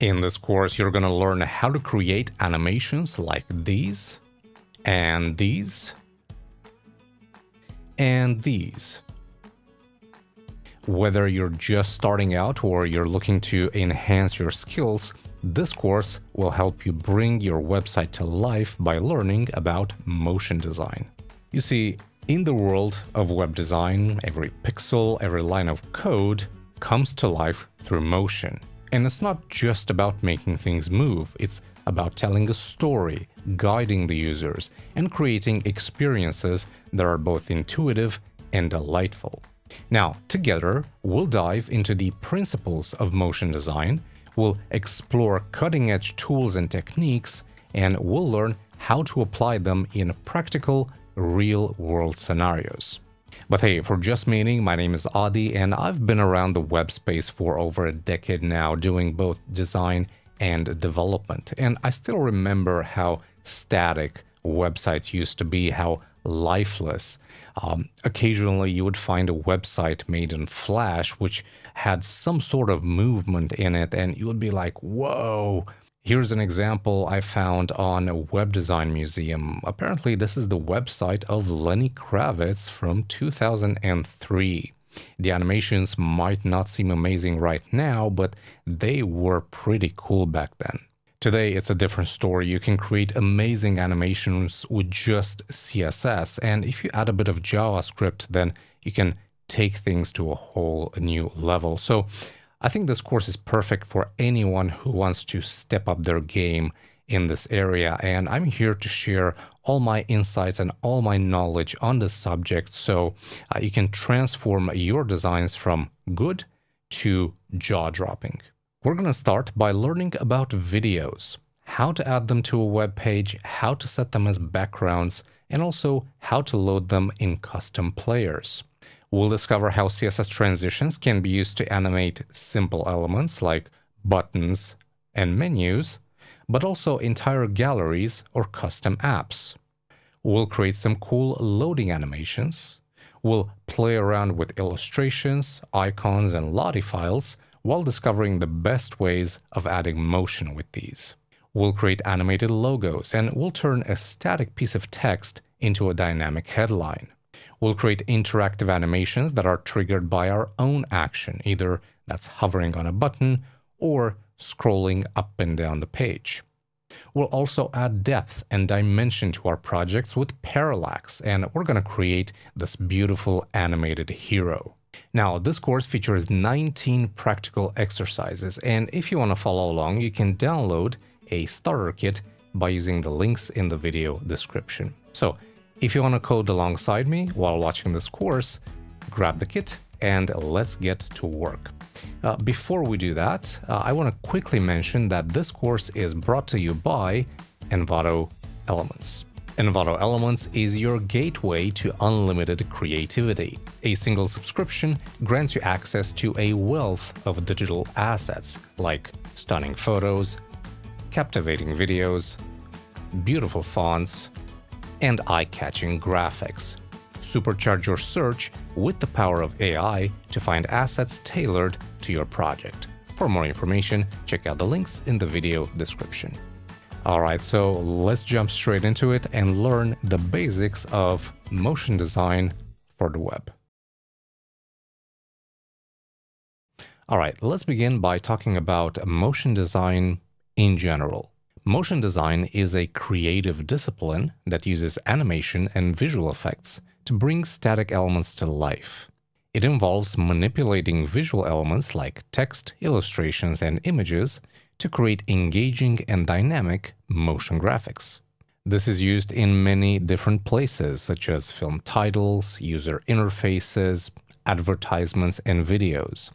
In this course, you're going to learn how to create animations like these, and these, and these. Whether you're just starting out or you're looking to enhance your skills, this course will help you bring your website to life by learning about motion design. You see, in the world of web design, every pixel, every line of code comes to life through motion. And it's not just about making things move, it's about telling a story, guiding the users, and creating experiences that are both intuitive and delightful. Now, together, we'll dive into the principles of motion design, we'll explore cutting edge tools and techniques, and we'll learn how to apply them in practical, real world scenarios. But hey, for just meaning, my name is Adi and I've been around the web space for over a decade now doing both design and development. And I still remember how static websites used to be, how lifeless. Um, occasionally, you would find a website made in Flash which had some sort of movement in it, and you would be like, whoa, Here's an example I found on a Web Design Museum. Apparently, this is the website of Lenny Kravitz from 2003. The animations might not seem amazing right now, but they were pretty cool back then. Today, it's a different story. You can create amazing animations with just CSS, and if you add a bit of JavaScript, then you can take things to a whole new level. So I think this course is perfect for anyone who wants to step up their game in this area. And I'm here to share all my insights and all my knowledge on this subject so uh, you can transform your designs from good to jaw dropping. We're going to start by learning about videos, how to add them to a web page, how to set them as backgrounds, and also how to load them in custom players. We'll discover how CSS transitions can be used to animate simple elements like buttons and menus, but also entire galleries or custom apps. We'll create some cool loading animations. We'll play around with illustrations, icons, and Lottie files while discovering the best ways of adding motion with these. We'll create animated logos and we'll turn a static piece of text into a dynamic headline. We'll create interactive animations that are triggered by our own action, either that's hovering on a button or scrolling up and down the page. We'll also add depth and dimension to our projects with parallax, and we're going to create this beautiful animated hero. Now, this course features 19 practical exercises, and if you want to follow along, you can download a starter kit by using the links in the video description. So if you want to code alongside me while watching this course, grab the kit and let's get to work. Uh, before we do that, uh, I want to quickly mention that this course is brought to you by Envato Elements. Envato Elements is your gateway to unlimited creativity. A single subscription grants you access to a wealth of digital assets like stunning photos, captivating videos, beautiful fonts, and eye-catching graphics. Supercharge your search with the power of AI to find assets tailored to your project. For more information, check out the links in the video description. Alright, so let's jump straight into it and learn the basics of motion design for the web. Alright, let's begin by talking about motion design in general. Motion design is a creative discipline that uses animation and visual effects to bring static elements to life. It involves manipulating visual elements like text, illustrations, and images to create engaging and dynamic motion graphics. This is used in many different places, such as film titles, user interfaces, advertisements, and videos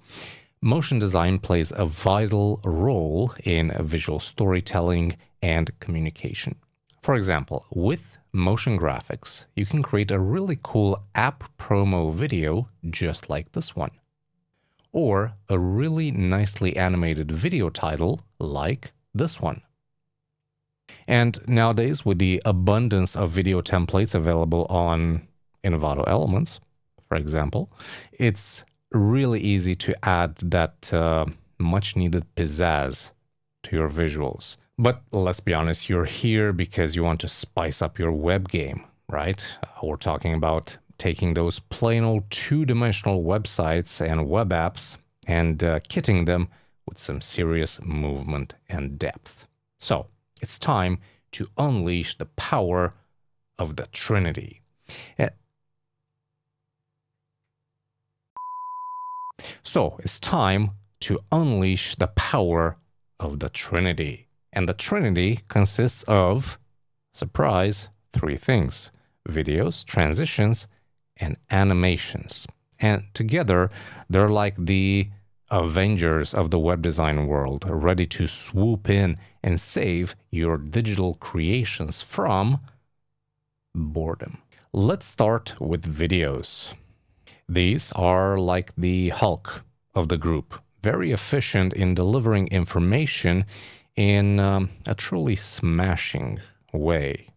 motion design plays a vital role in visual storytelling and communication. For example, with motion graphics, you can create a really cool app promo video just like this one. Or a really nicely animated video title like this one. And nowadays, with the abundance of video templates available on Envato Elements, for example, it's really easy to add that uh, much needed pizzazz to your visuals. But let's be honest, you're here because you want to spice up your web game, right? Uh, we're talking about taking those plain old two-dimensional websites and web apps and uh, kitting them with some serious movement and depth. So it's time to unleash the power of the Trinity. So it's time to unleash the power of the Trinity. And the Trinity consists of, surprise, three things videos, transitions, and animations. And together, they're like the Avengers of the web design world, ready to swoop in and save your digital creations from boredom. Let's start with videos. These are like the Hulk of the group, very efficient in delivering information in um, a truly smashing way.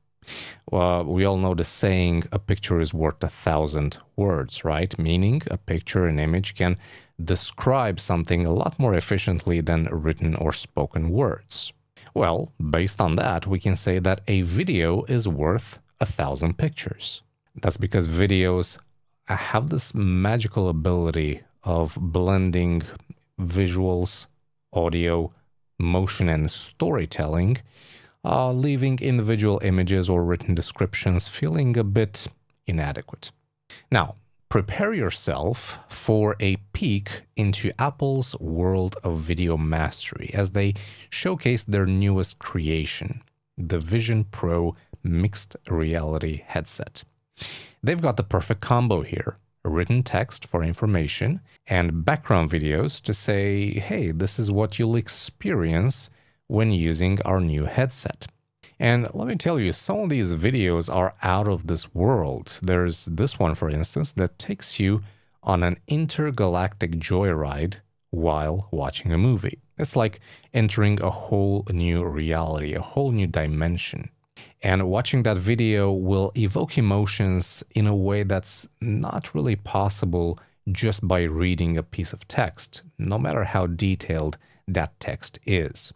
Well, we all know the saying, a picture is worth a thousand words, right? Meaning a picture, an image can describe something a lot more efficiently than written or spoken words. Well, based on that, we can say that a video is worth a thousand pictures. That's because videos have this magical ability of blending visuals, audio, motion, and storytelling, uh, leaving individual images or written descriptions feeling a bit inadequate. Now, prepare yourself for a peek into Apple's world of video mastery as they showcase their newest creation, the Vision Pro mixed reality headset. They've got the perfect combo here written text for information, and background videos to say, hey, this is what you'll experience when using our new headset. And let me tell you, some of these videos are out of this world. There's this one, for instance, that takes you on an intergalactic joyride while watching a movie. It's like entering a whole new reality, a whole new dimension. And watching that video will evoke emotions in a way that's not really possible just by reading a piece of text, no matter how detailed that text is.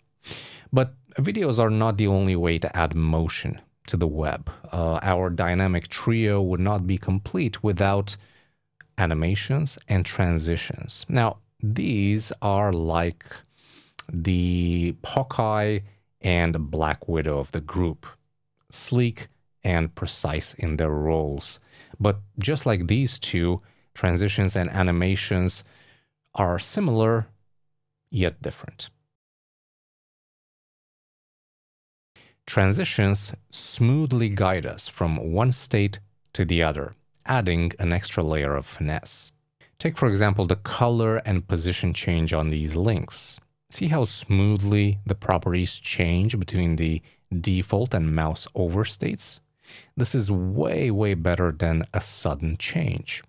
But videos are not the only way to add motion to the web. Uh, our dynamic trio would not be complete without animations and transitions. Now, these are like the Hawkeye and Black Widow of the group sleek and precise in their roles. But just like these two, transitions and animations are similar yet different. Transitions smoothly guide us from one state to the other, adding an extra layer of finesse. Take, for example, the color and position change on these links. See how smoothly the properties change between the default and mouse over states, this is way, way better than a sudden change.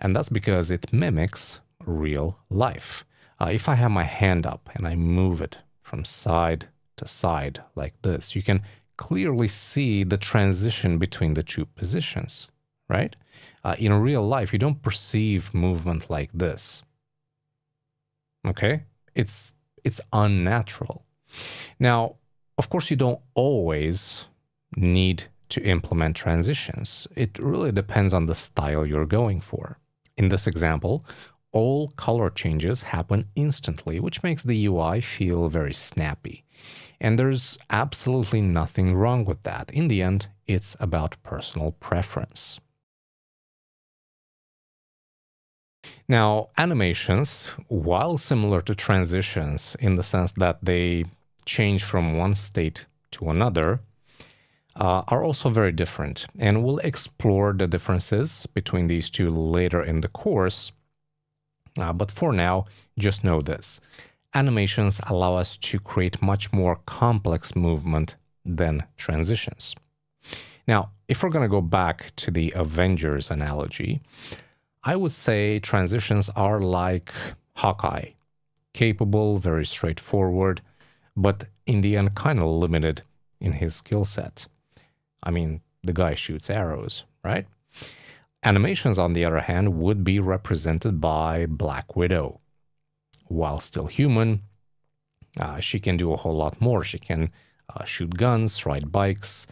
And that's because it mimics real life. Uh, if I have my hand up and I move it from side to side like this, you can clearly see the transition between the two positions, right? Uh, in real life, you don't perceive movement like this. Okay? It's, it's unnatural. Now, of course, you don't always need to implement transitions. It really depends on the style you're going for. In this example, all color changes happen instantly, which makes the UI feel very snappy. And there's absolutely nothing wrong with that. In the end, it's about personal preference. Now, animations, while similar to transitions in the sense that they change from one state to another uh, are also very different. And we'll explore the differences between these two later in the course. Uh, but for now, just know this. Animations allow us to create much more complex movement than transitions. Now, if we're going to go back to the Avengers analogy, I would say transitions are like Hawkeye, capable, very straightforward, but in the end, kind of limited in his skill set. I mean, the guy shoots arrows, right? Animations, on the other hand, would be represented by Black Widow. While still human, Uh, she can do a whole lot more. She can uh, shoot guns, ride bikes,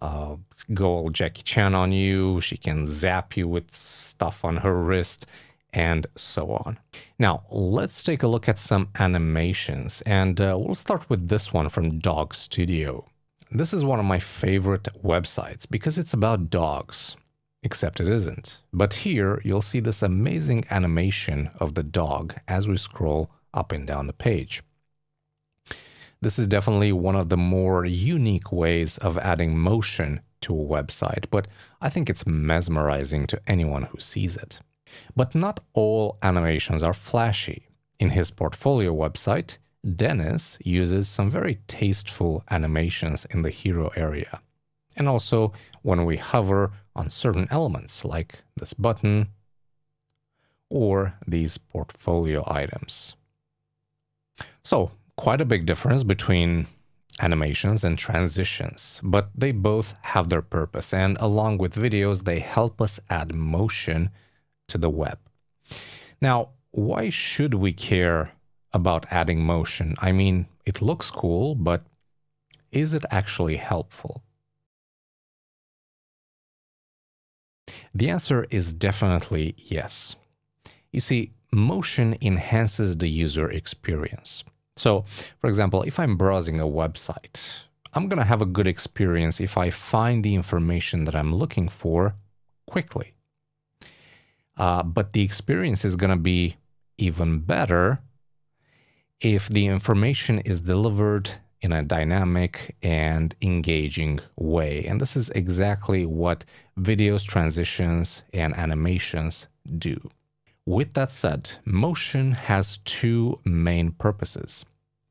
uh, go all Jackie Chan on you. She can zap you with stuff on her wrist and so on. Now, let's take a look at some animations, and uh, we'll start with this one from Dog Studio. This is one of my favorite websites because it's about dogs, except it isn't. But here, you'll see this amazing animation of the dog as we scroll up and down the page. This is definitely one of the more unique ways of adding motion to a website, but I think it's mesmerizing to anyone who sees it. But not all animations are flashy. In his portfolio website, Dennis uses some very tasteful animations in the hero area. And also when we hover on certain elements like this button or these portfolio items. So quite a big difference between animations and transitions, but they both have their purpose. And along with videos, they help us add motion to the web. Now, why should we care about adding motion? I mean, it looks cool, but is it actually helpful? The answer is definitely yes. You see, motion enhances the user experience. So, for example, if I'm browsing a website, I'm going to have a good experience if I find the information that I'm looking for quickly. Uh, but the experience is going to be even better if the information is delivered in a dynamic and engaging way. And this is exactly what videos, transitions, and animations do. With that said, motion has two main purposes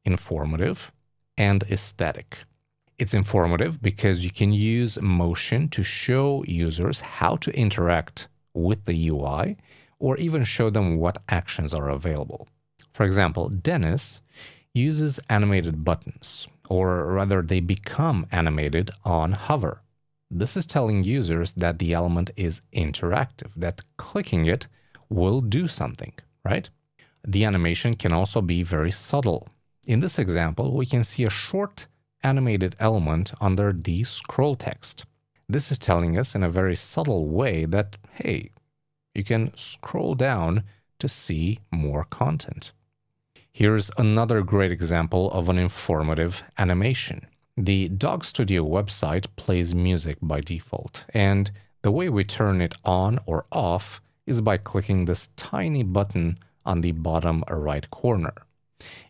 informative and aesthetic. It's informative because you can use motion to show users how to interact with the UI or even show them what actions are available. For example, Dennis uses animated buttons, or rather, they become animated on hover. This is telling users that the element is interactive, that clicking it will do something, right? The animation can also be very subtle. In this example, we can see a short animated element under the scroll text. This is telling us in a very subtle way that, hey, you can scroll down to see more content. Here's another great example of an informative animation. The Dog Studio website plays music by default, and the way we turn it on or off is by clicking this tiny button on the bottom right corner.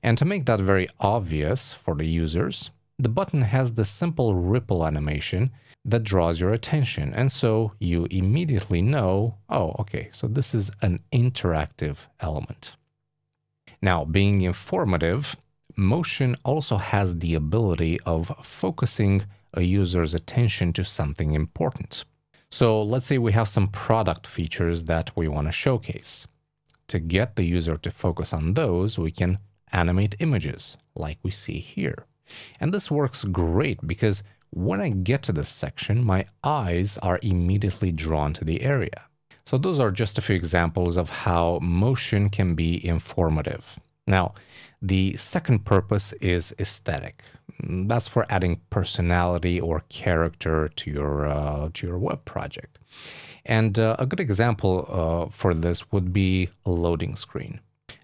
And to make that very obvious for the users, the button has the simple ripple animation that draws your attention. And so you immediately know, oh, okay, so this is an interactive element. Now, being informative, motion also has the ability of focusing a user's attention to something important. So let's say we have some product features that we want to showcase. To get the user to focus on those, we can animate images like we see here. And this works great because when I get to this section, my eyes are immediately drawn to the area. So those are just a few examples of how motion can be informative. Now, the second purpose is aesthetic. That's for adding personality or character to your uh, to your web project. And uh, a good example uh, for this would be a loading screen.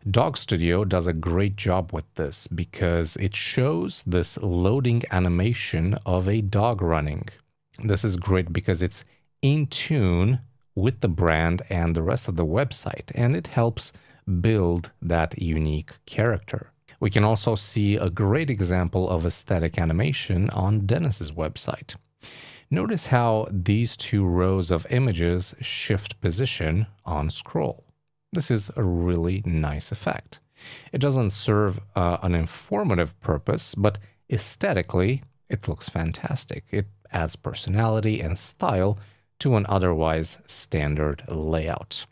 Dog Studio does a great job with this because it shows this loading animation of a dog running. This is great because it's in tune with the brand and the rest of the website, and it helps build that unique character. We can also see a great example of aesthetic animation on Dennis's website. Notice how these two rows of images shift position on scroll. This is a really nice effect. It doesn't serve uh, an informative purpose, but aesthetically, it looks fantastic. It adds personality and style to an otherwise standard layout.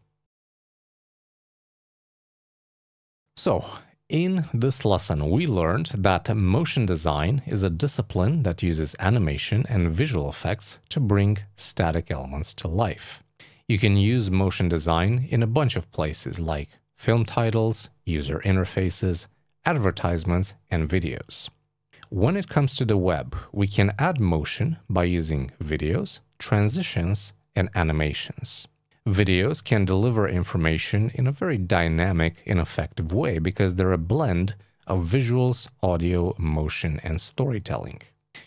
So, in this lesson, we learned that motion design is a discipline that uses animation and visual effects to bring static elements to life. You can use motion design in a bunch of places like film titles, user interfaces, advertisements, and videos. When it comes to the web, we can add motion by using videos, transitions, and animations. Videos can deliver information in a very dynamic and effective way because they're a blend of visuals, audio, motion, and storytelling.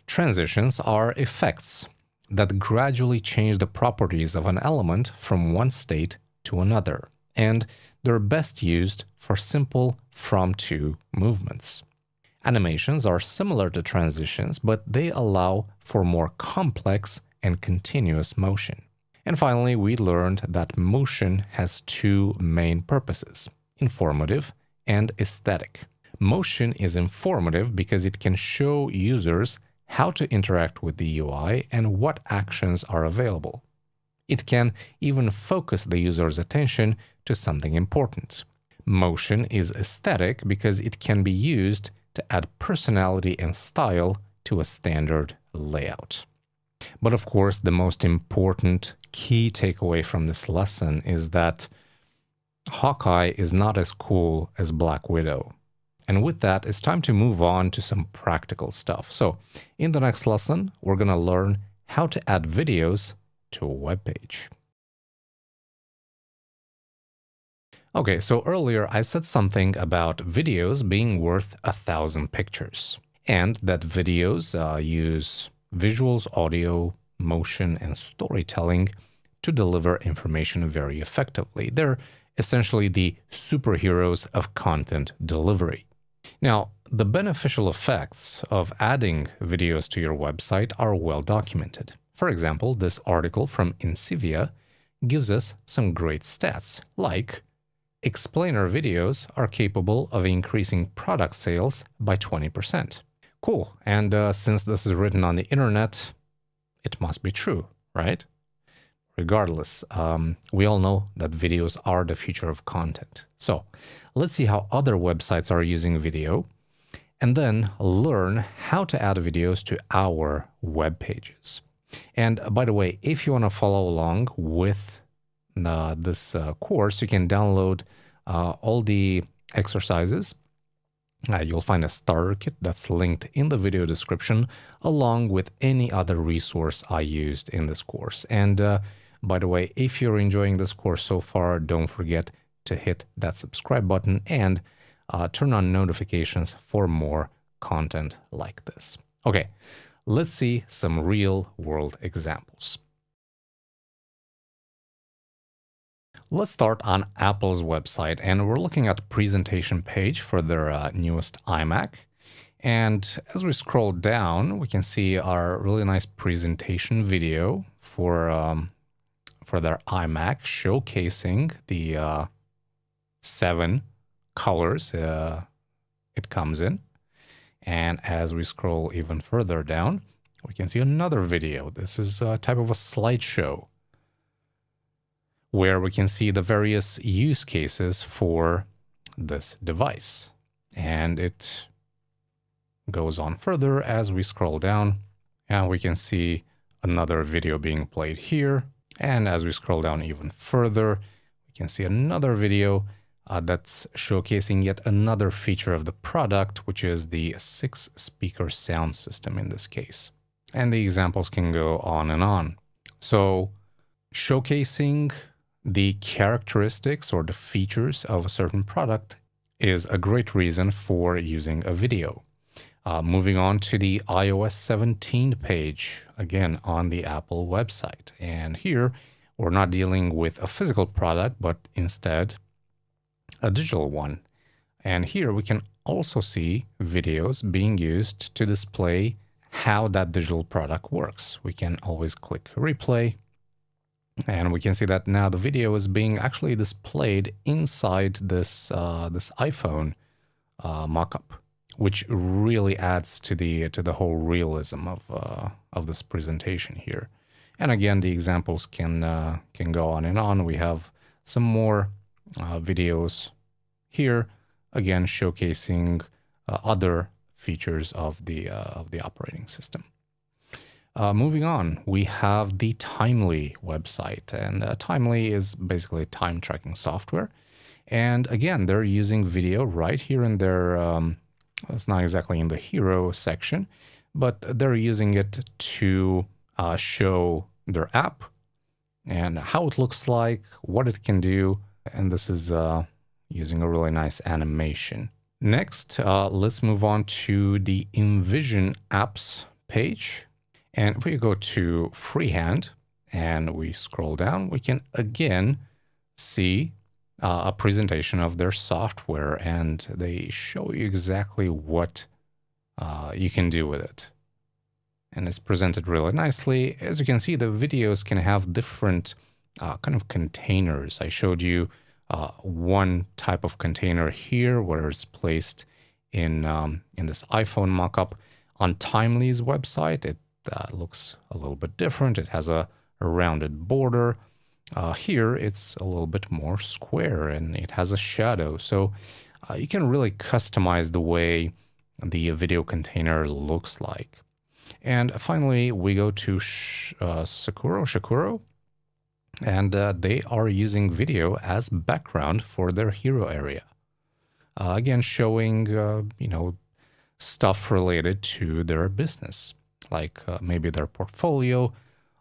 Transitions are effects that gradually change the properties of an element from one state to another, and they're best used for simple from-to movements. Animations are similar to transitions, but they allow for more complex and continuous motion. And finally, we learned that motion has two main purposes, informative and aesthetic. Motion is informative because it can show users how to interact with the UI and what actions are available. It can even focus the user's attention to something important. Motion is aesthetic because it can be used to add personality and style to a standard layout. But of course, the most important key takeaway from this lesson is that Hawkeye is not as cool as Black Widow. And with that, it's time to move on to some practical stuff. So in the next lesson, we're going to learn how to add videos to a web page. Okay, so earlier I said something about videos being worth a thousand pictures, and that videos uh, use visuals, audio, motion, and storytelling to deliver information very effectively. They're essentially the superheroes of content delivery. Now, the beneficial effects of adding videos to your website are well documented. For example, this article from Insivia gives us some great stats, like explainer videos are capable of increasing product sales by 20%. Cool. And uh, since this is written on the internet, it must be true, right? Regardless, um, we all know that videos are the future of content. So let's see how other websites are using video and then learn how to add videos to our web pages. And by the way, if you want to follow along with uh, this uh, course, you can download uh, all the exercises. Uh, you'll find a starter kit that's linked in the video description, along with any other resource I used in this course. And uh, by the way, if you're enjoying this course so far, don't forget to hit that subscribe button and uh, turn on notifications for more content like this. Okay, let's see some real world examples. Let's start on Apple's website and we're looking at the presentation page for their uh, newest iMac. And as we scroll down, we can see our really nice presentation video for um, for their iMac showcasing the uh, seven colors uh, it comes in. And as we scroll even further down, we can see another video. This is a type of a slideshow where we can see the various use cases for this device. And it goes on further as we scroll down and we can see another video being played here. And as we scroll down even further, we can see another video uh, that's showcasing yet another feature of the product, which is the six speaker sound system in this case. And the examples can go on and on. So showcasing the characteristics or the features of a certain product is a great reason for using a video. Uh, moving on to the iOS 17 page, again on the Apple website. And here we're not dealing with a physical product, but instead a digital one. And here we can also see videos being used to display how that digital product works. We can always click replay and we can see that now the video is being actually displayed inside this uh, this iPhone uh, mockup, which really adds to the to the whole realism of uh, of this presentation here. And again, the examples can uh, can go on and on. We have some more uh, videos here, again showcasing uh, other features of the of the operating system. Uh, moving on, we have the Timely website, and uh, Timely is basically time tracking software. And again, they're using video right here in their, um, it's not exactly in the hero section, but they're using it to uh, show their app and how it looks like, what it can do. And this is uh, using a really nice animation. Next, uh, let's move on to the InVision apps page. And if we go to freehand and we scroll down, we can again see uh, a presentation of their software and they show you exactly what uh, you can do with it. And it's presented really nicely. As you can see, the videos can have different uh, kind of containers. I showed you uh, one type of container here where it's placed in, um, in this iPhone mockup. On Timely's website, it uh, looks a little bit different. It has a, a rounded border. Uh, here, it's a little bit more square and it has a shadow. So uh, you can really customize the way the video container looks like. And finally, we go to Sh uh, Sakuro, Shakuro, and uh, they are using video as background for their hero area. Uh, again, showing, uh, you know, stuff related to their business, like maybe their portfolio,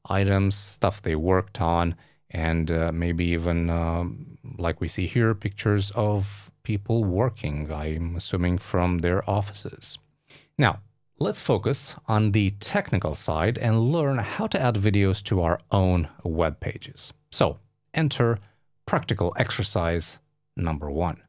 items, stuff they worked on, and uh, maybe even, um, like we see here, pictures of people working, I'm assuming from their offices. Now, let's focus on the technical side and learn how to add videos to our own web pages. So, enter practical exercise number one.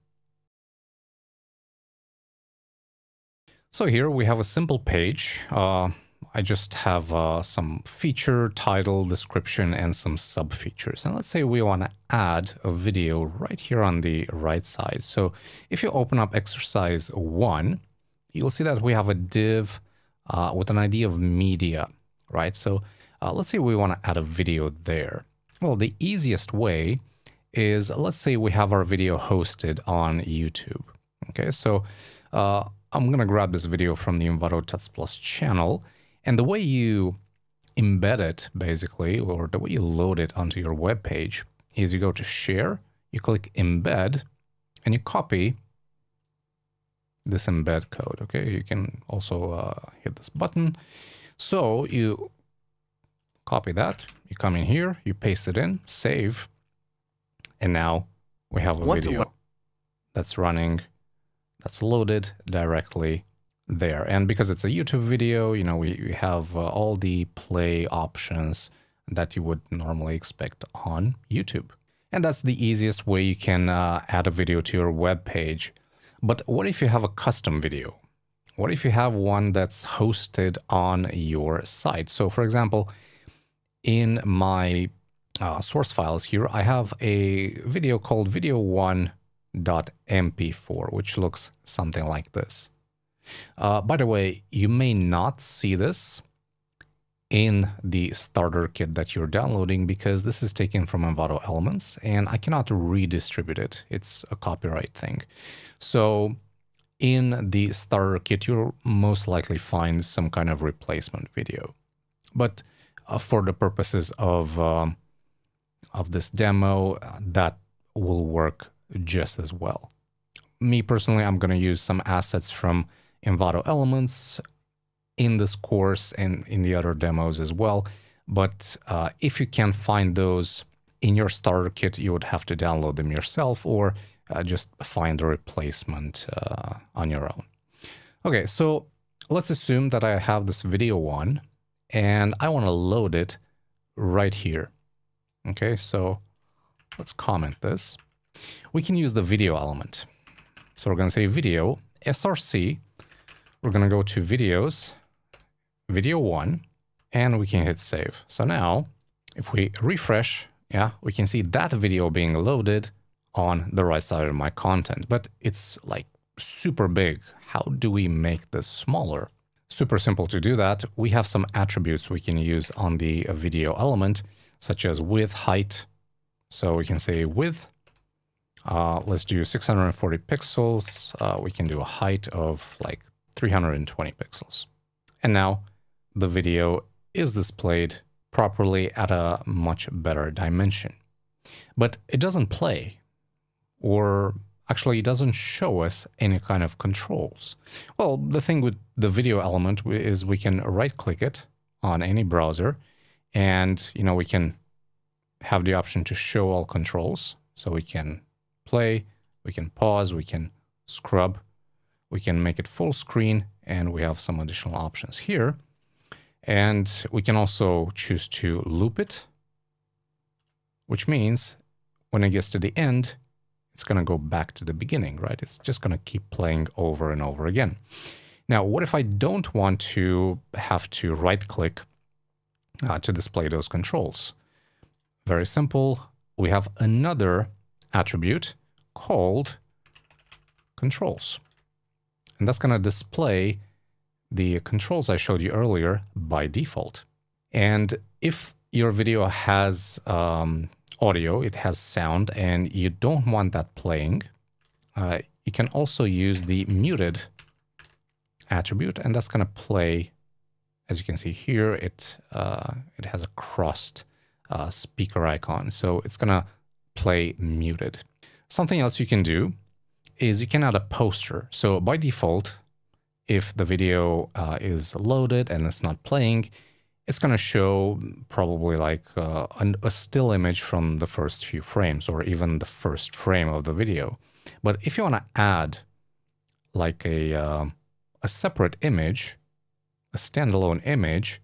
So here we have a simple page. Uh, I just have uh, some feature, title, description, and some sub features. And let's say we want to add a video right here on the right side. So if you open up exercise one, you'll see that we have a div uh, with an ID of media, right? So uh, let's say we want to add a video there. Well, the easiest way is let's say we have our video hosted on YouTube. Okay, so uh, I'm going to grab this video from the Envato Tuts Plus channel and the way you embed it, basically, or the way you load it onto your web page is you go to share, you click embed, and you copy this embed code. Okay, you can also uh, hit this button. So you copy that, you come in here, you paste it in, save, and now we have a what video that's running, that's loaded directly there. And because it's a YouTube video, you know, we, we have uh, all the play options that you would normally expect on YouTube. And that's the easiest way you can uh, add a video to your web page. But what if you have a custom video? What if you have one that's hosted on your site? So for example, in my uh, source files here, I have a video called video1.mp4, which looks something like this. Uh, by the way, you may not see this in the starter kit that you're downloading because this is taken from Envato Elements and I cannot redistribute it. It's a copyright thing. So in the starter kit, you'll most likely find some kind of replacement video. But uh, for the purposes of, um, of this demo, uh, that will work just as well. Me personally, I'm going to use some assets from Envato elements in this course and in the other demos as well. But uh, if you can't find those in your starter kit, you would have to download them yourself or uh, just find a replacement uh, on your own. Okay, so let's assume that I have this video one and I want to load it right here. Okay, so let's comment this. We can use the video element. So we're going to say video src we're going to go to videos, video one, and we can hit save. So now if we refresh, yeah, we can see that video being loaded on the right side of my content, but it's like super big. How do we make this smaller? Super simple to do that. We have some attributes we can use on the video element, such as width, height. So we can say width, uh, let's do 640 pixels. Uh, we can do a height of like 320 pixels. And now the video is displayed properly at a much better dimension. But it doesn't play. or actually it doesn't show us any kind of controls. Well, the thing with the video element is we can right click it on any browser and, you know, we can have the option to show all controls. So we can play, we can pause, we can scrub, we can make it full screen, and we have some additional options here. And we can also choose to loop it, which means when it gets to the end, it's going to go back to the beginning, right? It's just going to keep playing over and over again. Now, what if I don't want to have to right click uh, to display those controls? Very simple. We have another attribute called controls. And that's going to display the controls I showed you earlier by default. And if your video has um, audio, it has sound, and you don't want that playing, uh, you can also use the muted attribute, and that's going to play, as you can see here, it, uh, it has a crossed uh, speaker icon. So it's going to play muted. Something else you can do is you can add a poster. So by default, if the video uh, is loaded and it's not playing, it's going to show probably like uh, a still image from the first few frames or even the first frame of the video. But if you want to add like a, uh, a separate image, a standalone image,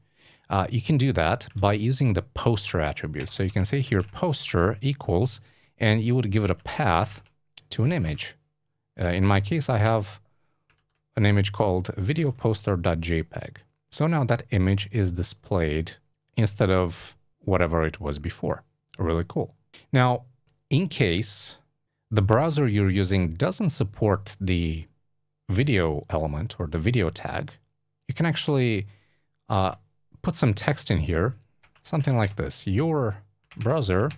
uh, you can do that by using the poster attribute. So you can say here poster equals, and you would give it a path to an image. Uh, in my case, I have an image called videoposter.jpg. So now that image is displayed instead of whatever it was before. Really cool. Now, in case the browser you're using doesn't support the video element or the video tag, you can actually uh, put some text in here, something like this. Your browser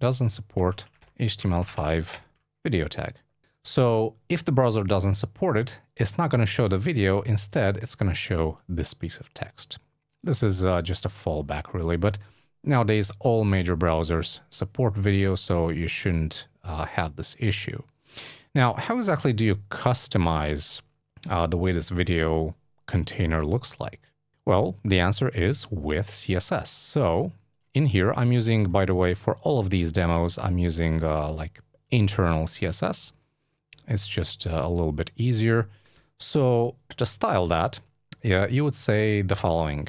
doesn't support HTML5 video tag. So if the browser doesn't support it, it's not going to show the video. Instead, it's going to show this piece of text. This is uh, just a fallback, really, but nowadays all major browsers support video, so you shouldn't uh, have this issue. Now, how exactly do you customize uh, the way this video container looks like? Well, the answer is with CSS. So in here, I'm using, by the way, for all of these demos, I'm using uh, like internal CSS. It's just uh, a little bit easier. So to style that, yeah, you would say the following.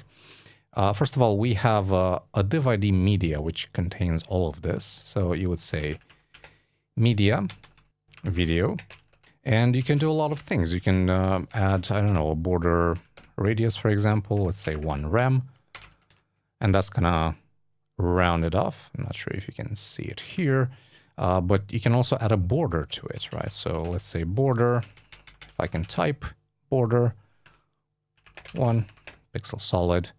Uh, first of all, we have uh, a div ID media, which contains all of this. So you would say media, video, and you can do a lot of things. You can uh, add, I don't know, a border radius, for example, let's say one rem, and that's gonna round it off. I'm not sure if you can see it here. Uh, but you can also add a border to it, right? So let's say border, if I can type border, one pixel solid,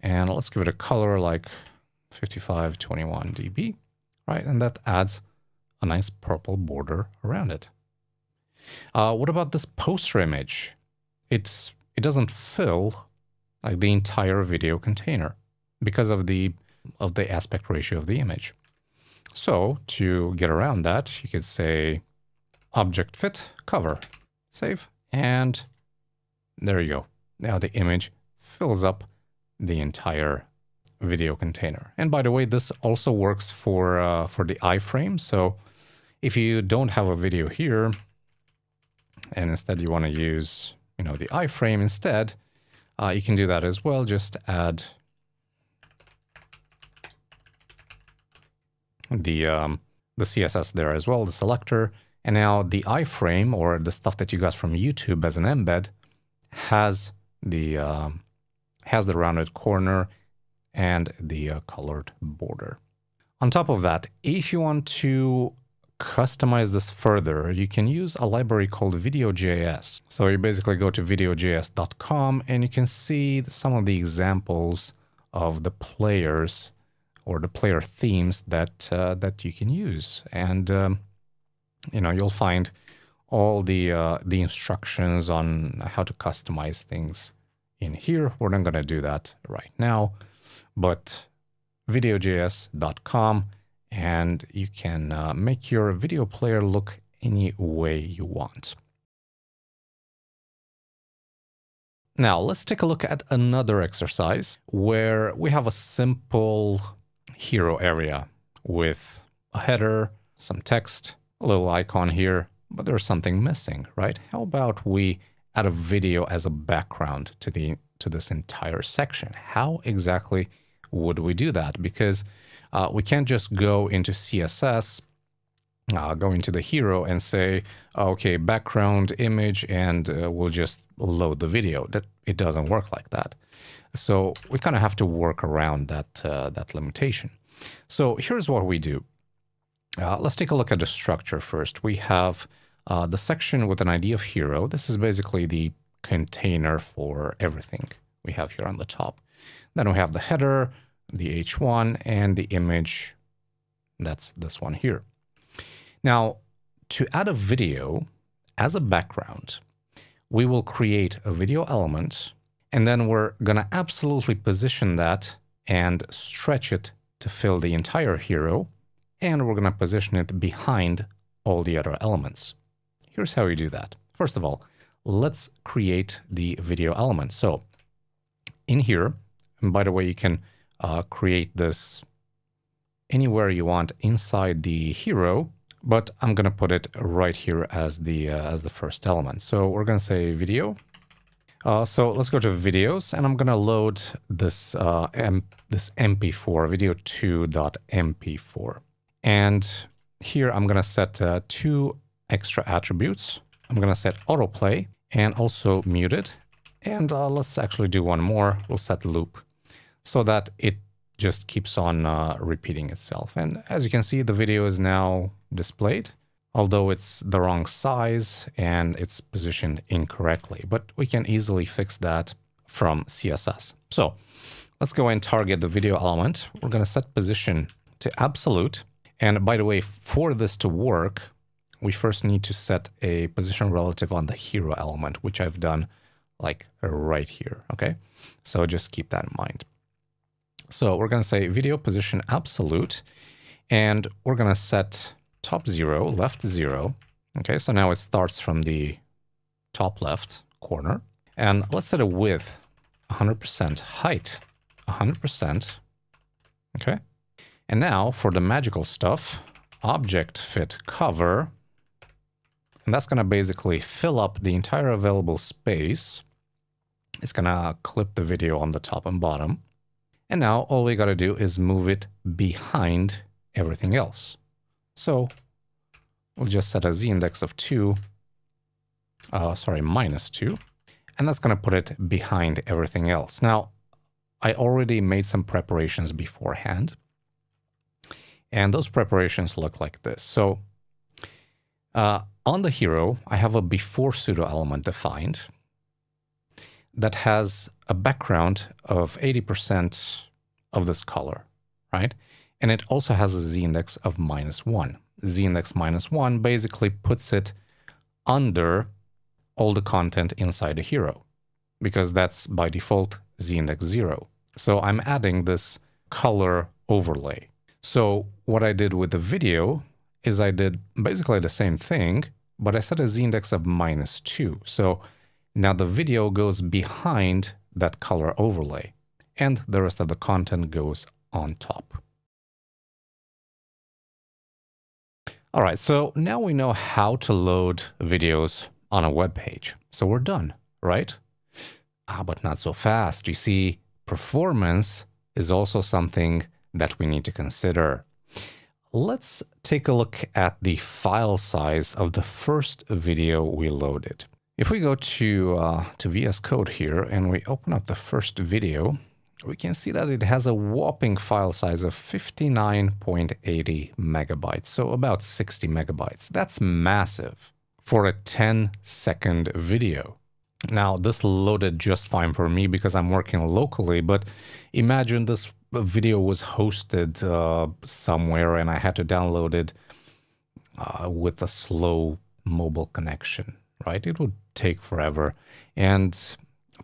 and let's give it a color like 5521 dB, right? And that adds a nice purple border around it. Uh, what about this poster image? It's it doesn't fill like the entire video container because of the of the aspect ratio of the image. So to get around that, you could say object fit cover, save, and there you go. Now the image fills up the entire video container. And by the way, this also works for uh, for the iframe. So if you don't have a video here, and instead you want to use you know the iframe instead, uh, you can do that as well. Just add the um, the CSS there as well, the selector. And now the iframe or the stuff that you got from YouTube as an embed has the uh, has the rounded corner and the uh, colored border. On top of that, if you want to customize this further, you can use a library called Video.js. So you basically go to videojs.com and you can see some of the examples of the players or the player themes that uh, that you can use, and um, you know you'll find all the uh, the instructions on how to customize things in here. We're not going to do that right now, but videojs.com and you can uh, make your video player look any way you want. Now let's take a look at another exercise where we have a simple hero area with a header, some text, a little icon here, but there's something missing, right? How about we add a video as a background to the to this entire section? How exactly would we do that? Because uh, we can't just go into CSS, uh, go into the hero and say, okay, background image, and uh, we'll just load the video. That it doesn't work like that. So we kind of have to work around that uh, that limitation. So here's what we do. Uh, let's take a look at the structure first. We have uh, the section with an ID of hero. This is basically the container for everything we have here on the top. Then we have the header, the H1, and the image. That's this one here. Now, to add a video as a background, we will create a video element, and then we're going to absolutely position that and stretch it to fill the entire hero, and we're going to position it behind all the other elements. Here's how you do that. First of all, let's create the video element. So in here, and by the way, you can uh, create this anywhere you want inside the hero, but I'm going to put it right here as the uh, as the first element. So we're going to say video. Uh, so let's go to videos, and I'm going to load this uh, this MP4 video2.mp4, and here I'm going to set uh, two extra attributes. I'm going to set autoplay and also muted. And uh, let's actually do one more. We'll set loop so that it just keeps on uh, repeating itself. And as you can see, the video is now displayed, although it's the wrong size and it's positioned incorrectly. But we can easily fix that from CSS. So let's go and target the video element. We're going to set position to absolute. And by the way, for this to work, we first need to set a position relative on the hero element, which I've done like right here, okay? So just keep that in mind. So we're going to say video position absolute, and we're going to set top zero, left zero. Okay, so now it starts from the top left corner. And let's set a width 100%, height 100%. Okay. And now for the magical stuff, object fit cover and that's going to basically fill up the entire available space. It's going to clip the video on the top and bottom. And now all we got to do is move it behind everything else. So we'll just set a z-index of 2, uh, sorry, minus 2. And that's going to put it behind everything else. Now, I already made some preparations beforehand. And those preparations look like this. So uh, on the hero, I have a before pseudo element defined that has a background of 80% of this color, right? And it also has a z-index of minus 1. z-index minus 1 basically puts it under all the content inside the hero because that's by default z-index 0. So I'm adding this color overlay. So what I did with the video is I did basically the same thing, but I set a z-index of minus 2. So now the video goes behind that color overlay, and the rest of the content goes on top. All right, so now we know how to load videos on a web page. So we're done, right? Ah, but not so fast. You see, performance is also something that we need to consider. Let's take a look at the file size of the first video we loaded. If we go to, uh, to VS Code here and we open up the first video, we can see that it has a whopping file size of 59.80 megabytes, so about 60 megabytes. That's massive for a 10 second video. Now, this loaded just fine for me because I'm working locally, but imagine this video was hosted uh, somewhere and I had to download it uh, with a slow mobile connection, right? It would take forever. And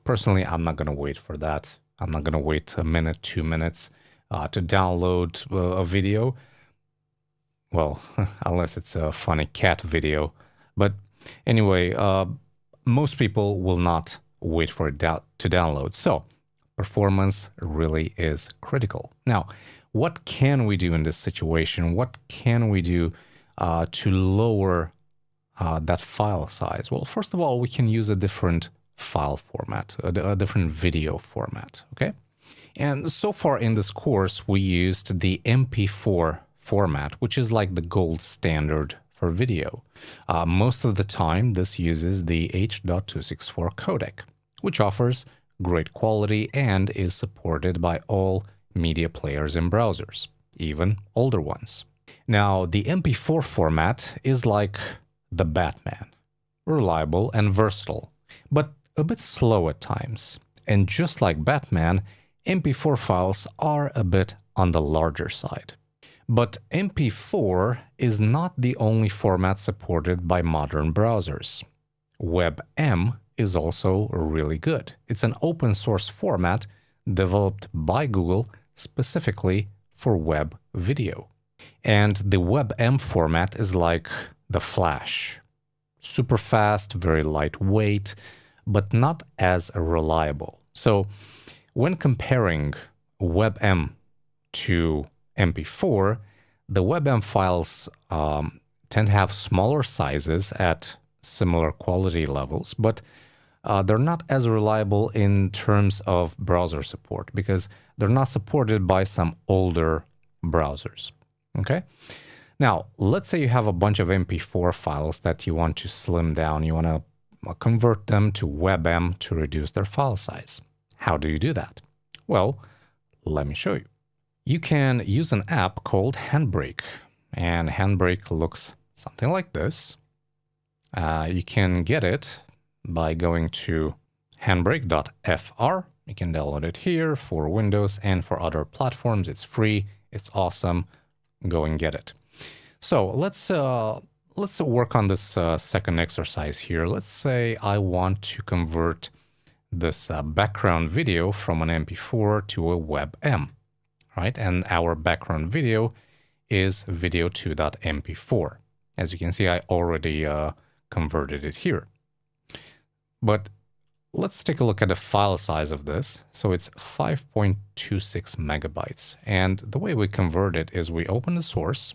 personally, I'm not going to wait for that. I'm not going to wait a minute, two minutes uh, to download uh, a video. Well, unless it's a funny cat video. But anyway, uh, most people will not wait for it to download. So performance really is critical. Now, what can we do in this situation? What can we do uh, to lower uh, that file size? Well, first of all, we can use a different file format, a, a different video format, okay? And so far in this course, we used the MP4 format, which is like the gold standard for video. Uh, most of the time, this uses the H.264 codec, which offers great quality and is supported by all media players and browsers, even older ones. Now, the MP4 format is like the Batman, reliable and versatile, but a bit slow at times. And just like Batman, MP4 files are a bit on the larger side. But MP4 is not the only format supported by modern browsers. WebM is also really good. It's an open source format developed by Google specifically for web video. And the WebM format is like the Flash. Super fast, very lightweight, but not as reliable. So when comparing WebM to MP4, the WebM files um, tend to have smaller sizes at similar quality levels, but uh, they're not as reliable in terms of browser support because they're not supported by some older browsers. Okay. Now, let's say you have a bunch of MP4 files that you want to slim down. You want to convert them to WebM to reduce their file size. How do you do that? Well, let me show you. You can use an app called Handbrake, and Handbrake looks something like this. Uh, you can get it by going to handbrake.fr. You can download it here for Windows and for other platforms. It's free. It's awesome. Go and get it. So let's uh, let's work on this uh, second exercise here. Let's say I want to convert this uh, background video from an MP4 to a WebM, right? And our background video is video2.mp4. As you can see, I already uh, converted it here. But let's take a look at the file size of this. So it's 5.26 megabytes. And the way we convert it is we open the source,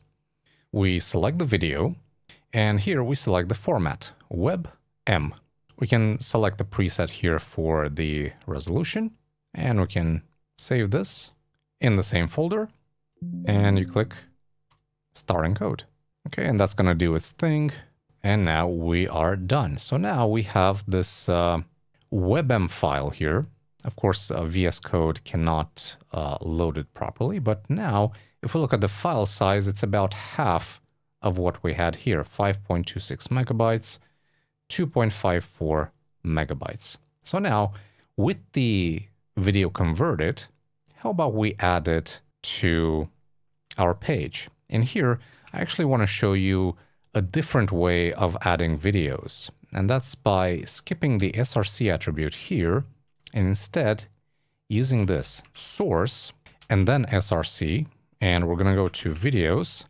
we select the video, and here we select the format, WebM. We can select the preset here for the resolution, and we can save this in the same folder, and you click Start Encode. Okay, and that's gonna do its thing. And now we are done. So now we have this uh, WebM file here. Of course, uh, VS Code cannot uh, load it properly, but now if we look at the file size, it's about half of what we had here, 5.26 megabytes, 2.54 megabytes. So now with the video converted, how about we add it to our page? And here, I actually want to show you a different way of adding videos. And that's by skipping the SRC attribute here and instead using this source and then SRC. And we're going to go to videos.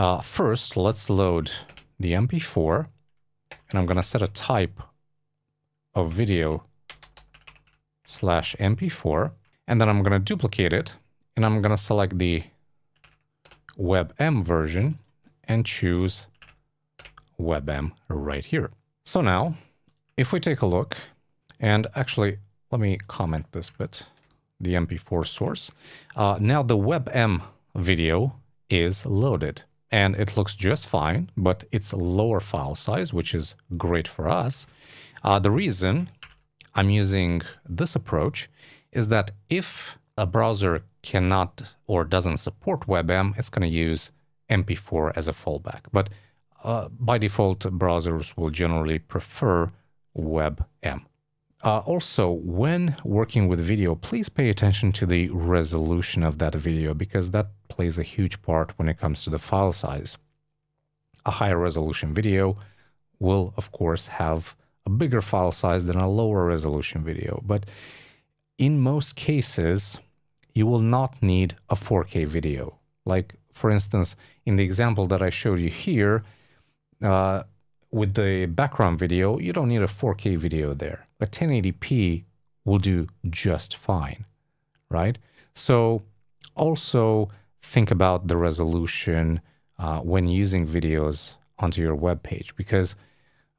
Uh, first, let's load the MP4 and I'm going to set a type of video slash MP4. And then I'm going to duplicate it and I'm going to select the WebM version and choose WebM right here. So now, if we take a look, and actually, let me comment this bit, the MP4 source. Uh, now the WebM video is loaded and it looks just fine, but it's a lower file size, which is great for us. Uh, the reason I'm using this approach is that if a browser cannot or doesn't support WebM, it's going to use MP4 as a fallback. But uh, by default, browsers will generally prefer WebM. Uh, also, when working with video, please pay attention to the resolution of that video because that plays a huge part when it comes to the file size. A higher resolution video will, of course, have a bigger file size than a lower resolution video, but in most cases, you will not need a 4K video. Like For instance, in the example that I showed you here, uh, with the background video, you don't need a 4K video there. A 1080p will do just fine, right? So also think about the resolution uh, when using videos onto your web page because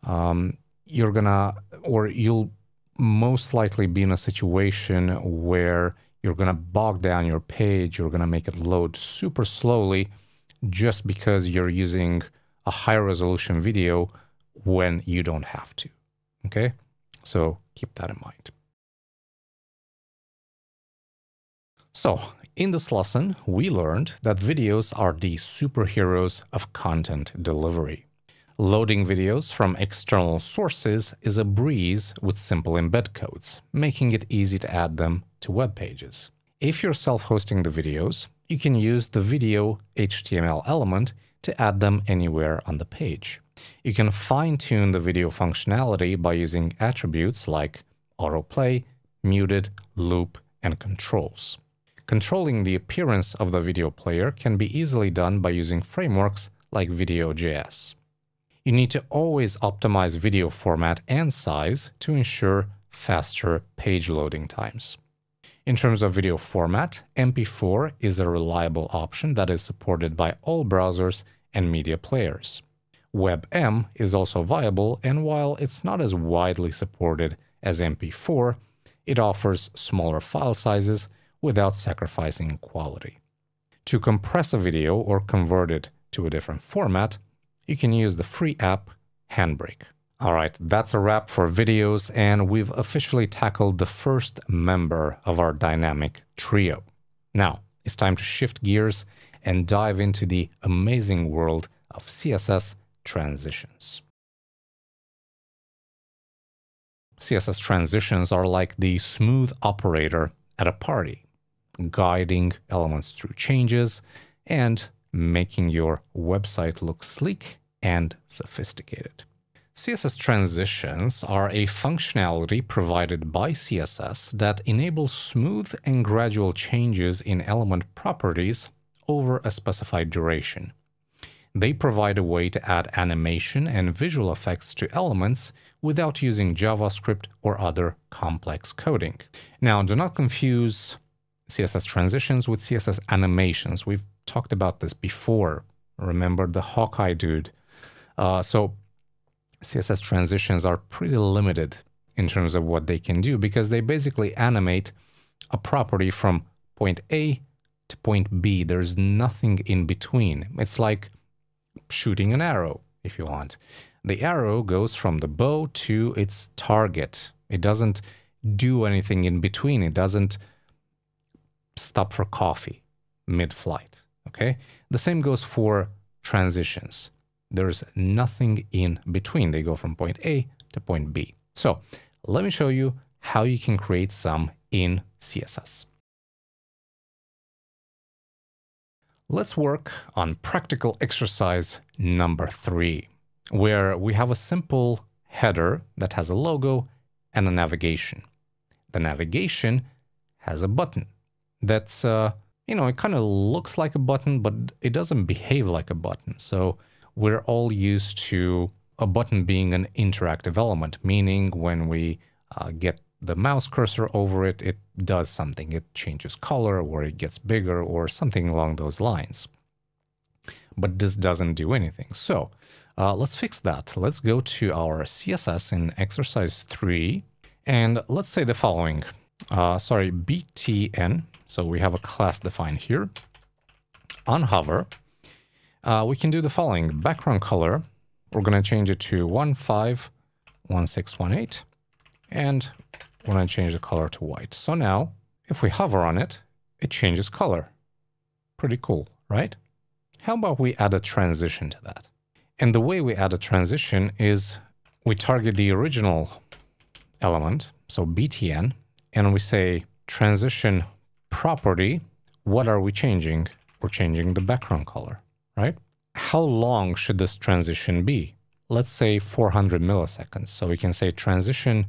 um, you're gonna or you'll most likely be in a situation where you're gonna bog down your page, you're gonna make it load super slowly just because you're using a high resolution video when you don't have to. Okay, so keep that in mind. So, in this lesson, we learned that videos are the superheroes of content delivery. Loading videos from external sources is a breeze with simple embed codes, making it easy to add them to web pages. If you're self-hosting the videos, you can use the video HTML element to add them anywhere on the page. You can fine-tune the video functionality by using attributes like autoplay, muted, loop, and controls. Controlling the appearance of the video player can be easily done by using frameworks like Video.js. You need to always optimize video format and size to ensure faster page loading times. In terms of video format, MP4 is a reliable option that is supported by all browsers and media players. WebM is also viable, and while it's not as widely supported as MP4, it offers smaller file sizes without sacrificing quality. To compress a video or convert it to a different format, you can use the free app Handbrake. All right, that's a wrap for videos, and we've officially tackled the first member of our dynamic trio. Now, it's time to shift gears and dive into the amazing world of CSS transitions. CSS transitions are like the smooth operator at a party, guiding elements through changes and making your website look sleek and sophisticated. CSS transitions are a functionality provided by CSS that enables smooth and gradual changes in element properties over a specified duration. They provide a way to add animation and visual effects to elements without using JavaScript or other complex coding. Now, do not confuse CSS transitions with CSS animations. We've talked about this before. Remember the Hawkeye dude. Uh, so CSS transitions are pretty limited in terms of what they can do because they basically animate a property from point A to point B. There's nothing in between. It's like shooting an arrow, if you want. The arrow goes from the bow to its target. It doesn't do anything in between. It doesn't stop for coffee mid-flight, okay? The same goes for transitions. There's nothing in between. They go from point A to point B. So let me show you how you can create some in CSS. Let's work on practical exercise number three, where we have a simple header that has a logo and a navigation. The navigation has a button that's, uh, you know, it kind of looks like a button, but it doesn't behave like a button. So we're all used to a button being an interactive element, meaning when we uh, get the mouse cursor over it, it does something. It changes color or it gets bigger or something along those lines. But this doesn't do anything. So uh, let's fix that. Let's go to our CSS in exercise 3 and let's say the following. Uh, sorry, btn. So we have a class defined here. On hover, uh, we can do the following. Background color, we're going to change it to 151618 and we're going to change the color to white. So now, if we hover on it, it changes color. Pretty cool, right? How about we add a transition to that? And the way we add a transition is we target the original element, so btn, and we say transition property, what are we changing? We're changing the background color, right? How long should this transition be? Let's say 400 milliseconds. So we can say transition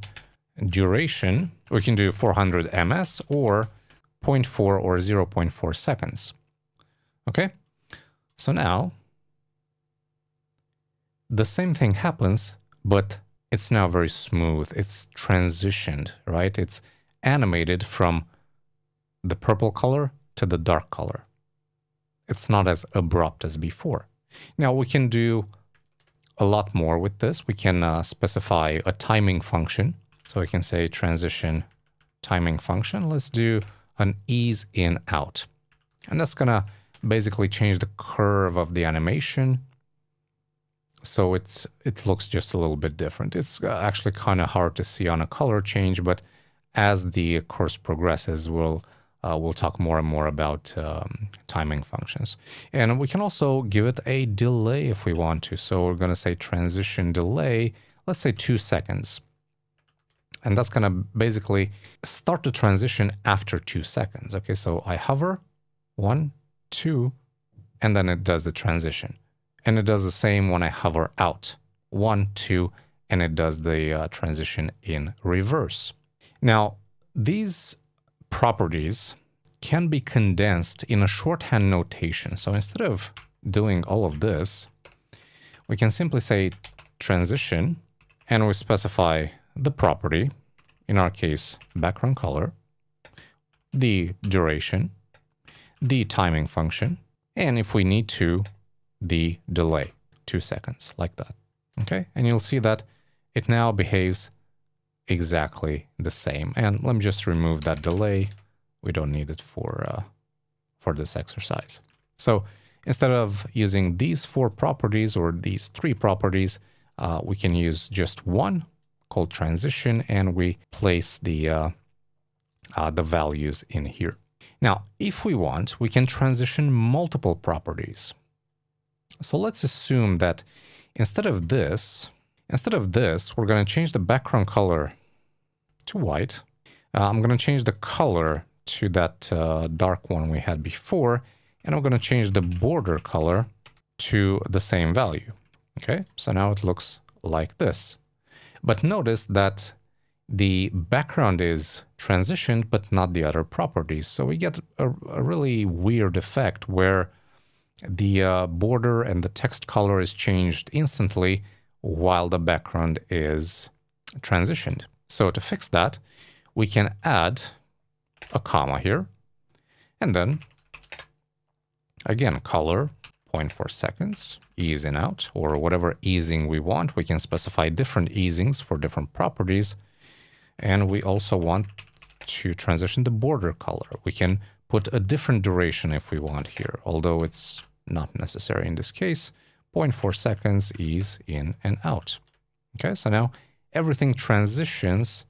duration, we can do 400 ms or 0.4 or 0.4 seconds. Okay, So now the same thing happens, but it's now very smooth. It's transitioned, right? It's animated from the purple color to the dark color. It's not as abrupt as before. Now we can do a lot more with this. We can uh, specify a timing function. So we can say transition timing function. Let's do an ease in out. And that's gonna basically change the curve of the animation. So it's it looks just a little bit different. It's uh, actually kind of hard to see on a color change, but as the course progresses, we'll uh, we'll talk more and more about um, timing functions. And we can also give it a delay if we want to. So we're going to say transition delay, let's say two seconds. And that's going to basically start the transition after two seconds. Okay, so I hover, one, two, and then it does the transition. And it does the same when I hover out, one, two, and it does the uh, transition in reverse. Now, these properties can be condensed in a shorthand notation. So instead of doing all of this, we can simply say transition and we specify the property, in our case, background color, the duration, the timing function, and if we need to, the delay, two seconds, like that. Okay, and you'll see that it now behaves exactly the same. And let me just remove that delay. We don't need it for, uh, for this exercise. So instead of using these four properties or these three properties, uh, we can use just one called transition and we place the, uh, uh, the values in here. Now, if we want, we can transition multiple properties. So let's assume that instead of this, Instead of this, we're going to change the background color to white. Uh, I'm going to change the color to that uh, dark one we had before, and I'm going to change the border color to the same value. Okay, so now it looks like this. But notice that the background is transitioned, but not the other properties. So we get a, a really weird effect where the uh, border and the text color is changed instantly, while the background is transitioned. So to fix that, we can add a comma here, and then again, color 0.4 seconds, ease in out, or whatever easing we want. We can specify different easings for different properties. And we also want to transition the border color. We can put a different duration if we want here, although it's not necessary in this case. 0.4 seconds ease in and out. Okay, so now everything transitions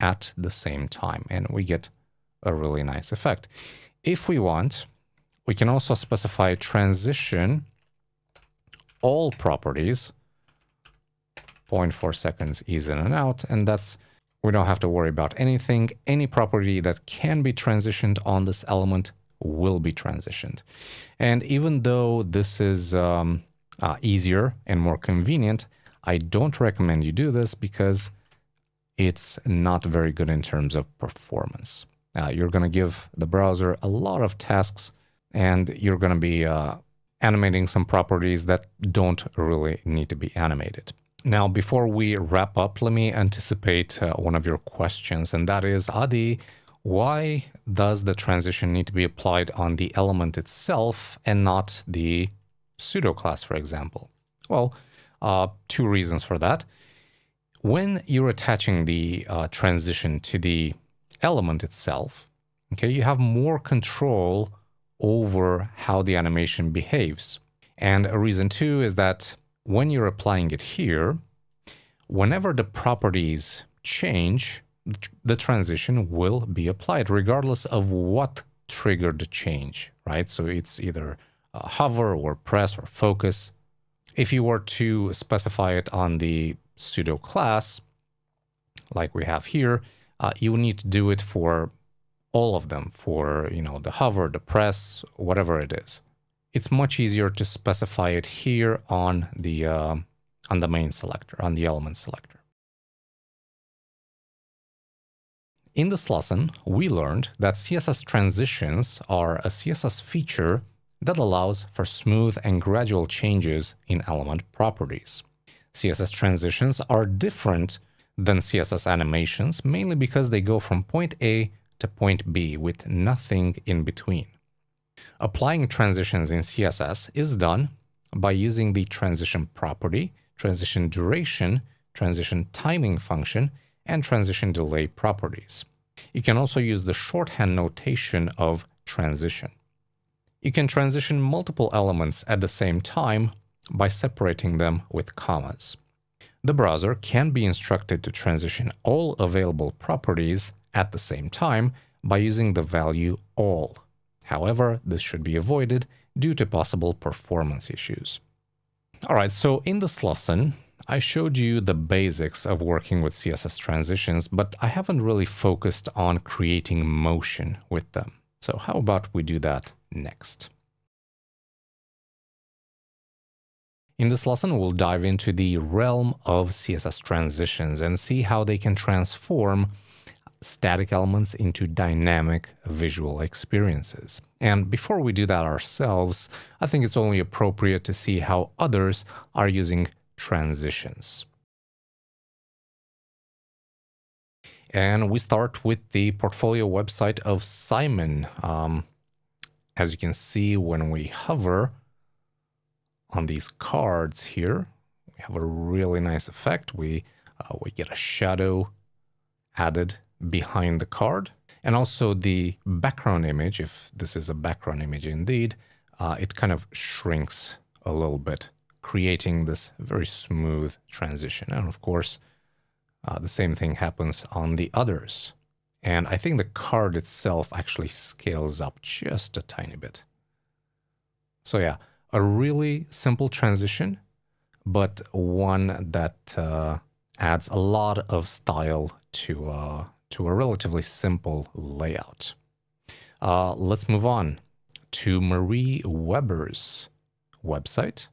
at the same time and we get a really nice effect. If we want, we can also specify transition all properties 0.4 seconds ease in and out and that's we don't have to worry about anything. Any property that can be transitioned on this element will be transitioned. And even though this is um, uh, easier and more convenient, I don't recommend you do this because it's not very good in terms of performance. Uh, you're going to give the browser a lot of tasks and you're going to be uh, animating some properties that don't really need to be animated. Now, before we wrap up, let me anticipate uh, one of your questions, and that is, Adi, why does the transition need to be applied on the element itself and not the pseudo class, for example? Well, uh, two reasons for that. When you're attaching the uh, transition to the element itself, okay, you have more control over how the animation behaves. And a reason too is that when you're applying it here, whenever the properties change, the transition will be applied regardless of what triggered the change, right? So it's either uh, hover or press or focus. If you were to specify it on the pseudo class, like we have here, uh, you need to do it for all of them, for you know the hover, the press, whatever it is. It's much easier to specify it here on the uh, on the main selector, on the element selector. In this lesson, we learned that CSS transitions are a CSS feature that allows for smooth and gradual changes in element properties. CSS transitions are different than CSS animations, mainly because they go from point A to point B with nothing in between. Applying transitions in CSS is done by using the transition property, transition duration, transition timing function, and transition delay properties. You can also use the shorthand notation of transition. You can transition multiple elements at the same time by separating them with commas. The browser can be instructed to transition all available properties at the same time by using the value all. However, this should be avoided due to possible performance issues. All right, so in this lesson, I showed you the basics of working with CSS transitions, but I haven't really focused on creating motion with them. So how about we do that next? In this lesson, we'll dive into the realm of CSS transitions and see how they can transform static elements into dynamic visual experiences. And before we do that ourselves, I think it's only appropriate to see how others are using transitions. And we start with the portfolio website of Simon. Um, as you can see, when we hover on these cards here, we have a really nice effect. We, uh, we get a shadow added behind the card. And also the background image, if this is a background image indeed, uh, it kind of shrinks a little bit, creating this very smooth transition. And of course, uh, the same thing happens on the others. And I think the card itself actually scales up just a tiny bit. So yeah, a really simple transition, but one that uh, adds a lot of style to uh, to a relatively simple layout. Uh, let's move on to Marie Weber's website.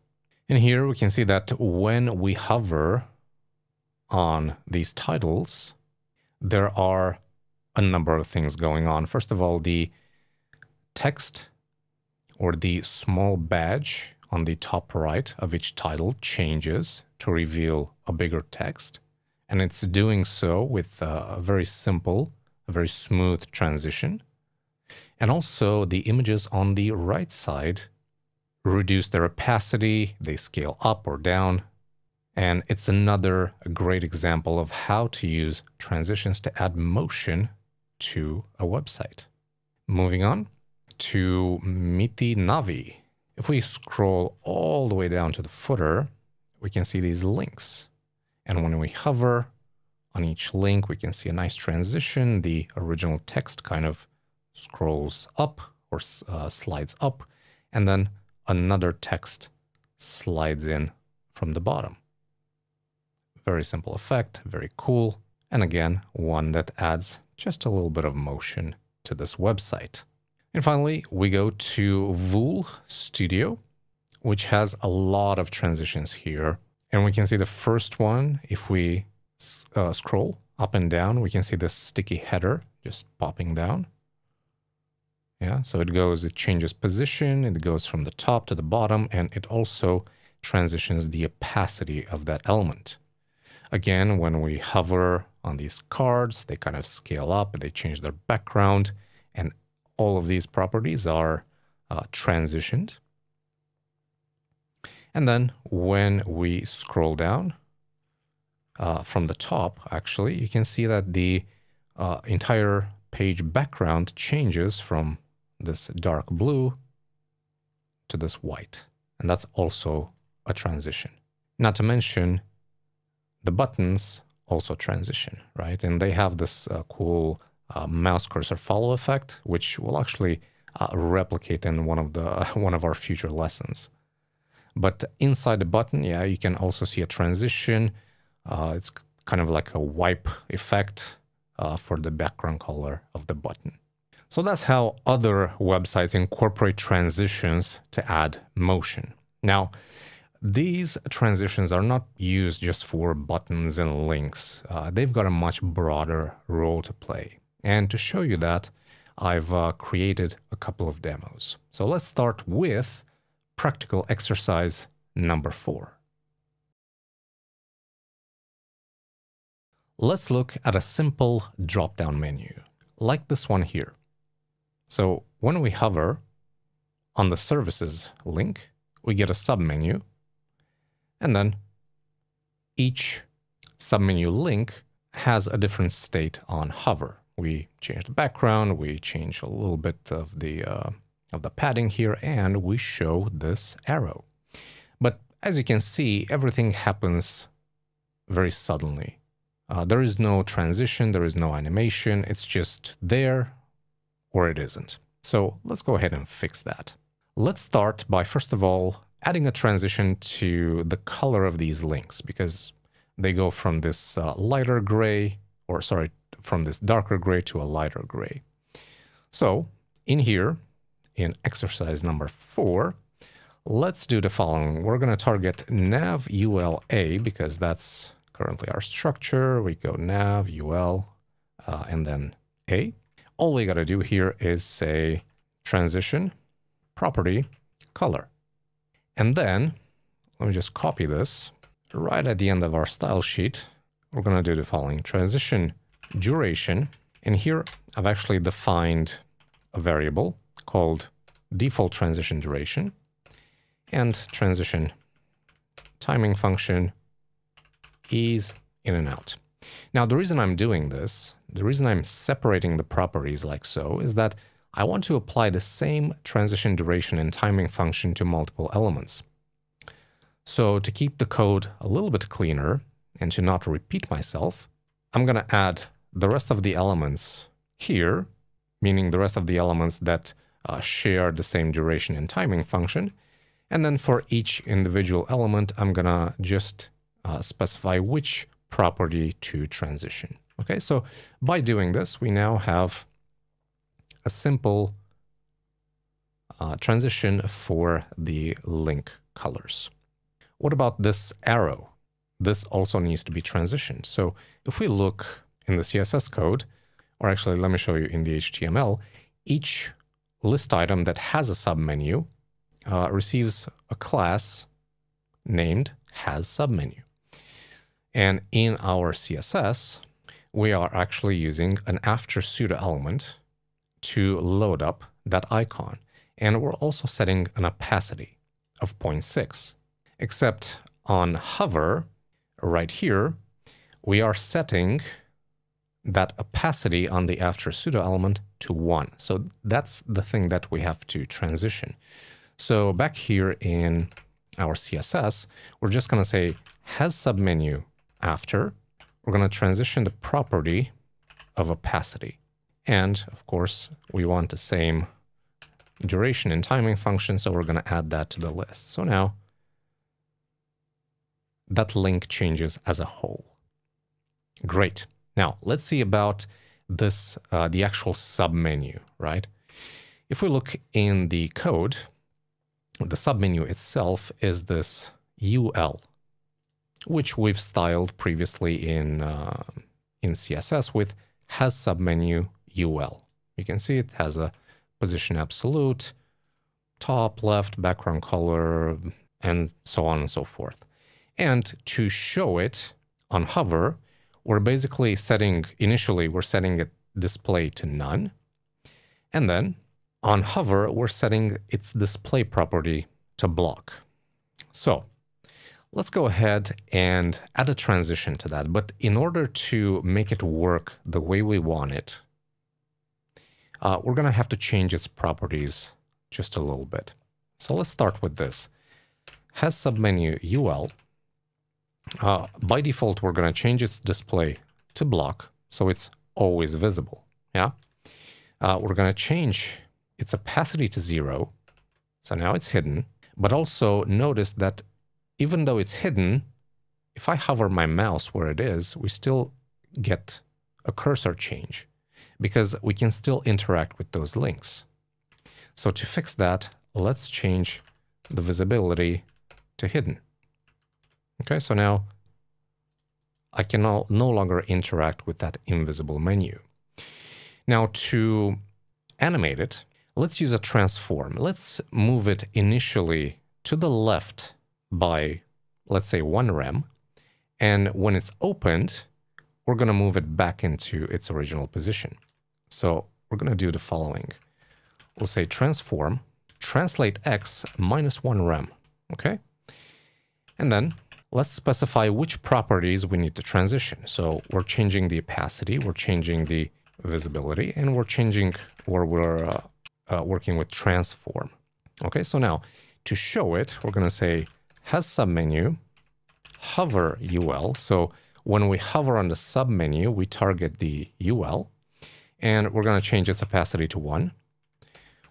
And here we can see that when we hover on these titles, there are a number of things going on. First of all, the text or the small badge on the top right of each title changes to reveal a bigger text. And it's doing so with a very simple, a very smooth transition. And also the images on the right side reduce their opacity, they scale up or down. And it's another great example of how to use transitions to add motion to a website. Moving on to Miti Navi. If we scroll all the way down to the footer, we can see these links. And when we hover on each link, we can see a nice transition. The original text kind of scrolls up or uh, slides up, and then another text slides in from the bottom. Very simple effect, very cool. And again, one that adds just a little bit of motion to this website. And finally, we go to Vool Studio, which has a lot of transitions here. And we can see the first one, if we uh, scroll up and down, we can see this sticky header just popping down. Yeah, so it goes, it changes position, it goes from the top to the bottom, and it also transitions the opacity of that element. Again, when we hover on these cards, they kind of scale up, they change their background, and all of these properties are uh, transitioned. And then when we scroll down uh, from the top, actually, you can see that the uh, entire page background changes from this dark blue to this white. And that's also a transition. Not to mention the buttons also transition, right? And they have this uh, cool uh, mouse cursor follow effect, which will actually uh, replicate in one of the one of our future lessons. But inside the button, yeah, you can also see a transition. Uh, it's kind of like a wipe effect uh, for the background color of the button. So that's how other websites incorporate transitions to add motion. Now, these transitions are not used just for buttons and links. Uh, they've got a much broader role to play. And to show you that, I've uh, created a couple of demos. So let's start with practical exercise number four. Let's look at a simple drop-down menu, like this one here. So when we hover on the services link, we get a submenu, and then each submenu link has a different state on hover. We change the background, we change a little bit of the uh, of the padding here, and we show this arrow. But as you can see, everything happens very suddenly. Uh, there is no transition, there is no animation, it's just there or it isn't. So let's go ahead and fix that. Let's start by first of all adding a transition to the color of these links because they go from this uh, lighter gray, or sorry, from this darker gray to a lighter gray. So in here, in exercise number four, let's do the following. We're going to target nav ula because that's currently our structure. We go nav, ul, uh, and then a. All we got to do here is say transition, property, color. And then, let me just copy this. Right at the end of our style sheet, we're going to do the following. Transition duration. And here I've actually defined a variable called default transition duration and transition timing function ease in and out. Now, the reason I'm doing this, the reason I'm separating the properties like so, is that I want to apply the same transition duration and timing function to multiple elements. So to keep the code a little bit cleaner and to not repeat myself, I'm going to add the rest of the elements here, meaning the rest of the elements that uh, share the same duration and timing function. And then for each individual element, I'm going to just uh, specify which property to transition. Okay, so by doing this, we now have a simple uh, transition for the link colors. What about this arrow? This also needs to be transitioned. So if we look in the CSS code, or actually let me show you in the HTML, each list item that has a submenu uh, receives a class named has submenu. And in our CSS, we are actually using an after pseudo element to load up that icon. And we're also setting an opacity of 0.6. Except on hover, right here, we are setting that opacity on the after pseudo element to 1. So that's the thing that we have to transition. So back here in our CSS, we're just going to say has submenu after, we're going to transition the property of opacity. And of course, we want the same duration and timing function, so we're going to add that to the list. So now that link changes as a whole. Great. Now let's see about this, uh, the actual submenu, right? If we look in the code, the submenu itself is this UL, which we've styled previously in, uh, in CSS with has submenu UL. You can see it has a position absolute, top, left, background color, and so on and so forth. And to show it on hover, we're basically setting, initially, we're setting it display to none. And then on hover, we're setting its display property to block. So let's go ahead and add a transition to that. But in order to make it work the way we want it, uh, we're going to have to change its properties just a little bit. So let's start with this. Has submenu UL. Uh, by default, we're going to change its display to block, so it's always visible. Yeah. Uh, we're going to change its opacity to zero, so now it's hidden. But also notice that even though it's hidden, if I hover my mouse where it is, we still get a cursor change because we can still interact with those links. So to fix that, let's change the visibility to hidden. Okay, so now I can no, no longer interact with that invisible menu. Now to animate it, let's use a transform. Let's move it initially to the left by, let's say, one rem. And when it's opened, we're going to move it back into its original position. So we're going to do the following. We'll say transform, translate x minus one rem, okay? And then let's specify which properties we need to transition. So we're changing the opacity, we're changing the visibility, and we're changing where we're uh, uh, working with transform. Okay, so now to show it, we're going to say has submenu, hover UL. So when we hover on the submenu, we target the UL, and we're going to change its opacity to 1.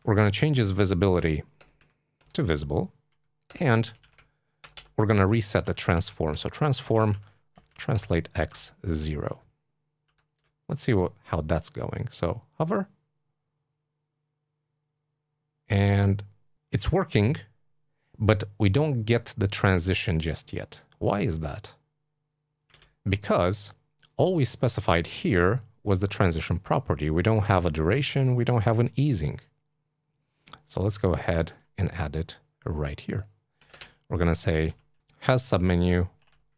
We're going to change its visibility to visible, and we're going to reset the transform. So transform, translate x 0. Let's see what, how that's going. So hover, and it's working, but we don't get the transition just yet. Why is that? Because all we specified here was the transition property. We don't have a duration, we don't have an easing. So let's go ahead and add it right here. We're going to say has submenu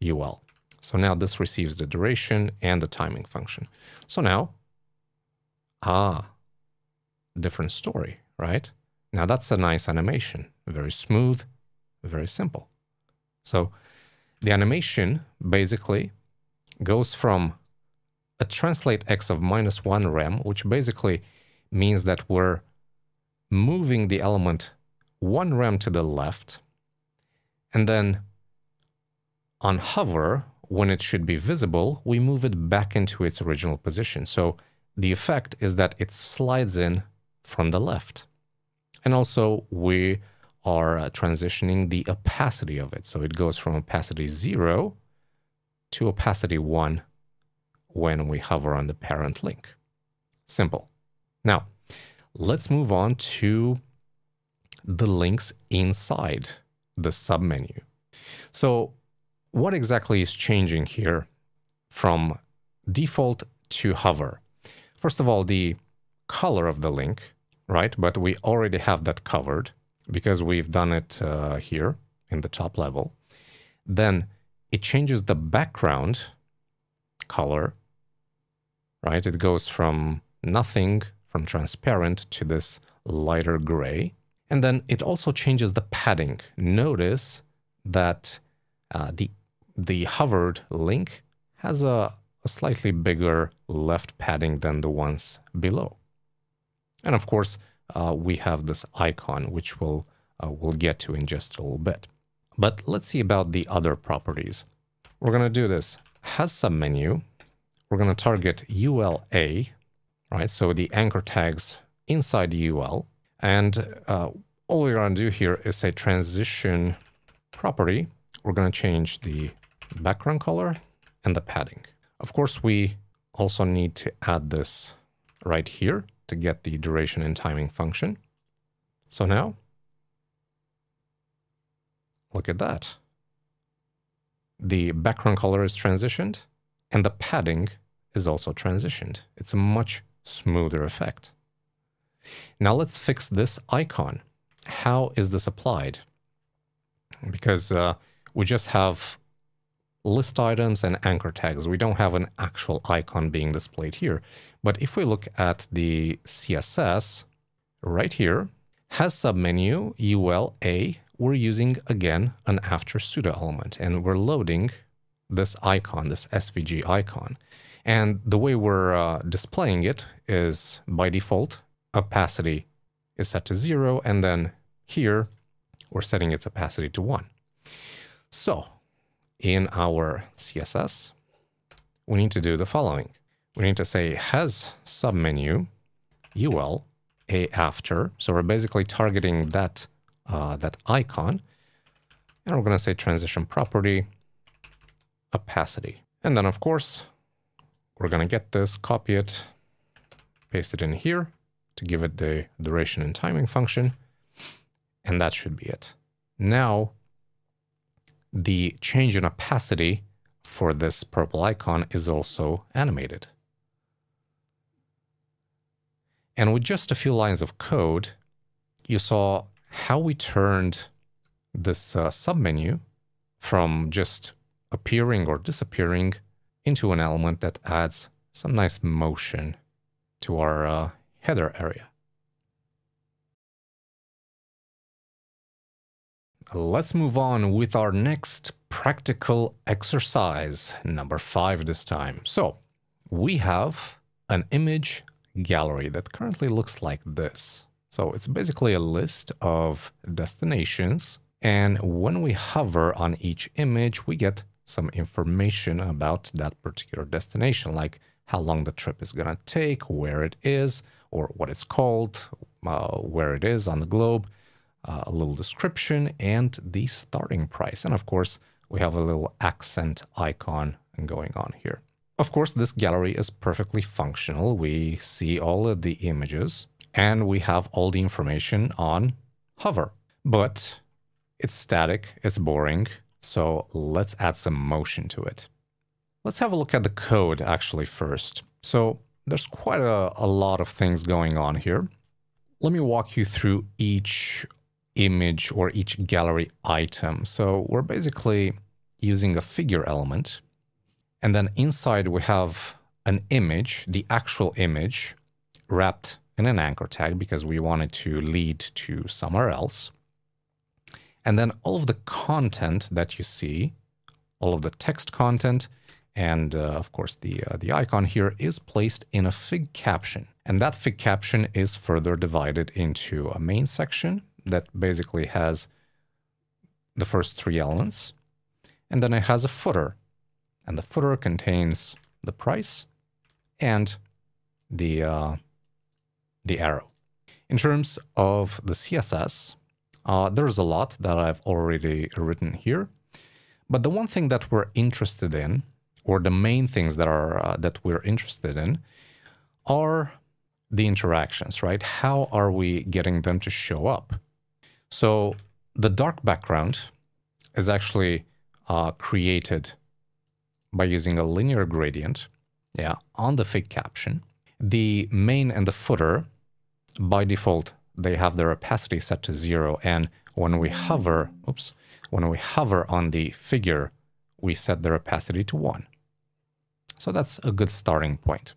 ul. So now this receives the duration and the timing function. So now, ah, different story, right? Now that's a nice animation, very smooth, very simple. So the animation basically goes from a translate x of minus one rem, which basically means that we're moving the element one rem to the left, and then on hover, when it should be visible, we move it back into its original position. So the effect is that it slides in from the left. And also we are uh, transitioning the opacity of it. So it goes from opacity 0 to opacity 1 when we hover on the parent link. Simple. Now, let's move on to the links inside the submenu. So what exactly is changing here from default to hover? First of all, the color of the link right? But we already have that covered because we've done it uh, here in the top level. Then it changes the background color, right? It goes from nothing, from transparent to this lighter gray. And then it also changes the padding. Notice that uh, the, the hovered link has a, a slightly bigger left padding than the ones below. And of course, uh, we have this icon, which we'll, uh, we'll get to in just a little bit. But let's see about the other properties. We're going to do this has submenu. We're going to target ULA, right? So the anchor tags inside UL. And uh, all we're going to do here is a transition property. We're going to change the background color and the padding. Of course, we also need to add this right here to get the duration and timing function. So now, look at that. The background color is transitioned and the padding is also transitioned. It's a much smoother effect. Now let's fix this icon. How is this applied? Because uh, we just have list items and anchor tags. We don't have an actual icon being displayed here. But if we look at the CSS right here, has submenu ULA, we're using again an after pseudo element and we're loading this icon, this SVG icon. And the way we're uh, displaying it is by default, opacity is set to zero. And then here we're setting its opacity to one. So in our CSS, we need to do the following. We need to say has submenu ul a after. So we're basically targeting that, uh, that icon. And we're going to say transition property opacity. And then, of course, we're going to get this, copy it, paste it in here to give it the duration and timing function. And that should be it. Now the change in opacity for this purple icon is also animated. And with just a few lines of code, you saw how we turned this uh, submenu from just appearing or disappearing into an element that adds some nice motion to our uh, header area. Let's move on with our next practical exercise, number five this time. So we have an image gallery that currently looks like this. So it's basically a list of destinations. And when we hover on each image, we get some information about that particular destination, like how long the trip is going to take, where it is, or what it's called, uh, where it is on the globe, uh, a little description, and the starting price. And of course, we have a little accent icon going on here. Of course, this gallery is perfectly functional. We see all of the images and we have all the information on hover, but it's static, it's boring. So let's add some motion to it. Let's have a look at the code actually first. So there's quite a, a lot of things going on here. Let me walk you through each image or each gallery item. So we're basically using a figure element and then inside we have an image, the actual image, wrapped in an anchor tag because we want it to lead to somewhere else. And then all of the content that you see, all of the text content, and uh, of course the, uh, the icon here is placed in a fig caption. And that fig caption is further divided into a main section that basically has the first three elements. And then it has a footer and the footer contains the price and the, uh, the arrow. In terms of the CSS, uh, there's a lot that I've already written here, but the one thing that we're interested in, or the main things that are uh, that we're interested in, are the interactions, right? How are we getting them to show up? So the dark background is actually uh, created by using a linear gradient yeah, on the fig caption. The main and the footer, by default, they have their opacity set to zero. And when we hover, oops, when we hover on the figure, we set their opacity to one. So that's a good starting point.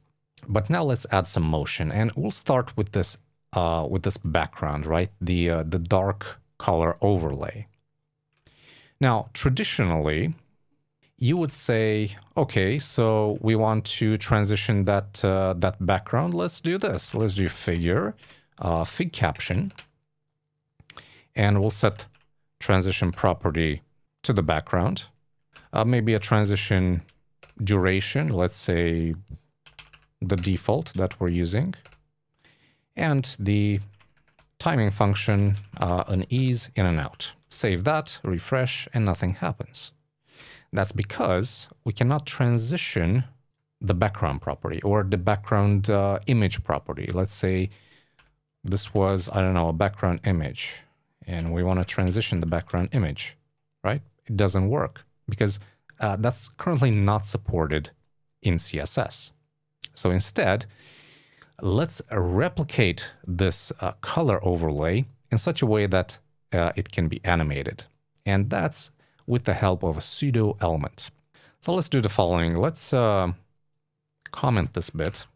But now let's add some motion and we'll start with this uh, with this background, right? The, uh, the dark color overlay. Now, traditionally, you would say, okay, so we want to transition that uh, that background. Let's do this. Let's do figure, uh, fig caption, and we'll set transition property to the background. Uh, maybe a transition duration, let's say the default that we're using, and the timing function, uh, an ease in and out. Save that, refresh, and nothing happens. That's because we cannot transition the background property or the background uh, image property. Let's say this was, I don't know, a background image and we want to transition the background image, right? It doesn't work because uh, that's currently not supported in CSS. So instead, let's replicate this uh, color overlay in such a way that uh, it can be animated. And that's with the help of a pseudo element. So let's do the following. Let's uh, comment this bit.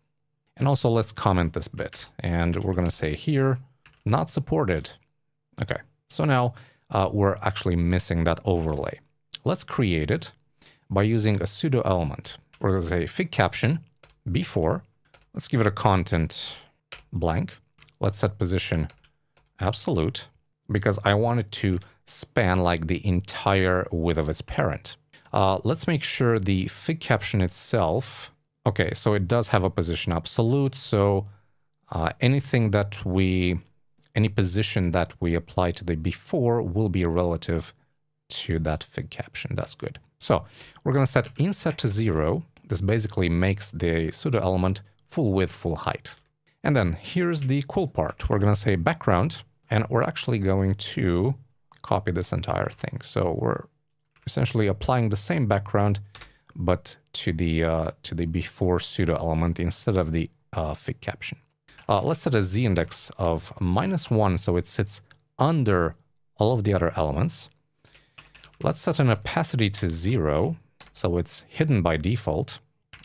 And also let's comment this bit. And we're going to say here, not supported. Okay, so now uh, we're actually missing that overlay. Let's create it by using a pseudo element. We're going to say fig caption before. Let's give it a content blank. Let's set position absolute because I want it to span like the entire width of its parent. Uh, let's make sure the fig caption itself, okay, so it does have a position absolute, so uh, anything that we, any position that we apply to the before will be relative to that fig caption, that's good. So we're gonna set inset to zero. This basically makes the pseudo element full width, full height. And then here's the cool part. We're gonna say background, and we're actually going to copy this entire thing. So we're essentially applying the same background, but to the uh, to the before pseudo element instead of the uh, fig caption. Uh, let's set a z-index of minus 1 so it sits under all of the other elements. Let's set an opacity to 0 so it's hidden by default.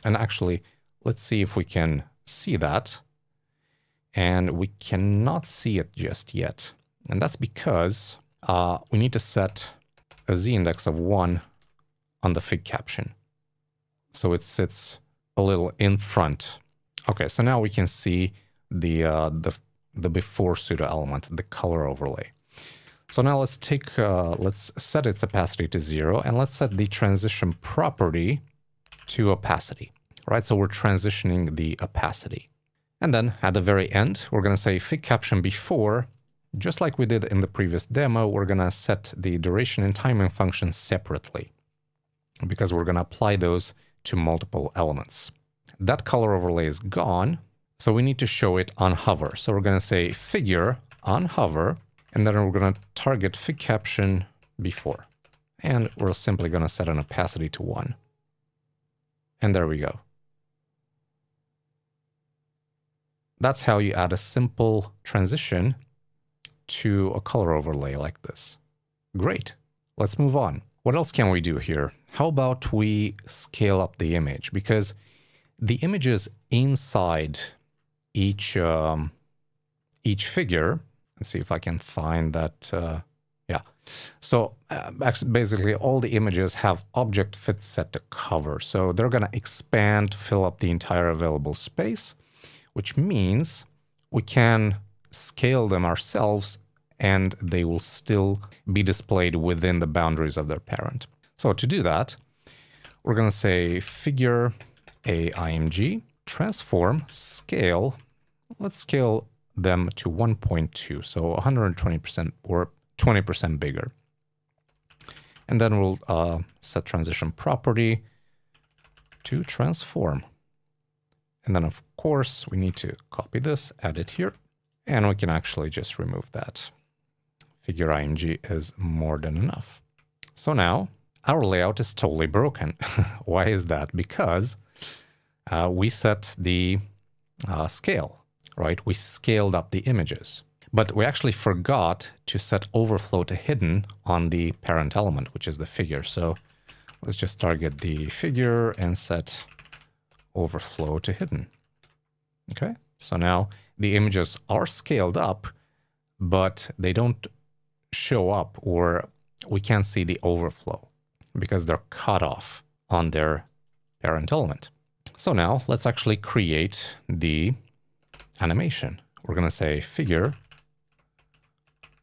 And actually, let's see if we can see that. And we cannot see it just yet. And that's because uh, we need to set a z-index of 1 on the fig caption. So it sits a little in front. Okay, so now we can see the, uh, the, the before pseudo element, the color overlay. So now let's take, uh, let's set its opacity to zero and let's set the transition property to opacity, right? So we're transitioning the opacity. And then at the very end, we're going to say fig caption before, just like we did in the previous demo, we're going to set the duration and timing functions separately because we're going to apply those to multiple elements. That color overlay is gone, so we need to show it on hover. So we're going to say figure on hover, and then we're going to target fig caption before. And we're simply going to set an opacity to 1. And there we go. That's how you add a simple transition to a color overlay like this. Great. Let's move on. What else can we do here? How about we scale up the image? Because the images inside each um, each figure, let's see if I can find that. Uh, yeah. So uh, basically all the images have object fit set to cover. So they're going to expand, fill up the entire available space, which means we can scale them ourselves and they will still be displayed within the boundaries of their parent. So to do that, we're going to say figure AIMG, transform, scale. Let's scale them to 1.2, so 120% or 20% bigger. And then we'll uh, set transition property to transform. And then, of course, we need to copy this, add it here, and we can actually just remove that. Figure IMG is more than enough. So now our layout is totally broken. Why is that? Because uh, we set the uh, scale, right? We scaled up the images. But we actually forgot to set overflow to hidden on the parent element, which is the figure. So let's just target the figure and set overflow to hidden. Okay, so now the images are scaled up, but they don't show up or we can't see the overflow because they're cut off on their parent element. So now let's actually create the animation. We're going to say figure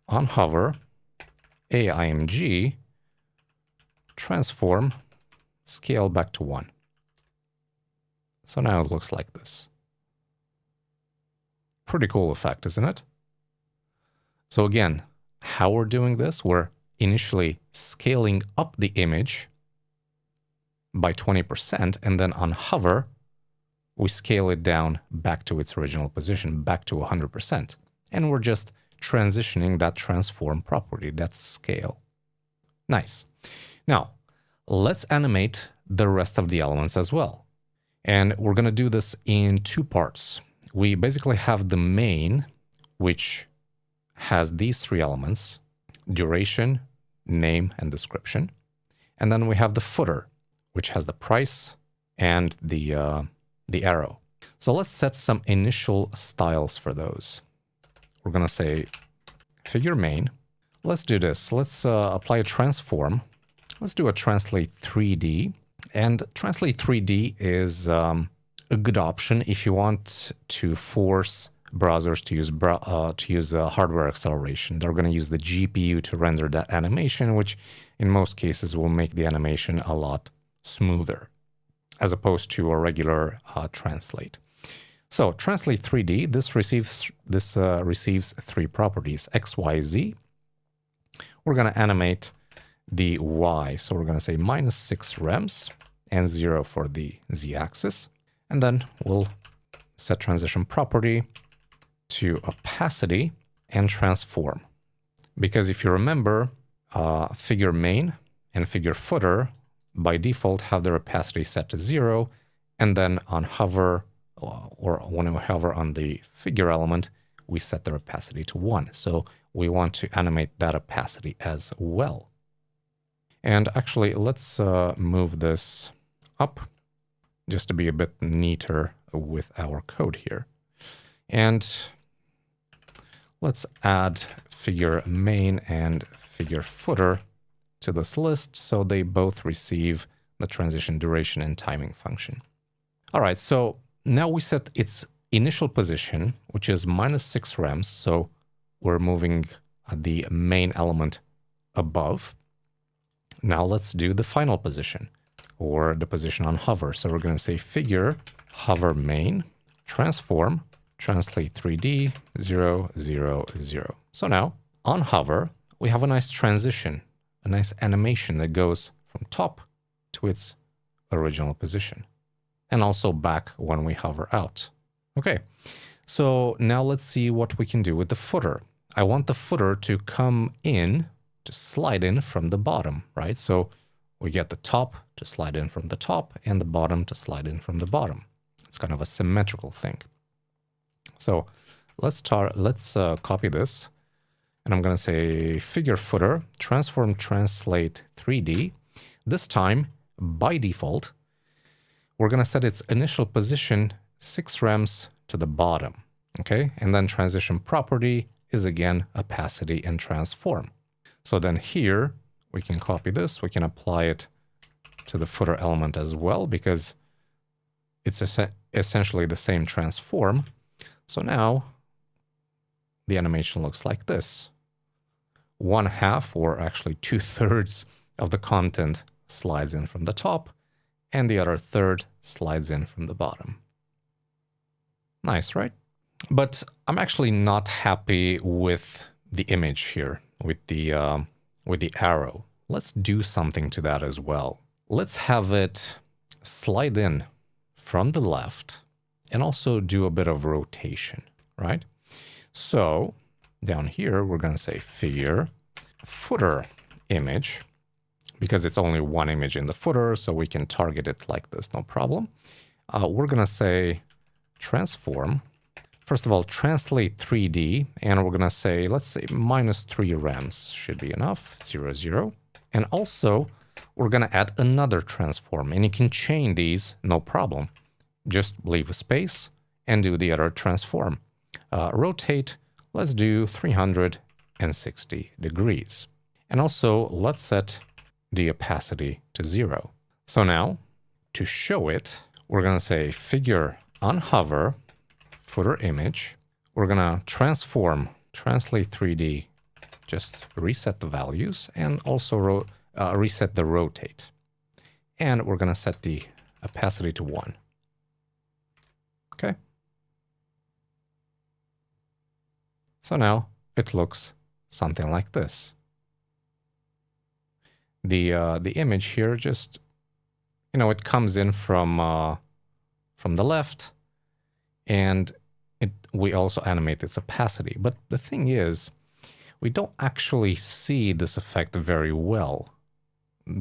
on hover AIMG transform scale back to 1. So now it looks like this. Pretty cool effect, isn't it? So again, how we're doing this, we're initially scaling up the image by 20%, and then on hover, we scale it down back to its original position, back to 100%. And we're just transitioning that transform property, that scale. Nice. Now, let's animate the rest of the elements as well. And we're going to do this in two parts. We basically have the main, which has these three elements, duration, name, and description. And then we have the footer, which has the price and the, uh, the arrow. So let's set some initial styles for those. We're going to say figure main. Let's do this. Let's uh, apply a transform. Let's do a translate 3D. And translate 3D is um, a good option if you want to force browsers to use uh, to use uh, hardware acceleration. They're going to use the GPU to render that animation, which in most cases will make the animation a lot smoother, as opposed to a regular uh, translate. So translate 3D. This receives this uh, receives three properties: X, Y, Z. We're going to animate the Y, so we're going to say minus six rems and zero for the Z axis, and then we'll set transition property to opacity and transform. Because if you remember, uh, figure main and figure footer by default have their opacity set to zero, and then on hover, or when we hover on the figure element, we set the opacity to 1. So we want to animate that opacity as well. And actually, let's uh, move this up just to be a bit neater with our code here. And let's add figure main and figure footer to this list so they both receive the transition duration and timing function. All right, so now we set its initial position, which is minus 6 rems, so we're moving uh, the main element above. Now let's do the final position, or the position on hover. So we're going to say figure hover main, transform, translate 3D, 0, 0, 0. So now, on hover, we have a nice transition, a nice animation that goes from top to its original position, and also back when we hover out. Okay, so now let's see what we can do with the footer. I want the footer to come in, to slide in from the bottom, right? So we get the top to slide in from the top and the bottom to slide in from the bottom. It's kind of a symmetrical thing. So let's start, let's uh, copy this and I'm going to say figure footer, transform translate 3D. This time, by default, we're going to set its initial position 6 rems to the bottom, okay? And then transition property is again opacity and transform. So then here we can copy this, we can apply it to the footer element as well because it's es essentially the same transform. So now the animation looks like this. One half, or actually two thirds of the content slides in from the top, and the other third slides in from the bottom. Nice, right? But I'm actually not happy with the image here, with the, uh, with the arrow. Let's do something to that as well. Let's have it slide in from the left and also do a bit of rotation, right? So down here, we're going to say figure footer image because it's only one image in the footer, so we can target it like this, no problem. Uh, we're going to say transform. First of all, translate 3D, and we're gonna say, let's say minus 3 rems should be enough, 0, 0. And also, we're gonna add another transform, and you can chain these, no problem. Just leave a space and do the other transform. Uh, rotate, let's do 360 degrees. And also, let's set the opacity to 0. So now, to show it, we're gonna say figure on hover, footer image, we're gonna transform, translate 3D, just reset the values and also uh, reset the rotate. And we're gonna set the opacity to one. Okay. So now it looks something like this. The uh, the image here just, you know, it comes in from uh, from the left, and it, we also animate its opacity. But the thing is, we don't actually see this effect very well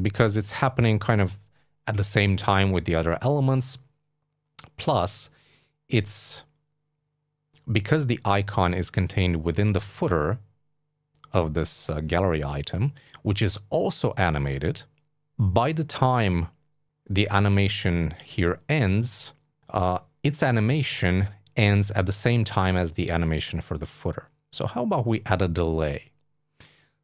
because it's happening kind of at the same time with the other elements. Plus, it's because the icon is contained within the footer of this uh, gallery item, which is also animated, by the time the animation here ends, uh, its animation ends at the same time as the animation for the footer. So how about we add a delay?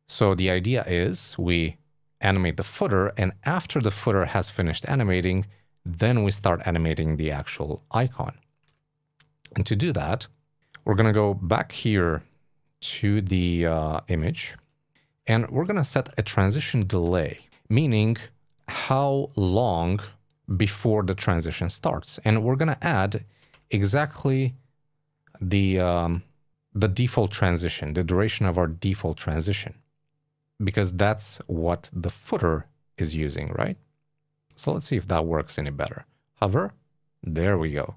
So the idea is we animate the footer, and after the footer has finished animating, then we start animating the actual icon. And to do that, we're going to go back here to the uh, image, and we're going to set a transition delay, meaning how long before the transition starts. And we're going to add exactly the, um, the default transition, the duration of our default transition, because that's what the footer is using, right? So let's see if that works any better. Hover, there we go.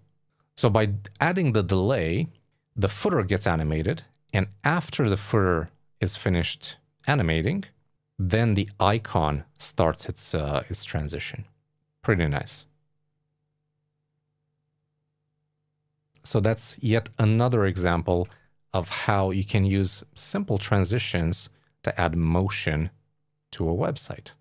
So by adding the delay, the footer gets animated, and after the footer is finished animating, then the icon starts its, uh, its transition. Pretty nice. So that's yet another example of how you can use simple transitions to add motion to a website.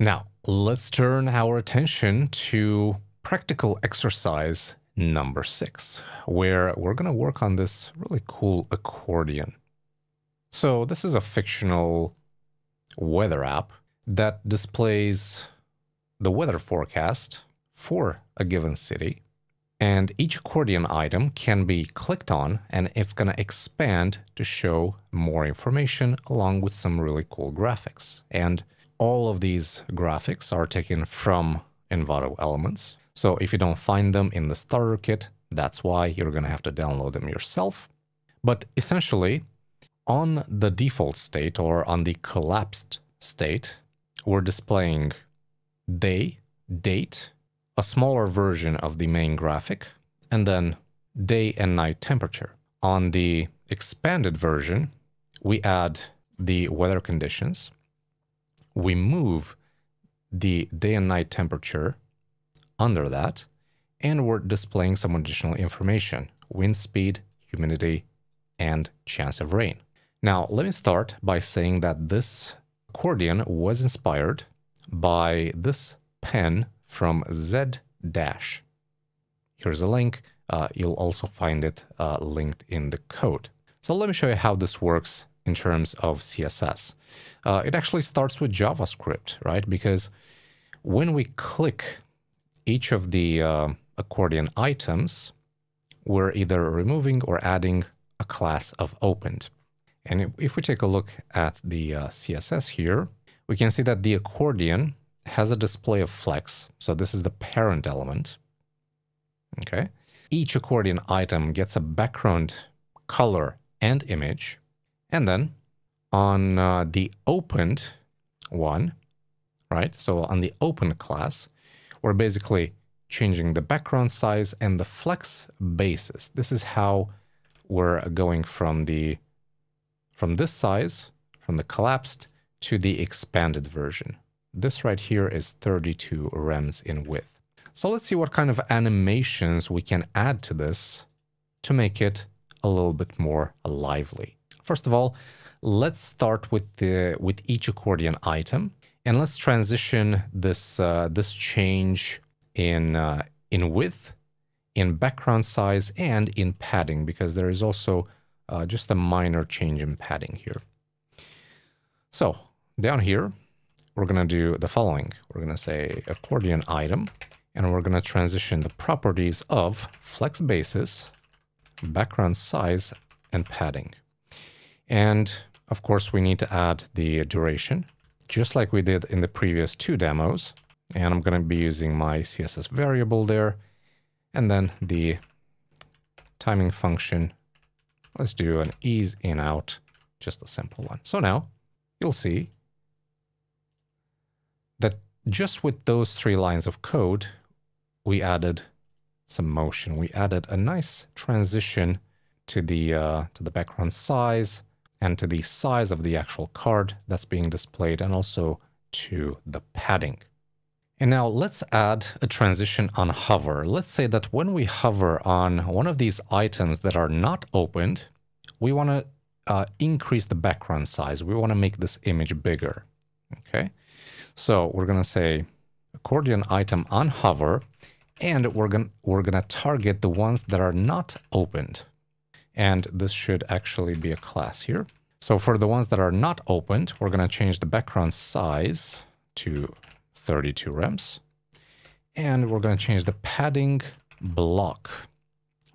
Now, let's turn our attention to practical exercise number six, where we're going to work on this really cool accordion. So this is a fictional weather app that displays the weather forecast for a given city. And each accordion item can be clicked on and it's going to expand to show more information along with some really cool graphics. And all of these graphics are taken from Envato Elements. So if you don't find them in the starter kit, that's why you're going to have to download them yourself. But essentially, on the default state or on the collapsed state, we're displaying day, date, a smaller version of the main graphic, and then day and night temperature. On the expanded version, we add the weather conditions. We move the day and night temperature under that, and we're displaying some additional information, wind speed, humidity, and chance of rain. Now, let me start by saying that this accordion was inspired by this pen from Z Dash. Here's a link. Uh, you'll also find it uh, linked in the code. So let me show you how this works in terms of CSS. Uh, it actually starts with JavaScript, right? Because when we click each of the uh, accordion items, we're either removing or adding a class of opened. And if we take a look at the uh, CSS here, we can see that the accordion has a display of flex. So this is the parent element. Okay. Each accordion item gets a background color and image. And then on uh, the opened one, right? So on the open class, we're basically changing the background size and the flex basis. This is how we're going from the from this size, from the collapsed to the expanded version. This right here is 32 rems in width. So let's see what kind of animations we can add to this to make it a little bit more lively. First of all, let's start with the with each accordion item and let's transition this uh, this change in uh, in width, in background size, and in padding because there is also uh, just a minor change in padding here. So down here, we're to do the following. We're to say accordion item, and we're to transition the properties of flex basis, background size, and padding. And of course, we need to add the duration, just like we did in the previous two demos. And I'm going to be using my CSS variable there. And then the timing function. Let's do an ease in out, just a simple one. So now you'll see that just with those three lines of code, we added some motion. We added a nice transition to the uh, to the background size and to the size of the actual card that's being displayed and also to the padding. And now let's add a transition on hover. Let's say that when we hover on one of these items that are not opened, we want to uh, increase the background size. We want to make this image bigger. Okay. So we're going to say accordion item on hover, and we're going we're going to target the ones that are not opened. And this should actually be a class here. So for the ones that are not opened, we're going to change the background size to 32 rems. And we're going to change the padding block.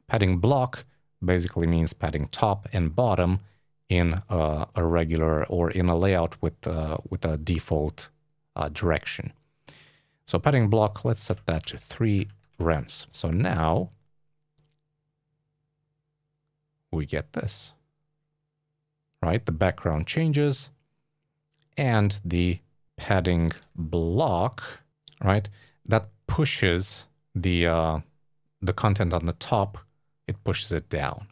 Padding block basically means padding top and bottom in a, regular or in a layout with, uh, with a default uh, direction. So padding block, let's set that to 3 rems. So now we get this, right? The background changes and the padding block, right? That pushes the, uh, the content on the top, it pushes it down.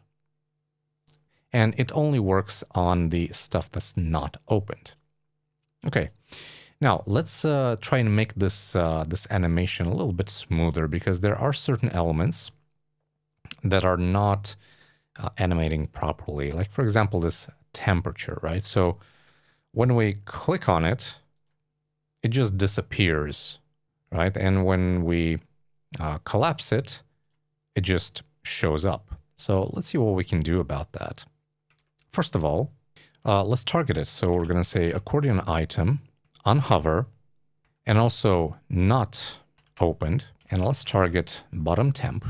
And it only works on the stuff that's not opened. Okay, Now let's uh, try and make this uh, this animation a little bit smoother because there are certain elements that are not uh, animating properly. Like for example, this temperature, right? So when we click on it, it just disappears, right? And when we uh, collapse it, it just shows up. So let's see what we can do about that. First of all, uh, let's target it. So we're going to say accordion item, unhover, and also not opened. And let's target bottom temp.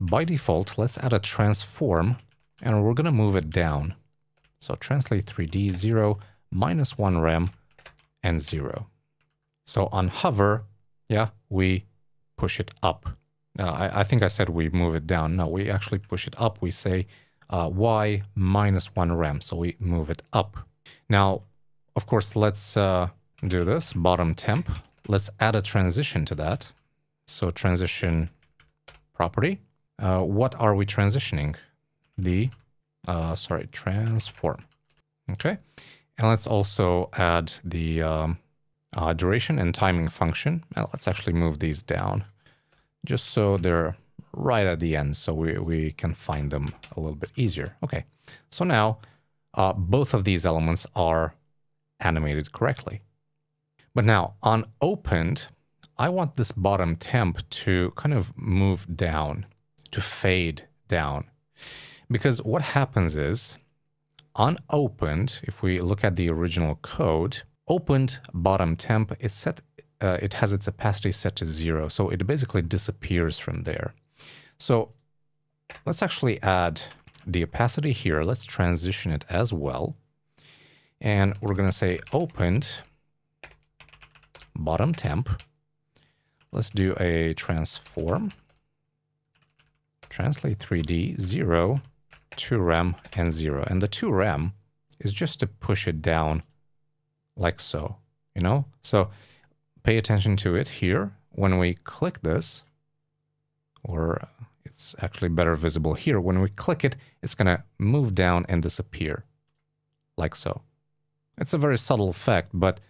By default, let's add a transform, and we're going to move it down. So translate 3D 0, minus 1 rem, and 0. So on hover, yeah, we push it up. Uh, I, I, think I said we move it down. No, we actually push it up. We say uh, y minus 1 rem, so we move it up. Now, of course, let's uh, do this, bottom temp. Let's add a transition to that. So transition property. Uh, what are we transitioning? The, uh, sorry, transform. Okay. And let's also add the um, uh, duration and timing function. Now let's actually move these down just so they're right at the end so we, we can find them a little bit easier. Okay, so now uh, both of these elements are animated correctly. But now on opened, I want this bottom temp to kind of move down, to fade down. Because what happens is, unopened, if we look at the original code, opened bottom temp, it's set, uh, it has its opacity set to zero. So it basically disappears from there. So let's actually add the opacity here. Let's transition it as well. And we're going to say opened bottom temp. Let's do a transform. Translate 3D 0, 2 rem, and 0. And the 2 rem is just to push it down like so, you know? So pay attention to it here. When we click this, or it's actually better visible here. When we click it, it's going to move down and disappear like so. It's a very subtle effect, but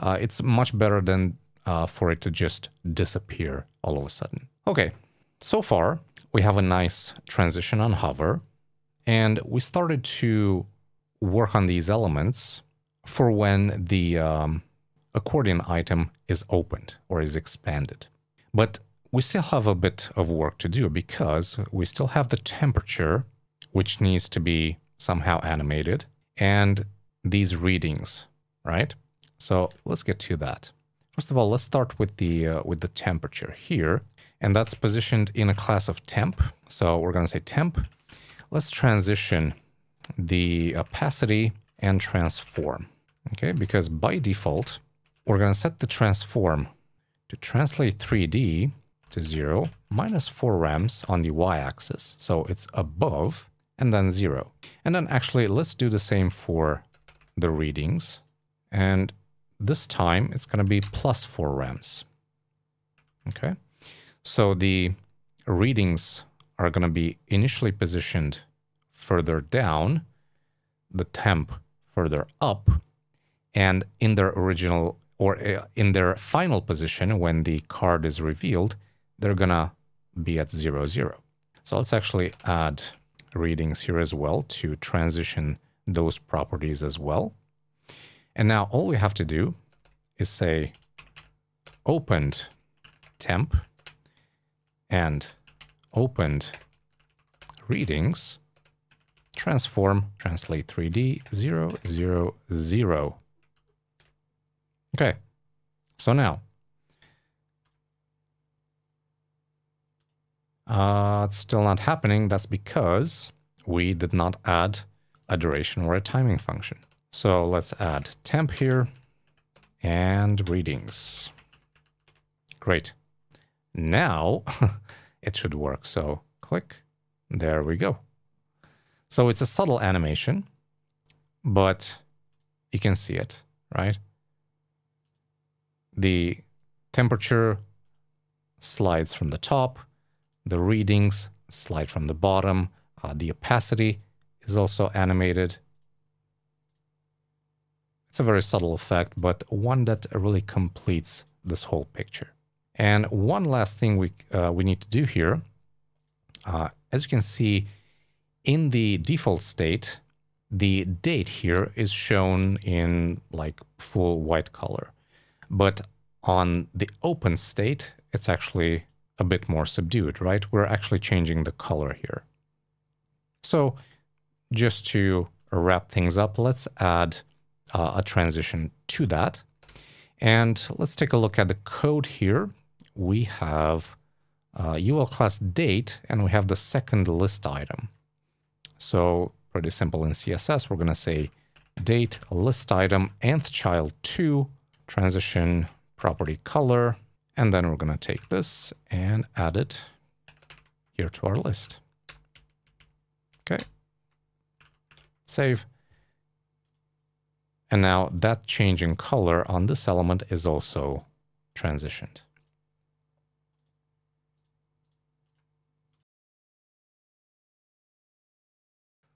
uh, it's much better than uh, for it to just disappear all of a sudden. Okay, so far we have a nice transition on hover and we started to work on these elements for when the um, accordion item is opened or is expanded. But we still have a bit of work to do because we still have the temperature, which needs to be somehow animated, and these readings, right? So let's get to that. First of all, let's start with the uh, with the temperature here, and that's positioned in a class of temp. So we're going to say temp. Let's transition the opacity and transform. Okay, because by default, we're going to set the transform to translate 3D to 0 minus 4 rems on the y-axis. So it's above and then 0. And then actually, let's do the same for the readings. And this time, it's going to be plus 4 rems. Okay, so the readings are going to be initially positioned further down, the temp further up, and in their original or uh, in their final position when the card is revealed, they're gonna be at zero, zero. So let's actually add readings here as well to transition those properties as well. And now all we have to do is say opened temp and opened readings transform translate 3d 0 0 0 Okay, so now, uh, it's still not happening. That's because we did not add a duration or a timing function. So let's add temp here and readings. Great. Now it should work. So click, there we go. So it's a subtle animation, but you can see it, right? the temperature slides from the top, the readings slide from the bottom, uh, the opacity is also animated. It's a very subtle effect, but one that really completes this whole picture. And one last thing we, uh, we need to do here, uh, as you can see, in the default state, the date here is shown in like full white color. But on the open state, it's actually a bit more subdued, right? We're actually changing the color here. So just to wrap things up, let's add uh, a transition to that. And let's take a look at the code here. We have uh, UL class date, and we have the second list item. So pretty simple in CSS. We're going to say date list item nth child 2 transition property color. And then we're going to take this and add it here to our list. Okay. Save. And now that change in color on this element is also transitioned.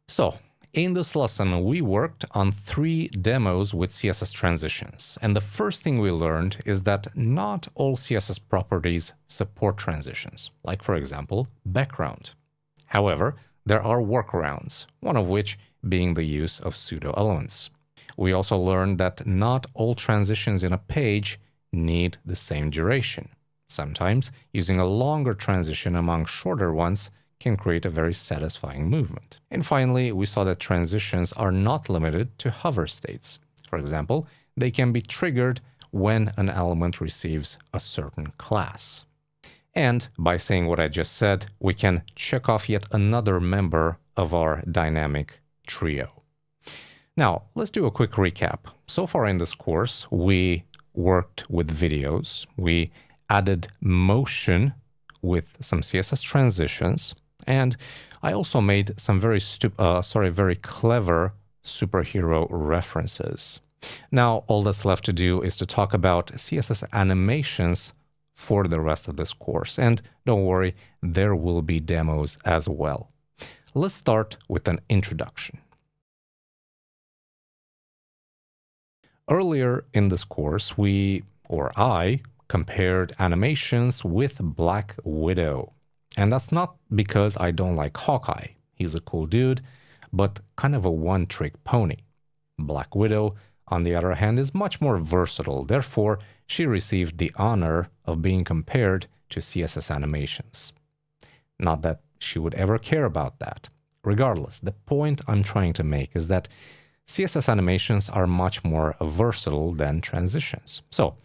So in this lesson, we worked on three demos with CSS transitions. And the first thing we learned is that not all CSS properties support transitions, like for example, background. However, there are workarounds, one of which being the use of pseudo elements. We also learned that not all transitions in a page need the same duration. Sometimes using a longer transition among shorter ones can create a very satisfying movement. And finally, we saw that transitions are not limited to hover states. For example, they can be triggered when an element receives a certain class. And by saying what I just said, we can check off yet another member of our dynamic trio. Now, let's do a quick recap. So far in this course, we worked with videos, we added motion with some CSS transitions, and I also made some very uh, sorry, very clever superhero references. Now, all that's left to do is to talk about CSS animations for the rest of this course. And don't worry, there will be demos as well. Let's start with an introduction. Earlier in this course, we, or I, compared animations with Black Widow. And that's not because I don't like Hawkeye. He's a cool dude, but kind of a one trick pony. Black Widow, on the other hand, is much more versatile. Therefore, she received the honor of being compared to CSS animations. Not that she would ever care about that. Regardless, the point I'm trying to make is that CSS animations are much more versatile than transitions. So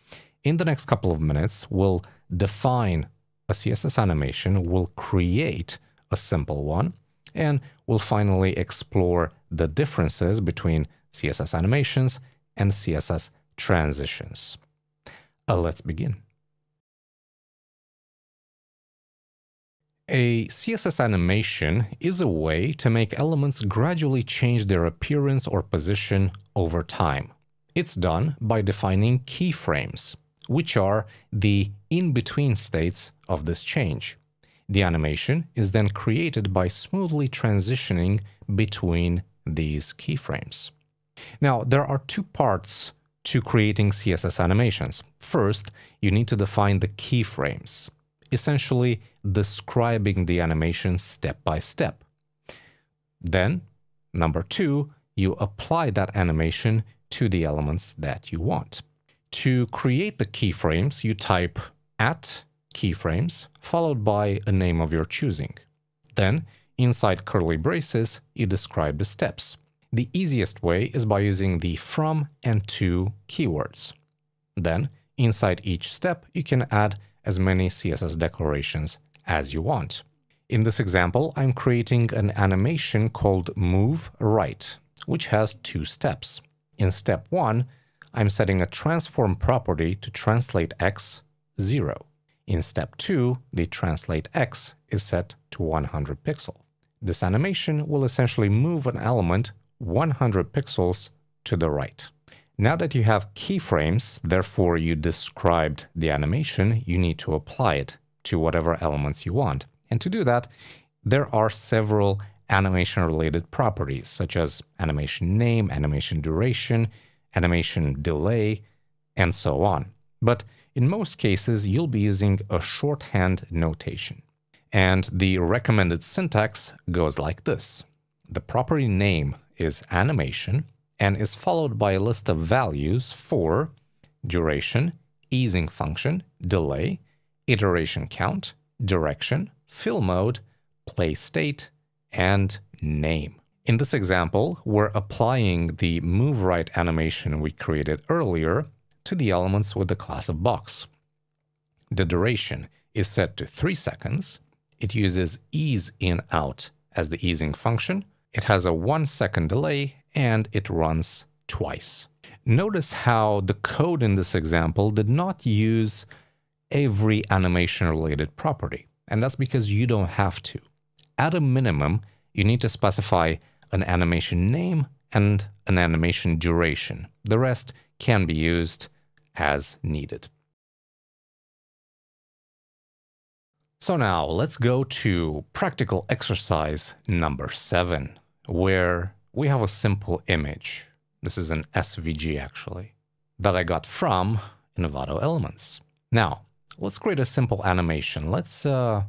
in the next couple of minutes, we'll define a CSS animation, we'll create a simple one, and we'll finally explore the differences between CSS animations and CSS transitions. Uh, let's begin. A CSS animation is a way to make elements gradually change their appearance or position over time. It's done by defining keyframes, which are the in-between states of this change. The animation is then created by smoothly transitioning between these keyframes. Now, there are two parts to creating CSS animations. First, you need to define the keyframes essentially describing the animation step by step. Then, number two, you apply that animation to the elements that you want. To create the keyframes, you type at keyframes followed by a name of your choosing. Then, inside curly braces, you describe the steps. The easiest way is by using the from and to keywords. Then, inside each step, you can add as many CSS declarations as you want. In this example, I'm creating an animation called Move Right, which has two steps. In step 1, I'm setting a transform property to translate x 0. In step 2, the translate x is set to 100 pixel. This animation will essentially move an element 100 pixels to the right. Now that you have keyframes, therefore you described the animation, you need to apply it to whatever elements you want. And to do that, there are several animation related properties such as animation name, animation duration, animation delay, and so on. But in most cases, you'll be using a shorthand notation. And the recommended syntax goes like this. The property name is animation and is followed by a list of values for duration, easing function, delay, iteration count, direction, fill mode, play state, and name. In this example, we're applying the move right animation we created earlier to the elements with the class of box. The duration is set to 3 seconds. It uses ease in out as the easing function. It has a 1 second delay and it runs twice. Notice how the code in this example did not use every animation related property. And that's because you don't have to. At a minimum, you need to specify an animation name and an animation duration. The rest can be used as needed. So now let's go to practical exercise number seven, where we have a simple image. This is an SVG actually, that I got from Envato Elements. Now, let's create a simple animation. Let's, uh,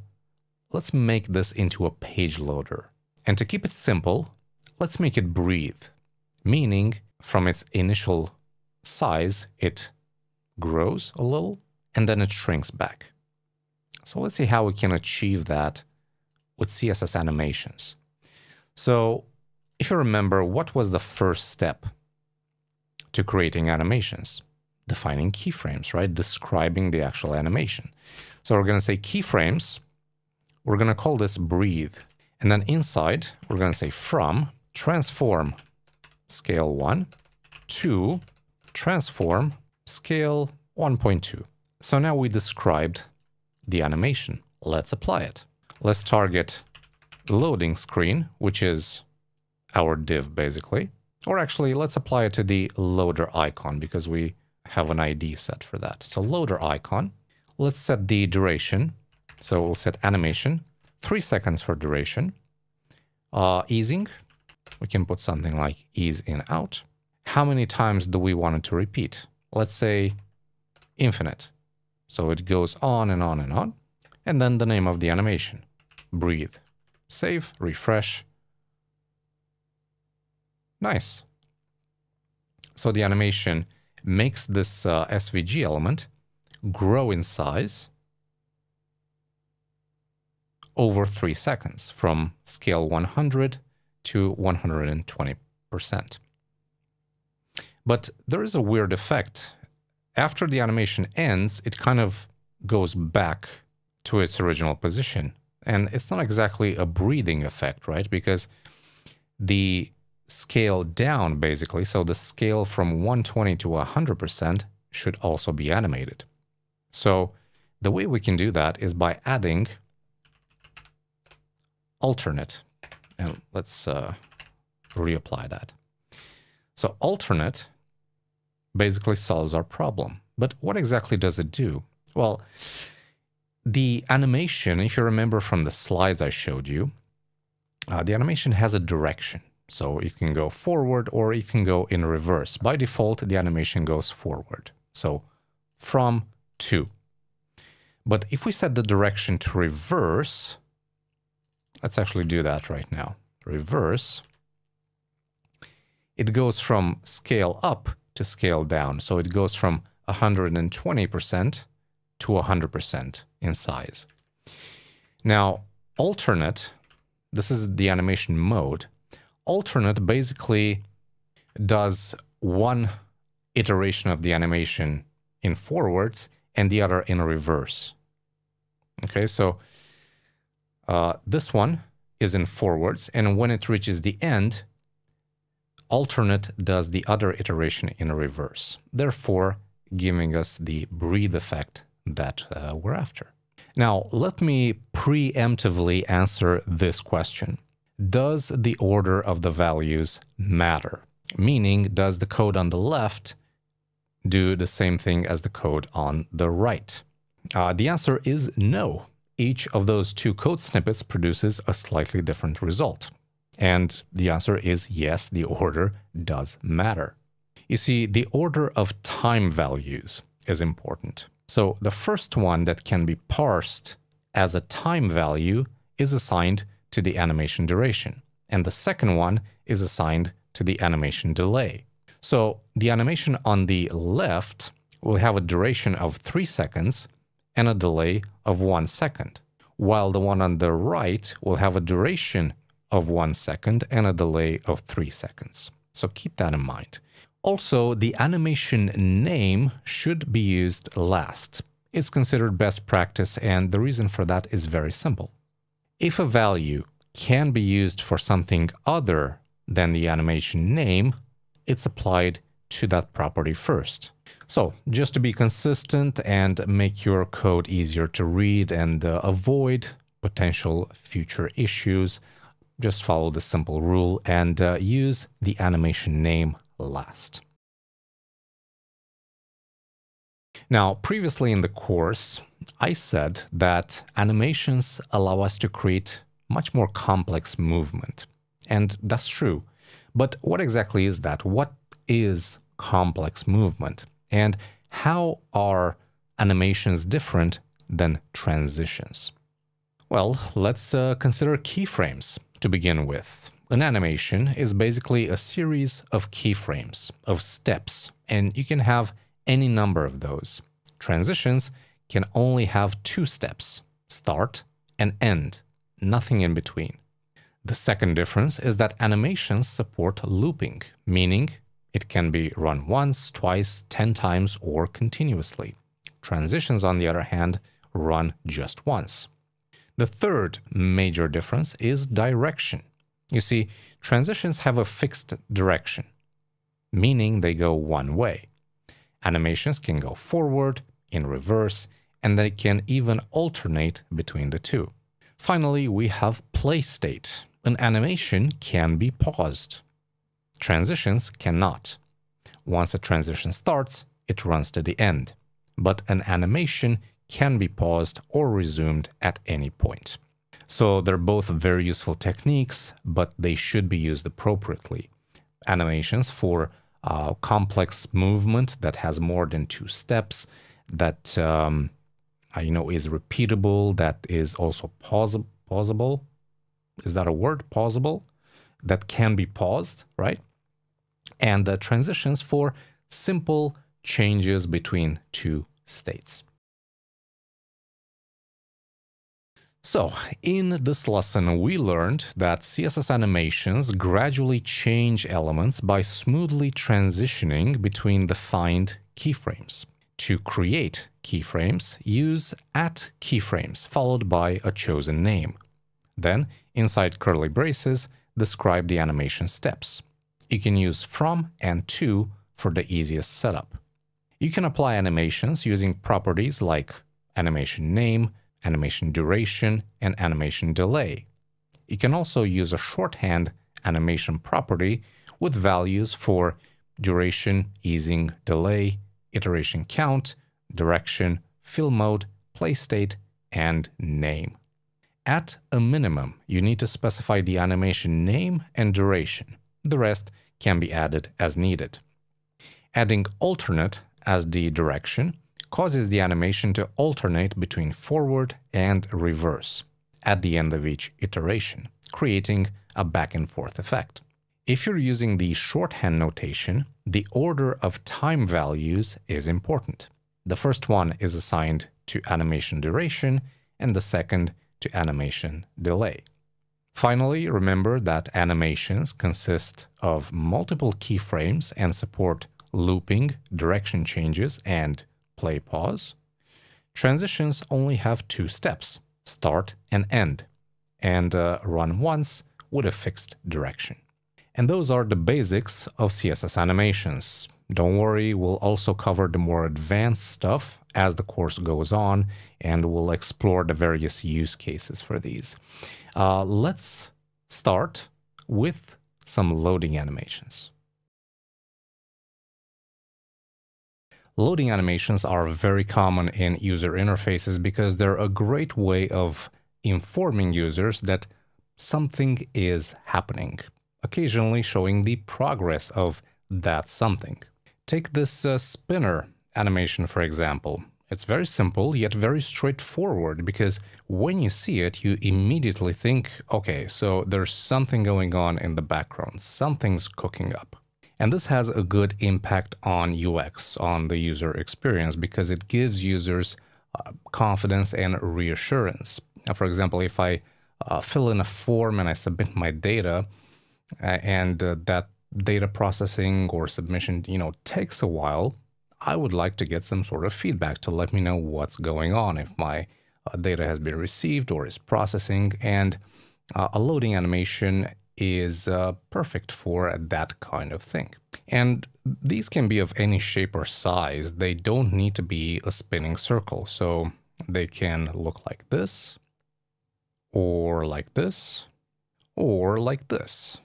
let's make this into a page loader. And to keep it simple, let's make it breathe, meaning from its initial size, it grows a little and then it shrinks back. So let's see how we can achieve that with CSS animations. So if you remember, what was the first step to creating animations? Defining keyframes, right? Describing the actual animation. So we're going to say keyframes. We're going to call this breathe. And then inside, we're going to say from transform scale 1 to transform scale 1.2. So now we described the animation. Let's apply it. Let's target loading screen, which is our div basically. Or actually, let's apply it to the loader icon because we have an ID set for that. So loader icon. Let's set the duration. So we'll set animation, three seconds for duration. Uh, easing, we can put something like ease in out. How many times do we want it to repeat? Let's say infinite. So it goes on and on and on. And then the name of the animation, breathe. Save, refresh. Nice. So the animation makes this uh, SVG element grow in size over three seconds from scale 100 to 120%. But there is a weird effect after the animation ends, it kind of goes back to its original position. And it's not exactly a breathing effect, right? Because the scale down, basically, so the scale from 120 to 100% should also be animated. So the way we can do that is by adding alternate. And let's uh, reapply that. So alternate basically solves our problem. But what exactly does it do? Well, the animation, if you remember from the slides I showed you, uh, the animation has a direction. So it can go forward or it can go in reverse. By default, the animation goes forward. So from to. But if we set the direction to reverse, let's actually do that right now. Reverse. It goes from scale up to scale down. So it goes from 120% to 100% in size. Now, alternate, this is the animation mode. Alternate basically does one iteration of the animation in forwards and the other in reverse. Okay, so uh, this one is in forwards, and when it reaches the end, alternate does the other iteration in reverse, therefore giving us the breathe effect that uh, we're after. Now, let me preemptively answer this question. Does the order of the values matter? Meaning, does the code on the left do the same thing as the code on the right? Uh, the answer is no. Each of those two code snippets produces a slightly different result. And the answer is yes, the order does matter. You see, the order of time values is important. So the first one that can be parsed as a time value is assigned to the animation duration, and the second one is assigned to the animation delay. So the animation on the left will have a duration of 3 seconds and a delay of 1 second, while the one on the right will have a duration of 1 second and a delay of 3 seconds. So keep that in mind. Also, the animation name should be used last. It's considered best practice, and the reason for that is very simple. If a value can be used for something other than the animation name, it's applied to that property first. So just to be consistent and make your code easier to read and uh, avoid potential future issues, just follow the simple rule and uh, use the animation name last. Now, previously in the course, I said that animations allow us to create much more complex movement. And that's true. But what exactly is that? What is complex movement? And how are animations different than transitions? Well, let's uh, consider keyframes to begin with. An animation is basically a series of keyframes, of steps, and you can have any number of those. Transitions can only have two steps, start and end, nothing in between. The second difference is that animations support looping, meaning it can be run once, twice, 10 times, or continuously. Transitions, on the other hand, run just once. The third major difference is direction. You see, transitions have a fixed direction, meaning they go one way. Animations can go forward, in reverse, and they can even alternate between the two. Finally, we have play state. An animation can be paused. Transitions cannot. Once a transition starts, it runs to the end. But an animation can be paused or resumed at any point. So they're both very useful techniques, but they should be used appropriately. Animations for uh, complex movement that has more than two steps, that um, uh, you know is repeatable, that is also pausable. pausable. Is that a word? Pausable. That can be paused, right? And the transitions for simple changes between two states. So, in this lesson, we learned that CSS animations gradually change elements by smoothly transitioning between defined keyframes. To create keyframes, use at keyframes followed by a chosen name. Then, inside curly braces, describe the animation steps. You can use from and to for the easiest setup. You can apply animations using properties like animation name, animation duration, and animation delay. You can also use a shorthand animation property with values for duration, easing, delay, iteration count, direction, fill mode, play state, and name. At a minimum, you need to specify the animation name and duration. The rest can be added as needed. Adding alternate as the direction causes the animation to alternate between forward and reverse at the end of each iteration, creating a back and forth effect. If you're using the shorthand notation, the order of time values is important. The first one is assigned to animation duration and the second to animation delay. Finally, remember that animations consist of multiple keyframes and support looping, direction changes, and play pause. Transitions only have two steps, start and end, and uh, run once with a fixed direction. And those are the basics of CSS animations. Don't worry, we'll also cover the more advanced stuff as the course goes on, and we'll explore the various use cases for these. Uh, let's start with some loading animations. Loading animations are very common in user interfaces because they're a great way of informing users that something is happening, occasionally showing the progress of that something. Take this uh, spinner animation, for example. It's very simple, yet very straightforward, because when you see it, you immediately think, okay, so there's something going on in the background, something's cooking up. And this has a good impact on UX, on the user experience, because it gives users uh, confidence and reassurance. Now, for example, if I uh, fill in a form and I submit my data, uh, and uh, that data processing or submission, you know, takes a while, I would like to get some sort of feedback to let me know what's going on, if my uh, data has been received or is processing. And uh, a loading animation is uh, perfect for that kind of thing. And these can be of any shape or size. They don't need to be a spinning circle. So they can look like this, or like this, or like this.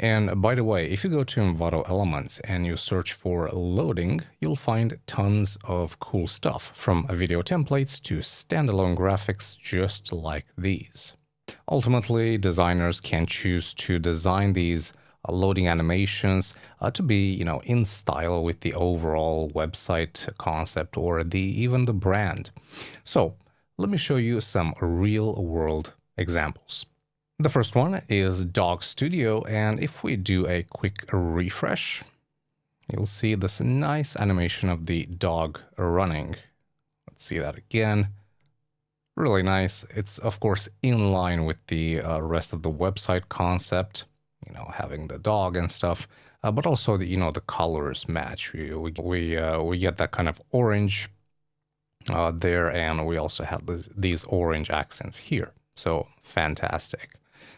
And by the way, if you go to Envato Elements and you search for loading, you'll find tons of cool stuff, from video templates to standalone graphics just like these. Ultimately, designers can choose to design these uh, loading animations uh, to be, you know, in style with the overall website concept or the even the brand. So let me show you some real world examples. The first one is Dog Studio, and if we do a quick refresh, you'll see this nice animation of the dog running. Let's see that again. Really nice. It's, of course, in line with the uh, rest of the website concept, you know, having the dog and stuff, uh, but also, the, you know, the colors match. We, we, uh, we get that kind of orange uh, there, and we also have this, these orange accents here. So fantastic.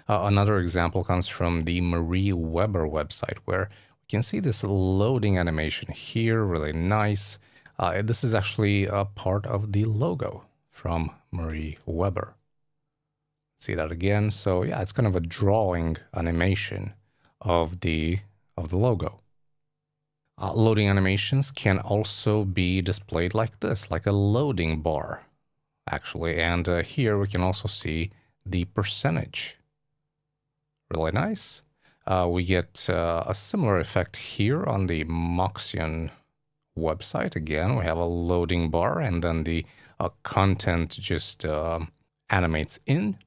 Uh, another example comes from the Marie Weber website where we can see this loading animation here, really nice. Uh, this is actually a part of the logo from Marie Weber. See that again. So yeah, it's kind of a drawing animation of the of the logo. Uh, loading animations can also be displayed like this, like a loading bar, actually. And uh, here we can also see the percentage really nice. Uh, we get uh, a similar effect here on the Moxion website. Again, we have a loading bar and then the uh, content just um, animates in.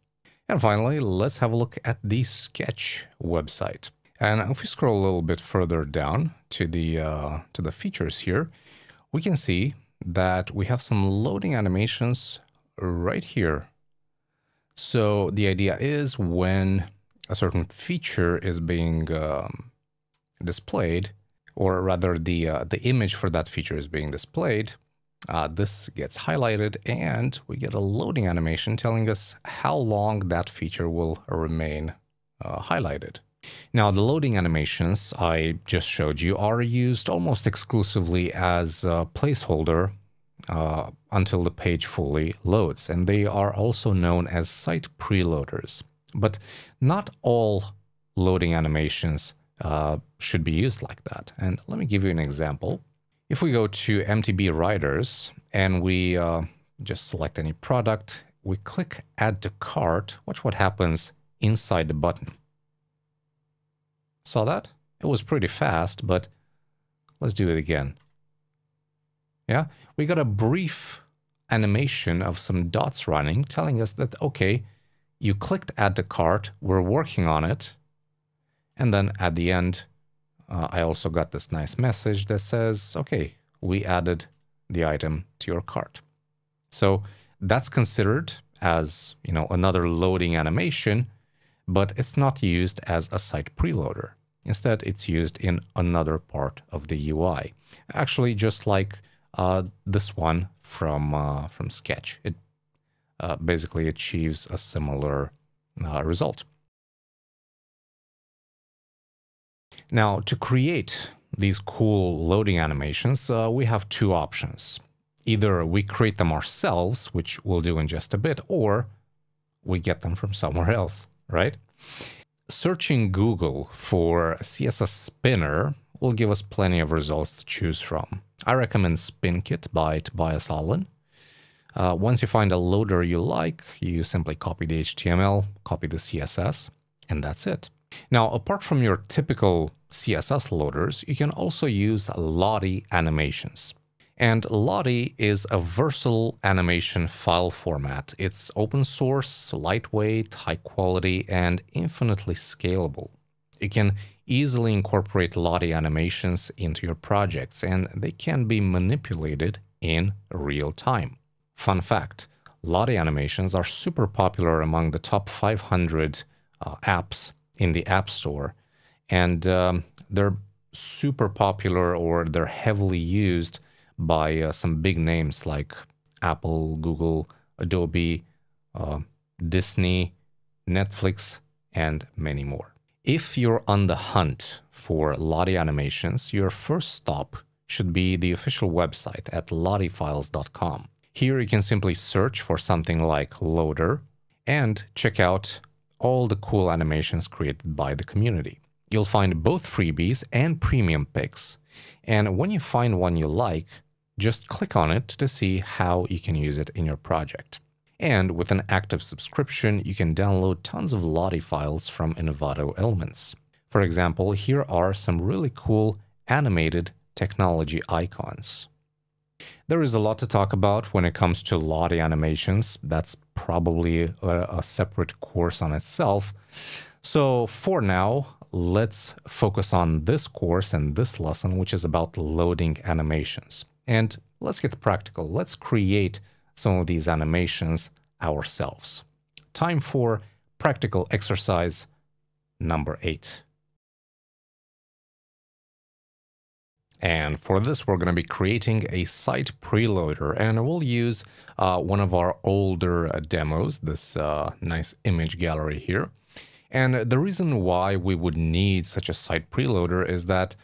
And finally, let's have a look at the Sketch website. And if we scroll a little bit further down to the uh, to the features here, we can see that we have some loading animations right here. So the idea is when a certain feature is being um, displayed, or rather the, uh, the image for that feature is being displayed, uh, this gets highlighted and we get a loading animation telling us how long that feature will remain uh, highlighted. Now, the loading animations I just showed you are used almost exclusively as a placeholder uh, until the page fully loads, and they are also known as site preloaders. But not all loading animations uh, should be used like that. And let me give you an example. If we go to MTB Riders and we uh, just select any product, we click Add to Cart, watch what happens inside the button. Saw that? It was pretty fast, but let's do it again. Yeah, we got a brief animation of some dots running telling us that, okay, you clicked add to cart, we're working on it. And then at the end, uh, I also got this nice message that says, okay, we added the item to your cart. So that's considered as, you know, another loading animation, but it's not used as a site preloader. Instead, it's used in another part of the UI. Actually, just like uh, this one from uh, from Sketch. It uh, basically achieves a similar uh, result. Now, to create these cool loading animations, uh, we have two options. Either we create them ourselves, which we'll do in just a bit, or we get them from somewhere else, right? Searching Google for CSS Spinner will give us plenty of results to choose from. I recommend SpinKit by Tobias Ahlin. Uh, once you find a loader you like, you simply copy the HTML, copy the CSS, and that's it. Now, apart from your typical CSS loaders, you can also use Lottie animations. And Lottie is a versatile animation file format. It's open source, lightweight, high quality, and infinitely scalable. You can easily incorporate Lottie animations into your projects, and they can be manipulated in real time. Fun fact, Lottie animations are super popular among the top 500 uh, apps in the App Store, and um, they're super popular or they're heavily used by uh, some big names like Apple, Google, Adobe, uh, Disney, Netflix, and many more. If you're on the hunt for Lottie animations, your first stop should be the official website at lottiefiles.com. Here you can simply search for something like Loader and check out all the cool animations created by the community. You'll find both freebies and premium picks. And when you find one you like, just click on it to see how you can use it in your project. And with an active subscription, you can download tons of Lottie files from Envato Elements. For example, here are some really cool animated technology icons. There is a lot to talk about when it comes to Lottie animations. That's probably a, a separate course on itself. So for now, let's focus on this course and this lesson, which is about loading animations. And let's get practical. Let's create some of these animations ourselves. Time for practical exercise number eight. And for this, we're going to be creating a site preloader, and we'll use uh, one of our older uh, demos, this uh, nice image gallery here. And the reason why we would need such a site preloader is that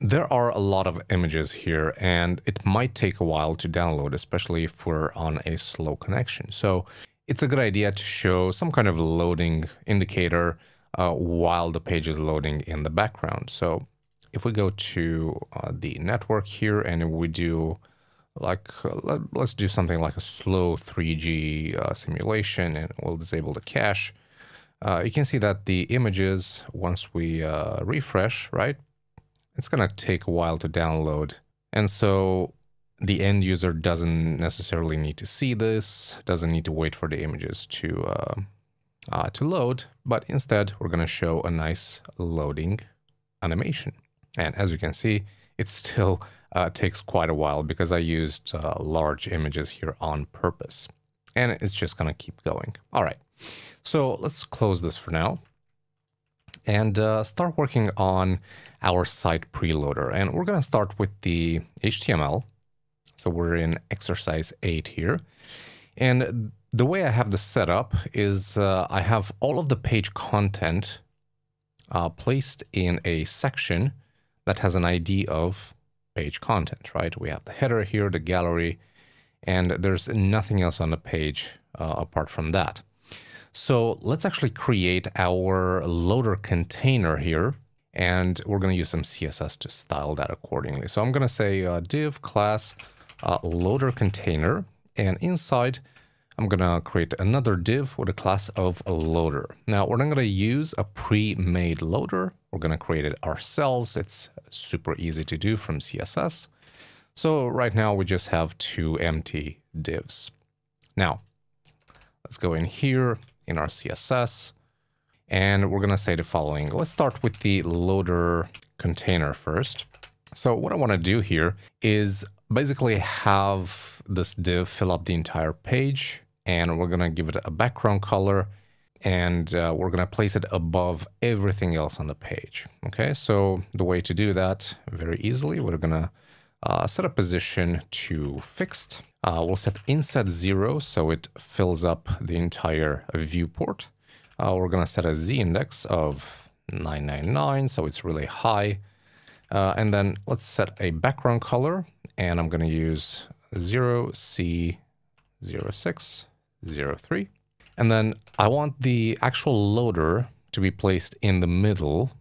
there are a lot of images here and it might take a while to download, especially if we're on a slow connection. So it's a good idea to show some kind of loading indicator uh, while the page is loading in the background. So if we go to uh, the network here and we do like, uh, let, us do something like a slow 3G uh, simulation and we'll disable the cache. Uh, you can see that the images, once we uh, refresh, right, it's going to take a while to download. And so the end user doesn't necessarily need to see this, doesn't need to wait for the images to, uh, uh, to load, but instead we're going to show a nice loading animation. And as you can see, it still uh, takes quite a while because I used uh, large images here on purpose. And it's just going to keep going. All right, so let's close this for now and uh, start working on our site preloader. And we're going to start with the HTML. So we're in exercise 8 here. And the way I have this set up is uh, I have all of the page content uh, placed in a section that has an ID of page content, right? We have the header here, the gallery, and there's nothing else on the page uh, apart from that. So let's actually create our loader container here, and we're going to use some CSS to style that accordingly. So I'm going to say uh, div class uh, loader container, and inside I'm going to create another div with a class of loader. Now, we're not going to use a pre-made loader. We're going to create it ourselves. It's super easy to do from CSS. So right now we just have two empty divs. Now, let's go in here in our CSS. And we're going to say the following. Let's start with the loader container first. So what I want to do here is basically have this div fill up the entire page. And we're going to give it a background color. And uh, we're going to place it above everything else on the page. Okay, so the way to do that very easily, we're going to uh, set a position to fixed. Uh, we'll set inset zero so it fills up the entire viewport. Uh, we're going to set a z index of 999 so it's really high. Uh, and then let's set a background color and I'm going to use 0C0603. And then I want the actual loader to be placed in the middle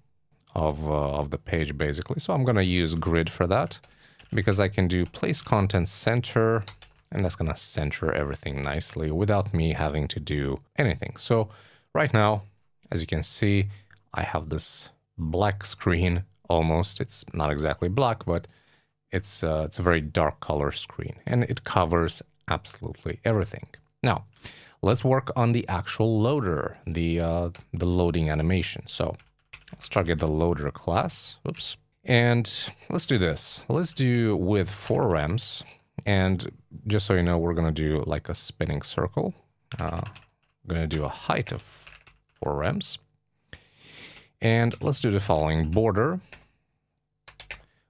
of, uh, of the page basically. So I'm going to use grid for that because I can do place content center and that's going to center everything nicely without me having to do anything. So right now, as you can see, I have this black screen almost. It's not exactly black, but it's, uh, it's a very dark color screen and it covers absolutely everything. Now, let's work on the actual loader, the, uh, the loading animation. So let's target the loader class. Oops. And let's do this. Let's do with four rems. And just so you know, we're going to do like a spinning circle. Uh, I'm going to do a height of four rems. And let's do the following border.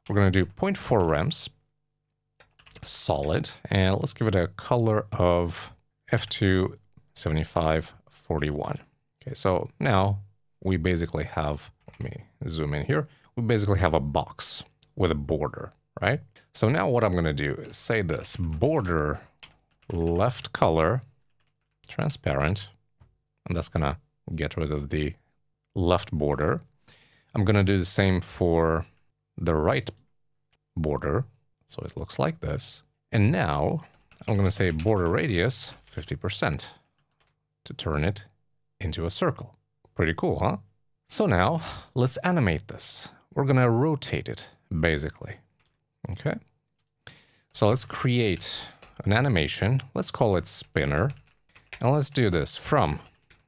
We're going to do 0.4 rems solid. And let's give it a color of F2 7541. Okay, so now we basically have, let me zoom in here. We basically have a box with a border, right? So now what I'm going to do is say this border left color transparent, and that's going to get rid of the left border. I'm going to do the same for the right border. So it looks like this. And now I'm going to say border radius 50% to turn it into a circle. Pretty cool, huh? So now let's animate this. We're to rotate it, basically. Okay. So let's create an animation. Let's call it spinner. And let's do this from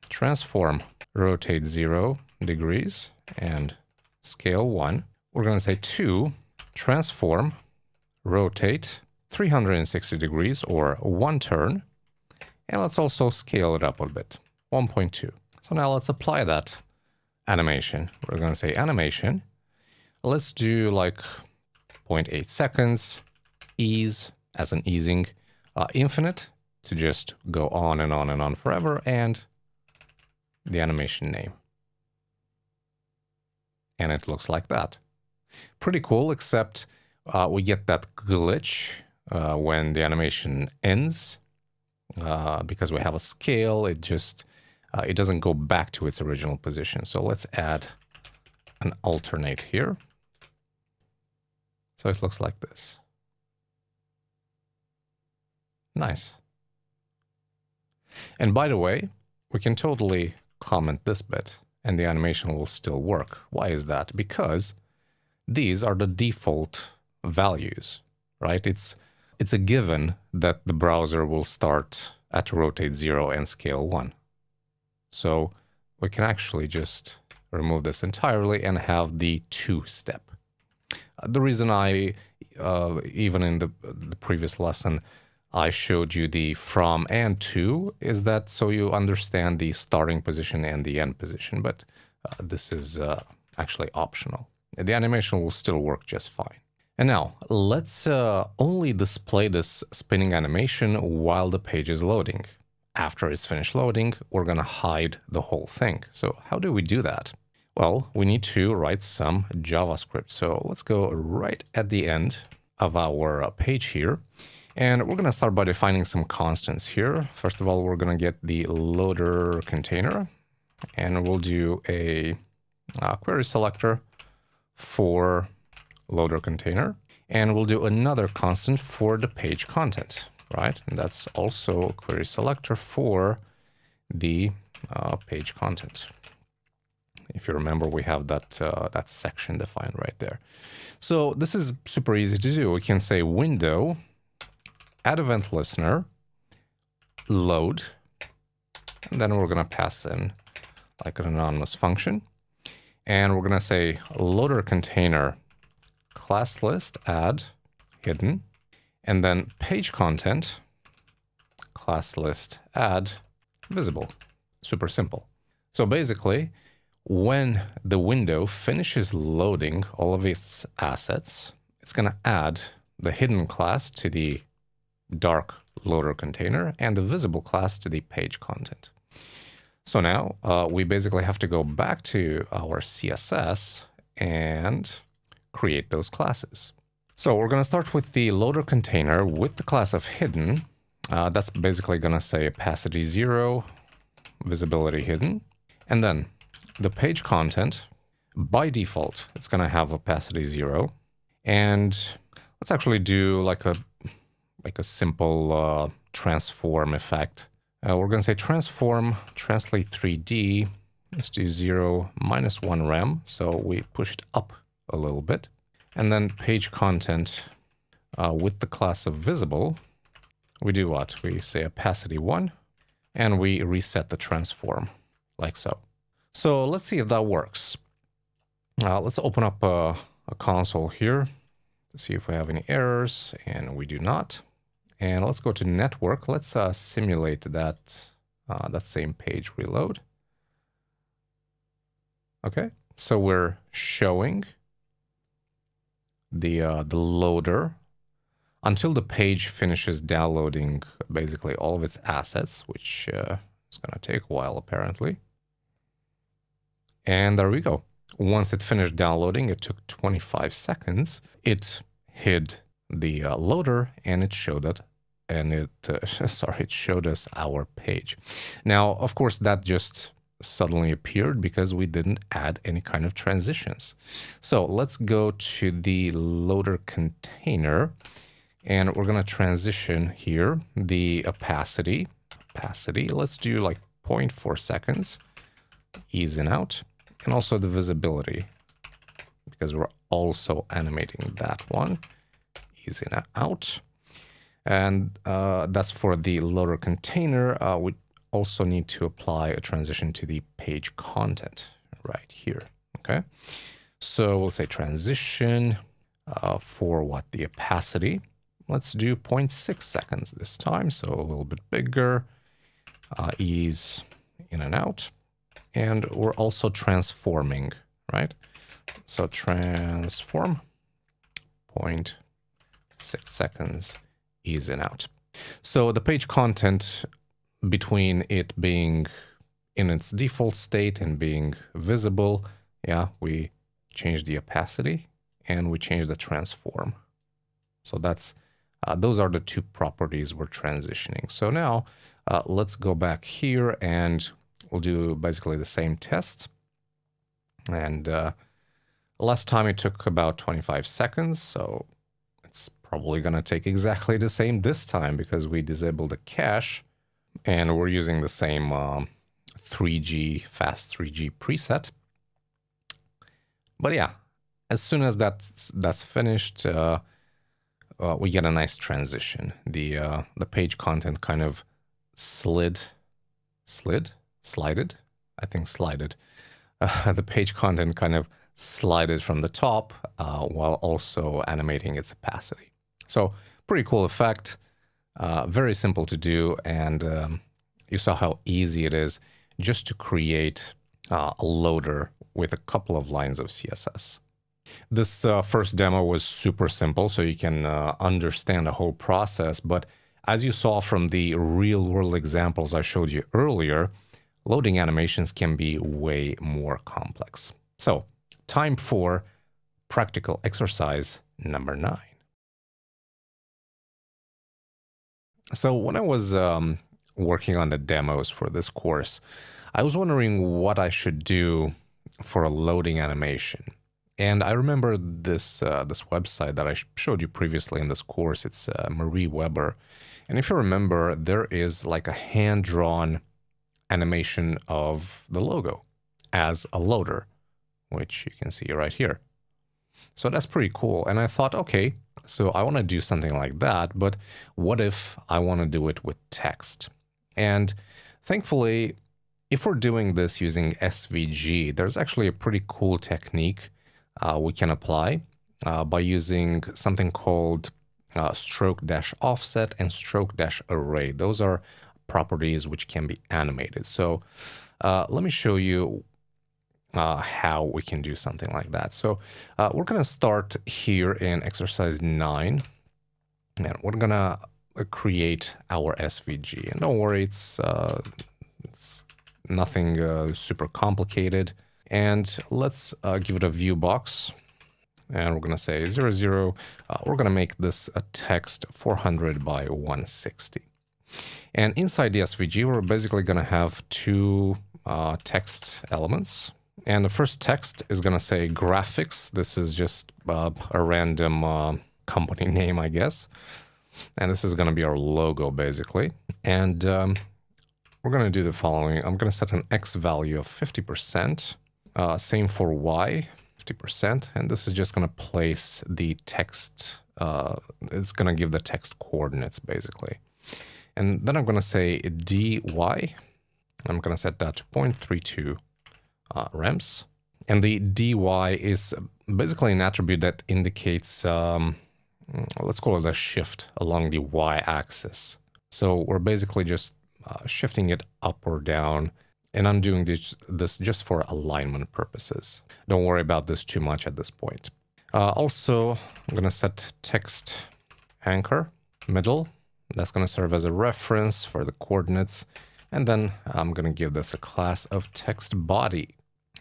transform rotate 0 degrees and scale 1. We're going to say 2 transform rotate 360 degrees or one turn. And let's also scale it up a bit, 1.2. So now let's apply that animation. We're going to say animation. Let's do like 0.8 seconds, ease as an easing, uh, infinite to just go on and on and on forever, and the animation name. And it looks like that. Pretty cool, except uh, we get that glitch uh, when the animation ends. Uh, because we have a scale, it just, uh, it doesn't go back to its original position. So let's add an alternate here. So it looks like this. Nice. And by the way, we can totally comment this bit and the animation will still work. Why is that? Because these are the default values, right? It's it's a given that the browser will start at rotate 0 and scale 1. So we can actually just remove this entirely and have the two-step. Uh, the reason I, uh, even in the, the previous lesson, I showed you the from and to is that so you understand the starting position and the end position, but uh, this is uh, actually optional. The animation will still work just fine. And now let's uh, only display this spinning animation while the page is loading. After it's finished loading, we're to hide the whole thing. So how do we do that? Well, we need to write some JavaScript. So let's go right at the end of our uh, page here. And we're to start by defining some constants here. First of all, we're to get the loader container, and we'll do a, a query selector for loader container, and we'll do another constant for the page content, right? And that's also a query selector for the uh, page content. If you remember, we have that uh, that section defined right there. So this is super easy to do. We can say window add event listener, load, and then we're going to pass in like an anonymous function. And we're going to say loader container class list add hidden, and then page content class list add visible. Super simple. So basically, when the window finishes loading all of its assets, it's going to add the hidden class to the dark loader container and the visible class to the page content. So now uh, we basically have to go back to our CSS and create those classes. So we're going to start with the loader container with the class of hidden. Uh, that's basically going to say opacity 0, visibility hidden. And then the page content, by default, it's going to have opacity 0. And let's actually do like a like a simple uh, transform effect. Uh, we're going to say transform, translate 3D, let's do 0 minus 1 rem. So we push it up a little bit. And then page content uh, with the class of visible, we do what? We say opacity 1, and we reset the transform, like so. So let's see if that works. Uh, let's open up a, a console here to see if we have any errors, and we do not. And let's go to network. Let's uh, simulate that, uh, that same page reload. Okay, so we're showing the, uh, the loader until the page finishes downloading basically all of its assets, which uh, is going to take a while apparently. And there we go. Once it finished downloading, it took 25 seconds. It hid the uh, loader and it showed it and it uh, sorry it showed us our page now of course that just suddenly appeared because we didn't add any kind of transitions. So let's go to the loader container and we're going to transition here the opacity opacity. Let's do like 0.4 seconds ease in out and also the visibility because we're also animating that one. Ease in out. And uh, that's for the loader container uh, we also need to apply a transition to the page content right here okay so we'll say transition uh, for what the opacity Let's do 0.6 seconds this time, so a little bit bigger. Uh, ease in and out. And we're also transforming, right? So transform, 0.6 seconds, ease in out. So the page content between it being in its default state and being visible, yeah, we change the opacity and we change the transform. So that's uh, those are the two properties we're transitioning. So now uh, let's go back here and we'll do basically the same test. And uh, last time it took about 25 seconds, so it's probably going to take exactly the same this time because we disabled the cache and we're using the same 3G, um, fast 3G preset. But yeah, as soon as that's, that's finished, uh, uh, we get a nice transition. The uh, the page content kind of slid, slid, slided. I think slided. The page content kind of slided from the top uh, while also animating its opacity. So pretty cool effect. Uh, very simple to do, and um, you saw how easy it is just to create uh, a loader with a couple of lines of CSS. This uh, first demo was super simple, so you can uh, understand the whole process. But as you saw from the real world examples I showed you earlier, loading animations can be way more complex. So time for practical exercise number nine. So when I was um, working on the demos for this course, I was wondering what I should do for a loading animation. And I remember this uh, this website that I showed you previously in this course. It's uh, Marie Weber, and if you remember, there is like a hand drawn animation of the logo as a loader, which you can see right here. So that's pretty cool. And I thought, okay, so I want to do something like that, but what if I want to do it with text? And thankfully, if we're doing this using SVG, there's actually a pretty cool technique uh, we can apply uh, by using something called uh, stroke dash offset and stroke dash array. Those are properties which can be animated. So uh, let me show you uh, how we can do something like that. So uh, we're going to start here in exercise 9 and we're going to create our SVG. And don't worry, it's, it's nothing super complicated. And let's uh, give it a view box. And we're going to say 00. 0. Uh, we're going to make this a text 400 by 160. And inside the SVG, we're basically going to have two uh, text elements. And the first text is going to say graphics. This is just uh, a random uh, company name, I guess. And this is going to be our logo, basically. And um, we're going to do the following. I'm going to set an X value of 50%. Uh, same for Y, 50%. And this is just going to place the text. Uh, it's going to give the text coordinates, basically. And then I'm going to say dy. I'm going to set that to 0.32 uh, rems. And the dy is basically an attribute that indicates, um, let's call it a shift along the y-axis. So we're basically just uh, shifting it up or down. And I'm doing this, this just for alignment purposes. Don't worry about this too much at this point. Uh, also, I'm going to set text anchor middle. That's going to serve as a reference for the coordinates. And then I'm going to give this a class of text body.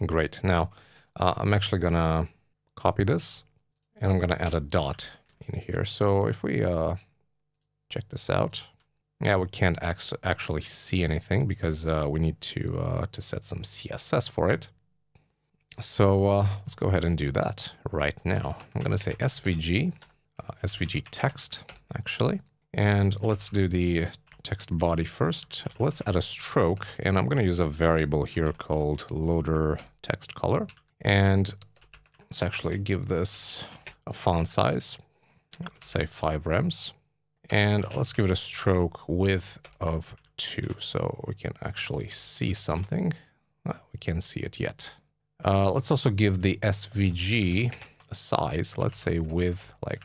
Great. Now, uh, I'm actually going to copy this and I'm going to add a dot in here. So if we uh, check this out, yeah, we can't actually see anything because uh, we need to uh, to set some CSS for it. So uh, let's go ahead and do that right now. I'm going to say SVG, uh, SVG text, actually. And let's do the text body first. Let's add a stroke, and I'm going to use a variable here called loader text color. And let's actually give this a font size. Let's say 5 rems. And let's give it a stroke width of 2 so we can actually see something. Well, we can't see it yet. Uh, let's also give the SVG a size, let's say with like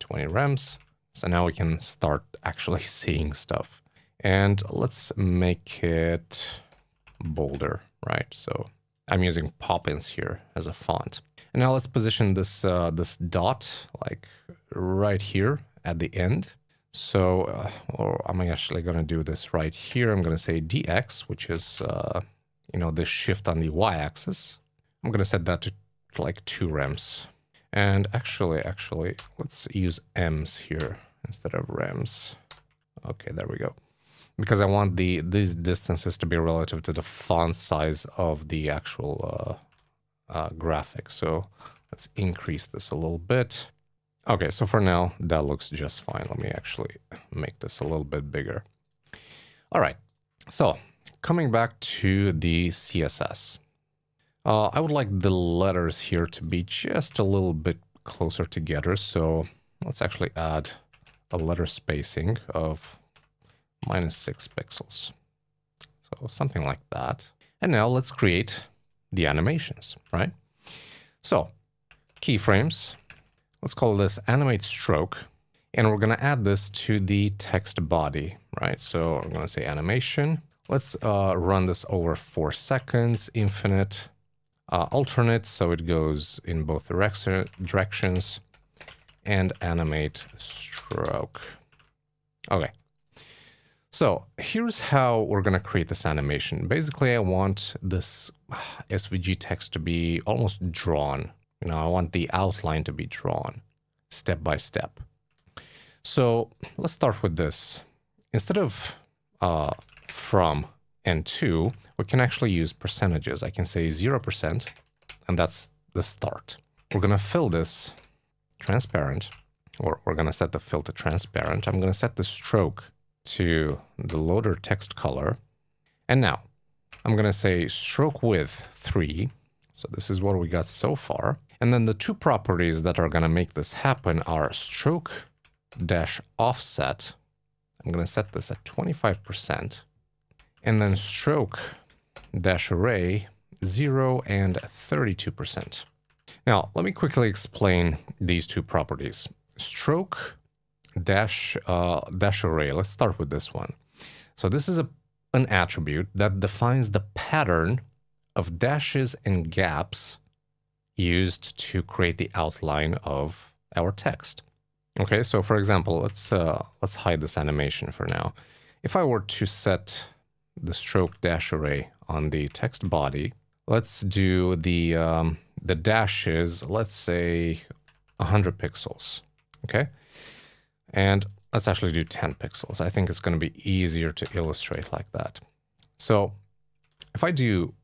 20 rems. So now we can start actually seeing stuff. And let's make it bolder, right? So I'm using Poppins here as a font. And now let's position this uh, this dot like right here at the end. So uh, or I'm actually going to do this right here. I'm going to say dx, which is, uh, you know, the shift on the y-axis. I'm going to set that to, like 2 rems. And actually, actually, let's use ems here instead of rems. Okay, there we go because I want the these distances to be relative to the font size of the actual uh, uh, graphic. So let's increase this a little bit. Okay, so for now, that looks just fine. Let me actually make this a little bit bigger. All right, so coming back to the CSS. Uh, I would like the letters here to be just a little bit closer together. So let's actually add a letter spacing of minus 6 pixels. So something like that. And now let's create the animations, right? So keyframes, let's call this animate stroke. And we're going to add this to the text body, right? So I'm going to say animation. Let's uh, run this over four seconds, infinite, uh, alternate, so it goes in both directions, and animate stroke. Okay, so here's how we're going to create this animation. Basically, I want this SVG text to be almost drawn. You know, I want the outline to be drawn step by step. So let's start with this. Instead of uh, from and to, we can actually use percentages. I can say 0%, and that's the start. We're going to fill this transparent, or we're going to set the fill to transparent. I'm going to set the stroke to the loader text color. And now I'm going to say stroke width 3. So this is what we got so far. And then the two properties that are going to make this happen are stroke dash offset. I'm going to set this at 25%. And then stroke dash array 0 and 32%. Now, let me quickly explain these two properties. Stroke dash uh, dash array. Let's start with this one. So this is a an attribute that defines the pattern of dashes and gaps used to create the outline of our text. Okay, so for example, let's uh, let's hide this animation for now. If I were to set the stroke dash array on the text body, let's do the um, the dashes. Let's say 100 pixels. Okay, and let's actually do 10 pixels. I think it's going to be easier to illustrate like that. So if I do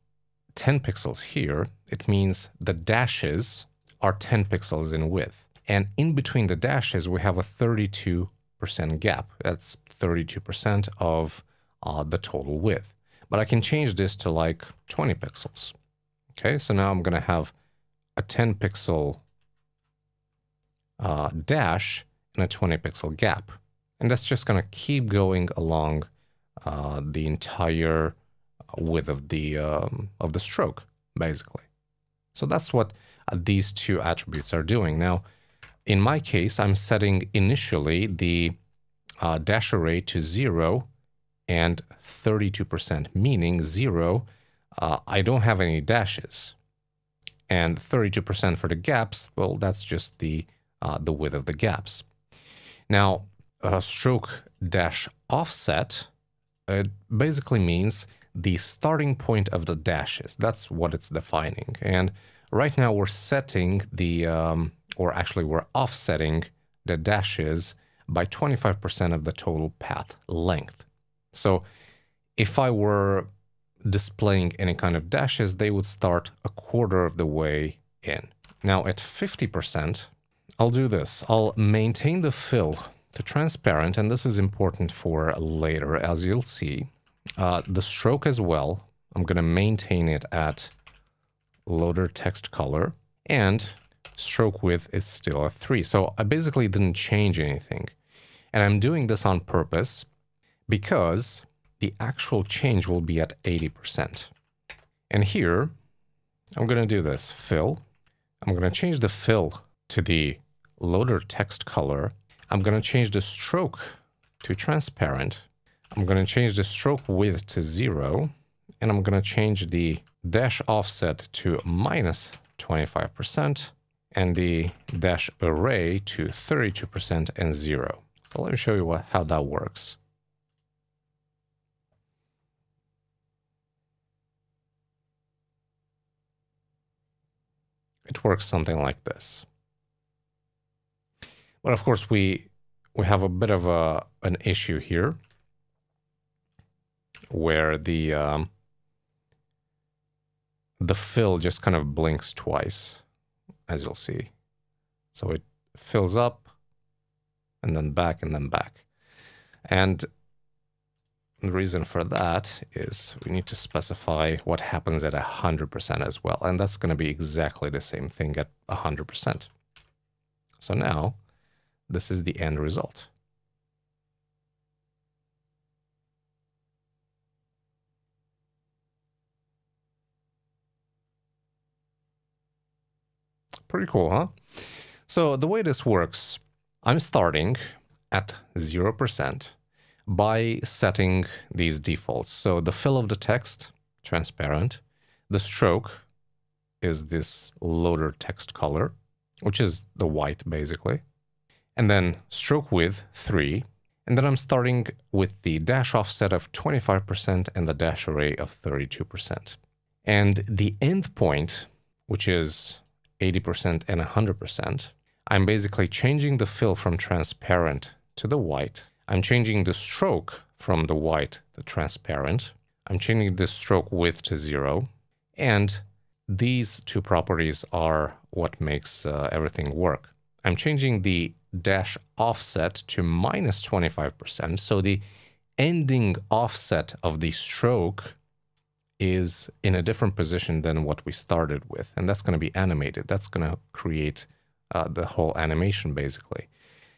10 pixels here, it means the dashes are 10 pixels in width. And in between the dashes, we have a 32% gap. That's 32% of uh, the total width. but I can change this to like 20 pixels. Okay, so now I'm going to have a 10 pixel uh, dash and a 20 pixel gap. And that's just going to keep going along uh, the entire width of the, um, of the stroke, basically. So that's what uh, these two attributes are doing. Now, in my case, I'm setting initially the uh, dash array to 0 and 32%, meaning 0, uh, I don't have any dashes. And 32% for the gaps, well, that's just the, uh, the width of the gaps. Now, stroke dash offset it basically means the starting point of the dashes. That's what it's defining. And right now we're setting the, um, or actually we're offsetting the dashes by 25% of the total path length. So if I were displaying any kind of dashes, they would start a quarter of the way in. Now at 50%, I'll do this. I'll maintain the fill to transparent, and this is important for later, as you'll see. Uh, the stroke as well, I'm going to maintain it at loader text color, and stroke width is still a 3. So I basically didn't change anything. And I'm doing this on purpose because the actual change will be at 80%. And here, I'm going to do this, fill. I'm going to change the fill to the loader text color. I'm going to change the stroke to transparent. I'm going to change the stroke width to zero. And I'm going to change the dash offset to minus 25% and the dash array to 32% and zero. So let me show you what, how that works. It works something like this. But of course, we we have a bit of a an issue here where the um, the fill just kind of blinks twice, as you'll see. So it fills up and then back and then back. And the reason for that is we need to specify what happens at 100% as well. And that's going to be exactly the same thing at 100%. So now this is the end result. Pretty cool, huh? So the way this works, I'm starting at 0% by setting these defaults. So the fill of the text, transparent. The stroke is this loader text color, which is the white basically. And then stroke width 3. And then I'm starting with the dash offset of 25% and the dash array of 32%. And the endpoint, which is 80% and 100%, I'm basically changing the fill from transparent to the white. I'm changing the stroke from the white to transparent. I'm changing the stroke width to zero. And these two properties are what makes uh, everything work. I'm changing the dash offset to minus 25%. So the ending offset of the stroke is in a different position than what we started with. And that's going to be animated. That's going to create uh, the whole animation basically.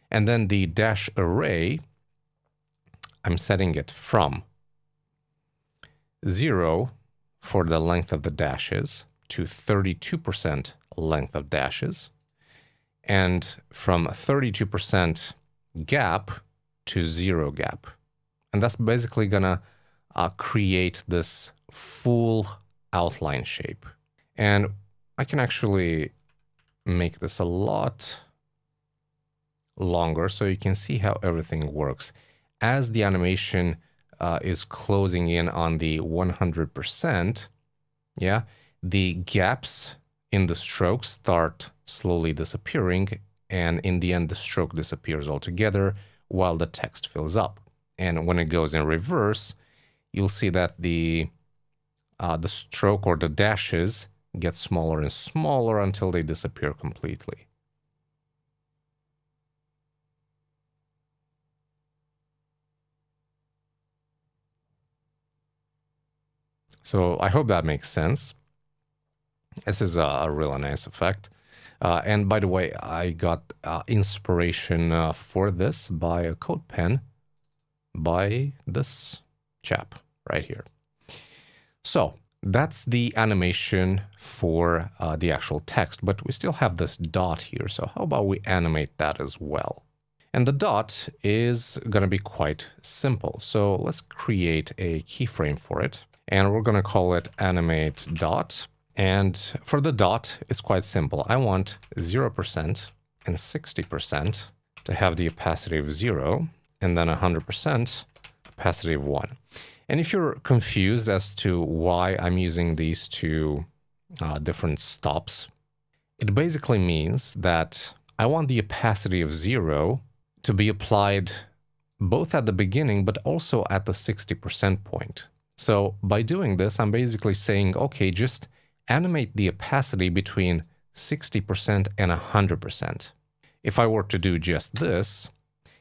And then the dash array, I'm setting it from zero for the length of the dashes to 32% length of dashes. And from 32% gap to zero gap. And that's basically gonna uh, create this full outline shape. And I can actually make this a lot longer so you can see how everything works. As the animation uh, is closing in on the 100%, yeah, the gaps in the strokes start slowly disappearing, and in the end, the stroke disappears altogether while the text fills up. And when it goes in reverse, you'll see that the uh, the stroke or the dashes get smaller and smaller until they disappear completely. So I hope that makes sense. This is a, a really nice effect. Uh, and by the way, I got uh, inspiration uh, for this by a CodePen by this chap right here. So that's the animation for uh, the actual text, but we still have this dot here. So how about we animate that as well? And the dot is going to be quite simple. So let's create a keyframe for it. And we're going to call it animate dot. And for the dot, it's quite simple. I want 0% and 60% to have the opacity of 0, and then 100% opacity of 1. And if you're confused as to why I'm using these two uh, different stops, it basically means that I want the opacity of 0 to be applied both at the beginning but also at the 60% point. So by doing this, I'm basically saying, okay, just animate the opacity between 60% and 100%. If I were to do just this,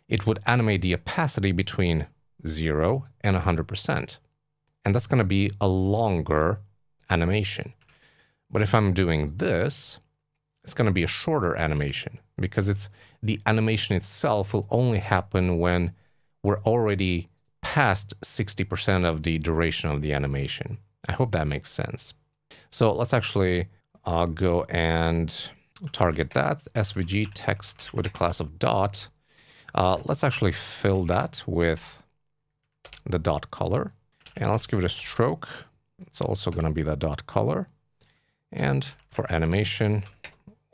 it would animate the opacity between 0 and 100%. And that's going to be a longer animation. But if I'm doing this, it's going to be a shorter animation because it's the animation itself will only happen when we're already past 60% of the duration of the animation. I hope that makes sense. So let's actually uh, go and target that SVG text with a class of dot. Uh, let's actually fill that with the dot color. And let's give it a stroke. It's also going to be the dot color. And for animation,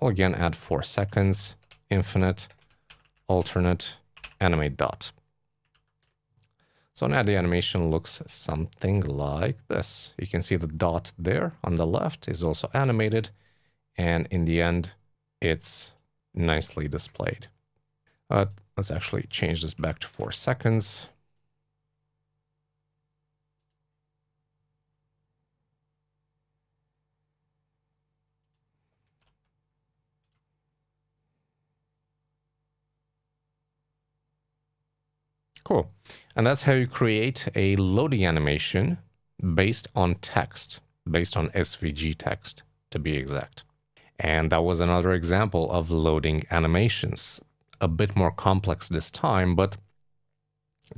we'll again add four seconds, infinite, alternate, animate dot. So now the animation looks something like this. You can see the dot there on the left is also animated. And in the end, it's nicely displayed. Uh, let's actually change this back to four seconds. Cool. And that's how you create a loading animation based on text, based on SVG text, to be exact. And that was another example of loading animations. A bit more complex this time, but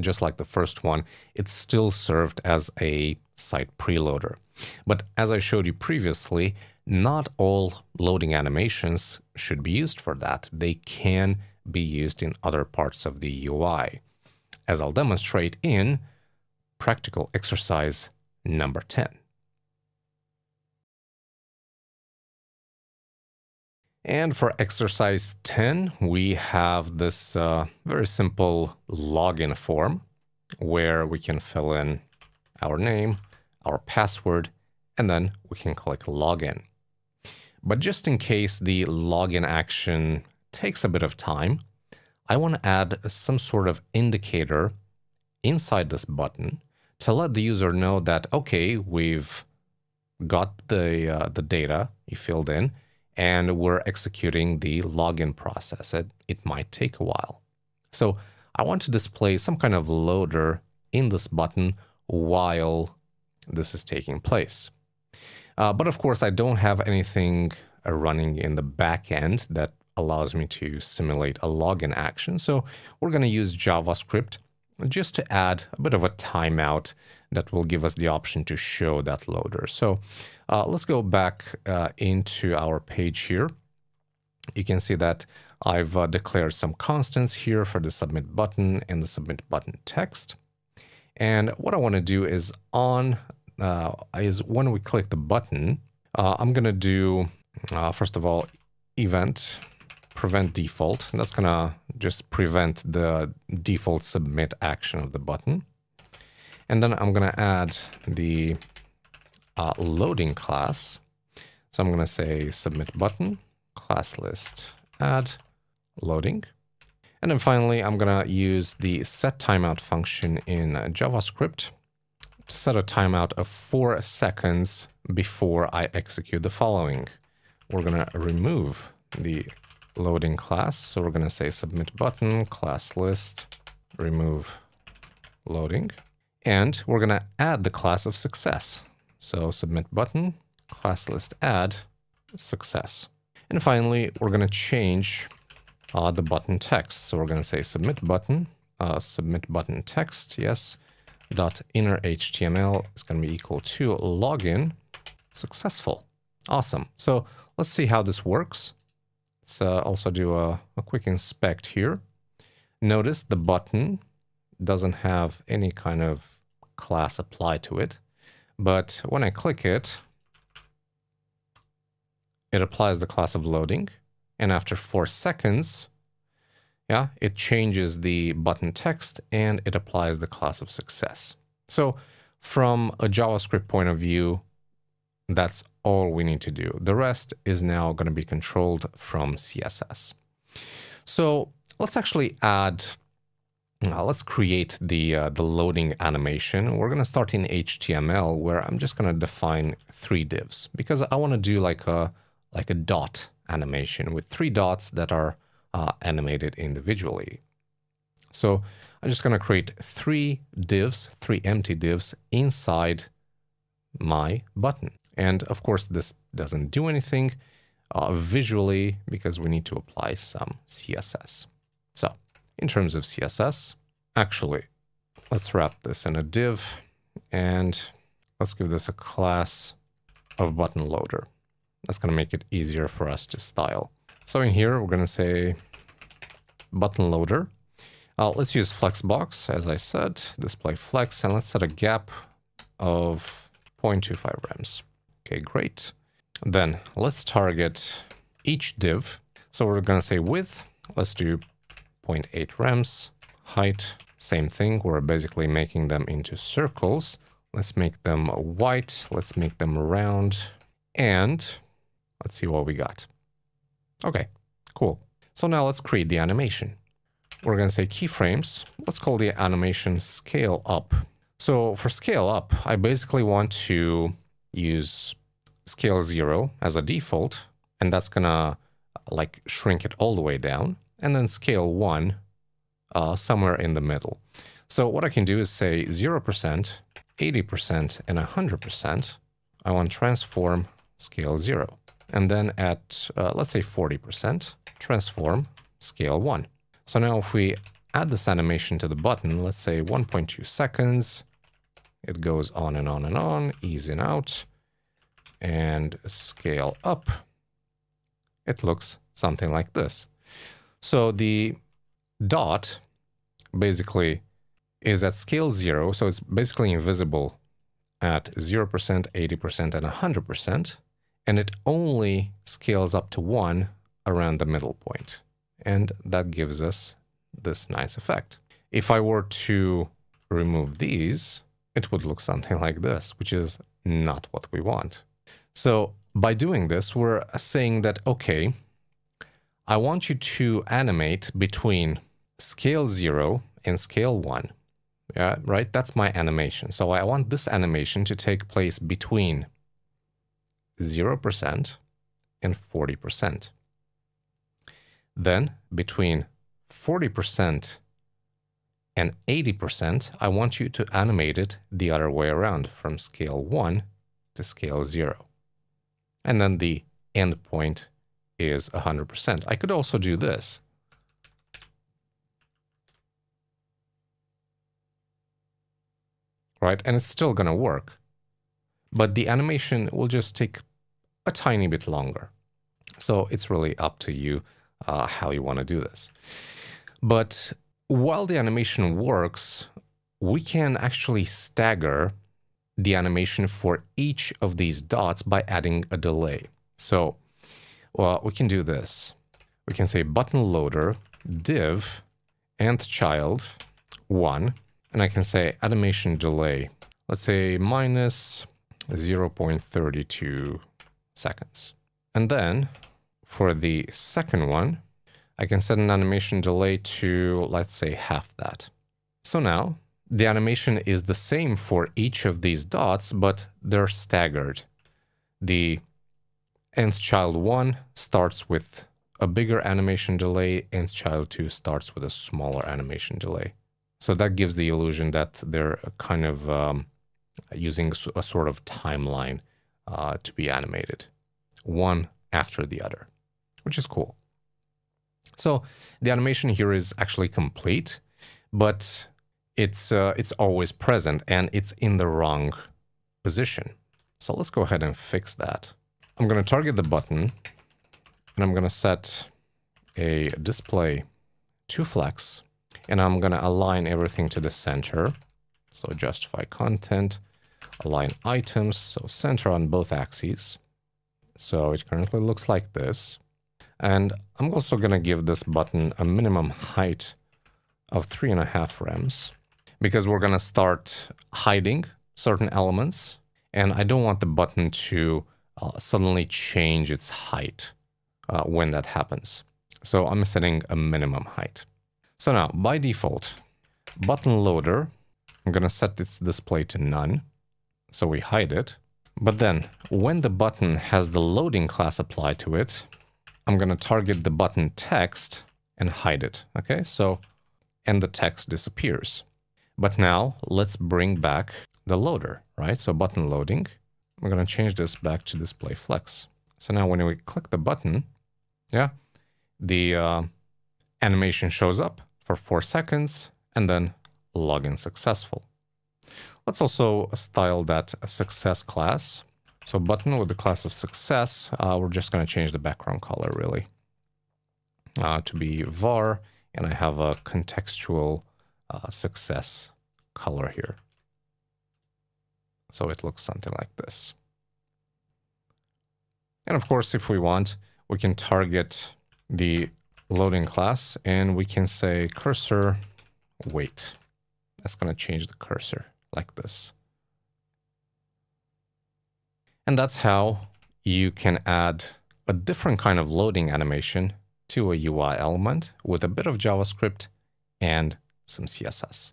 just like the first one, it still served as a site preloader. But as I showed you previously, not all loading animations should be used for that. They can be used in other parts of the UI as I'll demonstrate in practical exercise number 10. And for exercise 10, we have this uh, very simple login form where we can fill in our name, our password, and then we can click login. But just in case the login action takes a bit of time, I want to add some sort of indicator inside this button to let the user know that, okay, we've got the, uh, the data you filled in and we're executing the login process. It, it might take a while. So I want to display some kind of loader in this button while this is taking place. Uh, but of course, I don't have anything uh, running in the back end that allows me to simulate a login action. So we're going to use JavaScript just to add a bit of a timeout that will give us the option to show that loader. So uh, let's go back uh, into our page here. You can see that I've uh, declared some constants here for the submit button and the submit button text. And what I want to do is on uh, is when we click the button, uh, I'm going to do, uh, first of all, event prevent default. That's going to just prevent the default submit action of the button. And then I'm going to add the uh, loading class. So I'm going to say submit button, class list, add loading. And then finally, I'm going to use the set timeout function in JavaScript to set a timeout of four seconds before I execute the following. We're going to remove the loading class. So we're going to say submit button, class list, remove loading. And we're going to add the class of success. So submit button, class list add, success. And finally, we're going to change uh, the button text. So we're going to say submit button, uh, submit button text, yes, dot inner HTML is going to be equal to login successful. Awesome. So let's see how this works. Let's uh, also do a, a quick inspect here. Notice the button doesn't have any kind of class applied to it. But when I click it, it applies the class of loading. And after four seconds, yeah, it changes the button text and it applies the class of success. So from a JavaScript point of view, that's all we need to do. The rest is now going to be controlled from CSS. So let's actually add, uh, let's create the, uh, the loading animation. We're going to start in HTML where I'm just going to define three divs because I want to do like a, like a dot animation with three dots that are uh, animated individually. So I'm just going to create three divs, three empty divs inside my button. And of course, this doesn't do anything uh, visually because we need to apply some CSS. So in terms of CSS, actually, let's wrap this in a div and let's give this a class of button loader. That's going to make it easier for us to style. So in here, we're going to say button loader. Uh, let's use flexbox, as I said, display flex, and let's set a gap of 0.25 rems. Okay, great. Then let's target each div. So we're going to say width. Let's do 0.8 rems. Height, same thing. We're basically making them into circles. Let's make them white. Let's make them round. And let's see what we got. Okay, cool. So now let's create the animation. We're going to say keyframes. Let's call the animation scale up. So for scale up, I basically want to use scale 0 as a default, and that's gonna like shrink it all the way down, and then scale 1 uh, somewhere in the middle. So what I can do is say 0%, 80%, and 100%. I want transform scale 0. And then at, uh, let's say 40%, transform scale 1. So now if we add this animation to the button, let's say 1.2 seconds, it goes on and on and on, easing out and scale up, it looks something like this. So the dot basically is at scale zero, so it's basically invisible at 0%, 80%, and 100%, and it only scales up to 1 around the middle point. And that gives us this nice effect. If I were to remove these, it would look something like this, which is not what we want. So by doing this, we're saying that, okay, I want you to animate between scale zero and scale one. Yeah, right? That's my animation. So I want this animation to take place between 0% and 40%. Then between 40% and 80%, I want you to animate it the other way around from scale 1 to scale 0 and then the endpoint is 100%. I could also do this. Right, and it's still going to work. But the animation will just take a tiny bit longer. So it's really up to you uh, how you want to do this. But while the animation works, we can actually stagger the animation for each of these dots by adding a delay. So well, we can do this. We can say button loader div nth child 1, and I can say animation delay, let's say minus 0.32 seconds. And then for the second one, I can set an animation delay to, let's say, half that. So now the animation is the same for each of these dots, but they're staggered. The nth child 1 starts with a bigger animation delay, nth child 2 starts with a smaller animation delay. So that gives the illusion that they're kind of um, using a sort of timeline uh, to be animated, one after the other, which is cool. So the animation here is actually complete, but it's uh, it's always present and it's in the wrong position. So let's go ahead and fix that. I'm going to target the button and I'm going to set a display to flex and I'm going to align everything to the center. So justify content, align items, so center on both axes. So it currently looks like this. And I'm also going to give this button a minimum height of three and a half rems because we're going to start hiding certain elements. And I don't want the button to uh, suddenly change its height uh, when that happens. So I'm setting a minimum height. So now, by default, button loader, I'm going to set its display to none. So we hide it. But then, when the button has the loading class applied to it, I'm going to target the button text and hide it. Okay, so, and the text disappears. But now, let's bring back the loader, right? So button loading. I'm going to change this back to display flex. So now when we click the button, yeah, the uh, animation shows up for four seconds and then login successful. Let's also style that success class. So button with the class of success, uh, we're just going to change the background color really uh, to be var, and I have a contextual uh, success color here. So it looks something like this. And of course, if we want, we can target the loading class and we can say cursor wait. That's going to change the cursor like this. And that's how you can add a different kind of loading animation to a UI element with a bit of JavaScript and some CSS.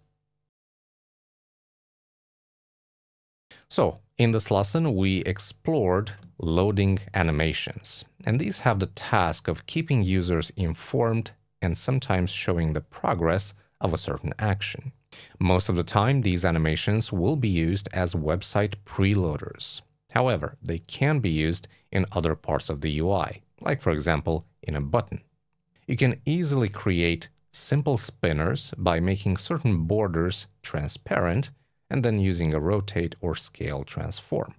So in this lesson, we explored loading animations, and these have the task of keeping users informed and sometimes showing the progress of a certain action. Most of the time, these animations will be used as website preloaders. However, they can be used in other parts of the UI, like for example, in a button. You can easily create simple spinners by making certain borders transparent and then using a rotate or scale transform.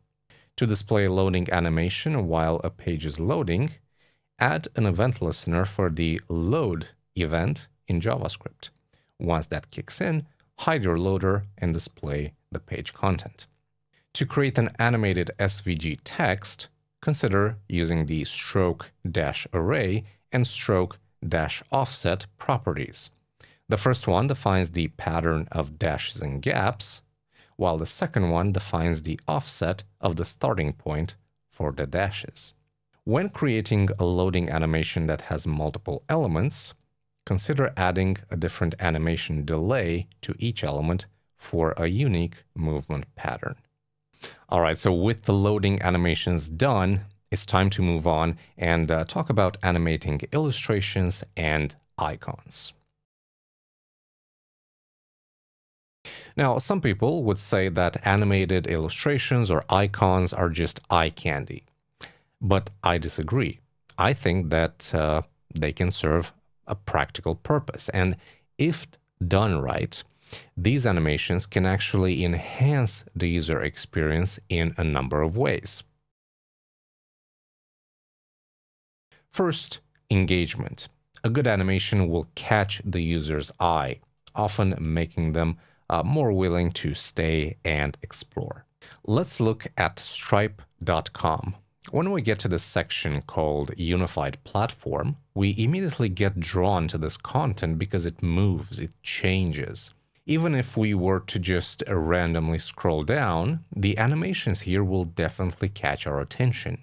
To display a loading animation while a page is loading, add an event listener for the load event in JavaScript. Once that kicks in, hide your loader and display the page content. To create an animated SVG text, consider using the stroke-array and stroke-offset properties. The first one defines the pattern of dashes and gaps, while the second one defines the offset of the starting point for the dashes. When creating a loading animation that has multiple elements, consider adding a different animation delay to each element for a unique movement pattern. All right, so with the loading animations done, it's time to move on and uh, talk about animating illustrations and icons. Now, some people would say that animated illustrations or icons are just eye candy, but I disagree. I think that uh, they can serve a practical purpose, and if done right, these animations can actually enhance the user experience in a number of ways. First, engagement. A good animation will catch the user's eye, often making them uh, more willing to stay and explore. Let's look at Stripe.com. When we get to the section called Unified Platform, we immediately get drawn to this content because it moves, it changes. Even if we were to just randomly scroll down, the animations here will definitely catch our attention.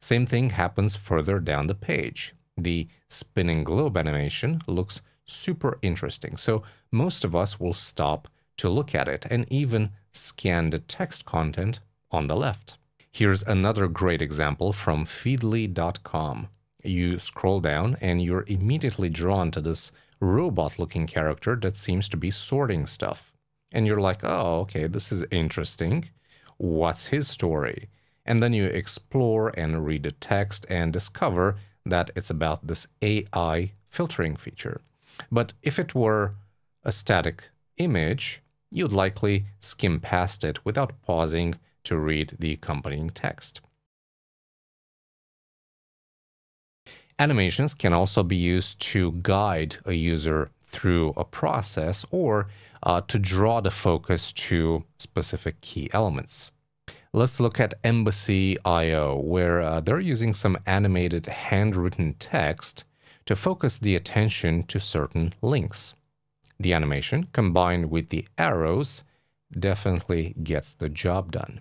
Same thing happens further down the page. The spinning globe animation looks super interesting. So most of us will stop to look at it and even scan the text content on the left. Here's another great example from feedly.com. You scroll down and you're immediately drawn to this robot looking character that seems to be sorting stuff. and you're like, oh, okay, this is interesting. What's his story? And then you explore and read the text and discover that it's about this AI filtering feature. But if it were a static image, you'd likely skim past it without pausing to read the accompanying text. Animations can also be used to guide a user through a process or uh, to draw the focus to specific key elements. Let's look at Embassy.io, where uh, they're using some animated handwritten text to focus the attention to certain links. The animation, combined with the arrows, definitely gets the job done.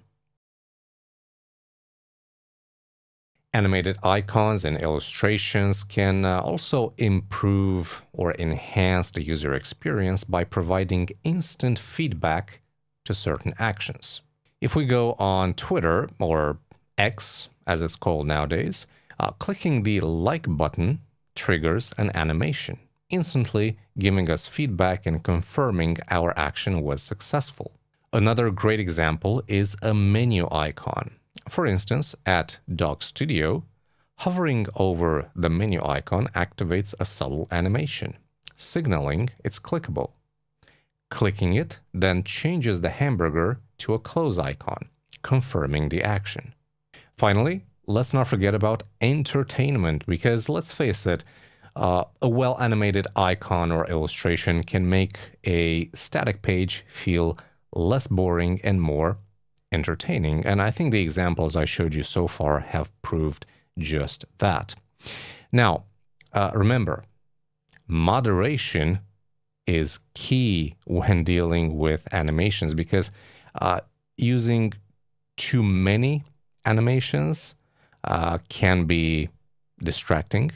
Animated icons and illustrations can uh, also improve or enhance the user experience by providing instant feedback to certain actions. If we go on Twitter or X, as it's called nowadays, uh, clicking the like button triggers an animation, instantly giving us feedback and confirming our action was successful. Another great example is a menu icon. For instance, at Dog Studio, hovering over the menu icon activates a subtle animation, signaling it's clickable. Clicking it then changes the hamburger to a close icon, confirming the action. Finally, let's not forget about entertainment, because let's face it, uh, a well animated icon or illustration can make a static page feel less boring and more entertaining. And I think the examples I showed you so far have proved just that. Now, uh, remember, moderation is key when dealing with animations because uh, using too many animations uh, can be distracting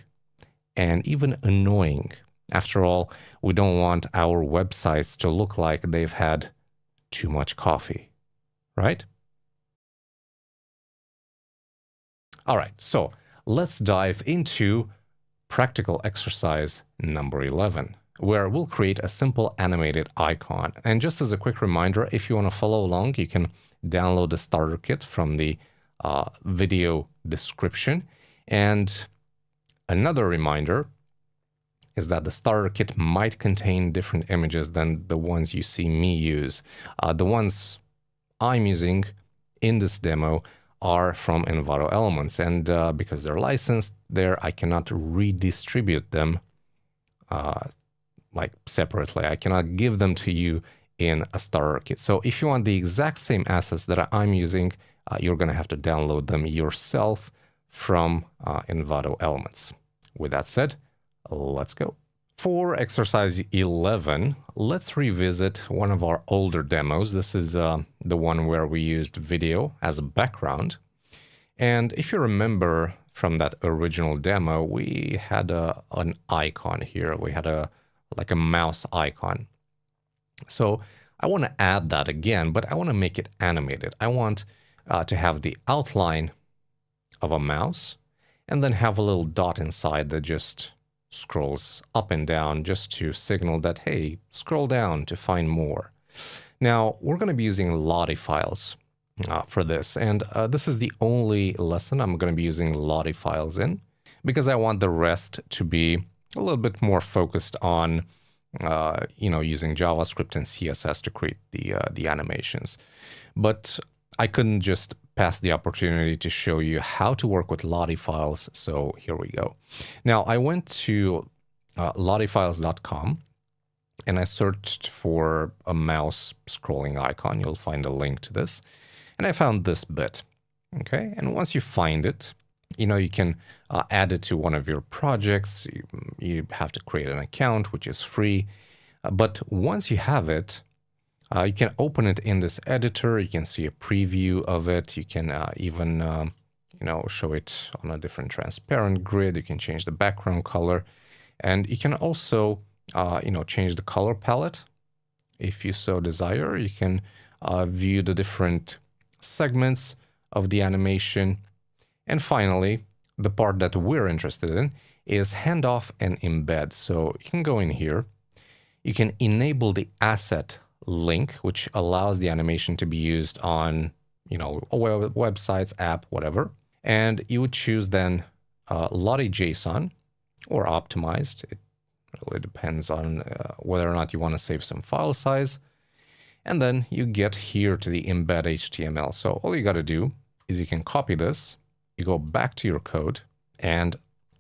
and even annoying. After all, we don't want our websites to look like they've had too much coffee right? All right, so let's dive into practical exercise number 11, where we'll create a simple animated icon. And just as a quick reminder, if you want to follow along, you can download the starter kit from the uh, video description. And another reminder is that the starter kit might contain different images than the ones you see me use. Uh, the ones I'm using in this demo are from Envato Elements. And uh, because they're licensed there, I cannot redistribute them uh, like separately. I cannot give them to you in a starter kit. So if you want the exact same assets that I'm using, uh, you're going to have to download them yourself from uh, Envato Elements. With that said, let's go. For exercise 11, let's revisit one of our older demos. This is uh, the one where we used video as a background. And if you remember from that original demo, we had a, an icon here. We had a like a mouse icon. So I want to add that again, but I want to make it animated. I want uh, to have the outline of a mouse and then have a little dot inside that just scrolls up and down just to signal that, hey, scroll down to find more. Now, we're going to be using Lottie files uh, for this, and uh, this is the only lesson I'm going to be using Lottie files in because I want the rest to be a little bit more focused on, uh, you know, using JavaScript and CSS to create the uh, the animations. But I couldn't just pass the opportunity to show you how to work with Lottie files. So here we go. Now I went to uh, lottiefiles.com and I searched for a mouse scrolling icon. You'll find a link to this. And I found this bit. Okay. And once you find it, you know, you can uh, add it to one of your projects. You, you, have to create an account, which is free. Uh, but once you have it, uh, you can open it in this editor. You can see a preview of it. You can uh, even, uh, you know, show it on a different transparent grid. You can change the background color. And you can also, uh, you know, change the color palette. If you so desire, you can uh, view the different segments of the animation. And finally, the part that we're interested in is handoff and embed. So you can go in here. You can enable the asset link, which allows the animation to be used on, you know, web websites, app, whatever. And you would choose then uh, Lottie JSON or optimized. It really depends on uh, whether or not you want to save some file size. And then you get here to the embed HTML. So all you got to do is you can copy this, you go back to your code and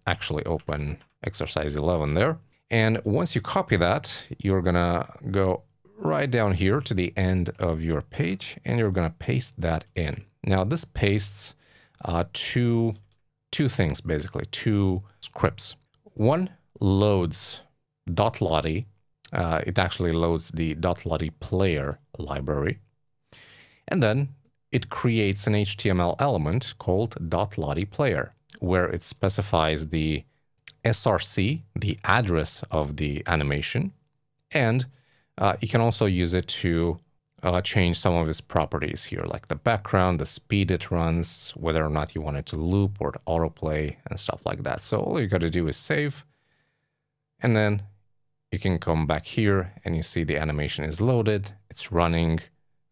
actually open exercise 11 there. And once you copy that, you're going to go right down here to the end of your page and you're going to paste that in. Now this pastes uh, two, two things, basically, two scripts. One loads .lottie uh, it actually loads the dot .lottie player library. And then it creates an HTML element called .lottie player, where it specifies the SRC, the address of the animation, and uh, you can also use it to uh, change some of its properties here, like the background, the speed it runs, whether or not you want it to loop or to autoplay and stuff like that. So all you got to do is save, and then you can come back here and you see the animation is loaded, it's running,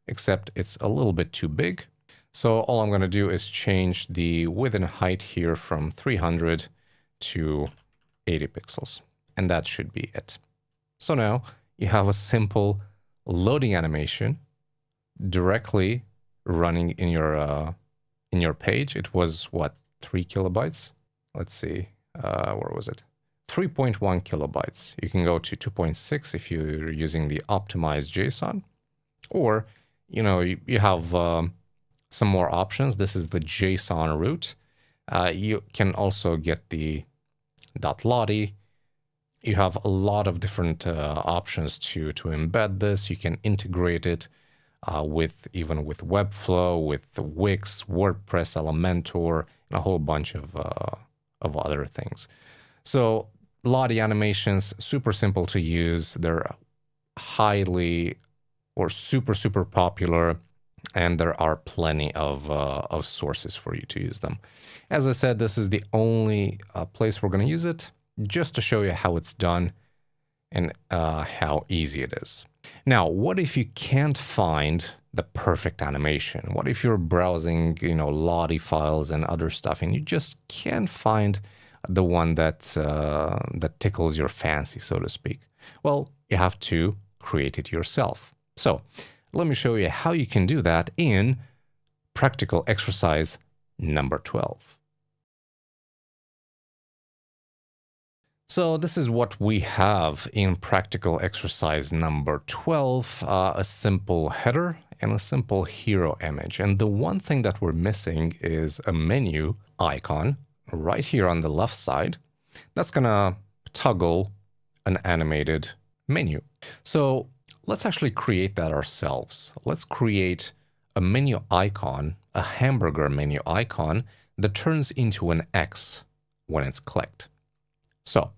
except it's a little bit too big. So all I'm going to do is change the width and height here from 300 to 80 pixels. And that should be it. So now you have a simple loading animation directly running in your uh, in your page. It was what three kilobytes? Let's see, uh, where was it? 3.1 kilobytes. You can go to 2.6 if you're using the optimized JSON, or you know you, you have um, some more options. This is the JSON route. Uh, you can also get the .lottie. You have a lot of different uh, options to to embed this. You can integrate it uh, with even with Webflow, with Wix, WordPress, Elementor, and a whole bunch of uh, of other things. So Lottie animations, super simple to use. They're highly or super, super popular. And there are plenty of, uh, of sources for you to use them. As I said, this is the only uh, place we're going to use it, just to show you how it's done and uh, how easy it is. Now, what if you can't find the perfect animation? What if you're browsing, you know, Lottie files and other stuff, and you just can't find the one that uh, that tickles your fancy, so to speak? Well, you have to create it yourself. So let me show you how you can do that in practical exercise number 12. So this is what we have in practical exercise number 12, uh, a simple header and a simple hero image. And the one thing that we're missing is a menu icon right here on the left side, that's gonna toggle an animated menu. So let's actually create that ourselves. Let's create a menu icon, a hamburger menu icon that turns into an X when it's clicked. So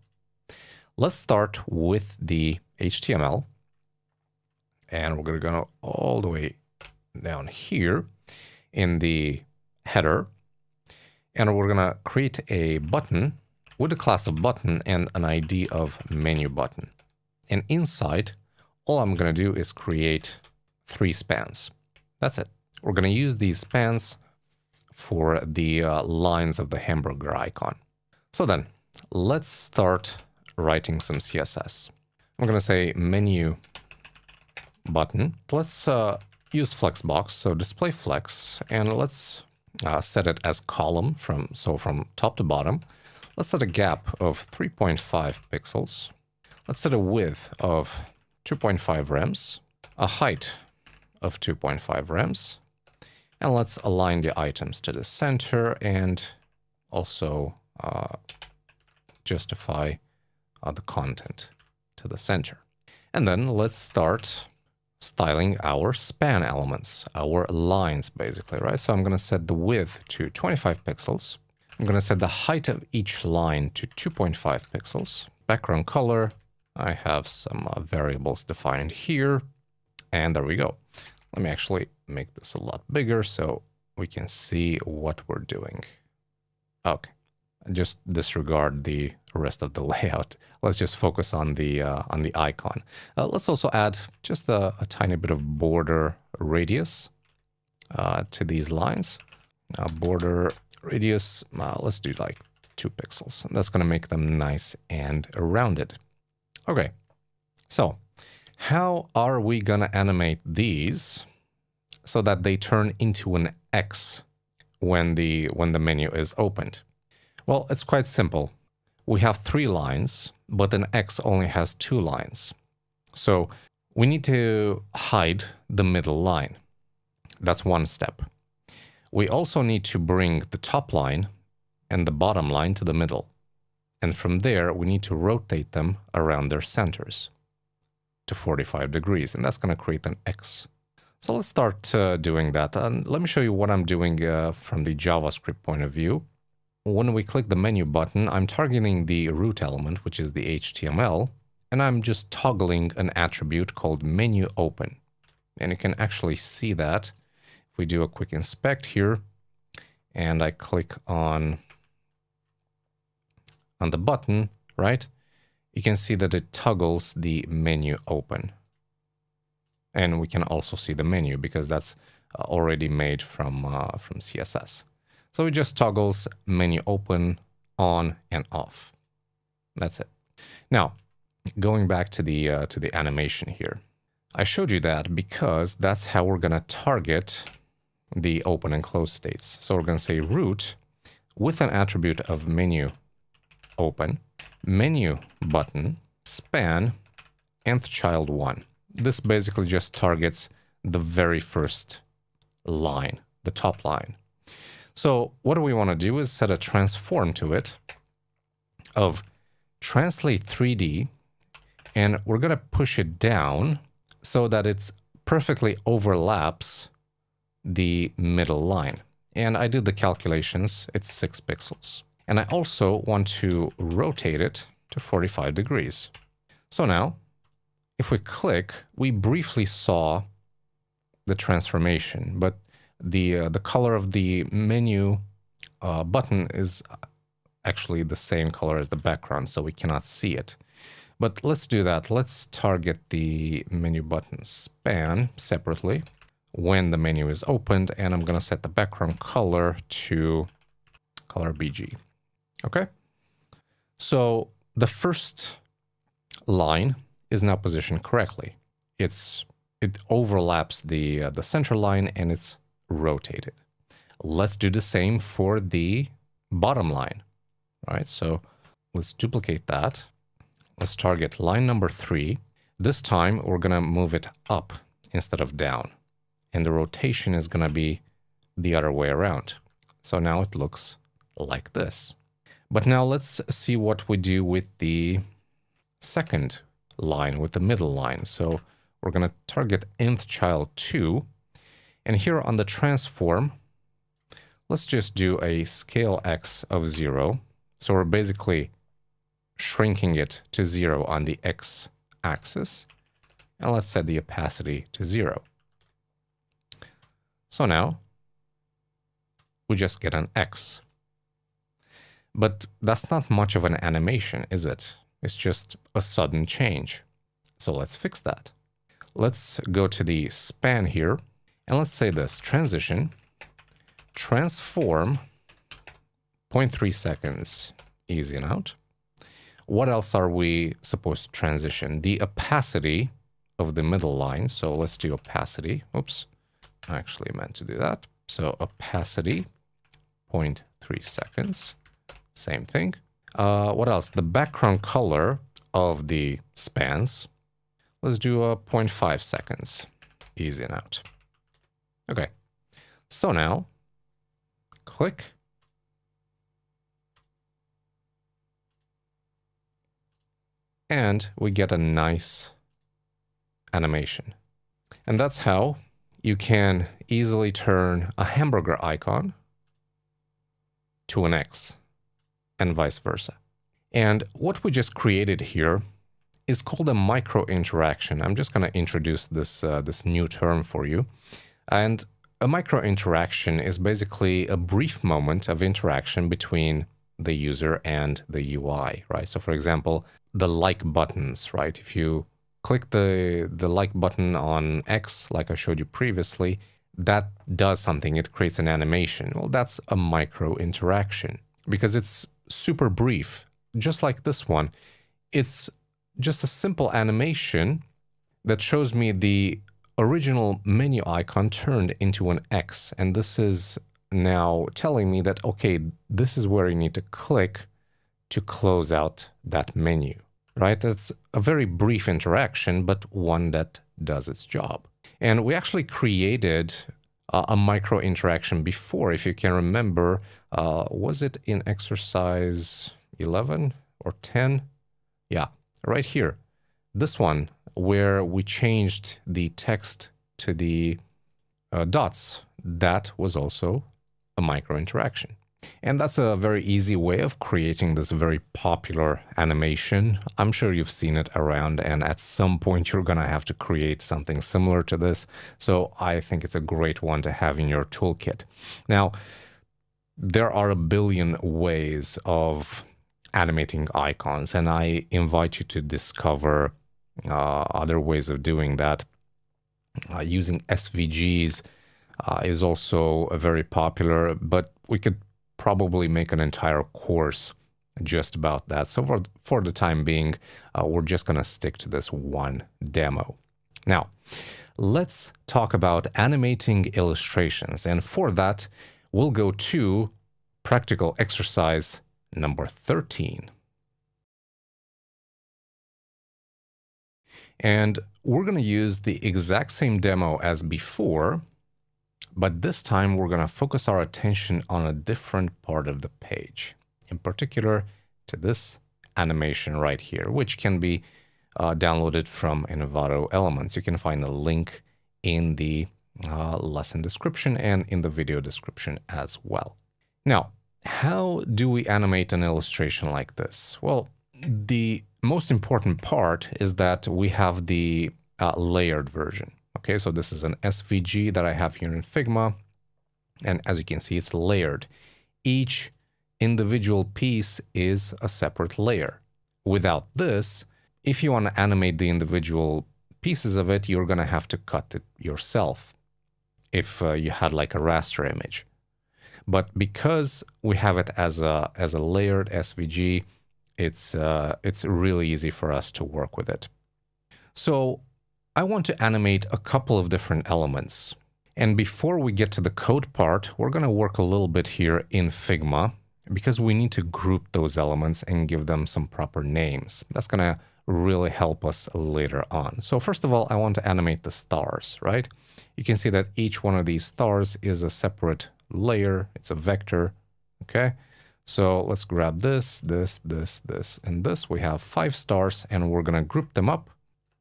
let's start with the HTML and we're going to go all the way down here in the header and we're going to create a button with a class of button and an ID of menu button. And inside, all I'm going to do is create three spans. That's it. We're going to use these spans for the uh, lines of the hamburger icon. So then, let's start writing some CSS. I'm going to say menu button. Let's uh, use Flexbox, so display flex, and let's uh, set it as column from so from top to bottom. Let's set a gap of 3.5 pixels. Let's set a width of 2.5 rems, a height of 2.5 rems, and let's align the items to the center and also uh, justify the content to the center. And then let's start styling our span elements, our lines basically, right? So I'm going to set the width to 25 pixels. I'm going to set the height of each line to 2.5 pixels. Background color, I have some uh, variables defined here. And there we go. Let me actually make this a lot bigger so we can see what we're doing. Okay. Just disregard the rest of the layout. Let's just focus on the uh, on the icon. Uh, let's also add just a, a, tiny bit of border radius uh, to these lines. Now border radius, uh, let's do like two pixels. And that's going to make them nice and rounded. Okay, so how are we going to animate these so that they turn into an X when the, when the menu is opened? Well, it's quite simple. We have three lines, but an X only has two lines. So we need to hide the middle line. That's one step. We also need to bring the top line and the bottom line to the middle. And from there, we need to rotate them around their centers to 45 degrees, and that's going to create an X. So let's start uh, doing that. And let me show you what I'm doing uh, from the JavaScript point of view. When we click the menu button, I'm targeting the root element, which is the HTML, and I'm just toggling an attribute called menu open. And you can actually see that if we do a quick inspect here, and I click on on the button, right, you can see that it toggles the menu open. And we can also see the menu because that's uh, already made from, uh, from CSS. So it just toggles menu open, on and off. That's it. Now, going back to the, uh, to the animation here. I showed you that because that's how we're going to target the open and close states. So we're going to say root with an attribute of menu open, menu button, span, nth child 1. This basically just targets the very first line, the top line. So what do we want to do is set a transform to it of translate 3D, and we're going to push it down so that it perfectly overlaps the middle line. And I did the calculations, it's 6 pixels. And I also want to rotate it to 45 degrees. So now, if we click, we briefly saw the transformation, but the, uh, the color of the menu uh, button is actually the same color as the background, so we cannot see it. But let's do that. Let's target the menu button span separately when the menu is opened, and I'm going to set the background color to color BG. Okay. So the first line is now positioned correctly. It's it overlaps the uh, the center line and it's rotated. Let's do the same for the bottom line. All right? So let's duplicate that. Let's target line number 3. This time we're to move it up instead of down. And the rotation is to be the other way around. So now it looks like this. But now let's see what we do with the second line, with the middle line. So we're to target nth child 2. And here on the transform, let's just do a scale x of 0. So we're basically shrinking it to 0 on the x axis. And let's set the opacity to 0. So now we just get an x. But that's not much of an animation, is it? It's just a sudden change. So let's fix that. Let's go to the span here, and let's say this, transition, transform, 0.3 seconds, ease-in-out. What else are we supposed to transition? The opacity of the middle line. So let's do opacity. Oops, I actually meant to do that. So opacity, 0.3 seconds. Same thing. Uh, what else? The background color of the spans. Let's do a 0.5 seconds. Ease-in-out. Okay. So now, click. And we get a nice animation. And that's how you can easily turn a hamburger icon to an X and vice versa. And what we just created here is called a micro interaction. I'm just going to introduce this, uh, this new term for you. And a micro interaction is basically a brief moment of interaction between the user and the UI, right? So for example, the like buttons, right? If you click the, the like button on X, like I showed you previously, that does something. It creates an animation. Well, that's a micro interaction because it's super brief, just like this one. It's just a simple animation that shows me the original menu icon turned into an X. And this is now telling me that, okay, this is where you need to click to close out that menu, right? That's a very brief interaction, but one that does its job. And we actually created uh, a micro interaction before, if you can remember, uh, was it in exercise 11 or 10? Yeah, right here. This one, where we changed the text to the uh, dots, that was also a micro interaction. And that's a very easy way of creating this very popular animation. I'm sure you've seen it around, and at some point you're going to have to create something similar to this. So I think it's a great one to have in your toolkit. Now, there are a billion ways of animating icons, and I invite you to discover other ways of doing that. Uh, using SVGs uh, is also a very popular, but we could probably make an entire course just about that. So for, for the time being, uh, we're just going to stick to this one demo. Now, let's talk about animating illustrations. And for that, we'll go to practical exercise number 13. And we're going to use the exact same demo as before, but this time we're going to focus our attention on a different part of the page, in particular to this animation right here, which can be uh, downloaded from Envato Elements. You can find a link in the uh, lesson description and in the video description as well. Now, how do we animate an illustration like this? Well, the most important part is that we have the uh, layered version. Okay, so this is an SVG that I have here in Figma. And as you can see, it's layered. Each individual piece is a separate layer. Without this, if you want to animate the individual pieces of it, you're going to have to cut it yourself if uh, you had like a raster image. But because we have it as a, as a layered SVG, it's, uh, it's really easy for us to work with it. So I want to animate a couple of different elements. And before we get to the code part, we're going to work a little bit here in Figma because we need to group those elements and give them some proper names. That's going to really help us later on. So first of all, I want to animate the stars, right? You can see that each one of these stars is a separate layer. It's a vector, okay? So let's grab this, this, this, this, and this. We have five stars and we're going to group them up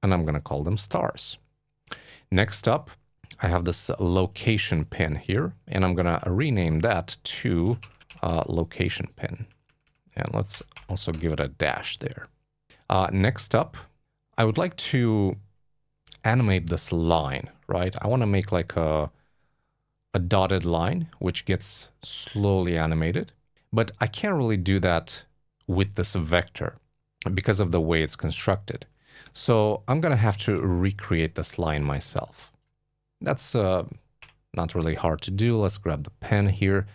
and I'm going to call them stars. Next up, I have this location pin here, and I'm going to rename that to uh, location pin. And let's also give it a dash there. Uh, next up, I would like to animate this line, right? I want to make like a, a dotted line, which gets slowly animated, but I can't really do that with this vector because of the way it's constructed. So I'm going to have to recreate this line myself. That's uh, not really hard to do. Let's grab the pen here.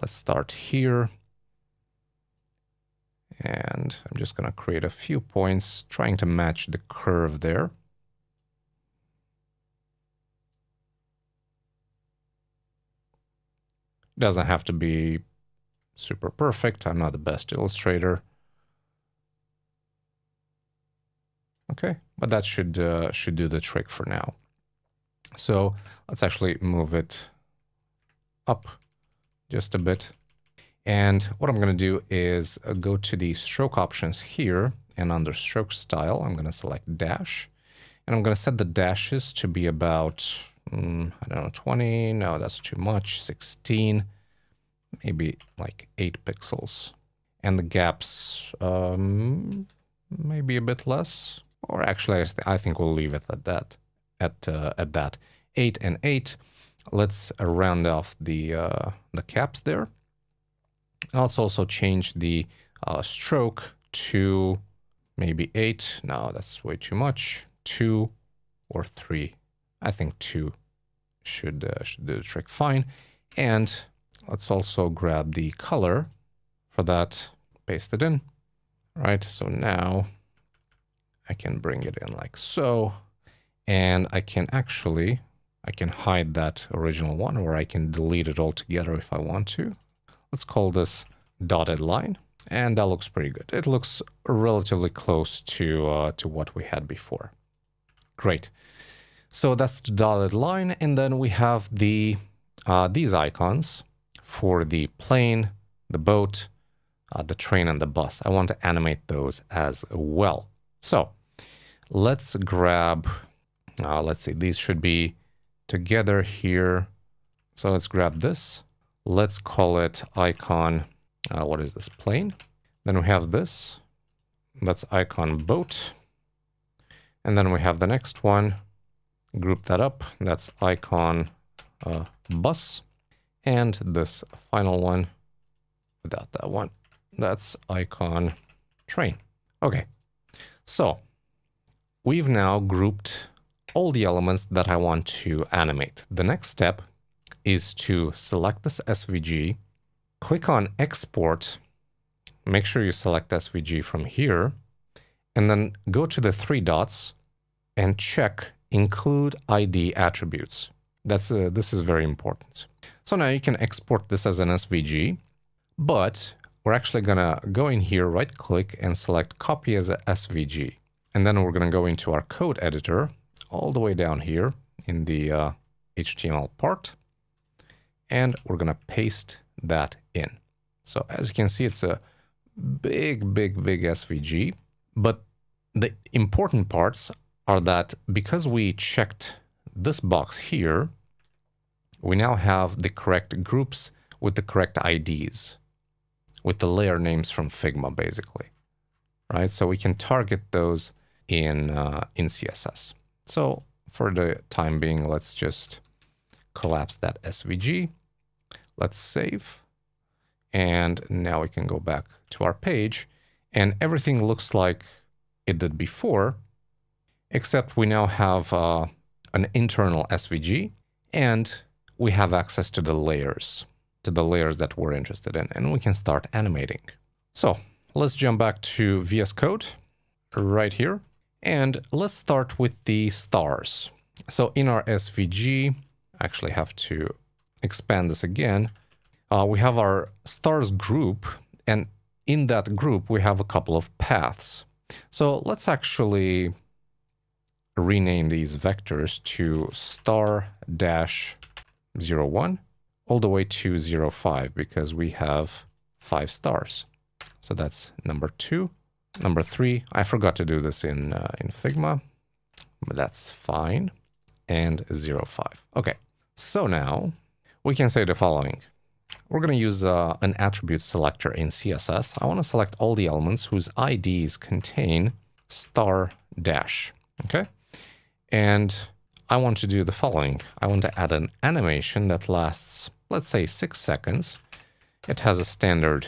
Let's start here. And I'm just going to create a few points, trying to match the curve there. Doesn't have to be super perfect. I'm not the best illustrator. Okay, but that should uh, should do the trick for now. So let's actually move it up just a bit. And what I'm going to do is uh, go to the stroke options here and under stroke style, I'm going to select dash and I'm going to set the dashes to be about, um, I don't know, 20. No, that's too much. 16, maybe like eight pixels. And the gaps, um, maybe a bit less or actually I think we'll leave it at that at uh, at that 8 and 8 let's round off the uh, the caps there let's also change the uh, stroke to maybe 8. No, that's way too much. 2 or 3. I think 2 should, uh, should do the trick fine. And let's also grab the color for that, paste it in. Right, so now I can bring it in like so. And I can actually, I can hide that original one or I can delete it altogether if I want to. Let's call this dotted line. And that looks pretty good. It looks relatively close to, uh, to what we had before. Great. So that's the dotted line. And then we have the uh, these icons for the plane, the boat, uh, the train, and the bus. I want to animate those as well. So let's grab, uh, let's see, these should be together here. So let's grab this. Let's call it icon, uh, what is this, plane? Then we have this, that's icon boat. And then we have the next one, group that up, that's icon uh, bus. And this final one, without that one, that's icon train. Okay, so we've now grouped all the elements that I want to animate. The next step is to select this SVG, click on export, make sure you select SVG from here, and then go to the three dots and check include ID attributes. That's uh, This is very important. So now you can export this as an SVG, but we're actually gonna go in here, right click and select copy as a SVG. And then we're gonna go into our code editor all the way down here in the uh, HTML part. And we're gonna paste that in. So as you can see, it's a big, big, big SVG. But the important parts are that because we checked this box here, we now have the correct groups with the correct IDs, with the layer names from Figma, basically, right? So we can target those in, uh, in CSS. So for the time being, let's just collapse that SVG. Let's save. And now we can go back to our page and everything looks like it did before, except we now have uh, an internal SVG, and we have access to the layers, to the layers that we're interested in, and we can start animating. So let's jump back to VS Code right here, and let's start with the stars. So in our SVG, I actually have to expand this again. Uh, we have our stars group, and in that group, we have a couple of paths. So let's actually rename these vectors to star dash 01 all the way to 05 because we have five stars. So that's number two. Number three, I forgot to do this in, uh, in Figma, but that's fine. And 05. Okay, so now we can say the following. We're going to use uh, an attribute selector in CSS. I want to select all the elements whose IDs contain star dash. Okay, and I want to do the following. I want to add an animation that lasts, let's say, six seconds. It has a standard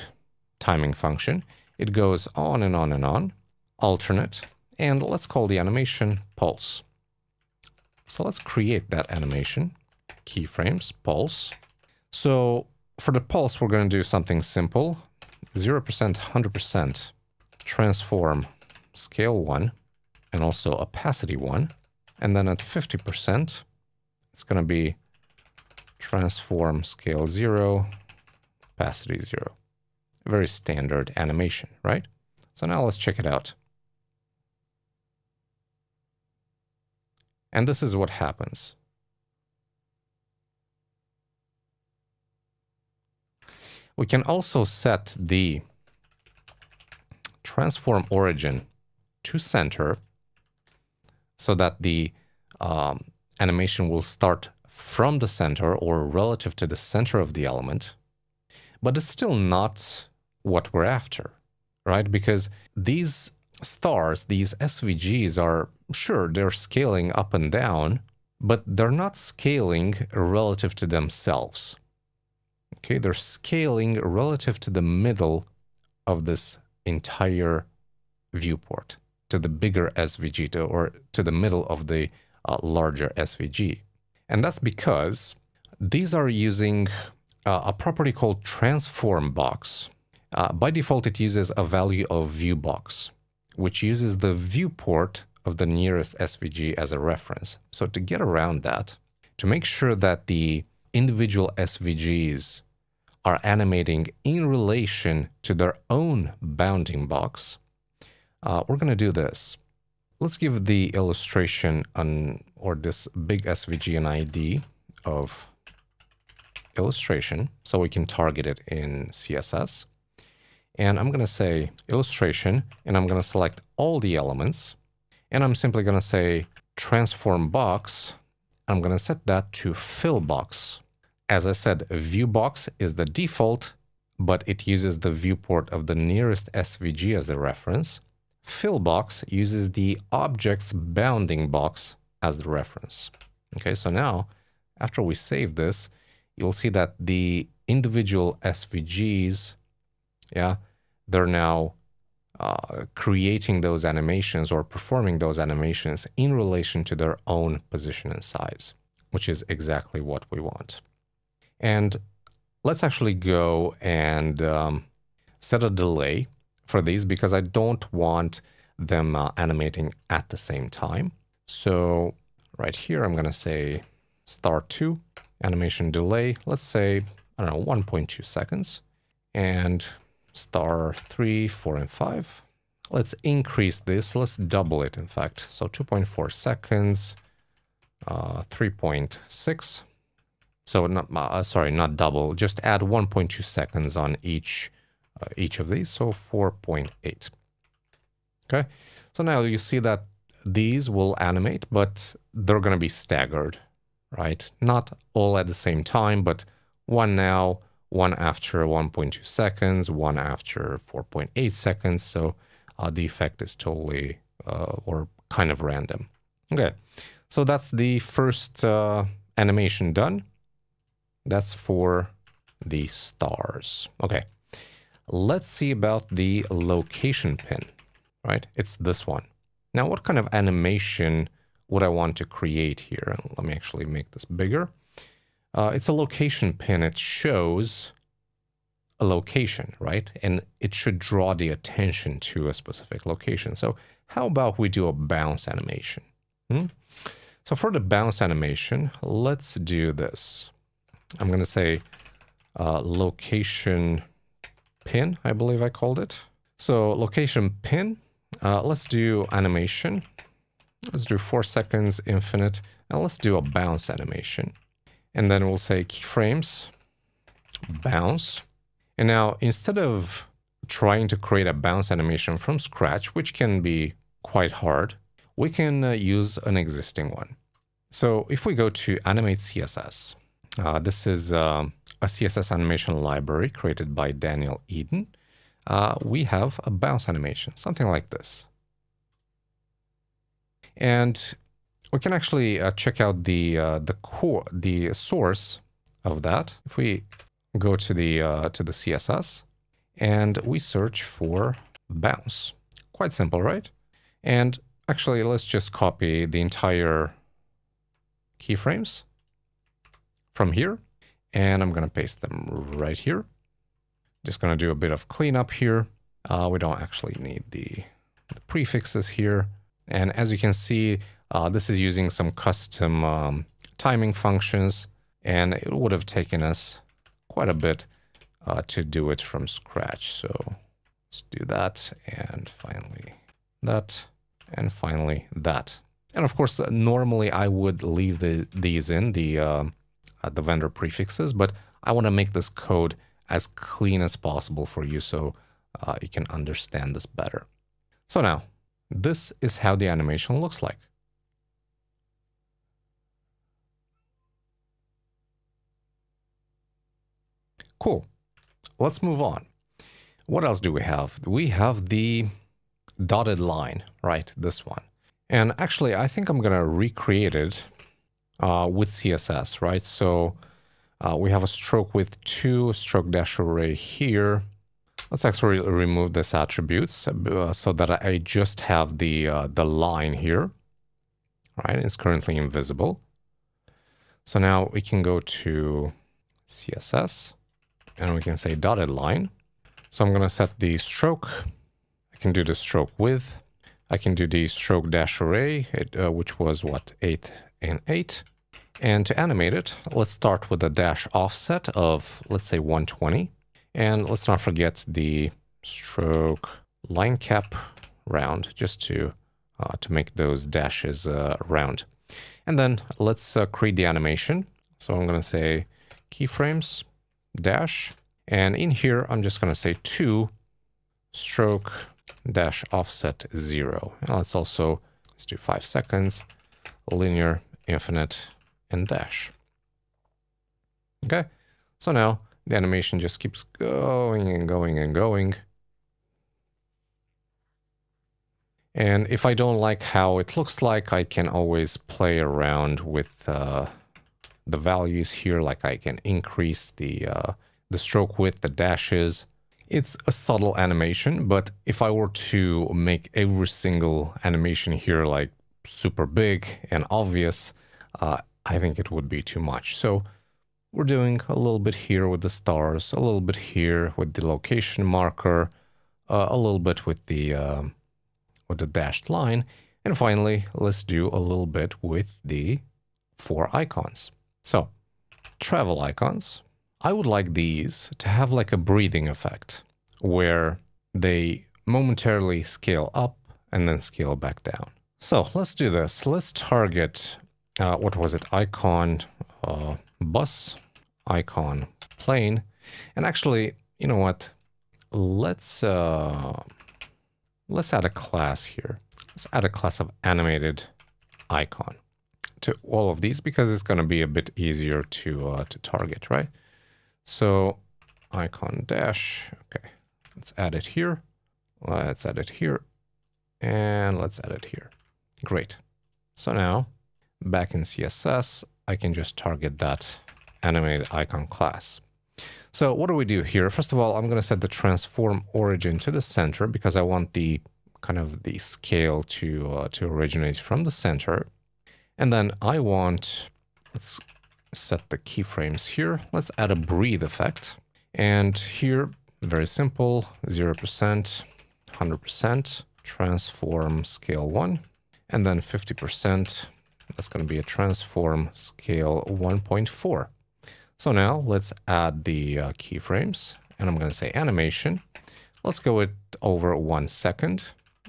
timing function. It goes on and on and on, alternate, and let's call the animation pulse. So let's create that animation, keyframes, pulse. So for the pulse, we're going to do something simple. 0%, 100%, transform scale 1, and also opacity 1. And then at 50%, it's going to be transform scale 0, opacity 0. Very standard animation, right? So now let's check it out. And this is what happens. We can also set the transform origin to center so that the um, animation will start from the center or relative to the center of the element, but it's still not what we're after, right? Because these stars, these SVGs are, sure, they're scaling up and down, but they're not scaling relative to themselves. Okay, they're scaling relative to the middle of this entire viewport, to the bigger SVG, or to the middle of the uh, larger SVG. And that's because these are using uh, a property called transform box. Uh, by default, it uses a value of viewbox, which uses the viewport of the nearest SVG as a reference. So to get around that, to make sure that the individual SVGs are animating in relation to their own bounding box, uh, we're going to do this. Let's give the illustration an, or this big SVG an ID of illustration so we can target it in CSS. And I'm going to say illustration, and I'm going to select all the elements. And I'm simply going to say transform box. I'm going to set that to fill box. As I said, view box is the default, but it uses the viewport of the nearest SVG as the reference. Fill box uses the object's bounding box as the reference. Okay, so now after we save this, you'll see that the individual SVGs, yeah, they're now uh, creating those animations or performing those animations in relation to their own position and size, which is exactly what we want. And let's actually go and um, set a delay for these because I don't want them uh, animating at the same time. So right here, I'm going to say star 2 animation delay, let's say, I don't know, 1.2 seconds. And star 3, 4, and 5. Let's increase this. Let's double it, in fact. So 2.4 seconds, uh, 3.6. So not, uh, sorry, not double. Just add 1.2 seconds on each uh, each of these. So 4.8. Okay. So now you see that these will animate, but they're going to be staggered right? Not all at the same time, but one now, one after 1.2 seconds, one after 4.8 seconds. So uh, the effect is totally uh, or kind of random. Okay, so that's the first uh, animation done. That's for the stars. Okay, let's see about the location pin, right? It's this one. Now, what kind of animation would I want to create here. Let me actually make this bigger. Uh, it's a location pin. It shows a location, right? And it should draw the attention to a specific location. So how about we do a bounce animation? Hmm? So for the bounce animation, let's do this. I'm going to say uh, location pin, I believe I called it. So location pin, uh, let's do animation Let's do four seconds infinite. And let's do a bounce animation. And then we'll say keyframes, bounce. And now instead of trying to create a bounce animation from scratch, which can be quite hard, we can uh, use an existing one. So if we go to Animate CSS, uh, this is uh, a CSS animation library created by Daniel Eden. Uh, we have a bounce animation, something like this. And we can actually uh, check out the uh, the core, the source of that. If we go to the uh, to the CSS and we search for bounce, quite simple, right? And actually, let's just copy the entire keyframes from here, and I'm going to paste them right here. Just going to do a bit of cleanup here. Uh, we don't actually need the, the prefixes here. And as you can see, uh, this is using some custom um, timing functions, and it would have taken us quite a bit uh, to do it from scratch. So let's do that, and finally that, and finally that. And of course, normally I would leave the, these in, the, uh, the vendor prefixes, but I want to make this code as clean as possible for you so uh, you can understand this better. So now this is how the animation looks like. Cool. Let's move on. What else do we have? We have the dotted line, right? This one. And actually, I think I'm going to recreate it uh, with CSS, right? So Uh, we have a stroke with 2, stroke dash array here. Let's actually remove this attributes uh, so that I just have the, uh, the line here. Right, it's currently invisible. So now we can go to CSS and we can say dotted line. So I'm going to set the stroke. I can do the stroke width. I can do the stroke dash array, it, uh, which was what, 8 and 8. And to animate it, let's start with a dash offset of, let's say 120. And let's not forget the stroke line cap round, just to, uh, to make those dashes uh, round. And then let's uh, create the animation. So I'm going to say keyframes dash. And in here, I'm just going to say 2 stroke dash offset 0. And let's also, let's do 5 seconds, linear, infinite, and dash. Okay, so now the animation just keeps going and going and going. And if I don't like how it looks like, I can always play around with uh, the values here. Like I can increase the, uh, the stroke width, the dashes. It's a subtle animation, but if I were to make every single animation here like super big and obvious, uh, I think it would be too much. So we're doing a little bit here with the stars, a little bit here with the location marker, uh, a little bit with the um, with the dashed line, and finally, let's do a little bit with the four icons. So, travel icons. I would like these to have like a breathing effect where they momentarily scale up and then scale back down. So let's do this. Let's target uh, what was it? Icon uh, bus, icon plane. And actually, you know what? Let's uh, let's add a class here. Let's add a class of animated icon to all of these because it's going to be a bit easier to uh, to target, right? So icon dash. Okay, let's add it here. Let's add it here, and let's add it here. Great. So now back in CSS, I can just target that animated icon class. So what do we do here? First of all, I'm going to set the transform origin to the center because I want the kind of the scale to, uh, to originate from the center. And then I want, let's set the keyframes here. Let's add a breathe effect. And here, very simple, 0%, 100%, transform scale 1, and then 50% that's going to be a transform scale 1.4. So now let's add the uh, keyframes and I'm going to say animation. Let's go it over one second.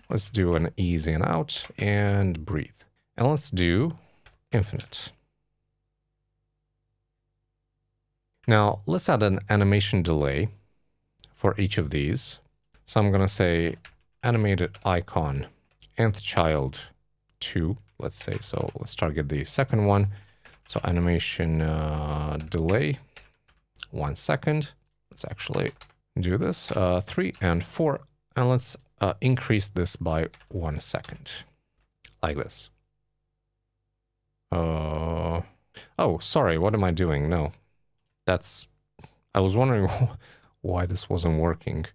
Let's do an ease in out and breathe. And let's do infinite. Now let's add an animation delay for each of these. So I'm going to say animated icon nth child 2 let's say. So let's target the second one. So animation uh, delay, one second. Let's actually do this, uh, three and four. And let's uh, increase this by one second, like this. Uh, oh, sorry, what am I doing? No, that's, I was wondering why this wasn't working.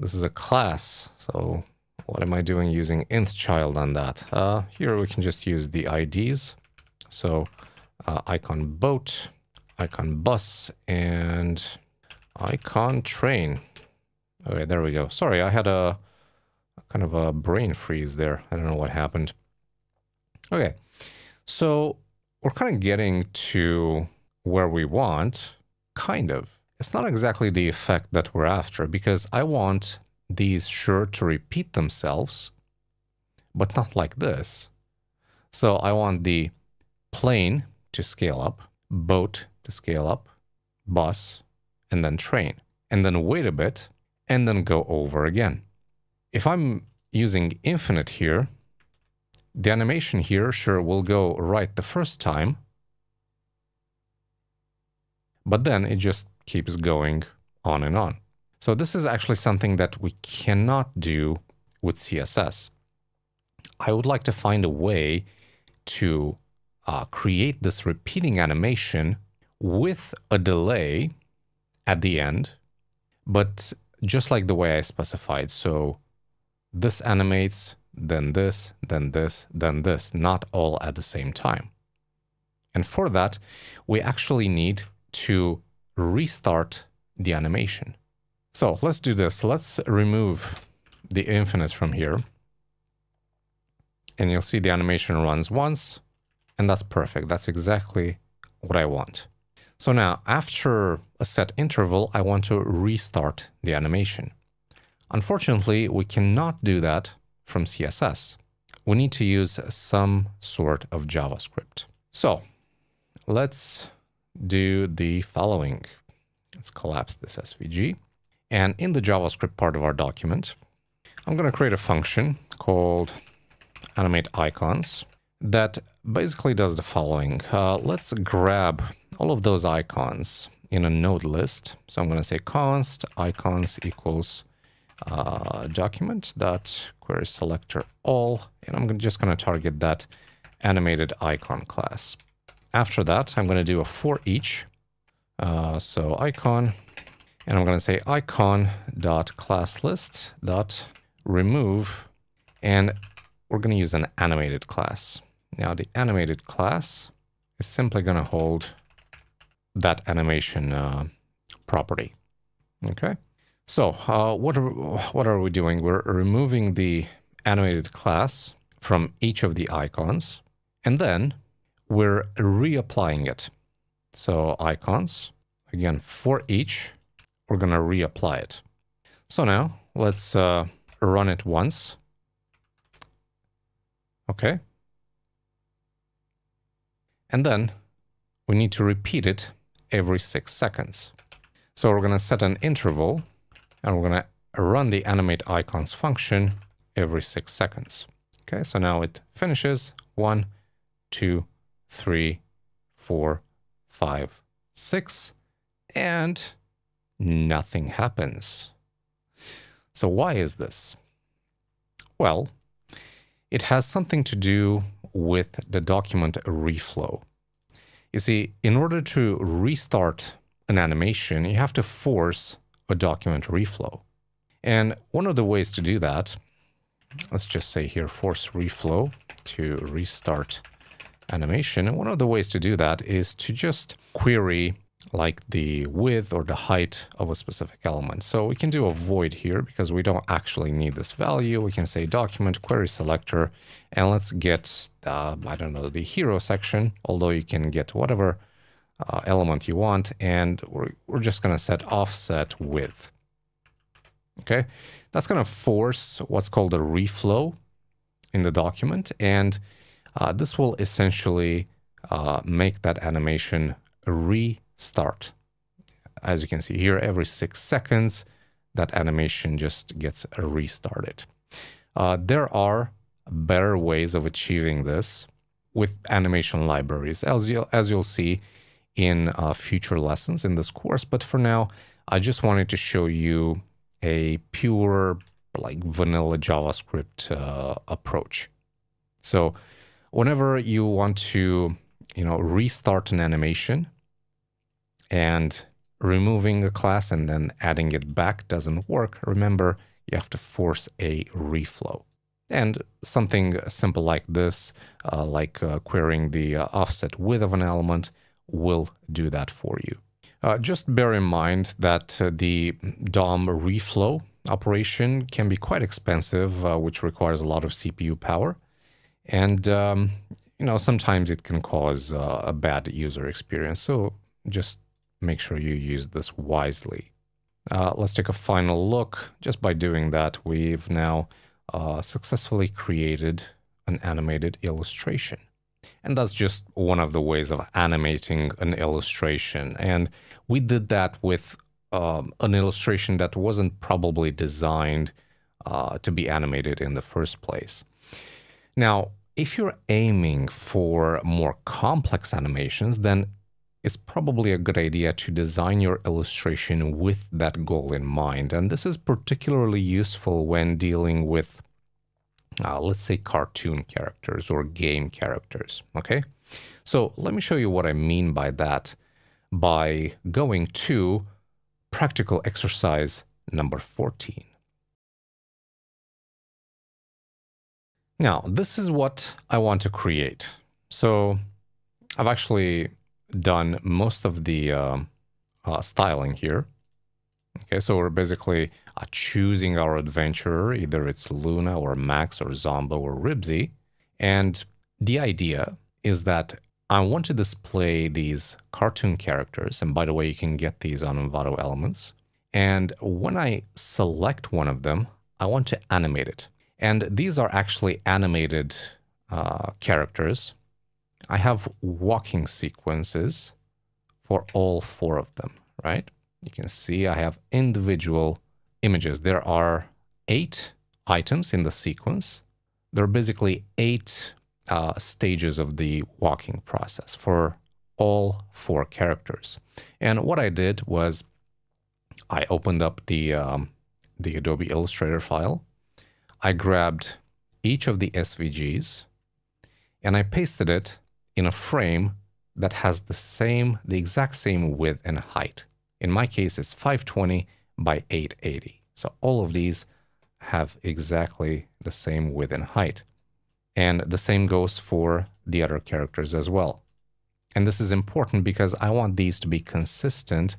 This is a class, so what am I doing using nth child on that? Uh, here we can just use the IDs. So uh, icon boat, icon bus, and icon train. Okay, there we go. Sorry, I had a, a kind of a brain freeze there. I don't know what happened. Okay, so we're kind of getting to where we want, kind of. It's not exactly the effect that we're after because I want these sure to repeat themselves, but not like this. So I want the plane to scale up, boat to scale up, bus, and then train, and then wait a bit, and then go over again. If I'm using infinite here, the animation here sure will go right the first time, but then it just keeps going on and on. So this is actually something that we cannot do with CSS. I would like to find a way to uh, create this repeating animation with a delay at the end, but just like the way I specified. So this animates, then this, then this, then this, not all at the same time. And for that, we actually need to restart the animation. So let's do this. Let's remove the infinite from here. And you'll see the animation runs once, and that's perfect. That's exactly what I want. So now, after a set interval, I want to restart the animation. Unfortunately, we cannot do that from CSS. We need to use some sort of JavaScript. So let's do the following. Let's collapse this SVG. And in the JavaScript part of our document, I'm going to create a function called animate icons that basically does the following. Uh, let's grab all of those icons in a node list. So I'm going to say const icons equals uh, document dot query selector all, and I'm just going to target that animated icon class. After that, I'm going to do a for each. Uh, so icon, and I'm going to say icon dot class list dot remove, and we're going to use an animated class. Now the animated class is simply going to hold that animation uh, property. Okay. So uh, what are what are we doing? We're removing the animated class from each of the icons, and then we're reapplying it. So icons again for each, we're gonna reapply it. So now let's uh, run it once. Okay. And then we need to repeat it every six seconds. So we're going to set an interval and we're going to run the animate icons function every six seconds. Okay, so now it finishes one, two, three, four, five, six, and nothing happens. So why is this? Well, it has something to do with the document reflow. You see, in order to restart an animation, you have to force a document reflow. And one of the ways to do that, let's just say here, force reflow to restart animation. And one of the ways to do that is to just query like the width or the height of a specific element. So we can do a void here because we don't actually need this value. We can say document query selector and let's get, uh, I don't know, the hero section, although you can get whatever uh, element you want. And we're, we're just going to set offset width. Okay, that's going to force what's called a reflow in the document. And uh, this will essentially uh, make that animation re start. As you can see here, every six seconds, that animation just gets restarted. Uh, there are better ways of achieving this with animation libraries, as you'll, as you'll see in uh, future lessons in this course. But for now, I just wanted to show you a pure, like vanilla JavaScript uh, approach. So whenever you want to, you know, restart an animation, and removing a class and then adding it back doesn't work, remember you have to force a reflow. And something simple like this, uh, like uh, querying the uh, offset width of an element, will do that for you. Uh, just bear in mind that uh, the DOM reflow operation can be quite expensive, uh, which requires a lot of CPU power. And, um, you know, sometimes it can cause a bad user experience. So just make sure you use this wisely. Uh, let's take a final look. Just by doing that, we've now uh, successfully created an animated illustration. And that's just one of the ways of animating an illustration. And we did that with um, an illustration that wasn't probably designed uh, to be animated in the first place. Now, if you're aiming for more complex animations, then it's probably a good idea to design your illustration with that goal in mind. And this is particularly useful when dealing with, uh, let's say, cartoon characters or game characters. Okay, so let me show you what I mean by that. by going to practical exercise number 14. Now, this is what I want to create. So I've actually done most of the uh, uh, styling here. Okay, so we're basically uh, choosing our adventurer, either it's Luna or Max or Zombo or Ribsy. And the idea is that I want to display these cartoon characters. And by the way, you can get these on Envato Elements. And when I select one of them, I want to animate it. And these are actually animated uh, characters. I have walking sequences for all four of them, right? You can see I have individual images. There are eight items in the sequence. There are basically eight uh, stages of the walking process for all four characters. And what I did was I opened up the, um, the Adobe Illustrator file. I grabbed each of the SVGs and I pasted it in a frame that has the same, the exact same width and height. In my case, it's 520 by 880. So all of these have exactly the same width and height. And the same goes for the other characters as well. And this is important because I want these to be consistent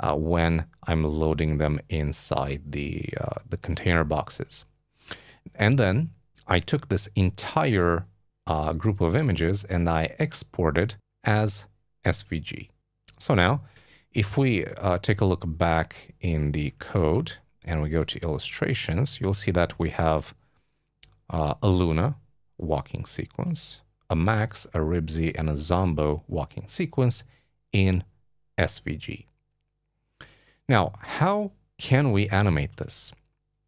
uh, when I'm loading them inside the, uh, the container boxes. And then I took this entire uh, group of images and I export it as SVG. So now, if we uh, take a look back in the code and we go to illustrations, you'll see that we have uh, a Luna walking sequence, a Max, a Ribsy, and a Zombo walking sequence in SVG. Now, how can we animate this?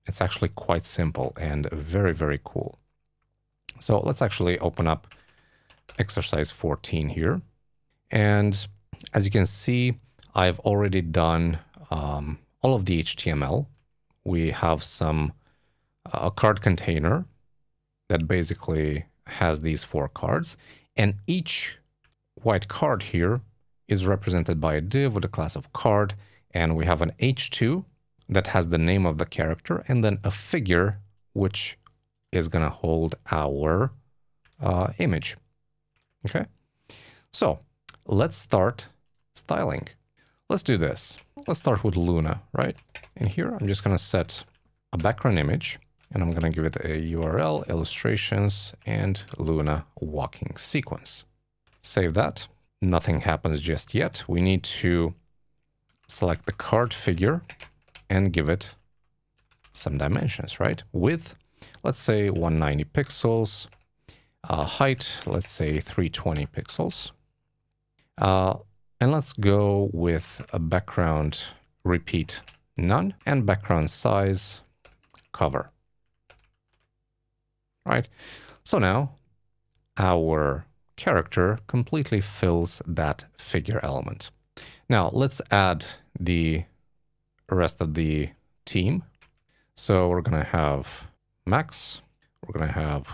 It's actually quite simple and very, very cool. So let's actually open up exercise 14 here. And as you can see, I've already done um, all of the HTML. We have some a card container that basically has these four cards. And each white card here is represented by a div with a class of card. And we have an H2 that has the name of the character and then a figure which is going to hold our uh, image. Okay, so let's start styling. Let's do this. Let's start with Luna, right? And here I'm just going to set a background image and I'm going to give it a URL, illustrations, and Luna walking sequence. Save that. Nothing happens just yet. We need to select the card figure and give it some dimensions, right? Width, let's say 190 pixels. Uh, height, let's say 320 pixels. Uh, and let's go with a background repeat none and background size cover. Right. So now our character completely fills that figure element. Now let's add the rest of the team. So we're going to have Max, we're going to have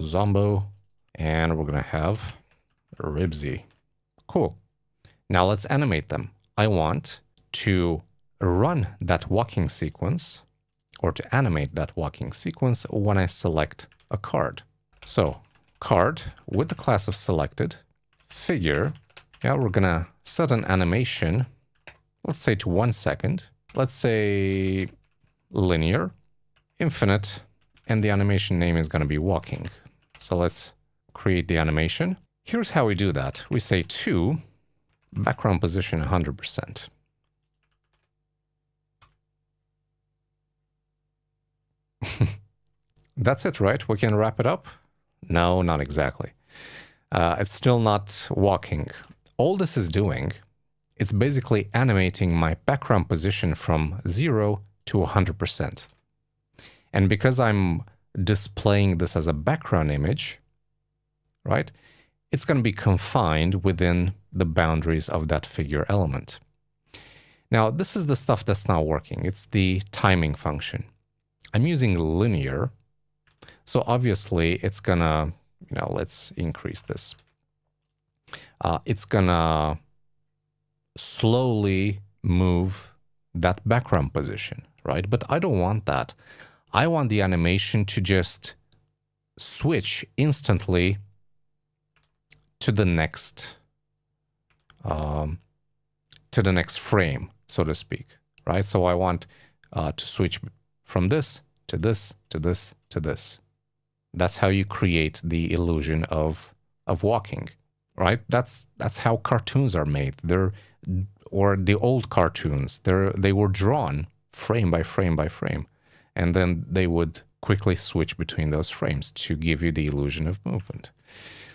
Zombo, and we're going to have Ribsy. Cool. Now let's animate them. I want to run that walking sequence or to animate that walking sequence when I select a card. So card with the class of selected, figure, yeah, we're gonna set an animation, let's say to one second, let's say linear, infinite, and the animation name is gonna be walking. So let's create the animation. Here's how we do that. We say to background position 100%. That's it, right? We can wrap it up? No, not exactly. Uh, it's still not walking. All this is doing, it's basically animating my background position from 0 to 100%. And because I'm displaying this as a background image, right, it's going to be confined within the boundaries of that figure element. Now, this is the stuff that's not working. It's the timing function. I'm using linear. So obviously it's gonna, you know, let's increase this. Uh, it's gonna slowly move that background position, right? But I don't want that. I want the animation to just switch instantly to the next um, to the next frame, so to speak, right? So I want uh, to switch from this to this to this to this. That's how you create the illusion of of walking, right? That's that's how cartoons are made. They're or the old cartoons. They're they were drawn frame by frame by frame, and then they would quickly switch between those frames to give you the illusion of movement.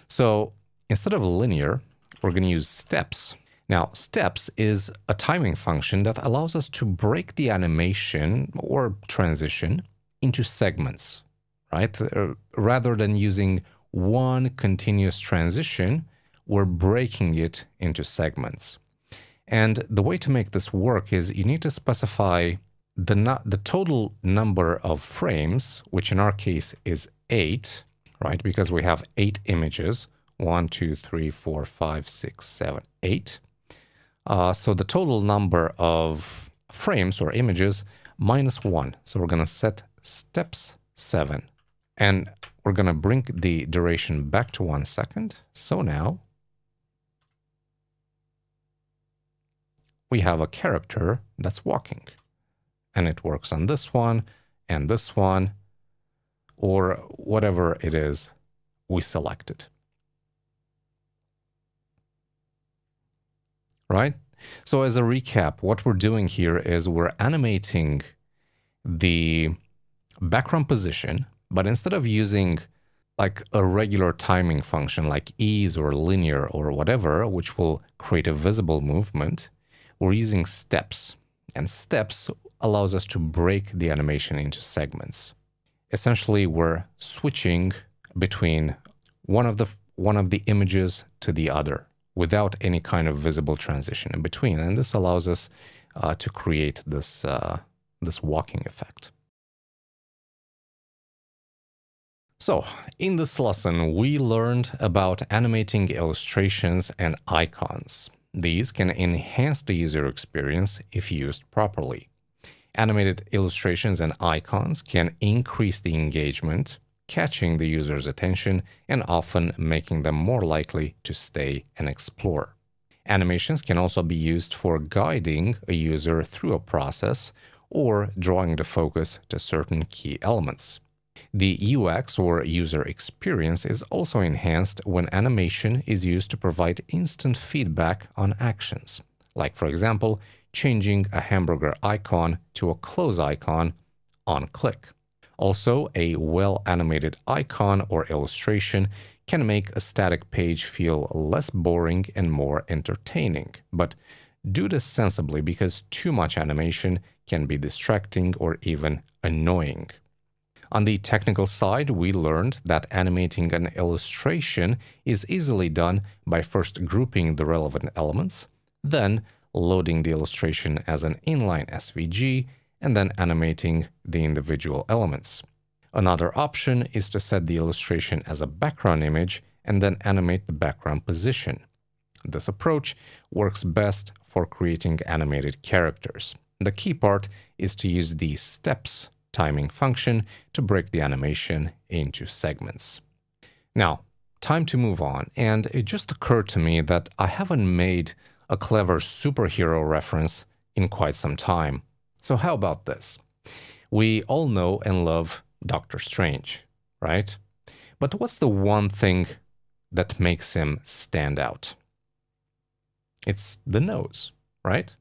So instead of linear, we're going to use steps. Now, steps is a timing function that allows us to break the animation or transition into segments, right? Uh, rather than using one continuous transition, we're breaking it into segments. And the way to make this work is you need to specify the, the total number of frames, which in our case is eight, right? Because we have eight images, one, two, three, four, five, six, seven, eight. Uh, so the total number of frames or images minus one. So we're going to set steps seven. And we're going to bring the duration back to one second. So now we have a character that's walking. And it works on this one and this one, or whatever it is we selected. right? So as a recap, what we're doing here is we're animating the background position, but instead of using like a regular timing function like ease or linear or whatever, which will create a visible movement, we're using steps. And steps allows us to break the animation into segments. Essentially, we're switching between one of the one of the images to the other without any kind of visible transition in between. And this allows us uh, to create this, uh, this walking effect. So, in this lesson, we learned about animating illustrations and icons. These can enhance the user experience if used properly. Animated illustrations and icons can increase the engagement, catching the user's attention and often making them more likely to stay and explore. Animations can also be used for guiding a user through a process or drawing the focus to certain key elements. The UX or user experience is also enhanced when animation is used to provide instant feedback on actions, like, for example, changing a hamburger icon to a close icon on click. Also, a well-animated icon or illustration can make a static page feel less boring and more entertaining. But do this sensibly because too much animation can be distracting or even annoying. On the technical side, we learned that animating an illustration is easily done by first grouping the relevant elements, then loading the illustration as an inline SVG, and then animating the individual elements. Another option is to set the illustration as a background image and then animate the background position. This approach works best for creating animated characters. The key part is to use the steps timing function to break the animation into segments. Now, time to move on, and it just occurred to me that I haven't made a clever superhero reference in quite some time. So, how about this? We all know and love Doctor Strange, right? But what's the one thing that makes him stand out? It's the nose, right?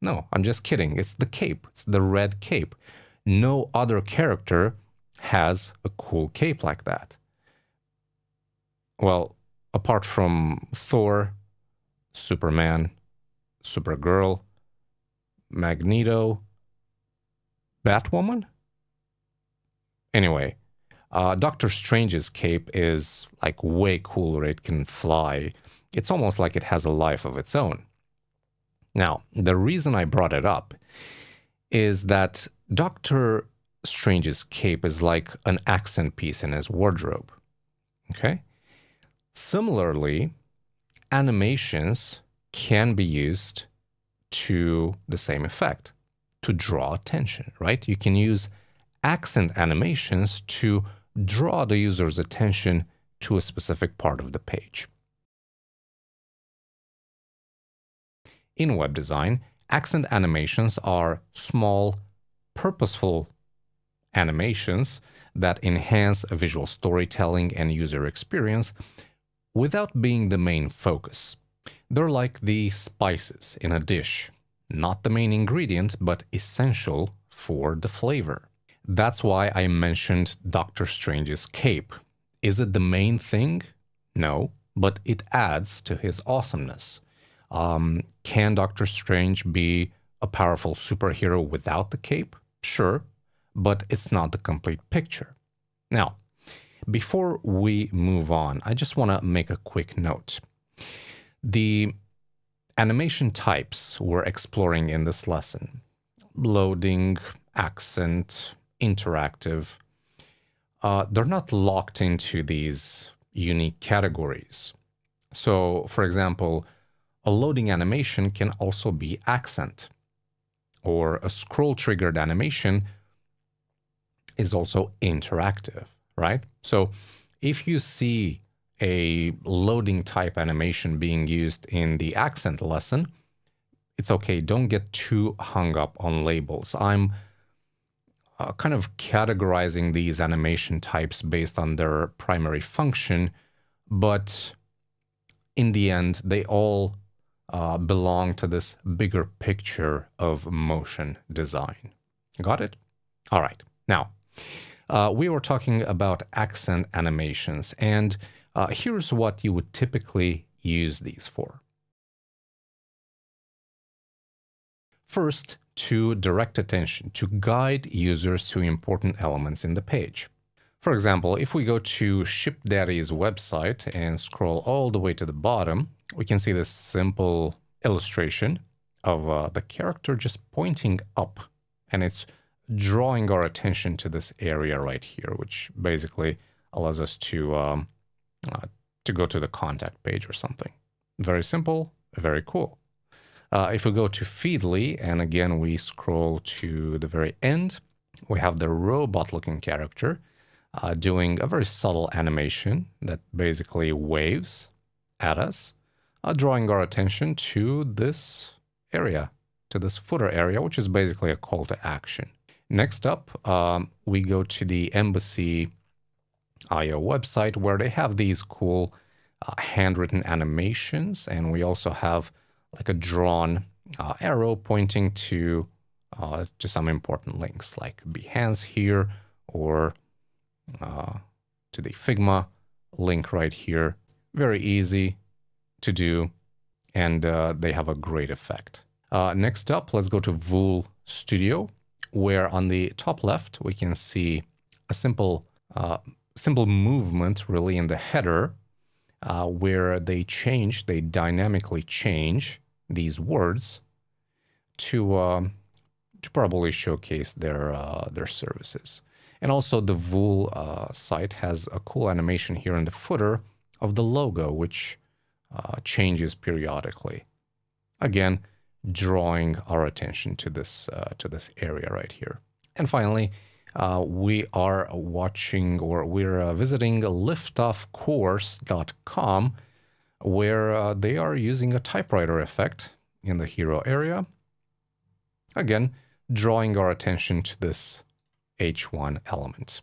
No, I'm just kidding. It's the cape, it's the red cape. No other character has a cool cape like that. Well, apart from Thor, Superman, Supergirl, Magneto, Batwoman? Anyway, uh, Doctor Strange's cape is like way cooler. It can fly. It's almost like it has a life of its own. Now, the reason I brought it up is that Doctor Strange's cape is like an accent piece in his wardrobe. Okay? Similarly, animations can be used to the same effect, to draw attention, right? You can use accent animations to draw the user's attention to a specific part of the page. In web design, accent animations are small, purposeful animations that enhance visual storytelling and user experience without being the main focus. They're like the spices in a dish, not the main ingredient, but essential for the flavor. That's why I mentioned Doctor Strange's cape. Is it the main thing? No, but it adds to his awesomeness. Um, can Doctor Strange be a powerful superhero without the cape? Sure, but it's not the complete picture. Now, before we move on, I just want to make a quick note. The animation types we're exploring in this lesson loading, accent, interactive uh, they're not locked into these unique categories. So, for example, a loading animation can also be accent, or a scroll triggered animation is also interactive, right? So, if you see a loading type animation being used in the accent lesson, it's okay. Don't get too hung up on labels. I'm uh, kind of categorizing these animation types based on their primary function, but in the end, they all uh, belong to this bigger picture of motion design. Got it? All right. Now, uh, we were talking about accent animations, and uh, here's what you would typically use these for. First, to direct attention, to guide users to important elements in the page. For example, if we go to ShipDaddy's website and scroll all the way to the bottom, we can see this simple illustration of uh, the character just pointing up and it's drawing our attention to this area right here, which basically allows us to, um, uh, to go to the contact page or something. Very simple, very cool. Uh, if we go to Feedly, and again we scroll to the very end, we have the robot looking character uh, doing a very subtle animation that basically waves at us, uh, drawing our attention to this area, to this footer area, which is basically a call to action. Next up, um, we go to the Embassy IO website where they have these cool uh, handwritten animations, and we also have like a drawn uh, arrow pointing to uh, to some important links like Behance here or uh, to the Figma link right here. Very easy to do and uh, they have a great effect. Uh, next up, let's go to Vool Studio where on the top left we can see a simple uh, simple movement really in the header uh, where they change, they dynamically change these words to um, to probably showcase their uh, their services. And also the Vool uh, site has a cool animation here in the footer of the logo, which uh, changes periodically. Again, drawing our attention to this uh, to this area right here. And finally, uh, we are watching or we're uh, visiting liftoffcourse.com where uh, they are using a typewriter effect in the hero area. Again, drawing our attention to this H1 element.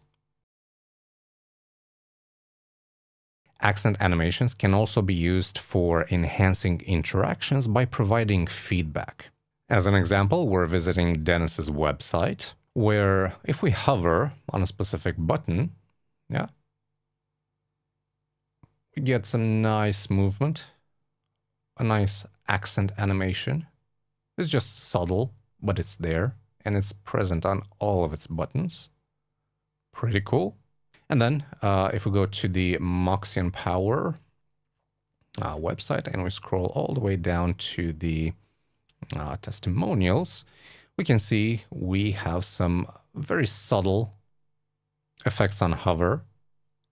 Accent animations can also be used for enhancing interactions by providing feedback. As an example, we're visiting Dennis's website, where if we hover on a specific button, yeah, we get some nice movement, a nice accent animation. It's just subtle, but it's there, and it's present on all of its buttons. Pretty cool. And then uh, if we go to the Moxion Power uh, website and we scroll all the way down to the uh, testimonials, we can see we have some very subtle effects on hover.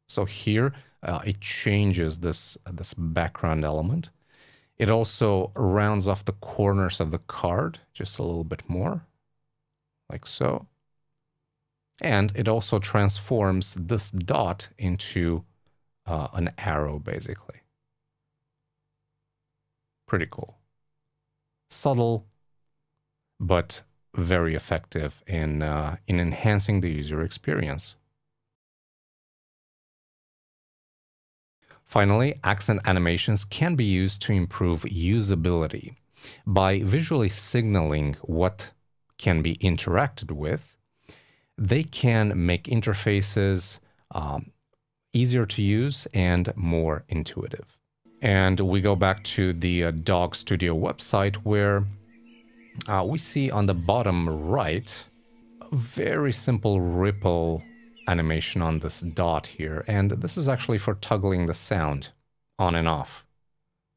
So here uh, it changes this, this background element. It also rounds off the corners of the card just a little bit more, like so. And it also transforms this dot into uh, an arrow, basically. Pretty cool. Subtle, but very effective in, uh, in enhancing the user experience. Finally, accent animations can be used to improve usability. By visually signaling what can be interacted with, they can make interfaces um, easier to use and more intuitive. And we go back to the uh, Dog Studio website where uh, we see on the bottom right a very simple ripple animation on this dot here, and this is actually for toggling the sound on and off.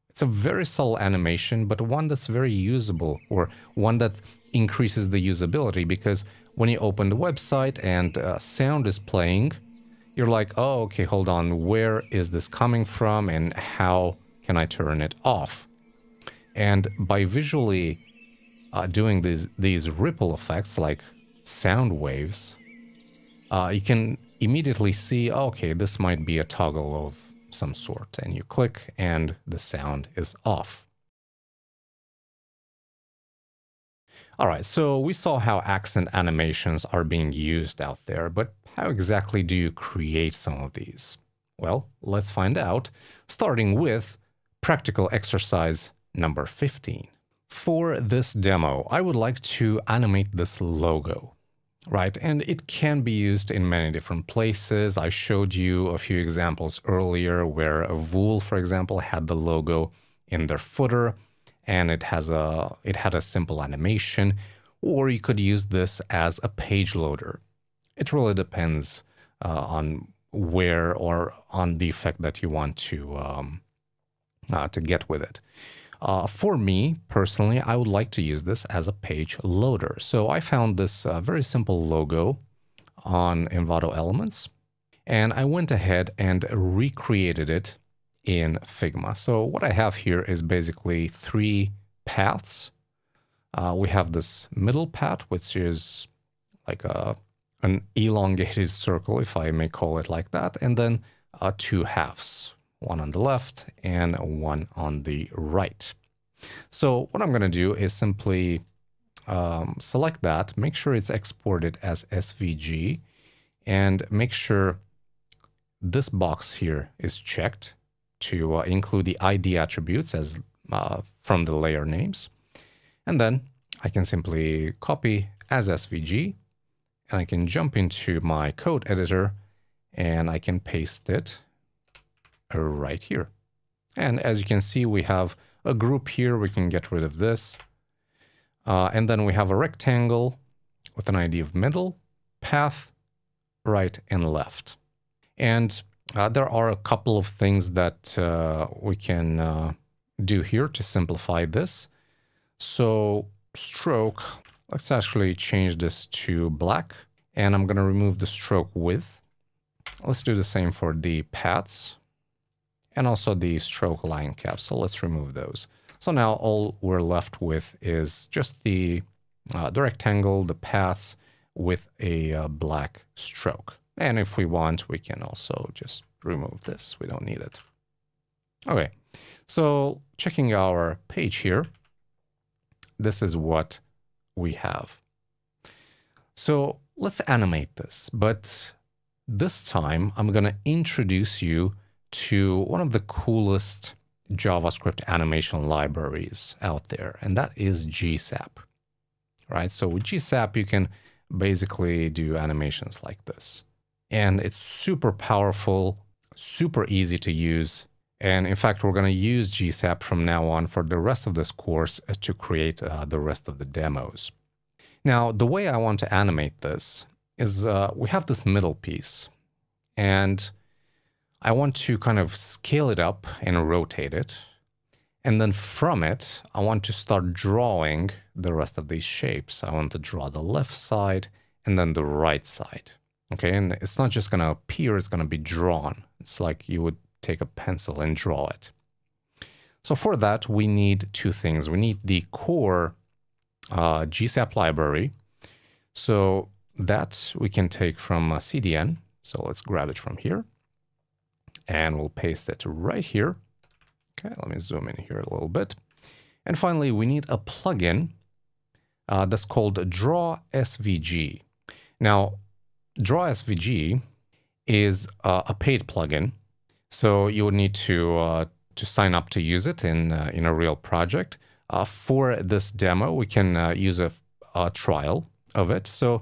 It's a very subtle animation, but one that's very usable, or one that increases the usability, because when you open the website and uh, sound is playing, you're like, oh, okay, hold on, where is this coming from, and how can I turn it off? And by visually uh, doing these, these ripple effects, like sound waves, uh, you can immediately see, okay, this might be a toggle of some sort. And you click and the sound is off. All right, so we saw how accent animations are being used out there, but how exactly do you create some of these? Well, let's find out, starting with practical exercise number 15. For this demo, I would like to animate this logo right? And it can be used in many different places. I showed you a few examples earlier where Vool, for example, had the logo in their footer and it has a it had a simple animation or you could use this as a page loader. It really depends uh, on where or on the effect that you want to um, uh, to get with it. Uh, for me, personally, I would like to use this as a page loader. So I found this uh, very simple logo on Envato Elements, and I went ahead and recreated it in Figma. So what I have here is basically three paths. Uh, we have this middle path, which is like a, an elongated circle, if I may call it like that, and then uh, two halves, one on the left and one on the right. So what I'm going to do is simply um, select that, make sure it's exported as SVG, and make sure this box here is checked to uh, include the ID attributes as uh, from the layer names. And then I can simply copy as SVG, and I can jump into my code editor, and I can paste it right here. And as you can see, we have a group here. We can get rid of this. Uh, and then we have a rectangle with an ID of middle, path, right, and left. And uh, there are a couple of things that uh, we can uh, do here to simplify this. So stroke, let's actually change this to black. And I'm going to remove the stroke width. Let's do the same for the paths and also the stroke line caps. So let's remove those. So now all we're left with is just the, uh, the rectangle, the paths with a uh, black stroke. And if we want, we can also just remove this. We don't need it. Okay, so checking our page here, this is what we have. So let's animate this, but this time I'm going to introduce you to one of the coolest JavaScript animation libraries out there, and that is GSAP. Right? So with GSAP, you can basically do animations like this. And it's super powerful, super easy to use. And in fact, we're going to use GSAP from now on for the rest of this course uh, to create uh, the rest of the demos. Now, the way I want to animate this is uh, we have this middle piece. And I want to kind of scale it up and rotate it. And then from it, I want to start drawing the rest of these shapes. I want to draw the left side and then the right side. Okay, and it's not just going to appear, it's going to be drawn. It's like you would take a pencil and draw it. So for that, we need two things. We need the core uh, GSAP library. So that we can take from uh, CDN. So let's grab it from here and we'll paste it right here. Okay, let me zoom in here a little bit. And finally, we need a plugin uh, that's called Draw SVG. Now, Draw SVG is uh, a paid plugin, so you would need to uh, to sign up to use it in uh, in a real project. Uh, for this demo, we can uh, use a, a, trial of it. So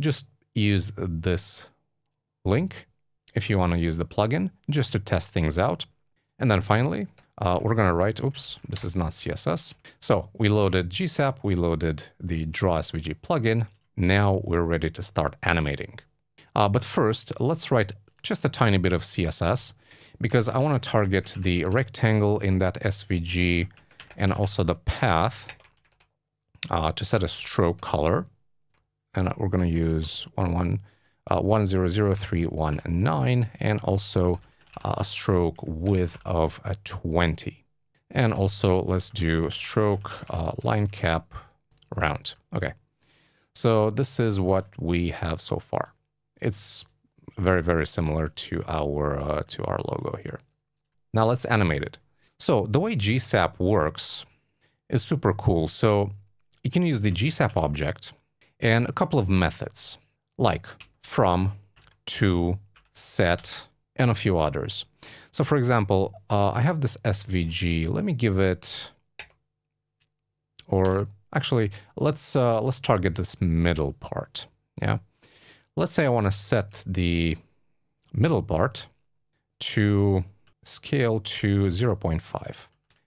just use this link if you want to use the plugin just to test things out. And then finally, uh, we're going to write, oops, this is not CSS. So we loaded GSAP, we loaded the Draw SVG plugin. Now we're ready to start animating. Uh, but first, let's write just a tiny bit of CSS because I want to target the rectangle in that SVG and also the path uh, to set a stroke color. And we're going to use 11 uh, 100319 and also uh, a stroke width of a 20. And also let's do stroke uh, line cap round. Okay. So this is what we have so far. It's very, very similar to our, uh, to our logo here. Now let's animate it. So the way GSAP works is super cool. So you can use the GSAP object and a couple of methods like from, to, set, and a few others. So for example, uh, I have this SVG. Let me give it, or actually, let's uh, let's target this middle part. Yeah, let's say I want to set the middle part to scale to 0.5,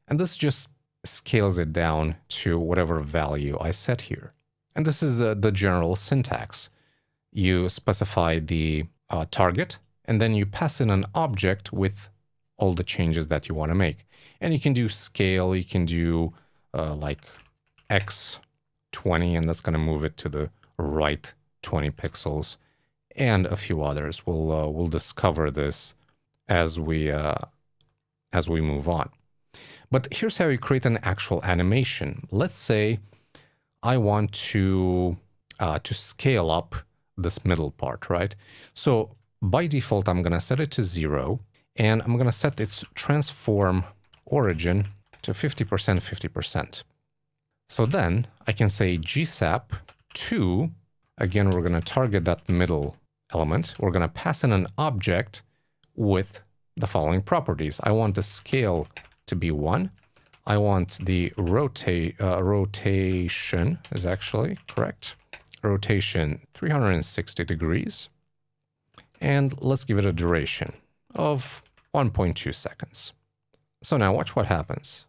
and this just scales it down to whatever value I set here. And this is uh, the general syntax you specify the uh, target, and then you pass in an object with all the changes that you want to make. And you can do scale, you can do uh, like x20, and that's going to move it to the right 20 pixels, and a few others. We'll uh, we'll discover this as we uh, as we move on. But here's how you create an actual animation. Let's say I want to uh, to scale up this middle part, right? So by default, I'm going to set it to zero and I'm going to set its transform origin to 50%, 50%. So then I can say GSAP to, again, we're going to target that middle element. We're going to pass in an object with the following properties. I want the scale to be one. I want the rotate uh, rotation is actually correct rotation 360 degrees. And let's give it a duration of 1.2 seconds. So now watch what happens.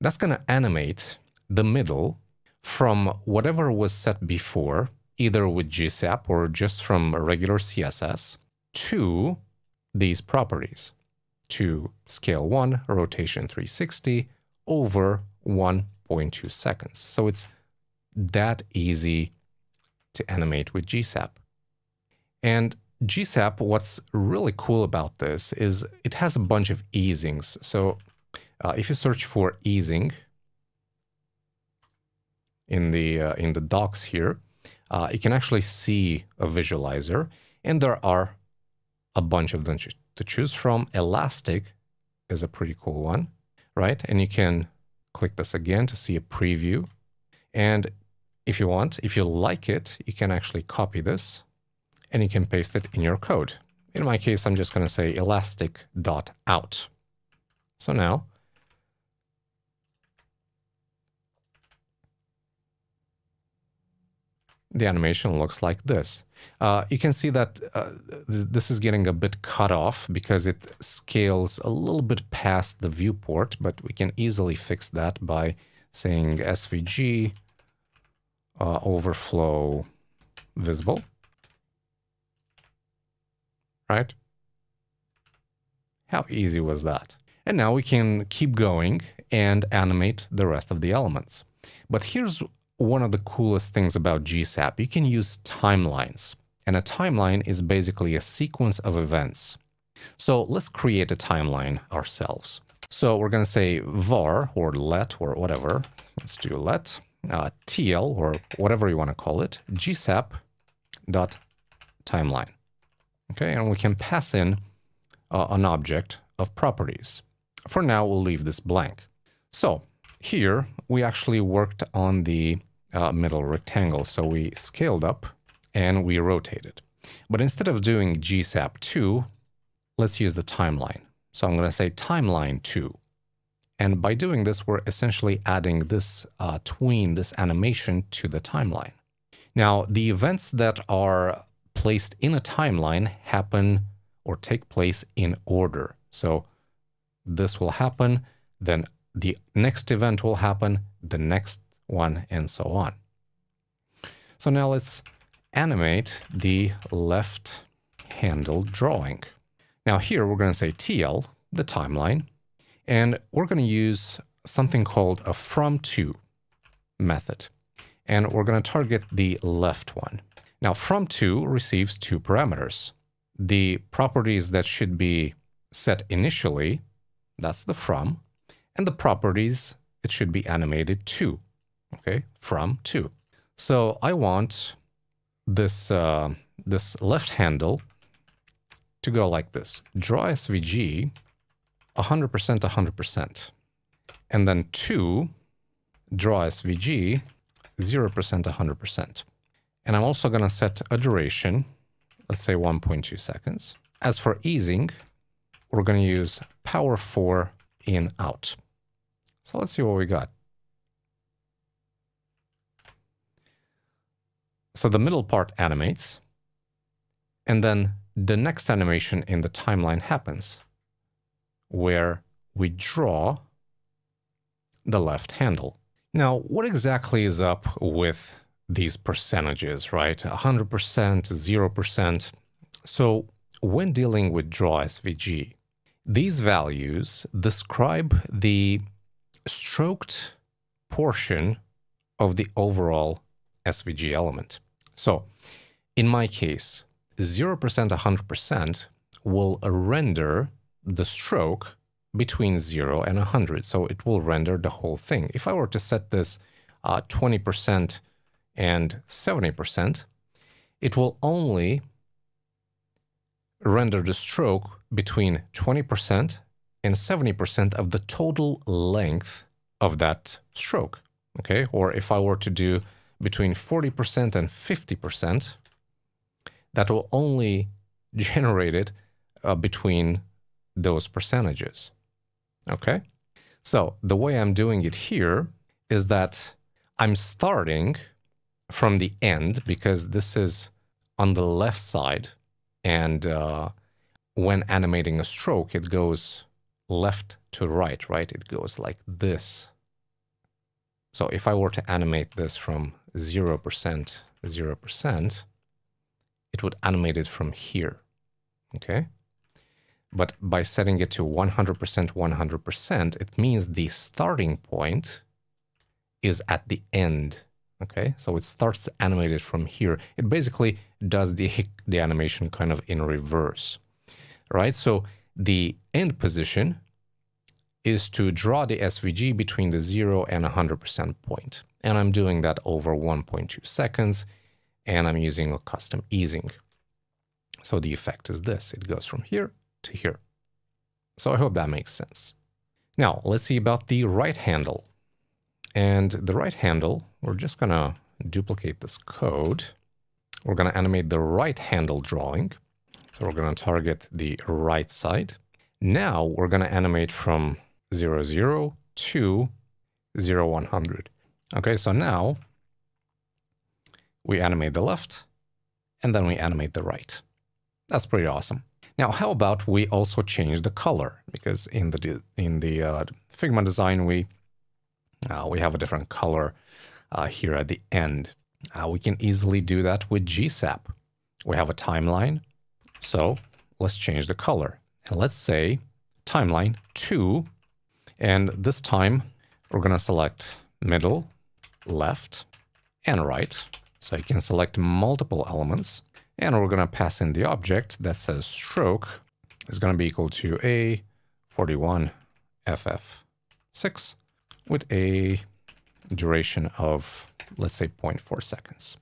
That's going to animate the middle from whatever was set before, either with GSAP or just from regular CSS, to these properties, to scale 1, rotation 360, over 1.2 seconds. So it's that easy to animate with GSAP. And GSAP, what's really cool about this is it has a bunch of easings. So uh, if you search for easing in the uh, in the docs here, uh, you can actually see a visualizer, and there are a bunch of them to choose from. Elastic is a pretty cool one, right? And you can click this again to see a preview. And if you want, if you like it, you can actually copy this and you can paste it in your code. In my case, I'm just going to say elastic.out. So now, the animation looks like this. Uh, you can see that uh, th this is getting a bit cut off because it scales a little bit past the viewport, but we can easily fix that by saying SVG uh, overflow visible, right? How easy was that? And now we can keep going and animate the rest of the elements. But here's one of the coolest things about GSAP. You can use timelines. And a timeline is basically a sequence of events. So let's create a timeline ourselves. So we're going to say var or let or whatever. Let's do let uh, tl or whatever you want to call it, gsap dot timeline. Okay, and we can pass in uh, an object of properties. For now, we'll leave this blank. So here we actually worked on the uh, middle rectangle. So we scaled up and we rotated. But instead of doing gsap2, let's use the timeline. So I'm going to say timeline 2. And by doing this, we're essentially adding this uh, tween, this animation to the timeline. Now, the events that are placed in a timeline happen or take place in order. So this will happen, then the next event will happen, the next one, and so on. So now let's animate the left handle drawing. Now here we're going to say TL, the timeline, and we're going to use something called a from to method. And we're going to target the left one. Now from to receives two parameters. The properties that should be set initially, that's the from, and the properties it should be animated to, okay, from to. So I want this, uh, this left handle to go like this. Draw SVG 100% 100%. And then 2, draw SVG 0% 100%. And I'm also going to set a duration, let's say 1.2 seconds. As for easing, we're going to use power 4 in out. So let's see what we got. So the middle part animates, and then the next animation in the timeline happens, where we draw the left handle. Now, what exactly is up with these percentages, right? 100%, 0%. So when dealing with draw SVG, these values describe the stroked portion of the overall SVG element. So in my case, 0% 100% will render the stroke between 0 and 100. So it will render the whole thing. If I were to set this uh, 20% and 70%, it will only render the stroke between 20% and 70% of the total length of that stroke. Okay, or if I were to do between 40% and 50%, that will only generate it uh, between those percentages. Okay, so the way I'm doing it here is that I'm starting from the end because this is on the left side and uh, when animating a stroke it goes left to right right? It goes like this. So if I were to animate this from 0% 0% it would animate it from here okay but by setting it to 100% 100% it means the starting point is at the end Okay, so it starts to animate it from here. It basically does the, the animation kind of in reverse, right? So the end position is to draw the SVG between the 0 and 100% point. And I'm doing that over 1.2 seconds, and I'm using a custom easing. So the effect is this. It goes from here to here. So I hope that makes sense. Now, let's see about the right handle. And the right handle, we're just going to duplicate this code. We're going to animate the right handle drawing. So we're going to target the right side. Now we're going to animate from 0, 0 to 0, 100. Okay, so now we animate the left and then we animate the right. That's pretty awesome. Now, how about we also change the color? Because in the in the uh, Figma design, we uh, we have a different color uh, here at the end. Uh, we can easily do that with GSAP. We have a timeline, so let's change the color. And let's say timeline 2, and this time we're going to select middle, left, and right. So you can select multiple elements, and we're going to pass in the object that says stroke is going to be equal to A41FF6 with a duration of, let's say, 0.4 seconds.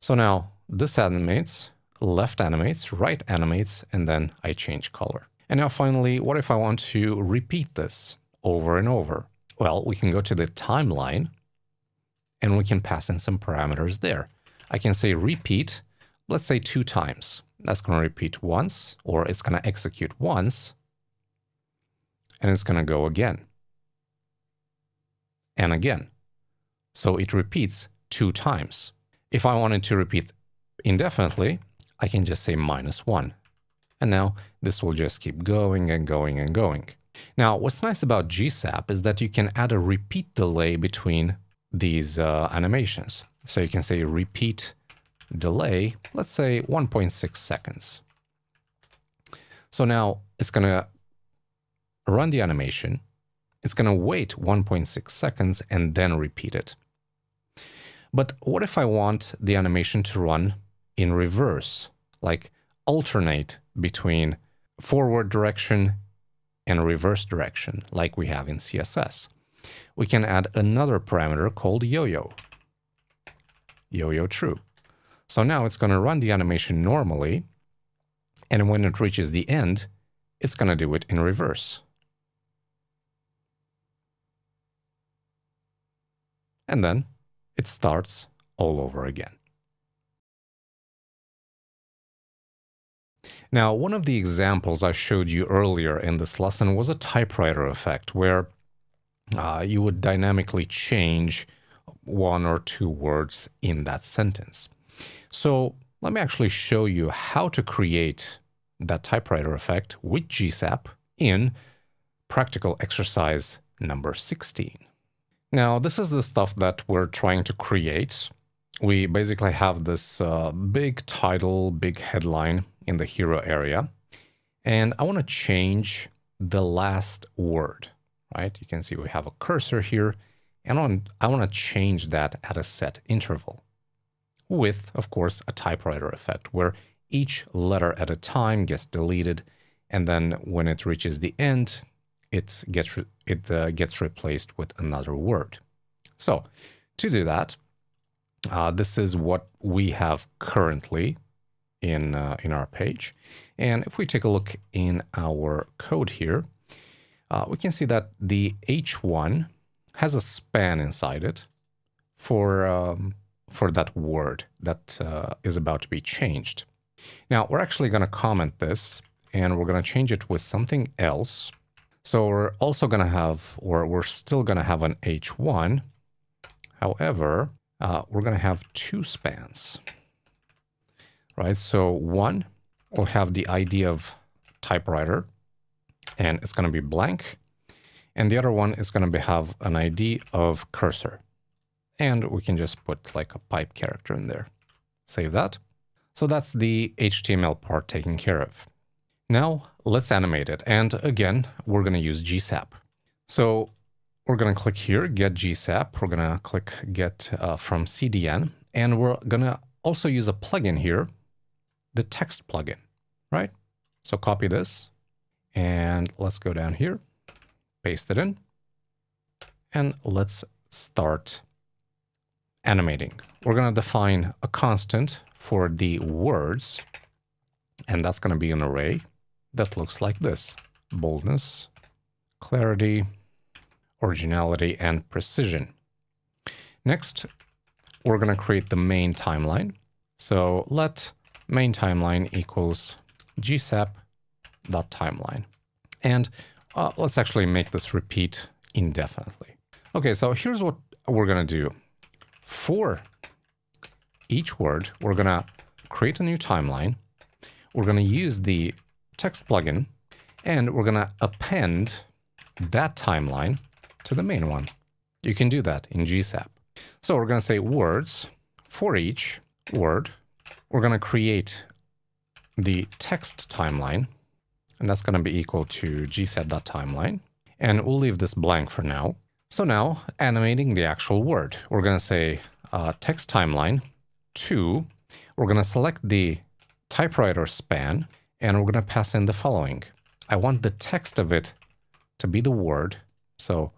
So now this animates, left animates, right animates, and then I change color. And now finally, what if I want to repeat this over and over? Well, we can go to the timeline and we can pass in some parameters there. I can say repeat, let's say two times. That's going to repeat once, or it's going to execute once, and it's going to go again and again. So it repeats two times. If I wanted to repeat indefinitely, I can just say minus one. And now this will just keep going and going and going. Now, what's nice about GSAP is that you can add a repeat delay between these uh, animations. So you can say repeat delay, let's say 1.6 seconds. So now it's going to run the animation. It's going to wait 1.6 seconds and then repeat it. But what if I want the animation to run in reverse, like alternate between forward direction and reverse direction, like we have in CSS? We can add another parameter called yo-yo, yo-yo true. So now it's going to run the animation normally, and when it reaches the end, it's going to do it in reverse. And then it starts all over again. Now, one of the examples I showed you earlier in this lesson was a typewriter effect, where uh, you would dynamically change one or two words in that sentence. So let me actually show you how to create that typewriter effect with GSAP in practical exercise number 16. Now, this is the stuff that we're trying to create. We basically have this uh, big title, big headline in the hero area. And I want to change the last word, right? You can see we have a cursor here. And on, I want to change that at a set interval with, of course, a typewriter effect where each letter at a time gets deleted. And then when it reaches the end, it gets it uh, gets replaced with another word. So to do that, uh, this is what we have currently in uh, in our page. And if we take a look in our code here, uh, we can see that the H1 has a span inside it for um, for that word that uh, is about to be changed. Now we're actually going to comment this and we're going to change it with something else so we're also going to have, or we're still going to have an H1. However, uh, we're going to have two spans, right? So one will have the ID of typewriter, and it's going to be blank. And the other one is going to have an ID of cursor. And we can just put like a pipe character in there. Save that. So that's the HTML part taken care of. Now let's animate it. And again, we're going to use GSAP. So we're going to click here, get GSAP. We're going to click get uh, from CDN. And we're going to also use a plugin here, the text plugin, right? So copy this and let's go down here, paste it in, and let's start animating. We're going to define a constant for the words, and that's going to be an array that looks like this. Boldness, clarity, originality, and precision. Next, we're going to create the main timeline. So let main timeline equals gsap.timeline. And uh, let's actually make this repeat indefinitely. Okay, so here's what we're going to do. For each word, we're going to create a new timeline. We're going to use the text plugin, and we're going to append that timeline to the main one. You can do that in GSAP. So we're going to say words for each word. We're going to create the text timeline, and that's going to be equal to gsap.timeline. And we'll leave this blank for now. So now, animating the actual word, we're going to say uh, text timeline to, we're going to select the typewriter span, and we're going to pass in the following. I want the text of it to be the word, so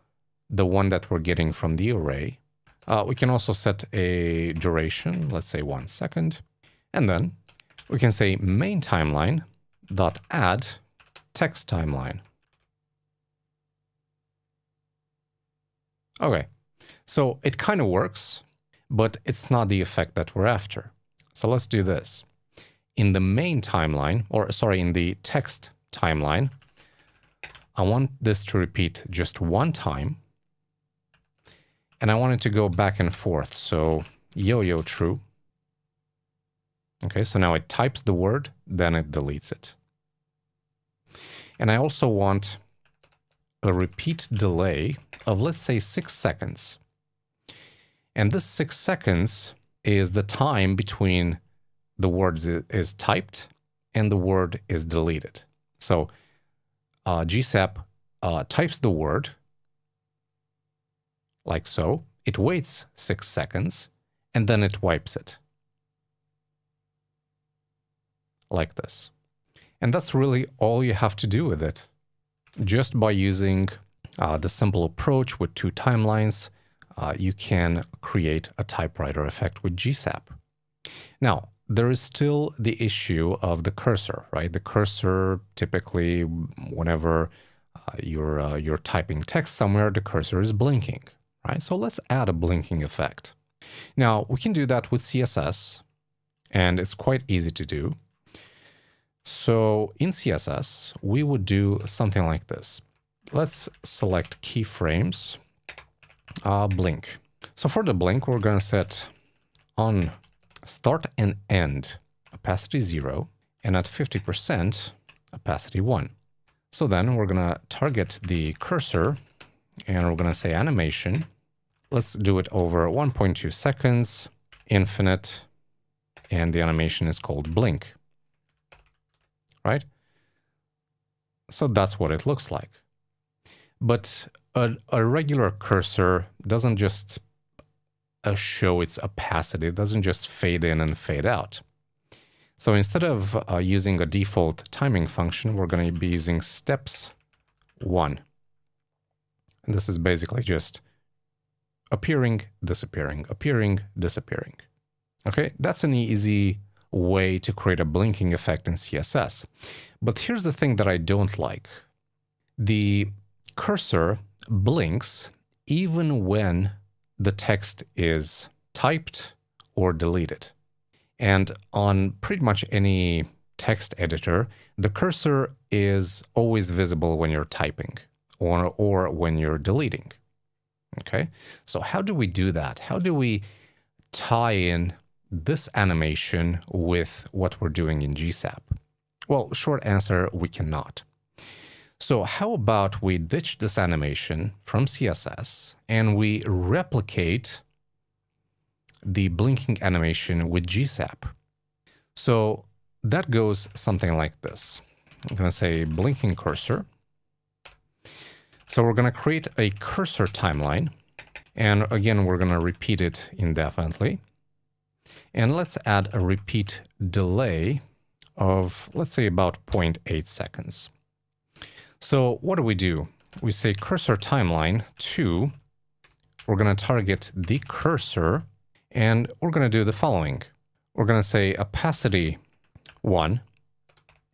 the one that we're getting from the array. Uh, we can also set a duration, let's say one second, and then we can say main timeline dot add text timeline. Okay, so it kind of works, but it's not the effect that we're after. So let's do this. In the main timeline, or sorry, in the text timeline, I want this to repeat just one time. And I want it to go back and forth. So yo-yo true. Okay, so now it types the word, then it deletes it. And I also want a repeat delay of, let's say, six seconds. And this six seconds is the time between the word is typed and the word is deleted. So uh, GSAP uh, types the word like so. It waits six seconds and then it wipes it like this. And that's really all you have to do with it. Just by using uh, the simple approach with two timelines, uh, you can create a typewriter effect with GSAP. Now, there is still the issue of the cursor, right? The cursor typically, whenever uh, you're, uh, you're typing text somewhere, the cursor is blinking, right? So let's add a blinking effect. Now, we can do that with CSS, and it's quite easy to do. So in CSS, we would do something like this. Let's select keyframes, uh, blink. So for the blink, we're going to set on start and end opacity 0 and at 50% opacity 1. So then we're going to target the cursor and we're going to say animation. Let's do it over 1.2 seconds, infinite, and the animation is called blink right? So that's what it looks like. But a, a regular cursor doesn't just uh, show its opacity, it doesn't just fade in and fade out. So instead of uh, using a default timing function, we're going to be using steps one. And this is basically just appearing, disappearing, appearing, disappearing. Okay, that's an easy way to create a blinking effect in CSS. But here's the thing that I don't like. The cursor blinks even when the text is typed or deleted. And on pretty much any text editor, the cursor is always visible when you're typing or, or when you're deleting. Okay, so how do we do that? How do we tie in this animation with what we're doing in GSAP? Well, short answer, we cannot. So how about we ditch this animation from CSS and we replicate the blinking animation with GSAP. So that goes something like this. I'm going to say blinking cursor. So we're going to create a cursor timeline. And again, we're going to repeat it indefinitely. And let's add a repeat delay of, let's say, about 0.8 seconds. So what do we do? We say cursor timeline 2. We're going to target the cursor, and we're going to do the following. We're going to say opacity 1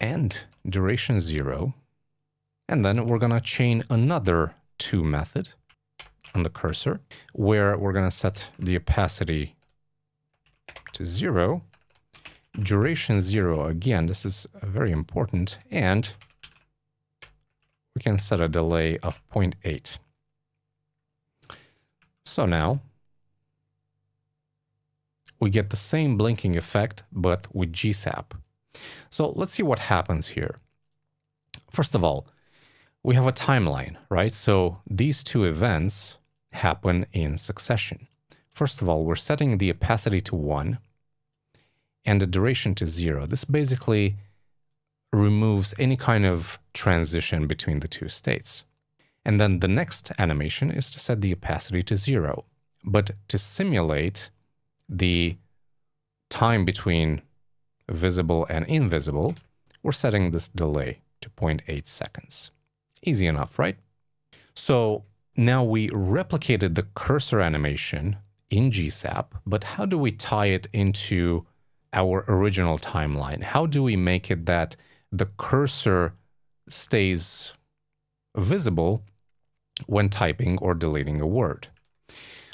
and duration 0. And then we're going to chain another 2 method on the cursor, where we're going to set the opacity to 0. Duration 0, again, this is very important. And we can set a delay of 0.8. So now we get the same blinking effect, but with GSAP. So let's see what happens here. First of all, we have a timeline, right? So these two events happen in succession. First of all, we're setting the opacity to 1 and the duration to 0. This basically removes any kind of transition between the two states. And then the next animation is to set the opacity to 0. But to simulate the time between visible and invisible, we're setting this delay to 0.8 seconds. Easy enough, right? So now we replicated the cursor animation in GSAP, but how do we tie it into our original timeline? How do we make it that the cursor stays visible when typing or deleting a word?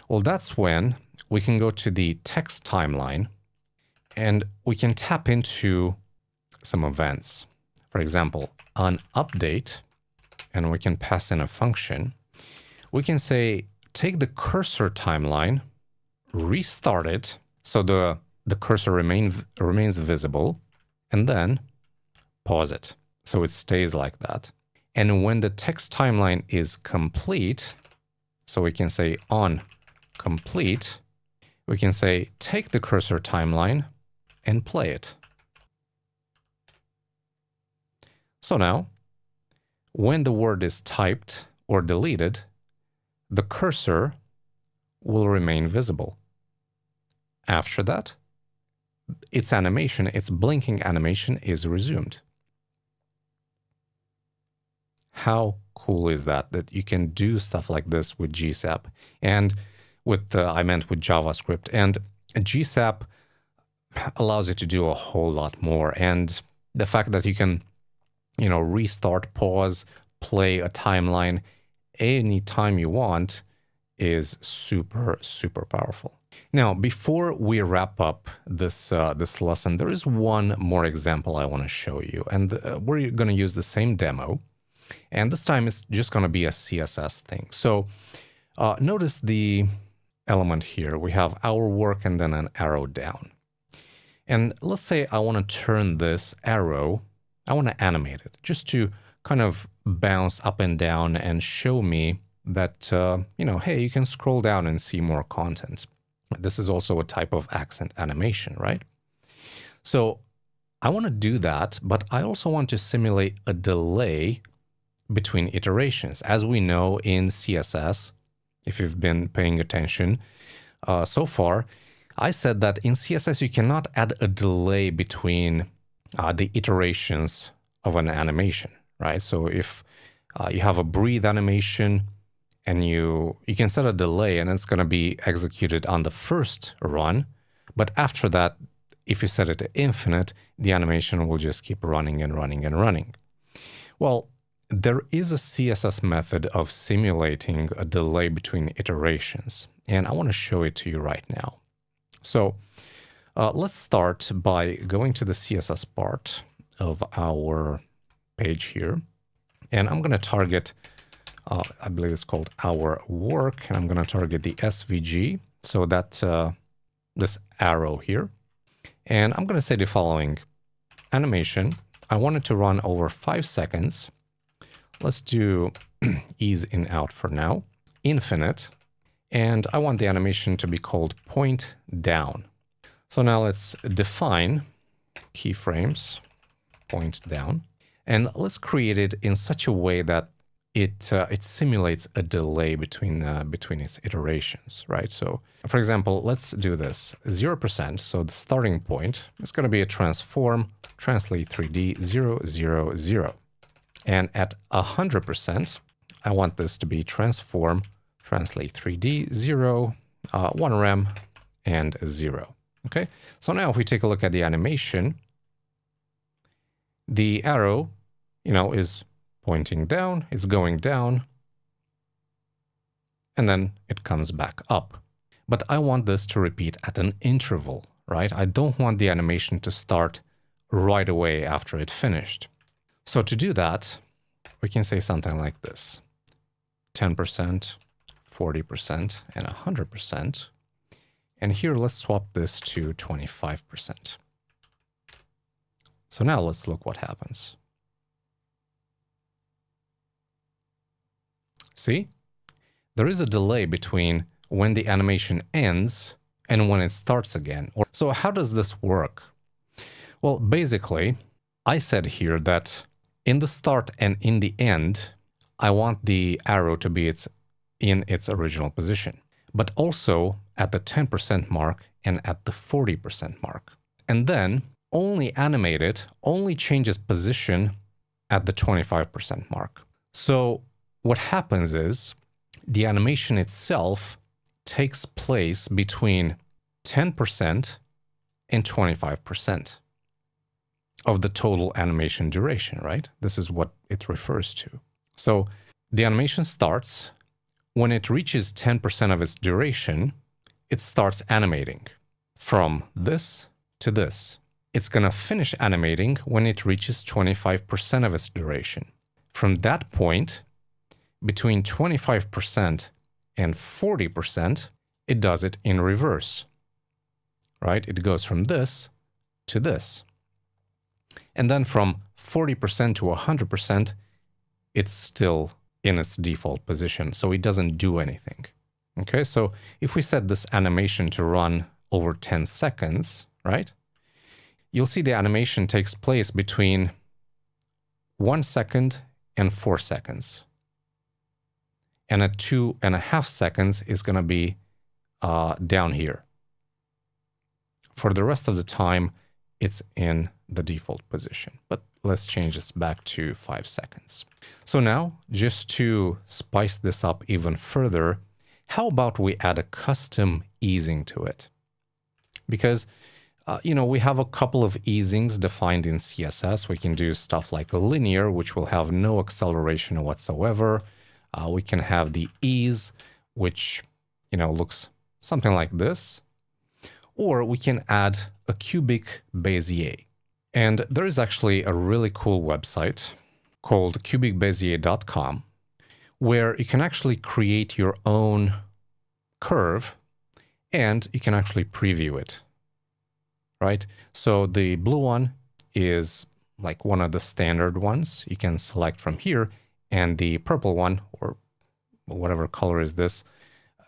Well, that's when we can go to the text timeline and we can tap into some events. For example, on update, and we can pass in a function, we can say, take the cursor timeline, restart it, so the, the cursor remain, remains visible, and then pause it, so it stays like that. And when the text timeline is complete, so we can say on complete, we can say take the cursor timeline and play it. So now, when the word is typed or deleted, the cursor will remain visible. After that, its animation, its blinking animation is resumed. How cool is that, that you can do stuff like this with GSAP and with, uh, I meant with JavaScript and GSAP allows you to do a whole lot more. And the fact that you can, you know, restart, pause, play a timeline anytime you want is super, super powerful. Now, before we wrap up this uh, this lesson, there is one more example I want to show you, and uh, we're going to use the same demo, and this time it's just going to be a CSS thing. So uh, notice the element here. We have our work and then an arrow down. And let's say I want to turn this arrow, I want to animate it just to kind of bounce up and down and show me that, uh, you know, hey, you can scroll down and see more content. This is also a type of accent animation, right? So I want to do that, but I also want to simulate a delay between iterations. As we know in CSS, if you've been paying attention uh, so far, I said that in CSS you cannot add a delay between uh, the iterations of an animation, right? So if uh, you have a breathe animation and you you can set a delay and it's going to be executed on the first run, but after that, if you set it to infinite, the animation will just keep running and running and running. Well, there is a CSS method of simulating a delay between iterations, and I want to show it to you right now. So uh, let's start by going to the CSS part of our page here. And I'm going to target, uh, I believe it's called our work, and I'm going to target the SVG. So that uh, this arrow here. And I'm going to say the following animation. I want it to run over five seconds. Let's do ease in out for now. Infinite. And I want the animation to be called point down. So now let's define keyframes, point down, and let's create it in such a way that it uh, it simulates a delay between uh, between its iterations, right? So, for example, let's do this zero percent. So the starting point is going to be a transform translate 3D zero zero zero, and at hundred percent, I want this to be transform translate 3D, 0, uh, 1 rem, and 0. Okay, so now if we take a look at the animation, the arrow, you know, is pointing down, it's going down, and then it comes back up. But I want this to repeat at an interval, right? I don't want the animation to start right away after it finished. So to do that, we can say something like this. 10%, 40% and 100%. And here, let's swap this to 25%. So now let's look what happens. See? There is a delay between when the animation ends and when it starts again. So how does this work? Well, basically, I said here that in the start and in the end, I want the arrow to be its in its original position, but also at the 10% mark and at the 40% mark. And then only animate it, only changes position at the 25% mark. So what happens is the animation itself takes place between 10% and 25% of the total animation duration, right? This is what it refers to. So the animation starts when it reaches 10% of its duration, it starts animating from this to this. It's going to finish animating when it reaches 25% of its duration. From that point, between 25% and 40%, it does it in reverse, right? It goes from this to this. And then from 40% to 100%, it's still in its default position, so it doesn't do anything. Okay, so if we set this animation to run over 10 seconds, right? You'll see the animation takes place between one second and four seconds. And at two and a half seconds is going to be uh, down here. For the rest of the time, it's in the default position. But let's change this back to five seconds. So now, just to spice this up even further, how about we add a custom easing to it? Because, uh, you know, we have a couple of easings defined in CSS. We can do stuff like linear, which will have no acceleration whatsoever. Uh, we can have the ease, which, you know, looks something like this. Or we can add a cubic Bezier. And there is actually a really cool website called cubicbezier.com where you can actually create your own curve and you can actually preview it, right? So the blue one is like one of the standard ones you can select from here and the purple one or whatever color is this,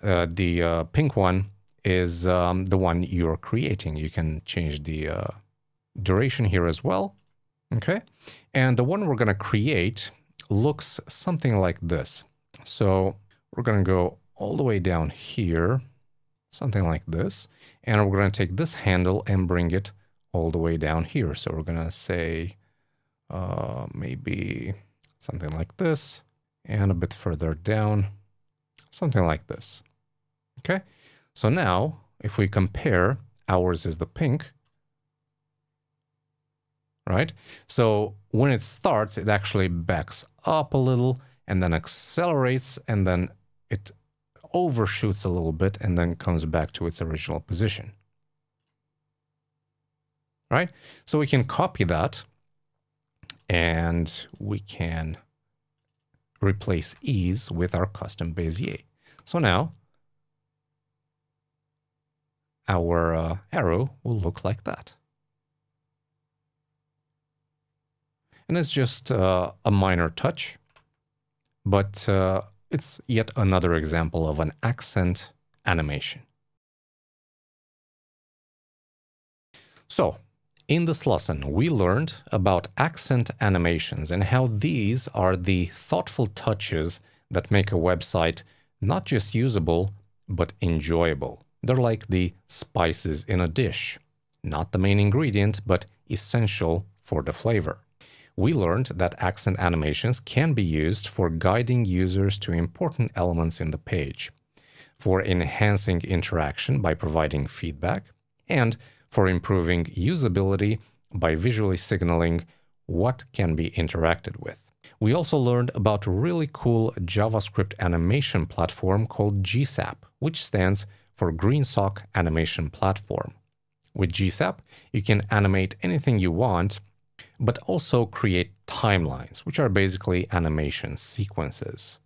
uh, the uh, pink one is um, the one you're creating. You can change the uh, duration here as well. Okay. And the one we're going to create looks something like this. So we're going to go all the way down here, something like this. And we're going to take this handle and bring it all the way down here. So we're going to say uh, maybe something like this and a bit further down, something like this. Okay. So now if we compare, ours is the pink, right? So when it starts, it actually backs up a little and then accelerates and then it overshoots a little bit and then comes back to its original position. Right? So we can copy that and we can replace ease with our custom Bezier. So now our uh, arrow will look like that. And it's just uh, a minor touch, but uh, it's yet another example of an accent animation. So, in this lesson, we learned about accent animations and how these are the thoughtful touches that make a website not just usable, but enjoyable. They're like the spices in a dish, not the main ingredient, but essential for the flavor. We learned that accent animations can be used for guiding users to important elements in the page, for enhancing interaction by providing feedback, and for improving usability by visually signaling what can be interacted with. We also learned about a really cool JavaScript animation platform called GSAP, which stands for GreenSock Animation Platform. With GSAP, you can animate anything you want but also create timelines, which are basically animation sequences.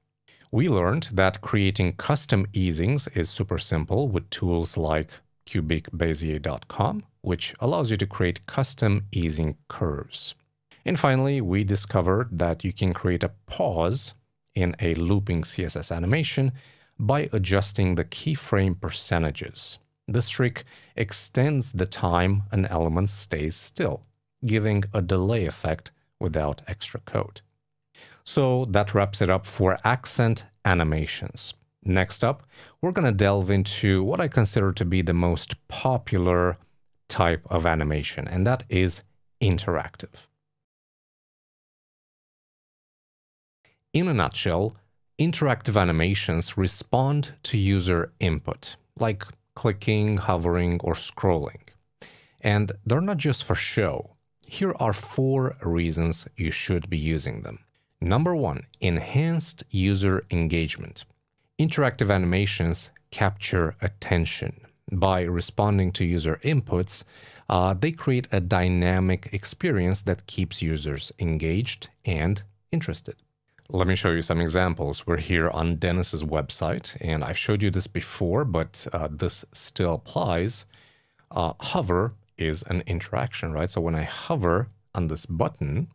We learned that creating custom easings is super simple with tools like cubicbezier.com, which allows you to create custom easing curves. And finally, we discovered that you can create a pause in a looping CSS animation by adjusting the keyframe percentages. This trick extends the time an element stays still giving a delay effect without extra code. So that wraps it up for accent animations. Next up, we're going to delve into what I consider to be the most popular type of animation, and that is interactive. In a nutshell, interactive animations respond to user input, like clicking, hovering, or scrolling. And they're not just for show. Here are four reasons you should be using them. Number one, enhanced user engagement. Interactive animations capture attention. By responding to user inputs, uh, they create a dynamic experience that keeps users engaged and interested. Let me show you some examples. We're here on Dennis's website, and I've showed you this before, but uh, this still applies. Uh, hover is an interaction, right? So when I hover on this button,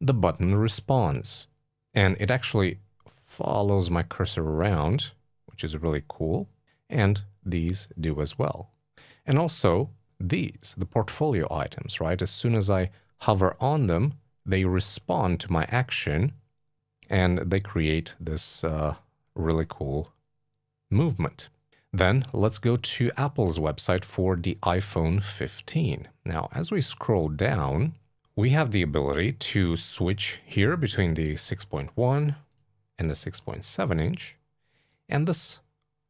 the button responds. And it actually follows my cursor around, which is really cool. And these do as well. And also these, the portfolio items, right? As soon as I hover on them, they respond to my action and they create this uh, really cool movement. Then let's go to Apple's website for the iPhone 15. Now, as we scroll down, we have the ability to switch here between the 6.1 and the 6.7 inch, and this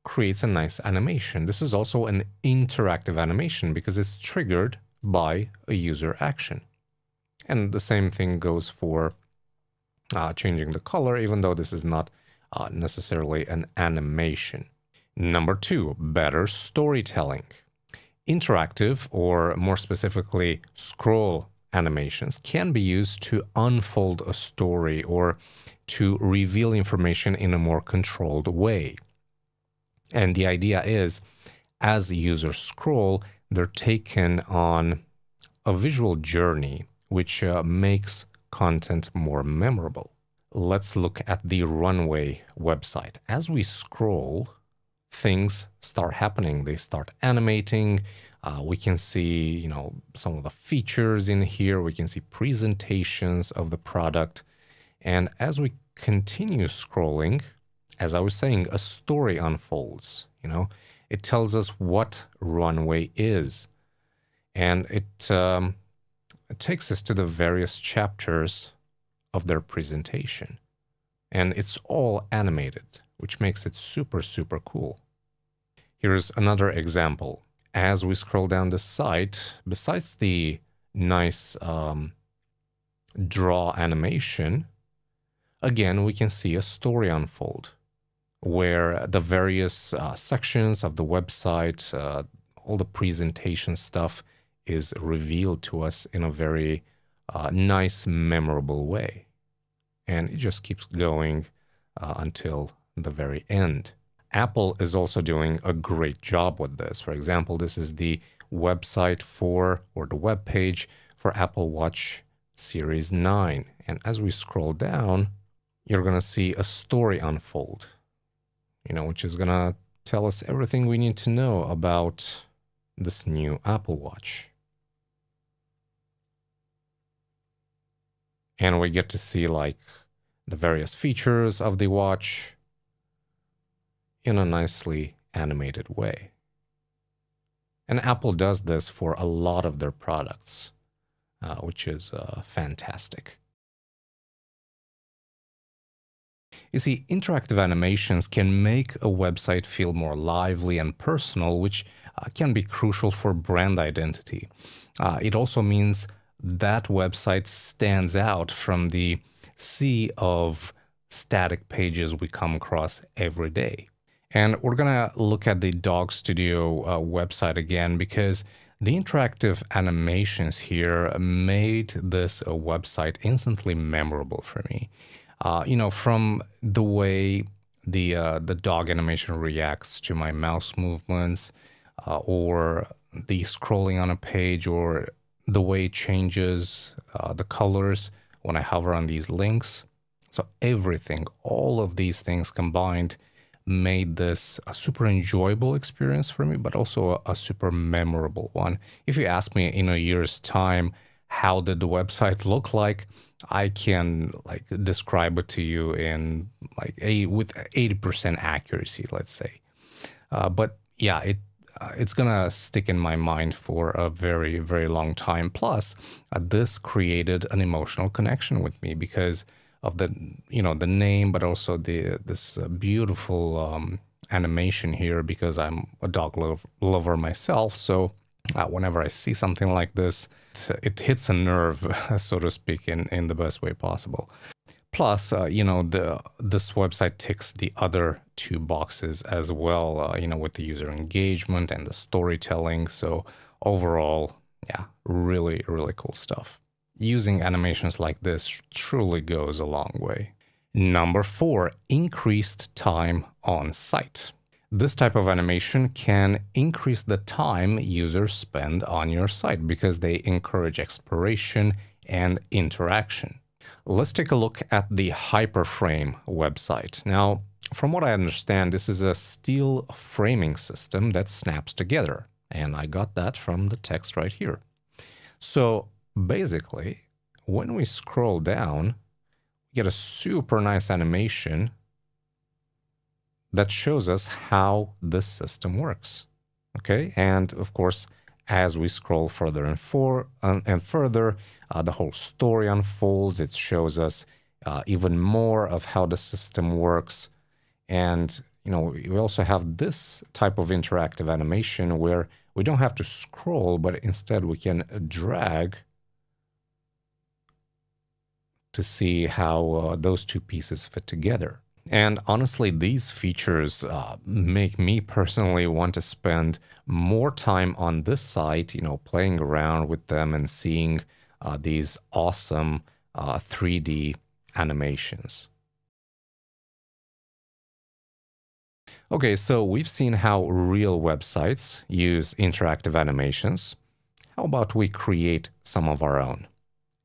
creates a nice animation. This is also an interactive animation because it's triggered by a user action. And the same thing goes for uh, changing the color, even though this is not uh, necessarily an animation. Number two, better storytelling. Interactive, or more specifically, scroll animations can be used to unfold a story or to reveal information in a more controlled way. And the idea is, as users scroll, they're taken on a visual journey, which uh, makes content more memorable. Let's look at the Runway website. As we scroll, things start happening. They start animating. Uh, we can see, you know, some of the features in here. We can see presentations of the product. And as we continue scrolling, as I was saying, a story unfolds. You know, it tells us what Runway is, and it um, it takes us to the various chapters of their presentation. And it's all animated, which makes it super, super cool. Here's another example. As we scroll down the site, besides the nice um, draw animation, again, we can see a story unfold where the various uh, sections of the website, uh, all the presentation stuff is revealed to us in a very uh, nice, memorable way. And it just keeps going uh, until the very end. Apple is also doing a great job with this. For example, this is the website for, or the web page for Apple Watch Series 9. And as we scroll down, you're going to see a story unfold, you know, which is going to tell us everything we need to know about this new Apple Watch. and we get to see like the various features of the watch in a nicely animated way. And Apple does this for a lot of their products, uh, which is uh, fantastic. You see, interactive animations can make a website feel more lively and personal, which uh, can be crucial for brand identity. Uh, it also means that website stands out from the sea of static pages we come across every day. And we're going to look at the Dog Studio uh, website again because the interactive animations here made this uh, website instantly memorable for me. Uh, you know, from the way the uh, the dog animation reacts to my mouse movements, uh, or the scrolling on a page, or the way it changes uh, the colors when I hover on these links. So everything, all of these things combined made this a super enjoyable experience for me, but also a, a super memorable one. If you ask me in a year's time, how did the website look like? I can like describe it to you in like a with 80% accuracy, let's say. Uh, but yeah, it uh, it's gonna stick in my mind for a very very long time plus uh, this created an emotional connection with me because of the you know the name but also the this uh, beautiful um, animation here because i'm a dog lo- lover myself so uh, whenever i see something like this it hits a nerve so to speak in in the best way possible Plus, uh, you know, the this website ticks the other two boxes as well, uh, you know, with the user engagement and the storytelling. So overall, yeah, really, really cool stuff. Using animations like this truly goes a long way. Number four, increased time on site. This type of animation can increase the time users spend on your site because they encourage exploration and interaction. Let's take a look at the Hyperframe website. Now, from what I understand, this is a steel framing system that snaps together. And I got that from the text right here. So basically, when we scroll down, we get a super nice animation that shows us how this system works. Okay, and of course, as we scroll further and, for, uh, and further, uh, the whole story unfolds. It shows us uh, even more of how the system works. And, you know, we also have this type of interactive animation where we don't have to scroll, but instead we can drag to see how uh, those two pieces fit together. And honestly, these features uh, make me personally want to spend more time on this site, you know, playing around with them and seeing uh, these awesome uh, 3D animations. Okay, so we've seen how real websites use interactive animations. How about we create some of our own?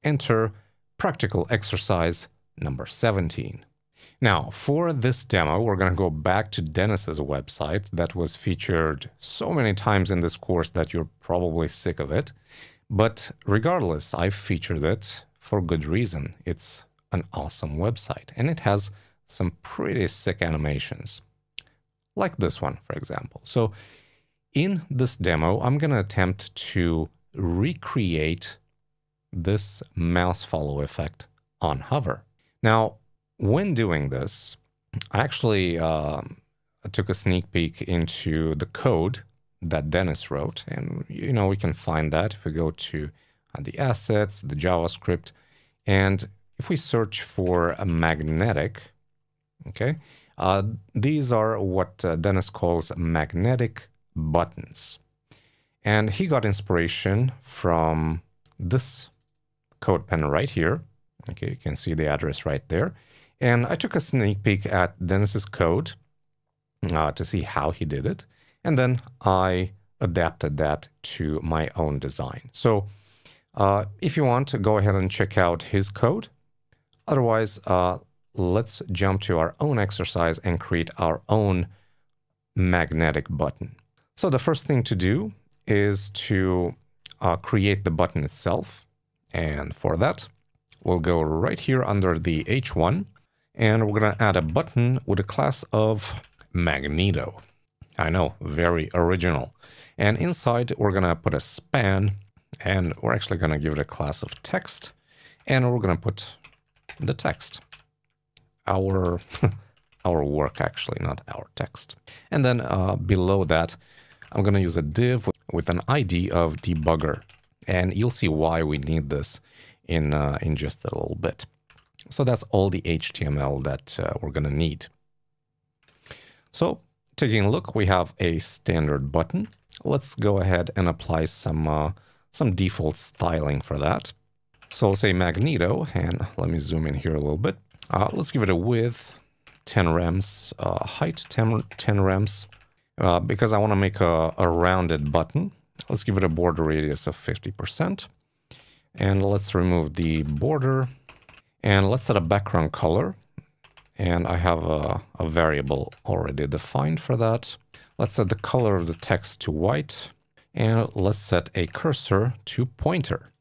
Enter practical exercise number 17. Now, for this demo, we're going to go back to Dennis's website that was featured so many times in this course that you're probably sick of it. But regardless, I've featured it for good reason. It's an awesome website and it has some pretty sick animations, like this one, for example. So, in this demo, I'm going to attempt to recreate this mouse follow effect on hover. Now, when doing this, I actually um, took a sneak peek into the code that Dennis wrote. And, you know, we can find that if we go to uh, the assets, the JavaScript, and if we search for a magnetic, okay, uh, these are what uh, Dennis calls magnetic buttons. And he got inspiration from this CodePen right here. Okay, you can see the address right there. And I took a sneak peek at Dennis's code uh, to see how he did it. And then I adapted that to my own design. So uh, if you want to go ahead and check out his code. Otherwise, uh, let's jump to our own exercise and create our own magnetic button. So the first thing to do is to uh, create the button itself. And for that, we'll go right here under the H1 and we're going to add a button with a class of Magneto. I know, very original. And inside, we're going to put a span, and we're actually going to give it a class of text, and we're going to put the text. Our, our work, actually, not our text. And then uh, below that, I'm going to use a div with an ID of debugger. And you'll see why we need this in, uh, in just a little bit. So that's all the HTML that uh, we're going to need. So taking a look, we have a standard button. Let's go ahead and apply some, uh, some default styling for that. So I'll say Magneto, and let me zoom in here a little bit. Uh, let's give it a width, 10 rems, uh, height, 10, 10 rems, uh, because I want to make a, a rounded button. Let's give it a border radius of 50%. And let's remove the border and let's set a background color. And I have a, a variable already defined for that. Let's set the color of the text to white. And let's set a cursor to pointer.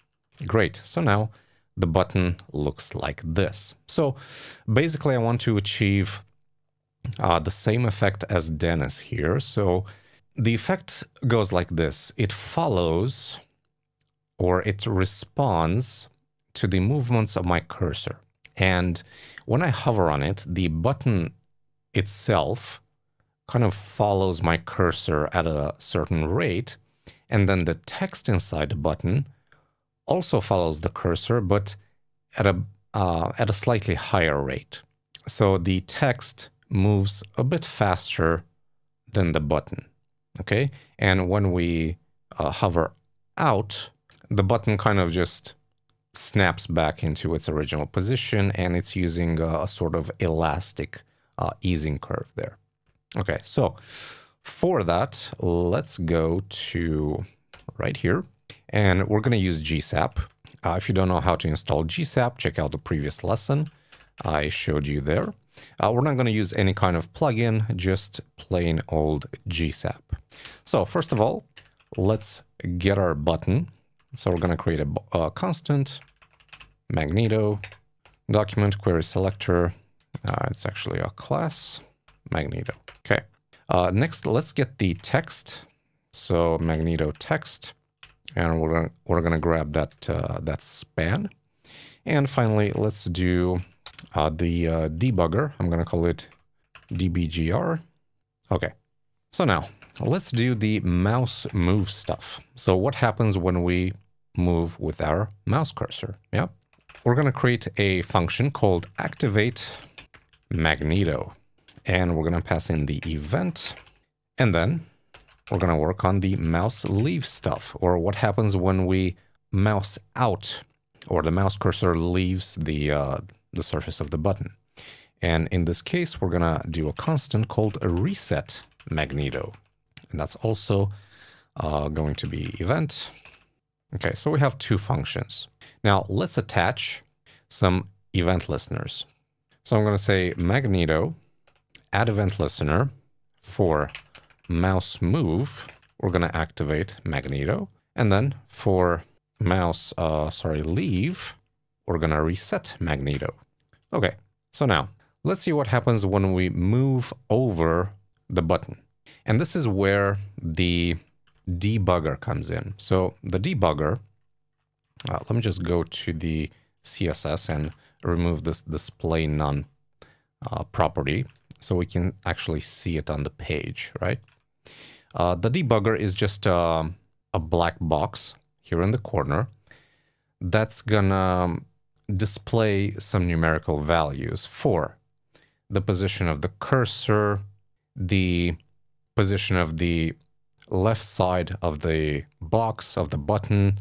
Great. So now the button looks like this. So basically I want to achieve uh, the same effect as Dennis here. So the effect goes like this. It follows or it responds to the movements of my cursor. And when I hover on it, the button itself kind of follows my cursor at a certain rate. And then the text inside the button also follows the cursor, but at a, uh, at a slightly higher rate. So the text moves a bit faster than the button. Okay. And when we uh, hover out, the button kind of just snaps back into its original position and it's using a, a sort of elastic uh, easing curve there. Okay, so for that, let's go to right here and we're going to use GSAP. Uh, if you don't know how to install GSAP, check out the previous lesson. I showed you there. Uh, we're not going to use any kind of plugin, just plain old GSAP. So first of all, let's get our button. So we're going to create a, a constant Magneto document query selector. Uh, it's actually a class Magneto. Okay. Uh, next, let's get the text. So Magneto text, and we're gonna, we're gonna grab that uh, that span. And finally, let's do uh, the uh, debugger. I'm gonna call it dbgr. Okay. So now let's do the mouse move stuff. So what happens when we move with our mouse cursor? Yeah. We're going to create a function called activate magneto. And we're going to pass in the event. And then we're going to work on the mouse leave stuff, or what happens when we mouse out, or the mouse cursor leaves the, uh, the surface of the button. And in this case, we're going to do a constant called a reset magneto. And that's also uh, going to be event. Okay, so we have two functions. Now let's attach some event listeners. So I'm going to say magneto add event listener for mouse move. We're going to activate magneto. And then for mouse, uh, sorry, leave, we're going to reset magneto. Okay, so now let's see what happens when we move over the button. And this is where the debugger comes in. So the debugger, uh, let me just go to the CSS and remove this display none uh, property so we can actually see it on the page, right? Uh, the debugger is just uh, a black box here in the corner that's gonna display some numerical values for the position of the cursor, the position of the left side of the box of the button,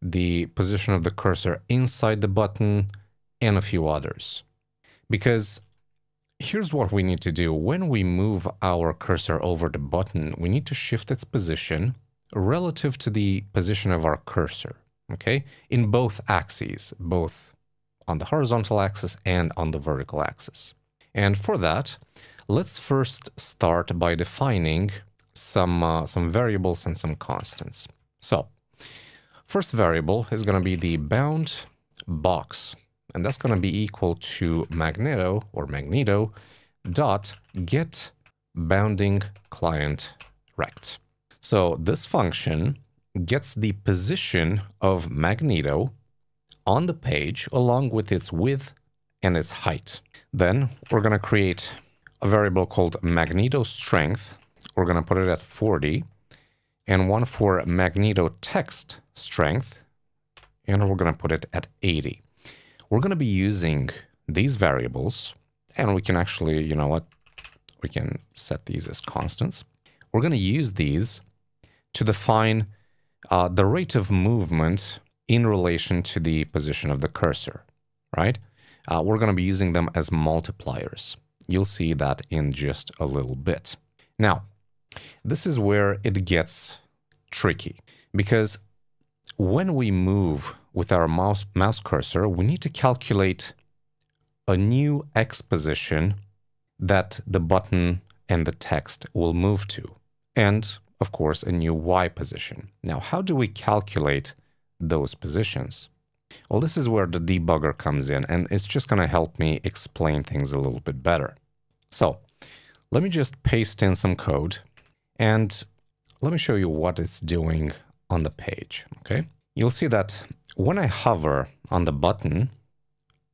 the position of the cursor inside the button, and a few others. Because here's what we need to do. When we move our cursor over the button, we need to shift its position relative to the position of our cursor, okay? In both axes, both on the horizontal axis and on the vertical axis. And for that, let's first start by defining some, uh, some variables and some constants. So first variable is going to be the bound box, and that's going to be equal to magneto or magneto dot get bounding client rect. So this function gets the position of magneto on the page along with its width and its height. Then we're going to create a variable called magneto strength we're going to put it at 40 and one for magneto text strength and we're going to put it at 80. We're going to be using these variables and we can actually, you know what, we can set these as constants. We're going to use these to define uh, the rate of movement in relation to the position of the cursor, right? Uh, we're going to be using them as multipliers. You'll see that in just a little bit. Now, this is where it gets tricky because when we move with our mouse, mouse cursor, we need to calculate a new X position that the button and the text will move to. And of course, a new Y position. Now, how do we calculate those positions? Well, this is where the debugger comes in, and it's just going to help me explain things a little bit better. So let me just paste in some code and let me show you what it's doing on the page, okay? You'll see that when I hover on the button,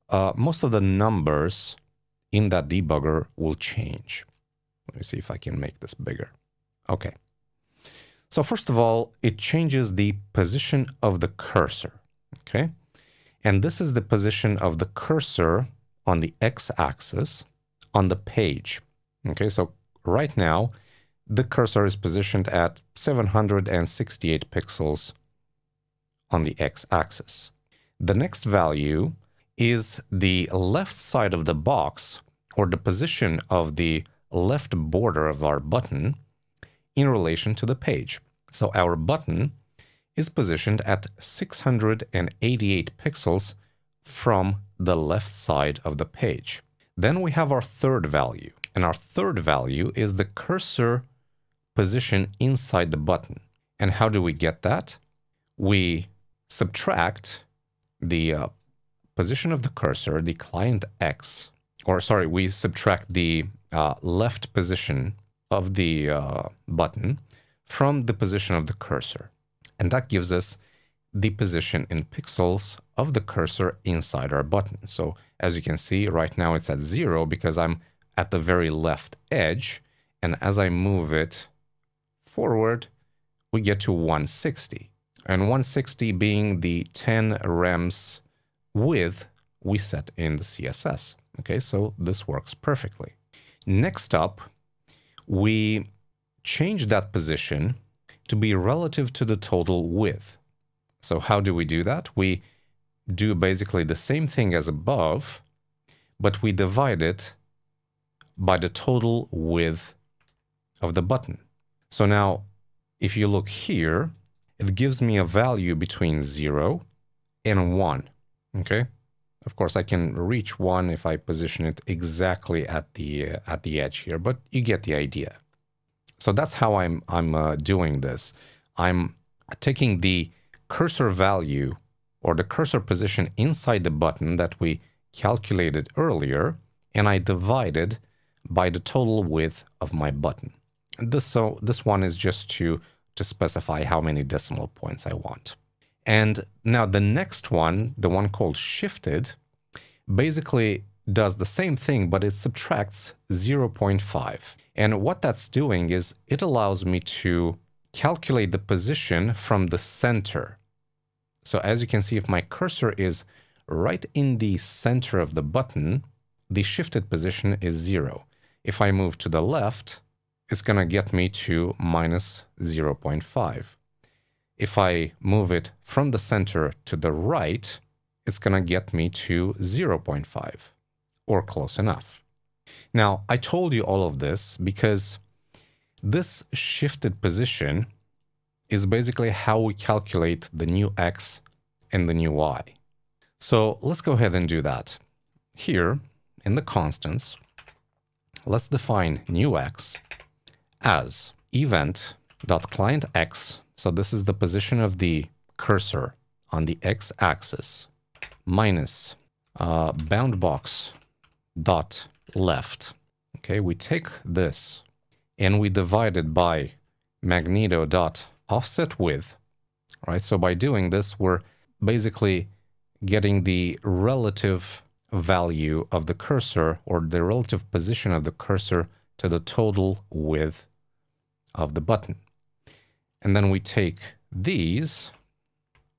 uh, most of the numbers in that debugger will change. Let me see if I can make this bigger. Okay. So first of all, it changes the position of the cursor, okay? And this is the position of the cursor on the x-axis on the page. Okay, so right now, the cursor is positioned at 768 pixels on the x-axis. The next value is the left side of the box, or the position of the left border of our button in relation to the page. So our button is positioned at 688 pixels from the left side of the page. Then we have our third value, and our third value is the cursor position inside the button. And how do we get that? We subtract the uh, position of the cursor, the client X, or sorry, we subtract the uh, left position of the uh, button from the position of the cursor. And that gives us the position in pixels of the cursor inside our button. So as you can see, right now it's at zero because I'm at the very left edge. And as I move it forward, we get to 160. And 160 being the 10 rems width we set in the CSS. Okay, so this works perfectly. Next up, we change that position to be relative to the total width. So how do we do that? We do basically the same thing as above, but we divide it by the total width of the button. So now, if you look here, it gives me a value between 0 and 1, okay? Of course, I can reach 1 if I position it exactly at the, uh, at the edge here, but you get the idea. So that's how I'm, I'm uh, doing this. I'm taking the cursor value or the cursor position inside the button that we calculated earlier, and I divided by the total width of my button. This, so this one is just to, to specify how many decimal points I want. And now the next one, the one called shifted, basically does the same thing, but it subtracts 0.5. And what that's doing is it allows me to calculate the position from the center. So as you can see, if my cursor is right in the center of the button, the shifted position is zero. If I move to the left, it's going to get me to minus 0.5. If I move it from the center to the right, it's going to get me to 0.5 or close enough. Now, I told you all of this because this shifted position is basically how we calculate the new x and the new y. So let's go ahead and do that. Here, in the constants, let's define new x as event.clientX. So this is the position of the cursor on the x-axis minus uh, boundbox dot left. Okay, we take this and we divide it by magneto dot offset width. Right, so by doing this, we're basically getting the relative value of the cursor or the relative position of the cursor to the total width of the button. And then we take these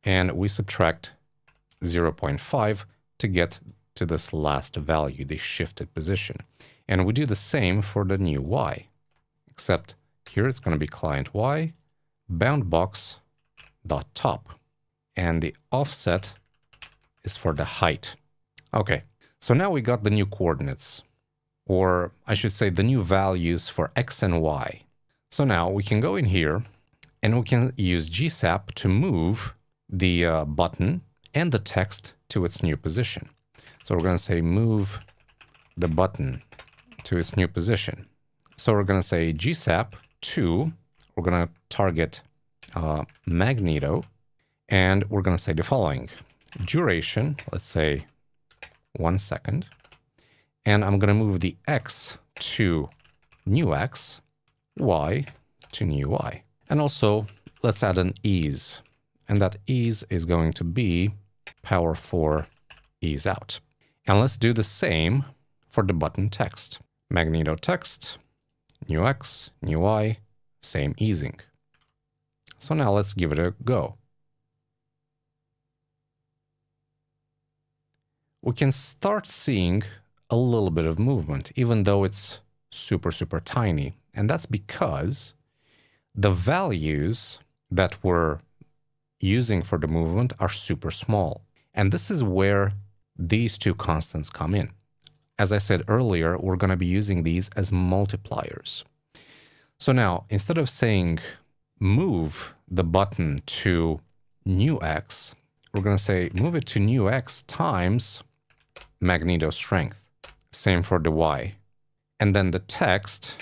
and we subtract 0.5 to get to this last value, the shifted position. And we do the same for the new y, except here it's going to be client y, bound box dot top, and the offset is for the height. Okay, so now we got the new coordinates, or I should say the new values for x and y. So now we can go in here and we can use GSAP to move the uh, button and the text to its new position. So we're going to say move the button to its new position. So we're going to say GSAP to, we're going to target uh, Magneto, and we're going to say the following. Duration, let's say one second. And I'm going to move the X to new X, Y to new Y. And also, let's add an ease. And that ease is going to be power 4 ease out. And let's do the same for the button text. Magneto text, new X, new Y, same easing. So now let's give it a go. We can start seeing a little bit of movement, even though it's super, super tiny. And that's because the values that we're using for the movement are super small. And this is where these two constants come in. As I said earlier, we're going to be using these as multipliers. So now, instead of saying move the button to new x, we're going to say move it to new x times magneto strength. Same for the y. And then the text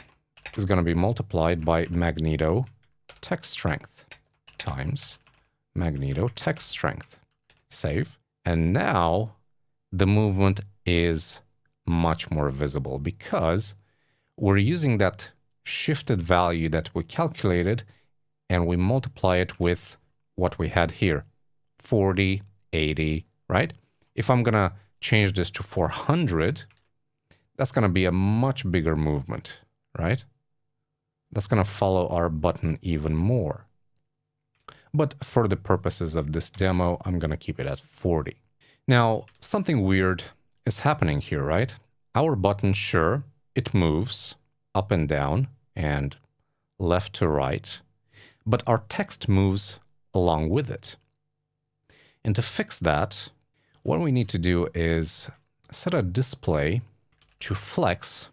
is going to be multiplied by magneto text strength times magneto text strength. Save. And now the movement is much more visible because we're using that shifted value that we calculated and we multiply it with what we had here 40, 80, right? If I'm going to change this to 400, that's going to be a much bigger movement, right? That's going to follow our button even more. But for the purposes of this demo, I'm going to keep it at 40. Now, something weird is happening here, right? Our button, sure, it moves up and down and left to right, but our text moves along with it. And to fix that, what we need to do is set a display to flex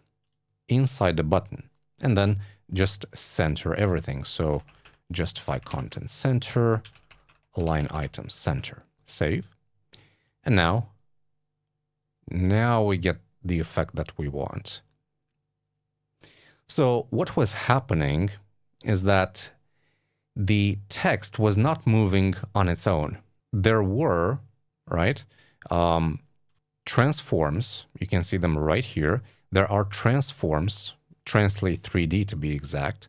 inside the button and then just center everything. So justify content center, align items center, save. And now, now we get the effect that we want. So what was happening is that the text was not moving on its own. There were, right, um, transforms. You can see them right here. There are transforms, translate 3D to be exact,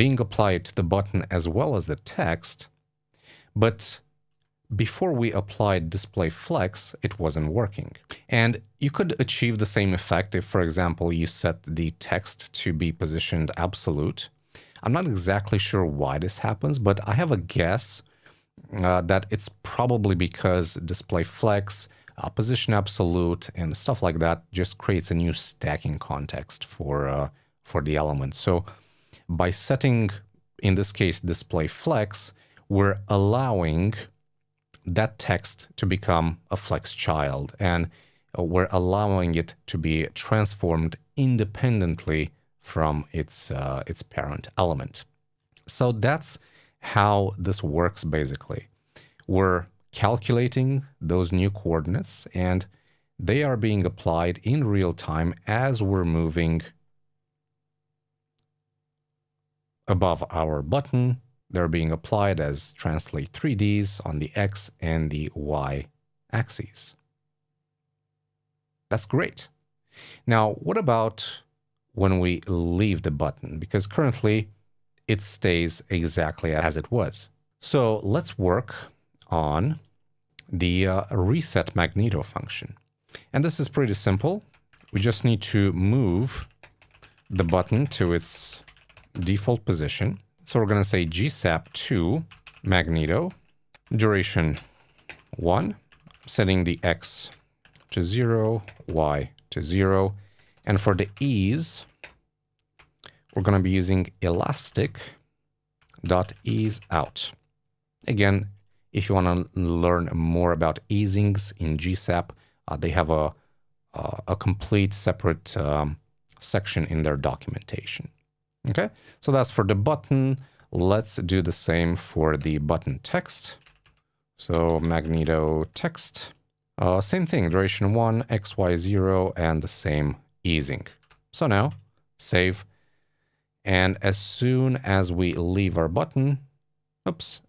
being applied to the button as well as the text. But before we applied display flex, it wasn't working. And you could achieve the same effect if, for example, you set the text to be positioned absolute. I'm not exactly sure why this happens, but I have a guess uh, that it's probably because display flex, uh, position absolute, and stuff like that just creates a new stacking context for uh, for the element. So by setting, in this case, display flex, we're allowing that text to become a flex child and we're allowing it to be transformed independently from its uh, its parent element. So that's how this works basically. We're calculating those new coordinates and they are being applied in real time as we're moving above our button they're being applied as translate 3Ds on the X and the Y axes. That's great. Now, what about when we leave the button? Because currently it stays exactly as it was. So let's work on the uh, reset magneto function. And this is pretty simple. We just need to move the button to its default position so we're going to say GSAP to magneto, duration 1, setting the x to 0, y to 0. And for the ease, we're going to be using elastic dot ease out. Again, if you want to learn more about easings in GSAP, uh, they have a, uh, a complete separate um, section in their documentation. Okay, so that's for the button. Let's do the same for the button text. So Magneto text, uh, same thing, duration 1, XY0, and the same easing. So now, save. And as soon as we leave our button, oops,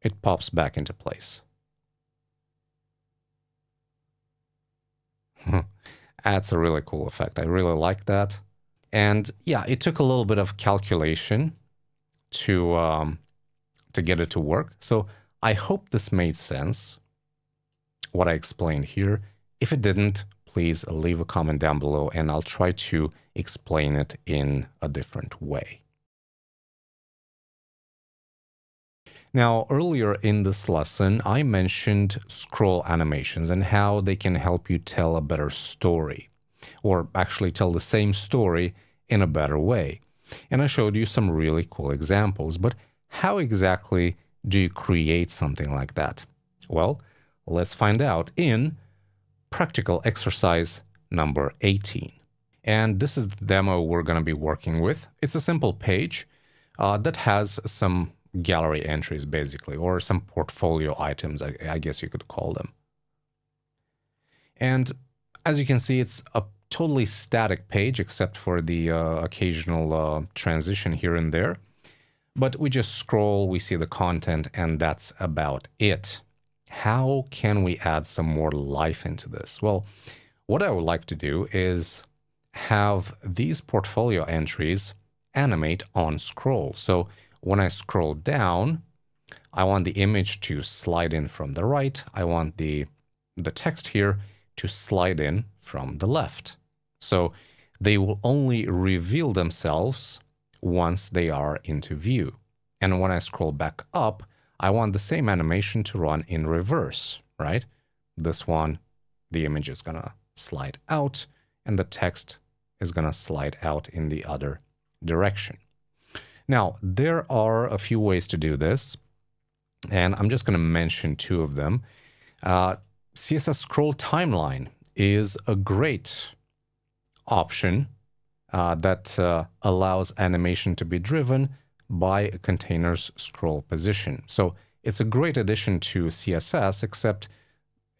it pops back into place. That's a really cool effect. I really like that. And yeah, it took a little bit of calculation to um, to get it to work. So I hope this made sense, what I explained here. If it didn't, please leave a comment down below and I'll try to explain it in a different way. Now, earlier in this lesson, I mentioned scroll animations and how they can help you tell a better story, or actually tell the same story in a better way. And I showed you some really cool examples, but how exactly do you create something like that? Well, let's find out in practical exercise number 18. And this is the demo we're going to be working with. It's a simple page uh, that has some gallery entries, basically, or some portfolio items, I, I guess you could call them. And as you can see, it's a totally static page except for the uh, occasional uh, transition here and there. But we just scroll, we see the content, and that's about it. How can we add some more life into this? Well, what I would like to do is have these portfolio entries animate on scroll. So when I scroll down, I want the image to slide in from the right. I want the, the text here to slide in from the left. So they will only reveal themselves once they are into view. And when I scroll back up, I want the same animation to run in reverse, right? This one, the image is gonna slide out and the text is gonna slide out in the other direction. Now, there are a few ways to do this, and I'm just gonna mention two of them. Uh, CSS scroll timeline is a great option uh, that uh, allows animation to be driven by a container's scroll position. So it's a great addition to CSS, except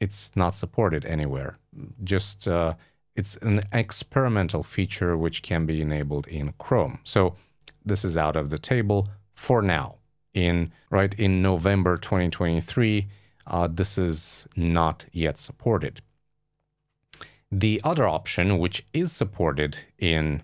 it's not supported anywhere. Just uh, it's an experimental feature which can be enabled in Chrome. So this is out of the table for now. In right in November 2023, uh, this is not yet supported. The other option, which is supported in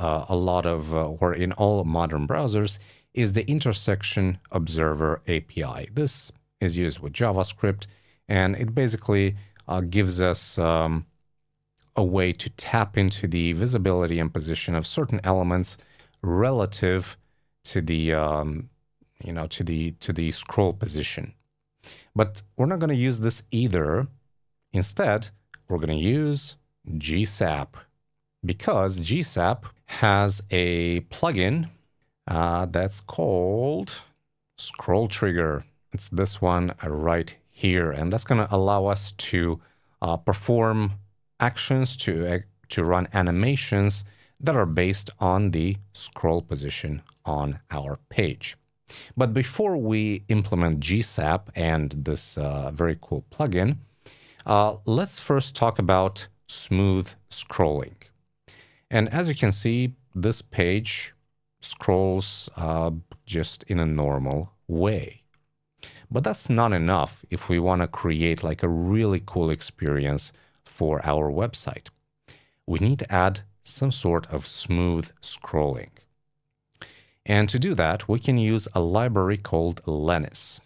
uh, a lot of, uh, or in all modern browsers, is the Intersection Observer API. This is used with JavaScript, and it basically uh, gives us um, a way to tap into the visibility and position of certain elements relative to the, um, you know, to the to the scroll position. But we're not going to use this either. Instead, we're going to use GSAP because GSAP has a plugin uh, that's called Scroll Trigger. It's this one right here, and that's going to allow us to uh, perform actions to uh, to run animations that are based on the scroll position on our page. But before we implement GSAP and this uh, very cool plugin, uh, let's first talk about smooth scrolling. And as you can see, this page scrolls uh, just in a normal way. But that's not enough if we want to create like a really cool experience for our website. We need to add some sort of smooth scrolling. And to do that, we can use a library called Lenis.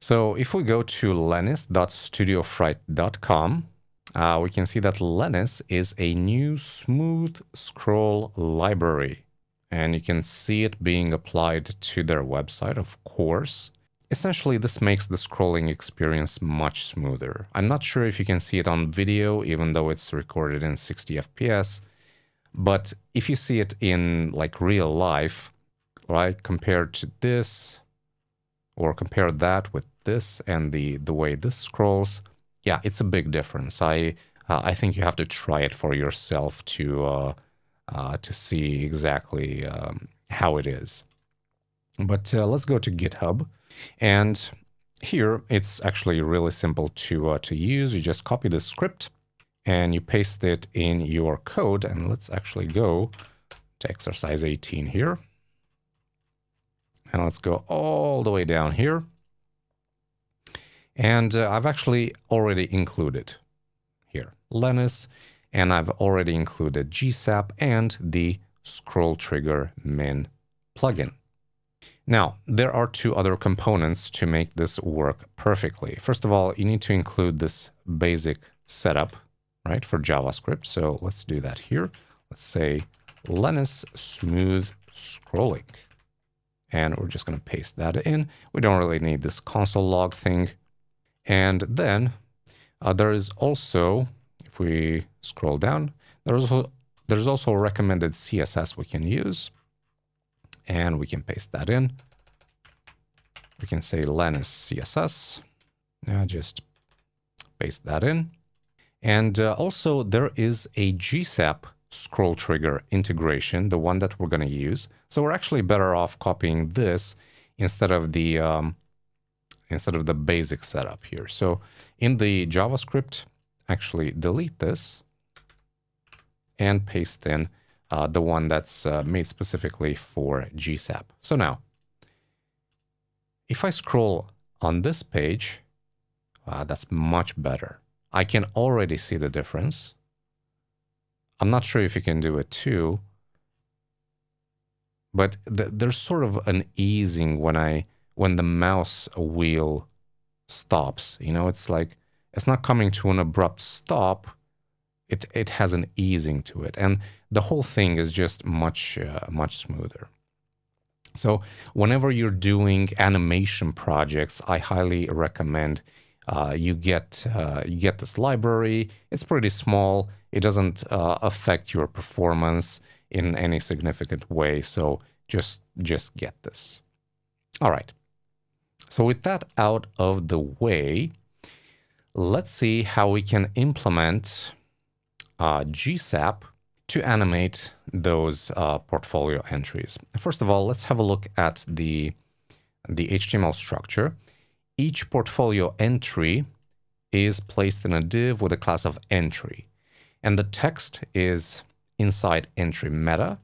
So if we go to lenis.studiofreight.com, uh, we can see that Lenis is a new smooth scroll library. And you can see it being applied to their website, of course. Essentially, this makes the scrolling experience much smoother. I'm not sure if you can see it on video, even though it's recorded in 60 FPS. But if you see it in like real life, right, compared to this, or compare that with this and the the way this scrolls, yeah, it's a big difference. I uh, I think you have to try it for yourself to uh, uh, to see exactly um, how it is. But uh, let's go to GitHub, and here it's actually really simple to uh, to use. You just copy the script and you paste it in your code. And let's actually go to exercise 18 here. And let's go all the way down here. And uh, I've actually already included here Lenis, and I've already included GSAP and the scroll trigger min plugin. Now, there are two other components to make this work perfectly. First of all, you need to include this basic setup, right, for JavaScript. So let's do that here. Let's say Lenis smooth scrolling. And we're just going to paste that in. We don't really need this console log thing. And then uh, there is also, if we scroll down, there's also, there's also a recommended CSS we can use. And we can paste that in. We can say Lenis CSS. Now just paste that in. And uh, also there is a GSAP scroll trigger integration, the one that we're going to use. So we're actually better off copying this instead of the um, instead of the basic setup here. So in the JavaScript, actually delete this and paste in uh, the one that's uh, made specifically for GSAP. So now, if I scroll on this page, uh, that's much better. I can already see the difference. I'm not sure if you can do it too, but th there's sort of an easing when I when the mouse wheel stops. You know, it's like it's not coming to an abrupt stop. It it has an easing to it, and the whole thing is just much uh, much smoother. So whenever you're doing animation projects, I highly recommend uh, you get uh, you get this library. It's pretty small. It doesn't uh, affect your performance in any significant way. So just just get this. All right. So with that out of the way, let's see how we can implement uh, GSAP to animate those uh, portfolio entries. First of all, let's have a look at the, the HTML structure. Each portfolio entry is placed in a div with a class of entry, and the text is inside entry meta.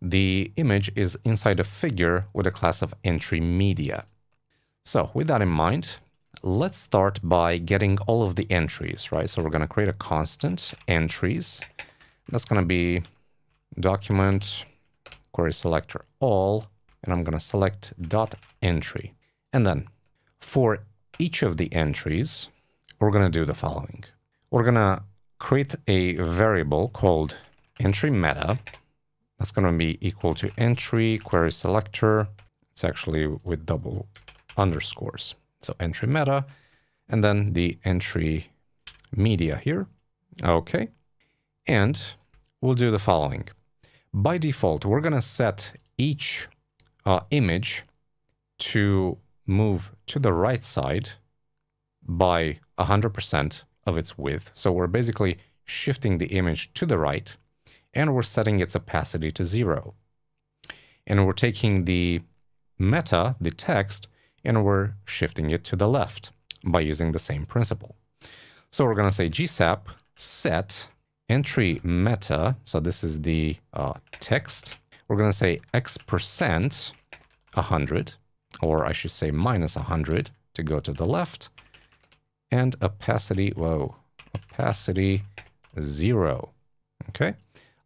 The image is inside a figure with a class of entry media. So with that in mind, let's start by getting all of the entries, right? So we're going to create a constant entries. That's going to be document query selector all, and I'm going to select dot entry. And then for each of the entries, we're going to do the following. We're going to create a variable called entry meta. That's going to be equal to entry query selector. It's actually with double underscores. So entry meta, and then the entry media here. Okay. And we'll do the following. By default, we're going to set each uh, image to move to the right side by 100% of its width. So we're basically shifting the image to the right and we're setting its opacity to zero. And we're taking the meta, the text, and we're shifting it to the left by using the same principle. So we're going to say gsap set entry meta. So this is the uh, text. We're going to say x percent 100 or I should say minus 100 to go to the left, and opacity, whoa, opacity 0. Okay,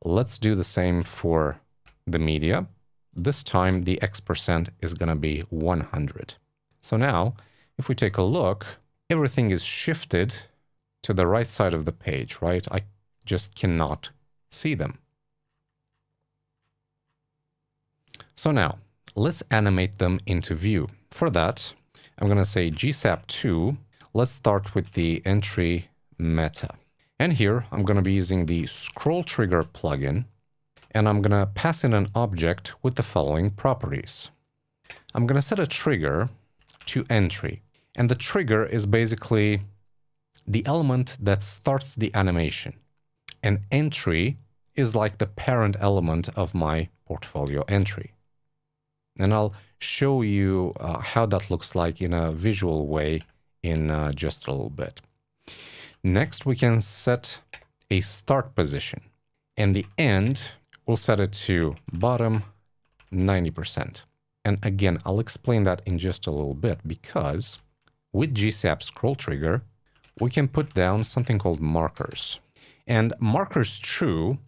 let's do the same for the media. This time the X percent is going to be 100. So now, if we take a look, everything is shifted to the right side of the page, right? I just cannot see them. So now, let's animate them into view. For that, I'm going to say gsap to. Let's start with the entry meta. And here I'm going to be using the scroll trigger plugin and I'm going to pass in an object with the following properties. I'm going to set a trigger to entry and the trigger is basically the element that starts the animation. And entry is like the parent element of my portfolio entry. And I'll show you uh, how that looks like in a visual way in uh, just a little bit. Next, we can set a start position. And the end, we'll set it to bottom 90%. And again, I'll explain that in just a little bit because with GSAP scroll trigger, we can put down something called markers. And markers true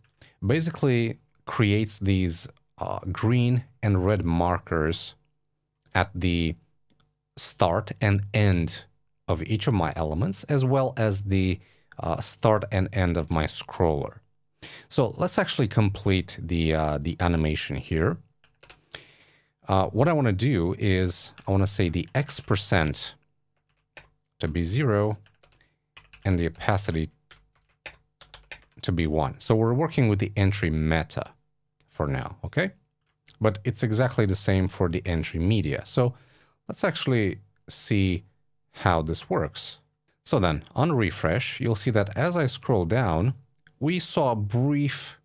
basically creates these uh, green and red markers at the start and end of each of my elements, as well as the uh, start and end of my scroller. So let's actually complete the, uh, the animation here. Uh, what I want to do is I want to say the X percent to be zero and the opacity to be one. So we're working with the entry meta for now, okay? But it's exactly the same for the entry media. So let's actually see how this works. So then on refresh, you'll see that as I scroll down, we saw a brief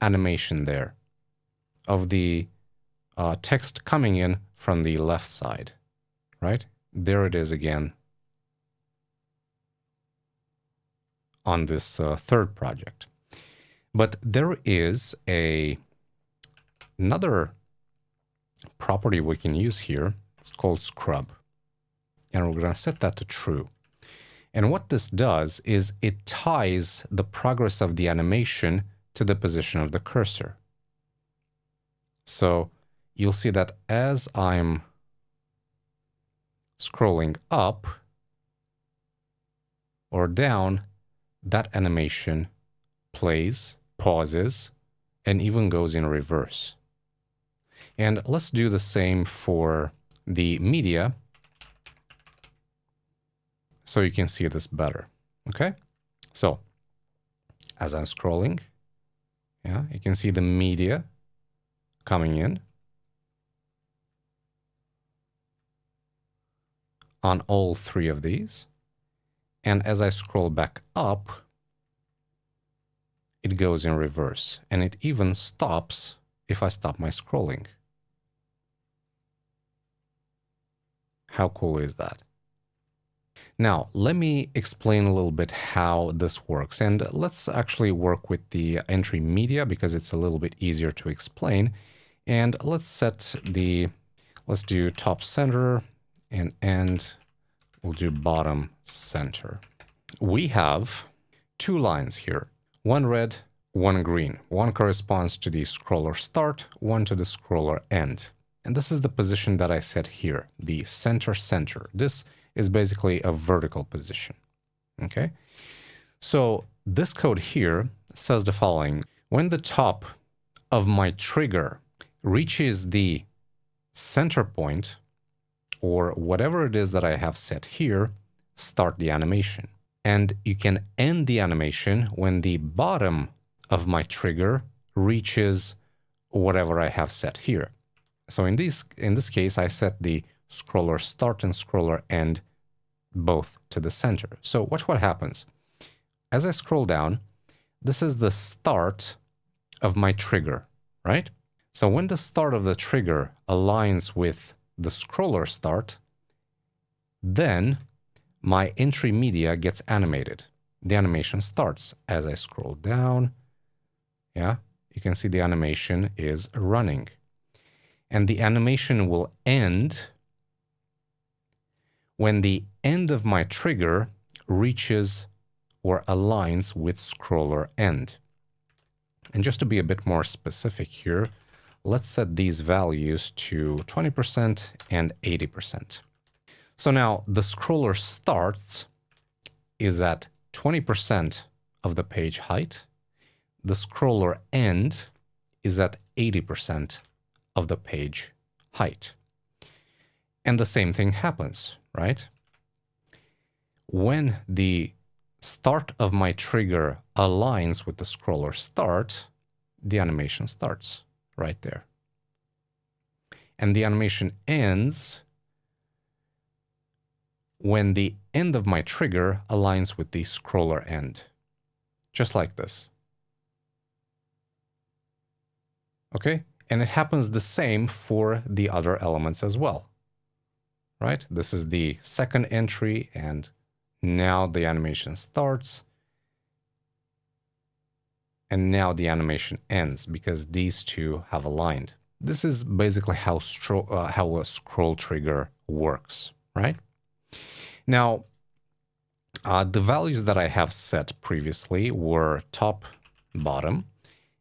animation there of the uh, text coming in from the left side, right? There it is again on this uh, third project. But there is a another property we can use here. It's called scrub. And we're going to set that to true. And what this does is it ties the progress of the animation to the position of the cursor. So you'll see that as I'm scrolling up or down, that animation plays, pauses, and even goes in reverse. And let's do the same for the media so you can see this better. Okay, so as I'm scrolling, yeah, you can see the media coming in on all three of these. And as I scroll back up, it goes in reverse and it even stops if I stop my scrolling. How cool is that? Now, let me explain a little bit how this works. And let's actually work with the entry media because it's a little bit easier to explain. And let's set the, let's do top center and end, we'll do bottom center. We have two lines here, one red, one green. One corresponds to the scroller start, one to the scroller end. And this is the position that I set here, the center center. This is basically a vertical position. Okay. So this code here says the following. When the top of my trigger reaches the center point or whatever it is that I have set here, start the animation. And you can end the animation when the bottom of my trigger reaches whatever I have set here. So in this, in this case, I set the scroller start and scroller end both to the center. So watch what happens. As I scroll down, this is the start of my trigger, right? So when the start of the trigger aligns with the scroller start, then my entry media gets animated. The animation starts as I scroll down. Yeah, you can see the animation is running. And the animation will end when the end of my trigger reaches or aligns with scroller end. And just to be a bit more specific here, let's set these values to 20% and 80%. So now the scroller starts is at 20% of the page height. The scroller end is at 80% of the page height. And the same thing happens, right? When the start of my trigger aligns with the scroller start, the animation starts right there. And the animation ends when the end of my trigger aligns with the scroller end. Just like this. Okay? And it happens the same for the other elements as well. Right? This is the second entry and now the animation starts. And now the animation ends because these two have aligned. This is basically how, uh, how a scroll trigger works, right? Now, uh, the values that I have set previously were top, bottom,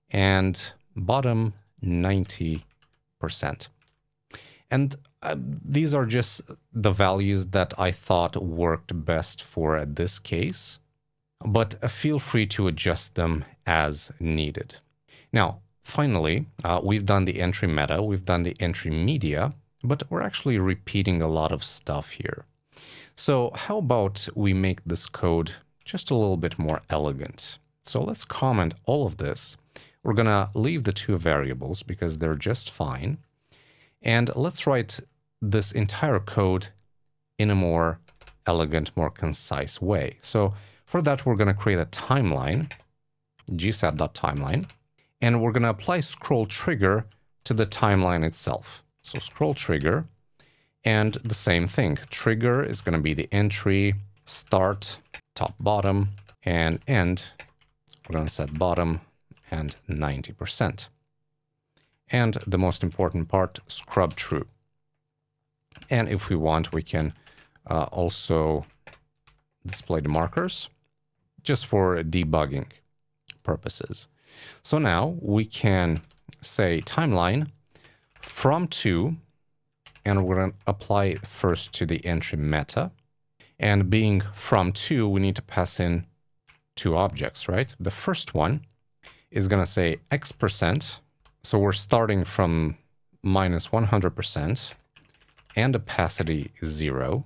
and bottom 90%. And uh, these are just the values that I thought worked best for this case, but feel free to adjust them as needed. Now, finally, uh, we've done the entry meta, we've done the entry media, but we're actually repeating a lot of stuff here. So how about we make this code just a little bit more elegant? So let's comment all of this. We're going to leave the two variables because they're just fine. And let's write this entire code in a more elegant, more concise way. So for that, we're going to create a timeline, gsap.timeline, and we're going to apply scroll trigger to the timeline itself. So scroll trigger, and the same thing. Trigger is going to be the entry, start, top, bottom, and end. We're going to set bottom and 90%. And the most important part, scrub true. And if we want, we can uh, also display the markers just for debugging purposes. So now we can say timeline from to, and we're going to apply first to the entry meta. And being from to, we need to pass in two objects, right? The first one is going to say x percent. So we're starting from minus 100% and opacity 0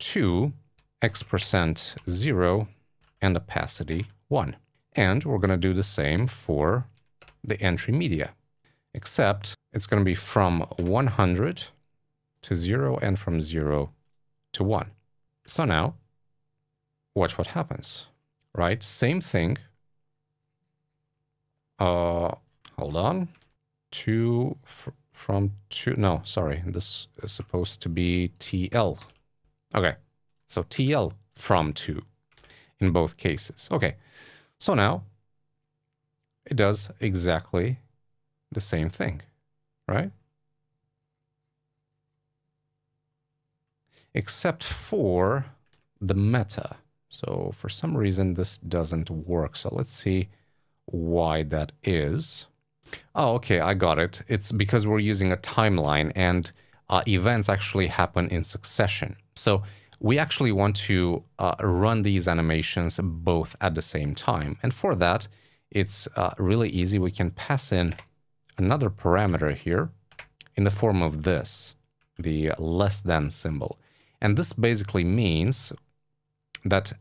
to x percent 0 and opacity 1. And we're going to do the same for the entry media, except it's going to be from 100 to 0 and from 0 to 1. So now, watch what happens, right? Same thing. Uh, hold on. Two from two. No, sorry. This is supposed to be TL. Okay. So TL from two in both cases. Okay. So now it does exactly the same thing, right? Except for the meta. So for some reason this doesn't work. So let's see why that is. Oh, okay, I got it. It's because we're using a timeline and uh, events actually happen in succession. So we actually want to uh, run these animations both at the same time. And for that, it's uh, really easy. We can pass in another parameter here in the form of this, the less than symbol. And this basically means that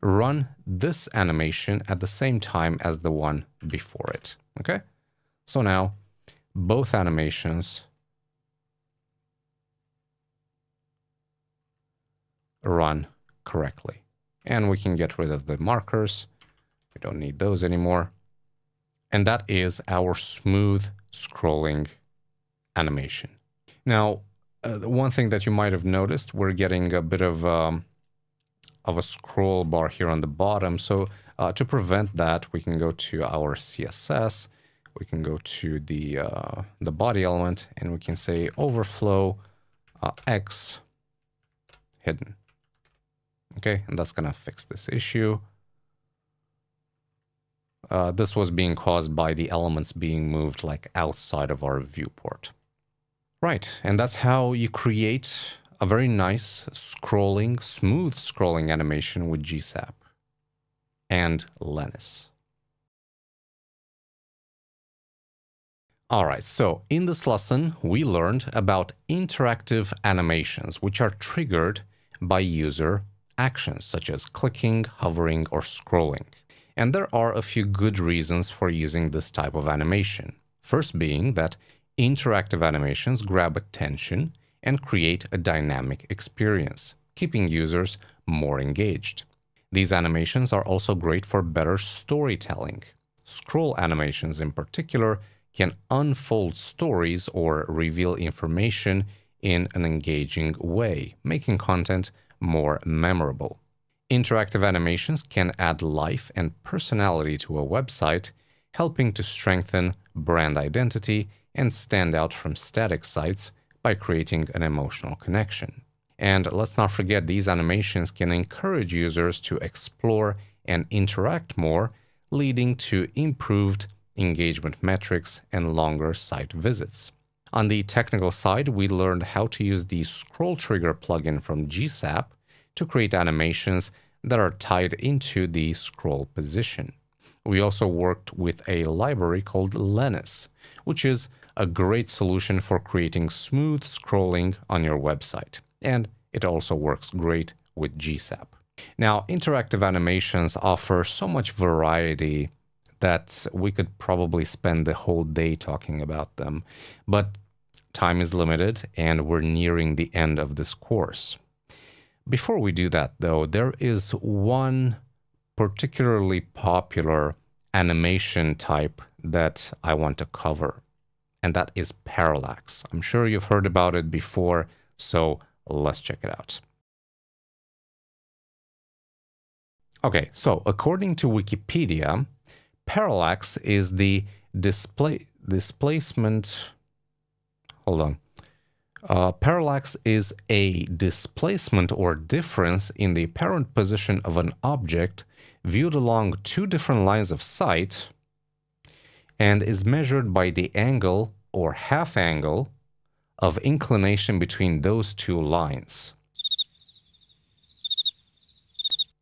run this animation at the same time as the one before it, okay? So now both animations run correctly. And we can get rid of the markers. We don't need those anymore. And that is our smooth scrolling animation. Now, uh, one thing that you might have noticed, we're getting a bit of um, of a scroll bar here on the bottom. So uh, to prevent that, we can go to our CSS we can go to the uh, the body element and we can say overflow uh, x hidden. Okay, and that's gonna fix this issue. Uh, this was being caused by the elements being moved like outside of our viewport. Right, and that's how you create a very nice scrolling, smooth scrolling animation with GSAP and Lenis. Alright, so in this lesson we learned about interactive animations which are triggered by user actions such as clicking, hovering, or scrolling. And there are a few good reasons for using this type of animation. First being that interactive animations grab attention and create a dynamic experience, keeping users more engaged. These animations are also great for better storytelling. Scroll animations in particular can unfold stories or reveal information in an engaging way, making content more memorable. Interactive animations can add life and personality to a website, helping to strengthen brand identity and stand out from static sites by creating an emotional connection. And let's not forget, these animations can encourage users to explore and interact more, leading to improved engagement metrics, and longer site visits. On the technical side, we learned how to use the scroll trigger plugin from GSAP to create animations that are tied into the scroll position. We also worked with a library called Lenis, which is a great solution for creating smooth scrolling on your website. And it also works great with GSAP. Now, interactive animations offer so much variety that we could probably spend the whole day talking about them. But time is limited and we're nearing the end of this course. Before we do that, though, there is one particularly popular animation type that I want to cover, and that is parallax. I'm sure you've heard about it before, so let's check it out. Okay, so according to Wikipedia, parallax is the display displacement. Hold on. Uh, parallax is a displacement or difference in the apparent position of an object viewed along two different lines of sight and is measured by the angle or half angle of inclination between those two lines.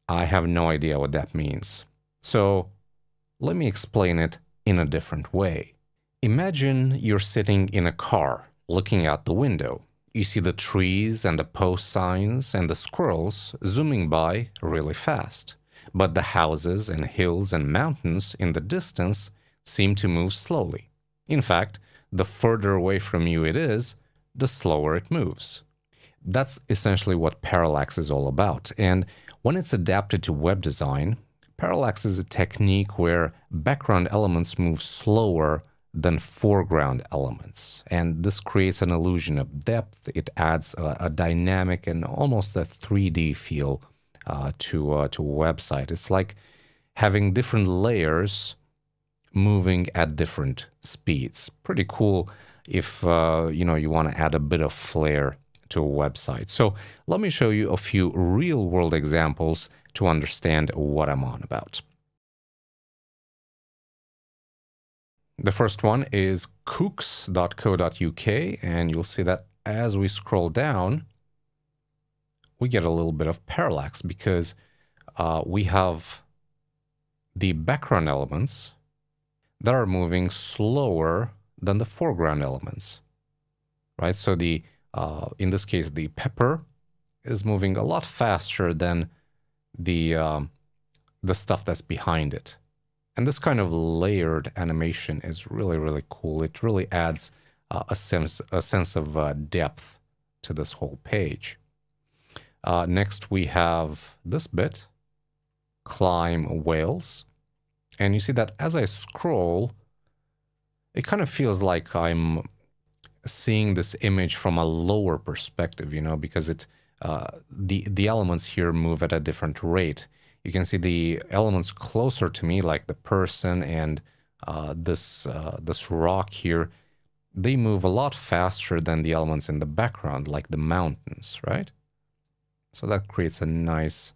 I have no idea what that means. So let me explain it in a different way. Imagine you're sitting in a car looking out the window. You see the trees and the post signs and the squirrels zooming by really fast. But the houses and hills and mountains in the distance seem to move slowly. In fact, the further away from you it is, the slower it moves. That's essentially what parallax is all about. And when it's adapted to web design, parallax is a technique where background elements move slower than foreground elements. And this creates an illusion of depth. It adds a, a dynamic and almost a 3D feel uh, to, uh, to a website. It's like having different layers moving at different speeds. Pretty cool if uh, you know you want to add a bit of flair to a website. So let me show you a few real world examples to understand what I'm on about. The first one is kooks.co.uk, and you'll see that as we scroll down, we get a little bit of parallax because uh, we have the background elements that are moving slower than the foreground elements, right? So the uh, in this case, the pepper is moving a lot faster than the um, the stuff that's behind it. And this kind of layered animation is really, really cool. It really adds uh, a sense a sense of uh, depth to this whole page. Uh, next, we have this bit, climb Wales. And you see that as I scroll, it kind of feels like I'm seeing this image from a lower perspective, you know, because it uh, the the elements here move at a different rate you can see the elements closer to me, like the person and uh, this uh, this rock here, they move a lot faster than the elements in the background, like the mountains, right? So that creates a nice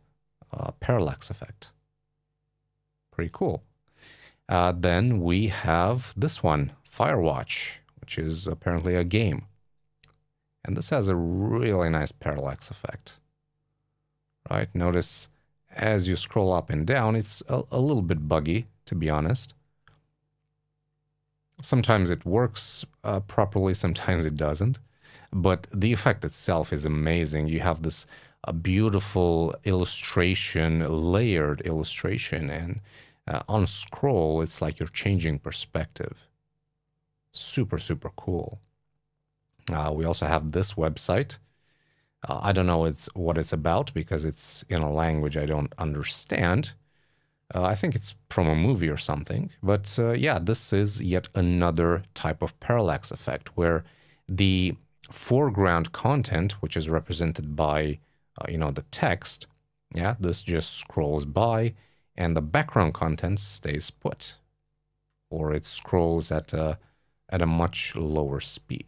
uh, parallax effect. Pretty cool. Uh, then we have this one, Firewatch, which is apparently a game. And this has a really nice parallax effect, right? Notice as you scroll up and down, it's a, a little bit buggy, to be honest. Sometimes it works uh, properly, sometimes it doesn't. But the effect itself is amazing. You have this beautiful illustration, layered illustration, and uh, on scroll, it's like you're changing perspective. Super, super cool. Uh, we also have this website, uh, I don't know it's what it's about because it's in a language I don't understand. Uh, I think it's from a movie or something. But uh, yeah, this is yet another type of parallax effect where the foreground content, which is represented by, uh, you know, the text, yeah, this just scrolls by and the background content stays put or it scrolls at a, at a much lower speed.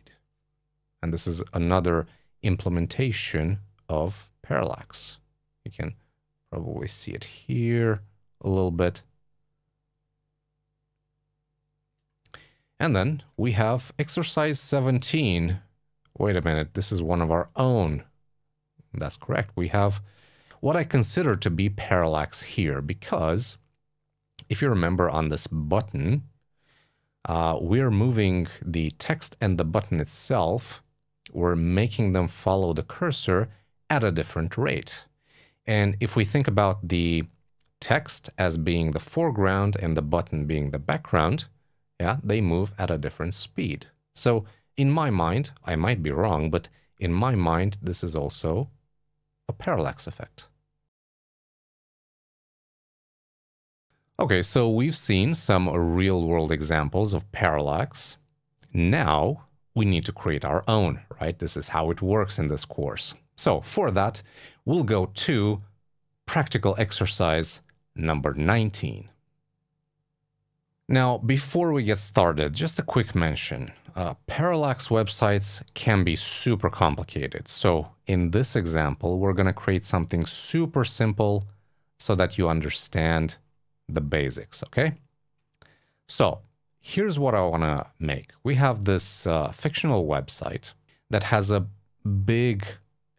And this is another implementation of parallax. You can probably see it here a little bit. And then we have exercise 17. Wait a minute, this is one of our own. That's correct. We have what I consider to be parallax here because if you remember on this button, uh, we're moving the text and the button itself. We're making them follow the cursor at a different rate. And if we think about the text as being the foreground and the button being the background, yeah, they move at a different speed. So in my mind, I might be wrong, but in my mind, this is also a parallax effect. Okay, so we've seen some real-world examples of parallax. Now we need to create our own, right? This is how it works in this course. So for that, we'll go to practical exercise number 19. Now, before we get started, just a quick mention. Uh, parallax websites can be super complicated. So in this example, we're going to create something super simple so that you understand the basics, okay? So here's what I want to make. We have this uh, fictional website that has a big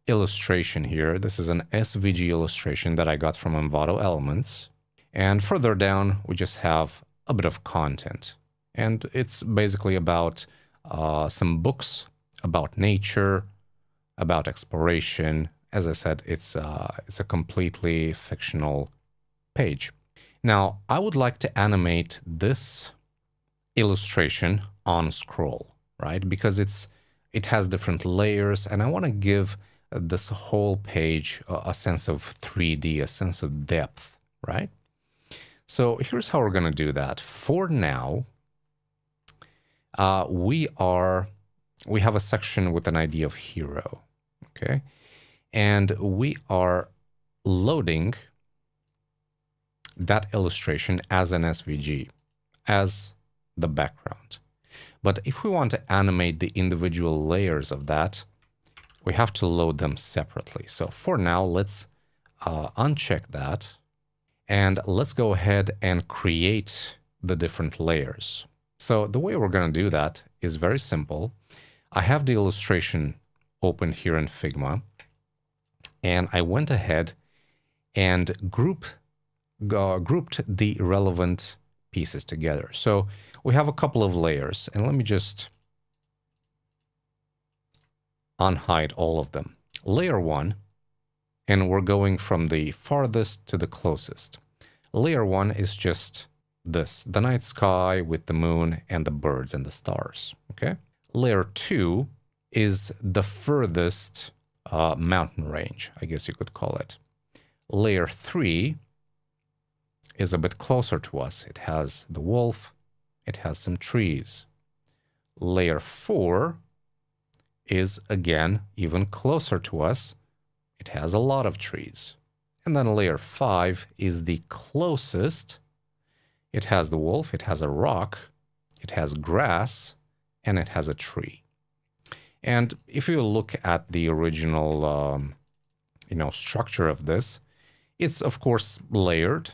illustration here. This is an SVG illustration that I got from Envato Elements. And further down, we just have a bit of content. And it's basically about uh, some books about nature, about exploration. As I said, it's, uh, it's a completely fictional page. Now, I would like to animate this illustration on scroll, right? Because it's it has different layers and I want to give this whole page a, sense of 3D, a sense of depth, right? So here's how we're going to do that. For now, uh, we are we have a section with an ID of hero, okay? And we are loading that illustration as an SVG, as the background. But if we want to animate the individual layers of that, we have to load them separately. So for now, let's uh, uncheck that and let's go ahead and create the different layers. So the way we're going to do that is very simple. I have the illustration open here in Figma, and I went ahead and group, uh, grouped the relevant pieces together. So we have a couple of layers, and let me just unhide all of them. Layer 1 and we're going from the farthest to the closest. Layer 1 is just this, the night sky with the moon and the birds and the stars, okay? Layer 2 is the furthest uh, mountain range, I guess you could call it. Layer 3 is a bit closer to us. It has the wolf, it has some trees. Layer 4 is again even closer to us it has a lot of trees. And then layer 5 is the closest. It has the wolf, it has a rock, it has grass, and it has a tree. And if you look at the original, um, you know, structure of this, it's of course layered,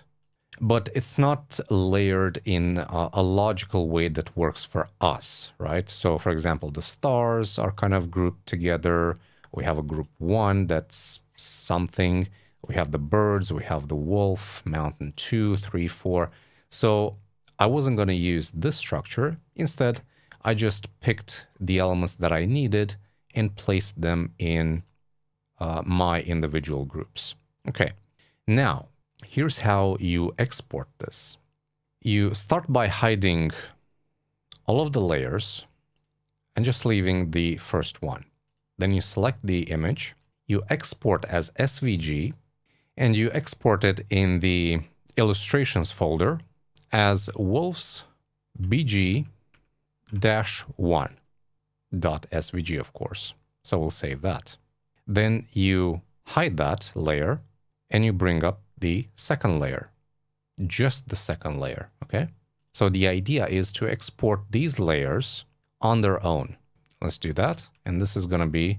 but it's not layered in a, a, logical way that works for us, right? So, for example, the stars are kind of grouped together. We have a group one that's something. We have the birds, we have the wolf, mountain two, three, four. So I wasn't going to use this structure. Instead, I just picked the elements that I needed and placed them in uh, my individual groups. Okay, now here's how you export this. You start by hiding all of the layers and just leaving the first one. Then you select the image, you export as SVG, and you export it in the illustrations folder as wolves bg-1 dot svg, of course. So we'll save that. Then you hide that layer and you bring up the second layer, just the second layer, okay? So the idea is to export these layers on their own. Let's do that. And this is going to be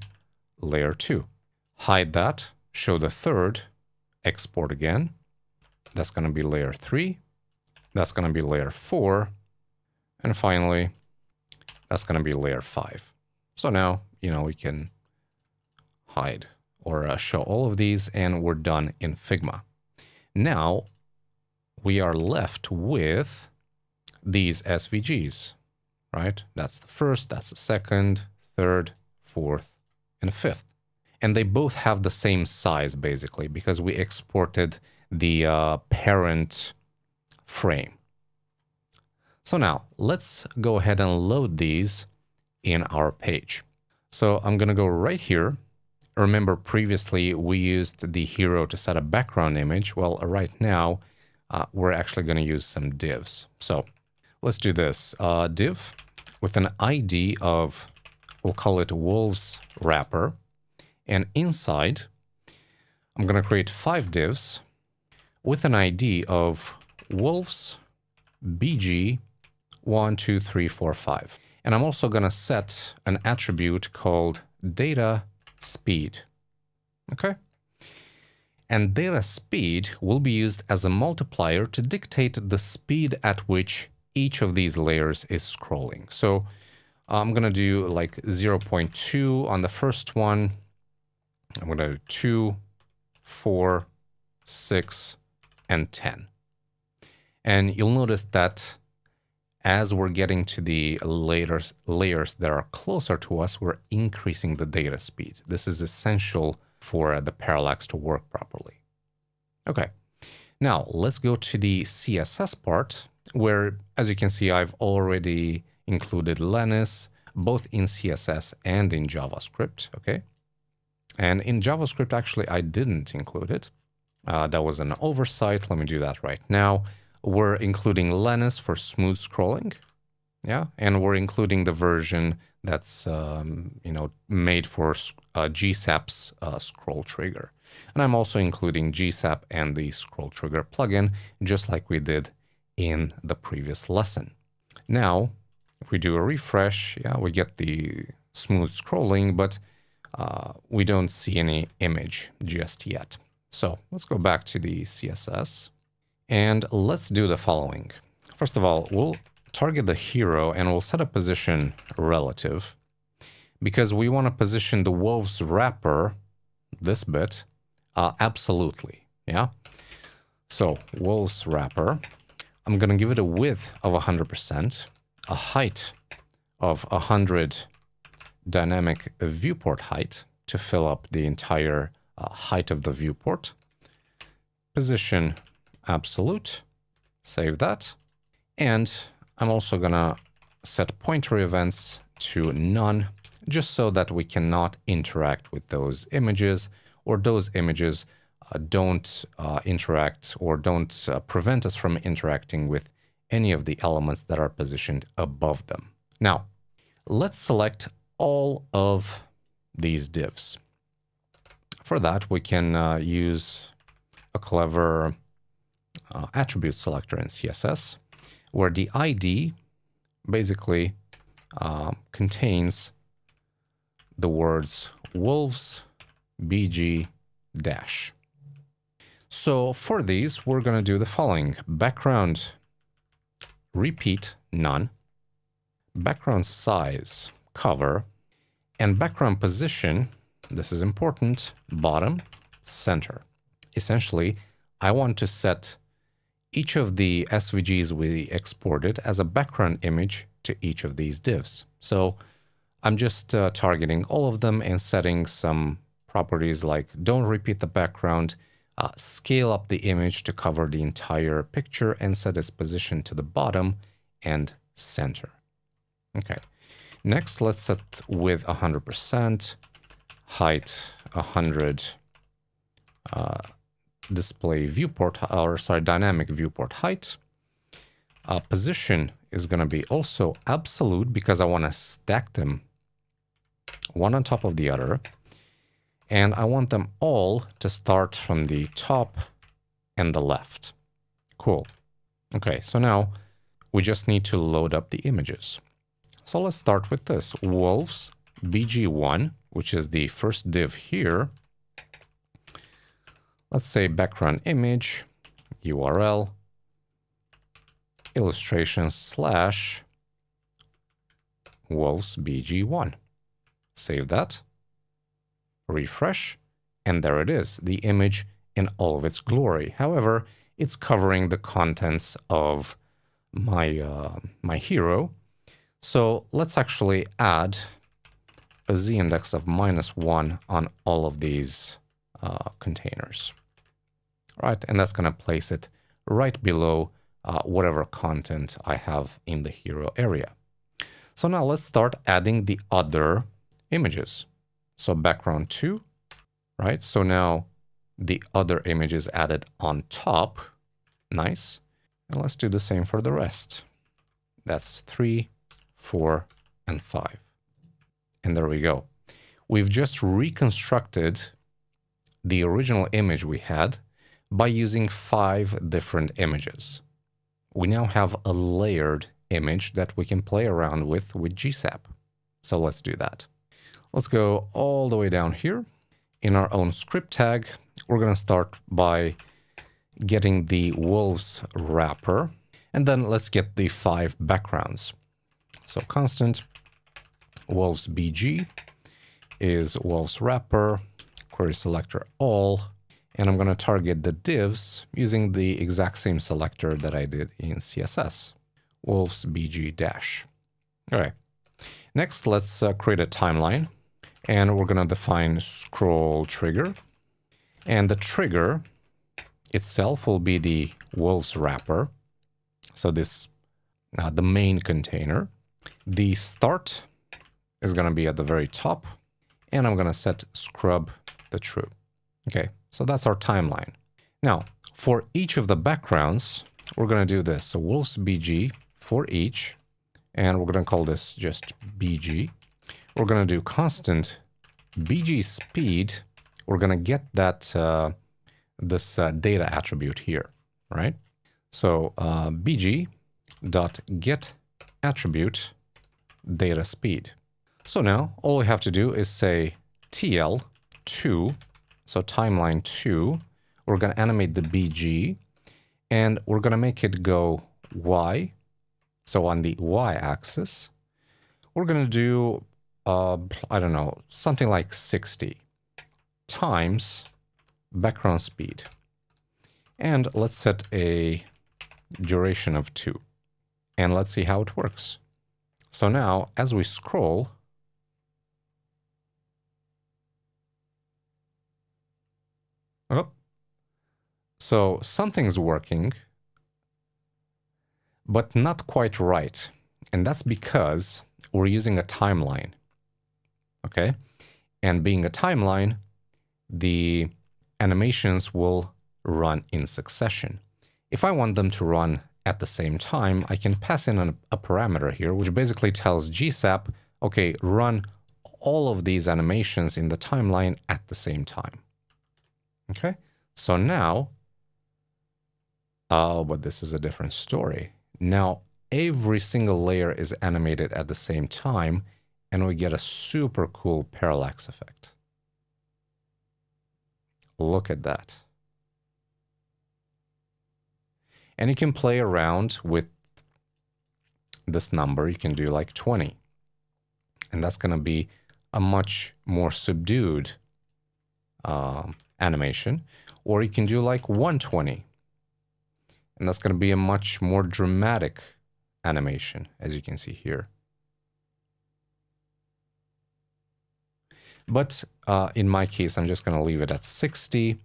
layer 2. Hide that, show the third, export again. That's going to be layer 3. That's going to be layer 4. And finally, That's going to be layer 5. So now, you know, we can hide or uh, show all of these and we're done in Figma. Now we are left with these SVGs, right? That's the first, that's the second, third, fourth, and fifth. And they both have the same size basically because we exported the uh, parent frame. So now let's go ahead and load these in our page. So I'm going to go right here. Remember previously we used the hero to set a background image. Well, right now uh, we're actually going to use some divs. So let's do this. Uh, div with an ID of, we'll call it wolves wrapper. And inside, I'm going to create five divs with an ID of wolves bg 1, 2, 3, 4, 5. And I'm also going to set an attribute called data speed. Okay? And data speed will be used as a multiplier to dictate the speed at which each of these layers is scrolling. So I'm going to do like 0.2 on the first one. I'm going to do 2, 4, 6, and 10. And you'll notice that as we're getting to the layers, layers that are closer to us, we're increasing the data speed. This is essential for the parallax to work properly. Okay, now let's go to the CSS part where, as you can see, I've already included Lenis both in CSS and in JavaScript, okay? And in JavaScript, actually, I didn't include it. Uh, that was an oversight. Let me do that right now we're including Lenis for smooth scrolling. Yeah, and we're including the version that's um, you know made for uh, GSAP's uh, scroll trigger. And I'm also including GSAP and the scroll trigger plugin, just like we did in the previous lesson. Now, if we do a refresh, yeah, we get the smooth scrolling, but uh, we don't see any image just yet. So let's go back to the CSS. And let's do the following. First of all, we'll target the hero and we'll set a position relative because we want to position the wolf's wrapper, this bit, uh, absolutely, yeah? So wolf's wrapper, I'm going to give it a width of 100%, a height of 100 dynamic viewport height to fill up the entire uh, height of the viewport, position absolute, save that. And I'm also gonna set pointer events to none, just so that we cannot interact with those images or those images uh, don't uh, interact or don't uh, prevent us from interacting with any of the elements that are positioned above them. Now, let's select all of these divs. For that, we can uh, use a clever uh, attribute selector in CSS, where the ID basically uh, contains the words wolves bg dash. So for these, we're going to do the following. Background repeat none, background size cover, and background position, this is important, bottom, center. Essentially, I want to set each of the SVGs we exported as a background image to each of these divs. So I'm just uh, targeting all of them and setting some properties like don't repeat the background, uh, scale up the image to cover the entire picture and set its position to the bottom and center. Okay. Next, let's set width 100%, height 100, uh, display viewport, or sorry, dynamic viewport height. Uh, position is going to be also absolute because I want to stack them one on top of the other. And I want them all to start from the top and the left. Cool. Okay, so now we just need to load up the images. So let's start with this. Wolves BG1, which is the first div here, let's say background image, URL, illustration slash wolves bg1. Save that, refresh, and there it is, the image in all of its glory. However, it's covering the contents of my, uh, my hero. So let's actually add a z-index of minus 1 on all of these uh, containers. Right, and that's going to place it right below uh, whatever content I have in the hero area. So now let's start adding the other images. So background 2, right? So now the other image is added on top. Nice. And let's do the same for the rest. That's 3, 4, and 5. And there we go. We've just reconstructed the original image we had by using five different images. We now have a layered image that we can play around with with GSAP. So let's do that. Let's go all the way down here. In our own script tag, we're going to start by getting the wolves wrapper. And then let's get the five backgrounds. So constant wolves bg is wolves wrapper, query selector all, and I'm going to target the divs using the exact same selector that I did in CSS, wolves bg dash. All right. Next, let's uh, create a timeline, and we're going to define scroll trigger, and the trigger itself will be the wolves wrapper. So this, uh, the main container. The start is going to be at the very top. And I'm going to set scrub the true. Okay, so that's our timeline. Now, for each of the backgrounds, we're going to do this. So wolves bg for each, and we're going to call this just bg. We're going to do constant bg speed. We're going to get that uh, this uh, data attribute here, right? So uh, bg dot get attribute data speed. So now all we have to do is say TL2, so timeline 2. We're going to animate the BG and we're going to make it go Y. So on the Y axis, we're going to do, uh, I don't know, something like 60 times background speed. And let's set a duration of 2. And let's see how it works. So now, as we scroll, So something's working, but not quite right. And that's because we're using a timeline. Okay? And being a timeline, the animations will run in succession. If I want them to run at the same time, I can pass in a, a parameter here, which basically tells GSAP, okay, run all of these animations in the timeline at the same time. Okay, so now, oh, but this is a different story. Now, every single layer is animated at the same time, and we get a super cool parallax effect. Look at that. And you can play around with this number. You can do like 20. And that's going to be a much more subdued um, animation, or you can do like 120. And that's going to be a much more dramatic animation, as you can see here. But uh, in my case, I'm just going to leave it at 60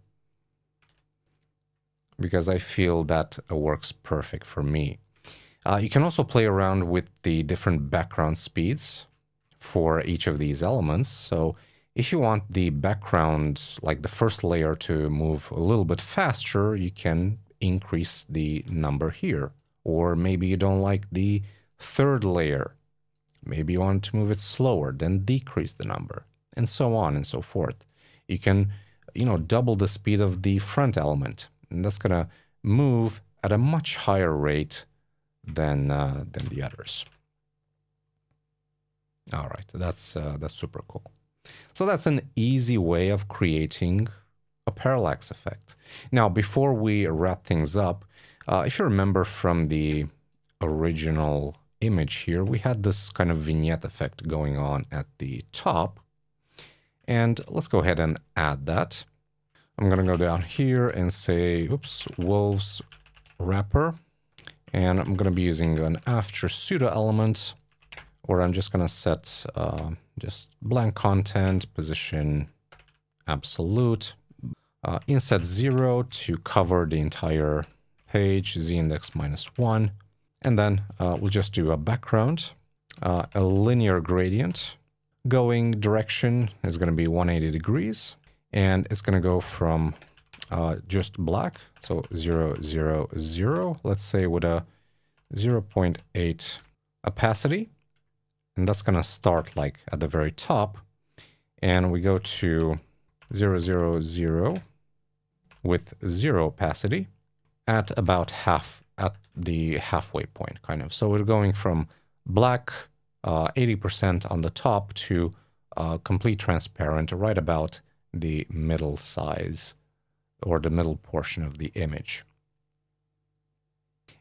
because I feel that works perfect for me. Uh, you can also play around with the different background speeds for each of these elements. So if you want the background, like the first layer to move a little bit faster, you can increase the number here. Or maybe you don't like the third layer. Maybe you want to move it slower, then decrease the number, and so on and so forth. You can, you know, double the speed of the front element, and that's going to move at a much higher rate than uh, than the others. All right, that's uh, that's super cool. So that's an easy way of creating a parallax effect. Now, before we wrap things up, uh, if you remember from the original image here, we had this kind of vignette effect going on at the top. And let's go ahead and add that. I'm going to go down here and say, oops, wolves wrapper. And I'm going to be using an after pseudo element where I'm just going to set uh, just blank content, position absolute, uh, inset zero to cover the entire page, z index minus one. And then uh, we'll just do a background, uh, a linear gradient. Going direction is going to be 180 degrees. And it's going to go from uh, just black, so 0, 0, 0, let's say with a 0 0.8 opacity. And that's going to start like at the very top. And we go to 0, 0, 0 with 0 opacity at about half at the halfway point, kind of. So we're going from black, 80% uh, on the top to uh, complete transparent right about the middle size or the middle portion of the image.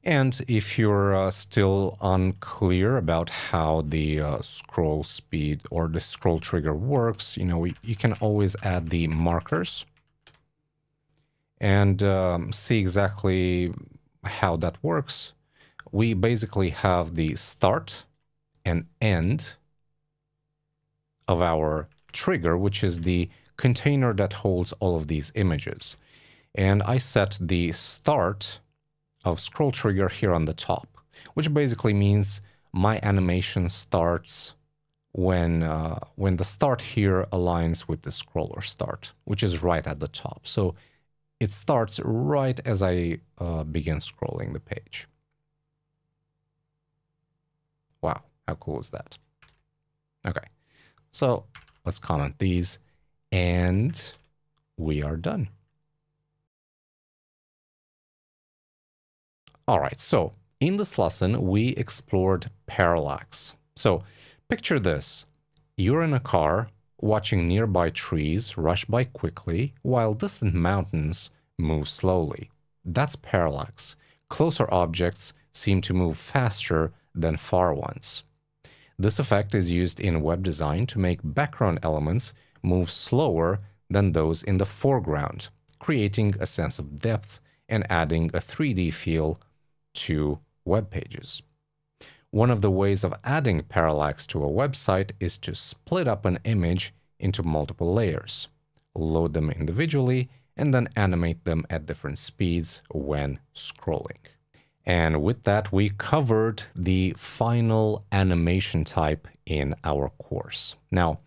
And if you're uh, still unclear about how the uh, scroll speed or the scroll trigger works, you know, you can always add the markers and um, see exactly how that works, we basically have the start and end of our trigger, which is the container that holds all of these images. And I set the start of scroll trigger here on the top, which basically means my animation starts when uh, when the start here aligns with the scroller start, which is right at the top. So it starts right as I uh, begin scrolling the page. Wow, how cool is that? Okay, so let's comment these and we are done. All right, so in this lesson, we explored parallax. So picture this. You're in a car watching nearby trees rush by quickly while distant mountains move slowly. That's parallax. Closer objects seem to move faster than far ones. This effect is used in web design to make background elements move slower than those in the foreground, creating a sense of depth and adding a 3D feel to web pages. One of the ways of adding parallax to a website is to split up an image into multiple layers, load them individually, and then animate them at different speeds when scrolling. And with that, we covered the final animation type in our course. Now,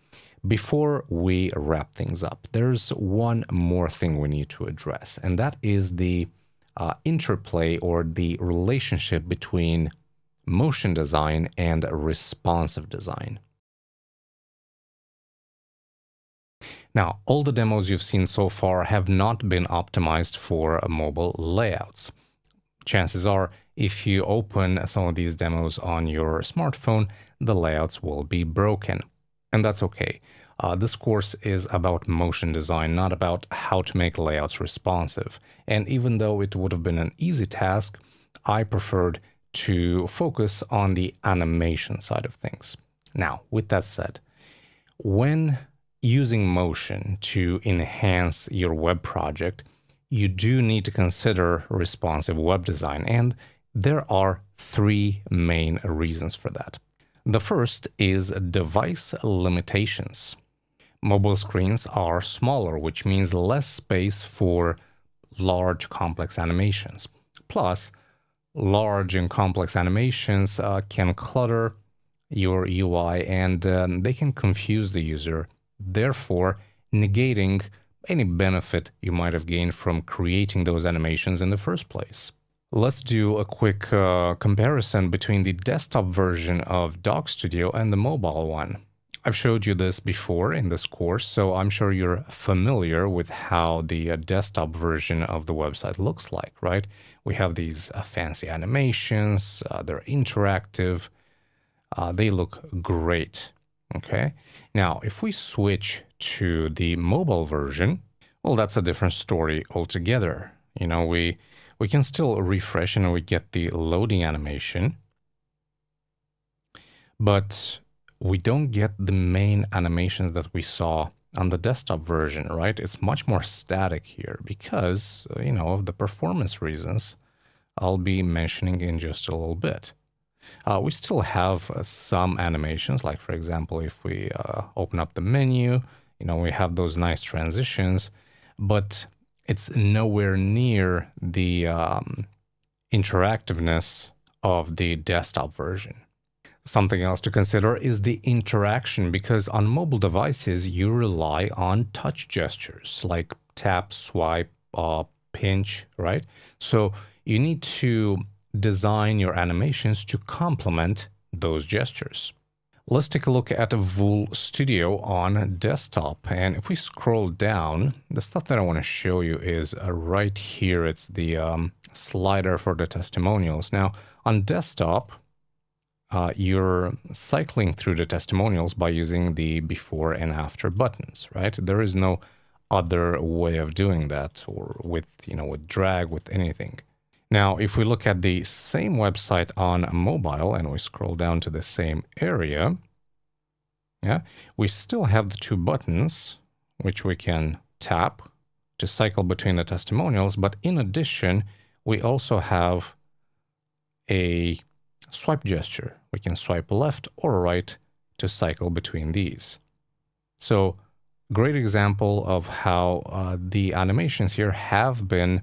before we wrap things up, there's one more thing we need to address, and that is the uh, interplay or the relationship between motion design and responsive design. Now, all the demos you've seen so far have not been optimized for mobile layouts. Chances are, if you open some of these demos on your smartphone, the layouts will be broken. And that's okay. Uh, this course is about motion design, not about how to make layouts responsive. And even though it would have been an easy task, I preferred to focus on the animation side of things. Now, with that said, when using motion to enhance your web project, you do need to consider responsive web design. And there are three main reasons for that. The first is device limitations. Mobile screens are smaller, which means less space for large complex animations. Plus, large and complex animations uh, can clutter your UI and um, they can confuse the user, therefore negating any benefit you might have gained from creating those animations in the first place. Let's do a quick uh, comparison between the desktop version of Dog Studio and the mobile one. I've showed you this before in this course, so I'm sure you're familiar with how the uh, desktop version of the website looks like, right? We have these uh, fancy animations, uh, they're interactive, uh, they look great, okay? Now, if we switch to the mobile version, well, that's a different story altogether. You know, we, we can still refresh and we get the loading animation, but we don't get the main animations that we saw on the desktop version, right? It's much more static here because, uh, you know, of the performance reasons I'll be mentioning in just a little bit. Uh, we still have uh, some animations, like for example, if we uh, open up the menu, you know, we have those nice transitions, but it's nowhere near the um, interactiveness of the desktop version. Something else to consider is the interaction because on mobile devices you rely on touch gestures like tap, swipe, uh, pinch, right? So you need to design your animations to complement those gestures. Let's take a look at Vool Studio on desktop. And if we scroll down, the stuff that I want to show you is uh, right here. It's the um, slider for the testimonials. Now, on desktop, uh, you're cycling through the testimonials by using the before and after buttons, right? There is no other way of doing that or with, you know, with drag, with anything. Now, if we look at the same website on mobile and we scroll down to the same area, yeah, we still have the two buttons, which we can tap to cycle between the testimonials. But in addition, we also have a swipe gesture. We can swipe left or right to cycle between these. So great example of how uh, the animations here have been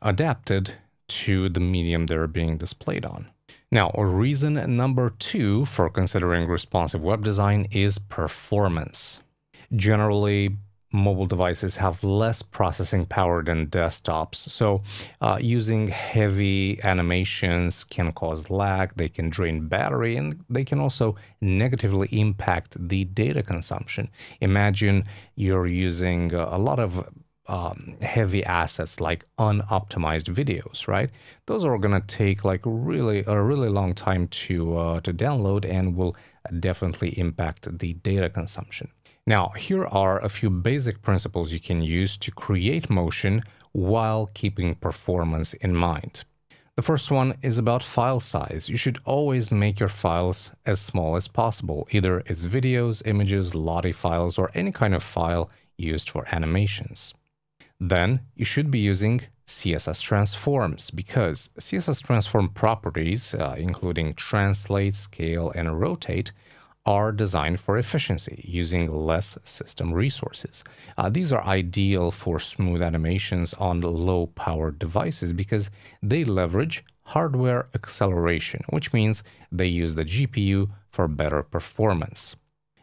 adapted to the medium they're being displayed on. Now, reason number two for considering responsive web design is performance. Generally, mobile devices have less processing power than desktops. So uh, using heavy animations can cause lag, they can drain battery, and they can also negatively impact the data consumption. Imagine you're using a lot of um, heavy assets like unoptimized videos, right? Those are going to take like really a really long time to uh, to download and will definitely impact the data consumption. Now, here are a few basic principles you can use to create motion while keeping performance in mind. The first one is about file size. You should always make your files as small as possible. Either it's videos, images, Lottie files, or any kind of file used for animations then you should be using CSS transforms because CSS transform properties, uh, including translate, scale, and rotate, are designed for efficiency using less system resources. Uh, these are ideal for smooth animations on low power devices because they leverage hardware acceleration, which means they use the GPU for better performance.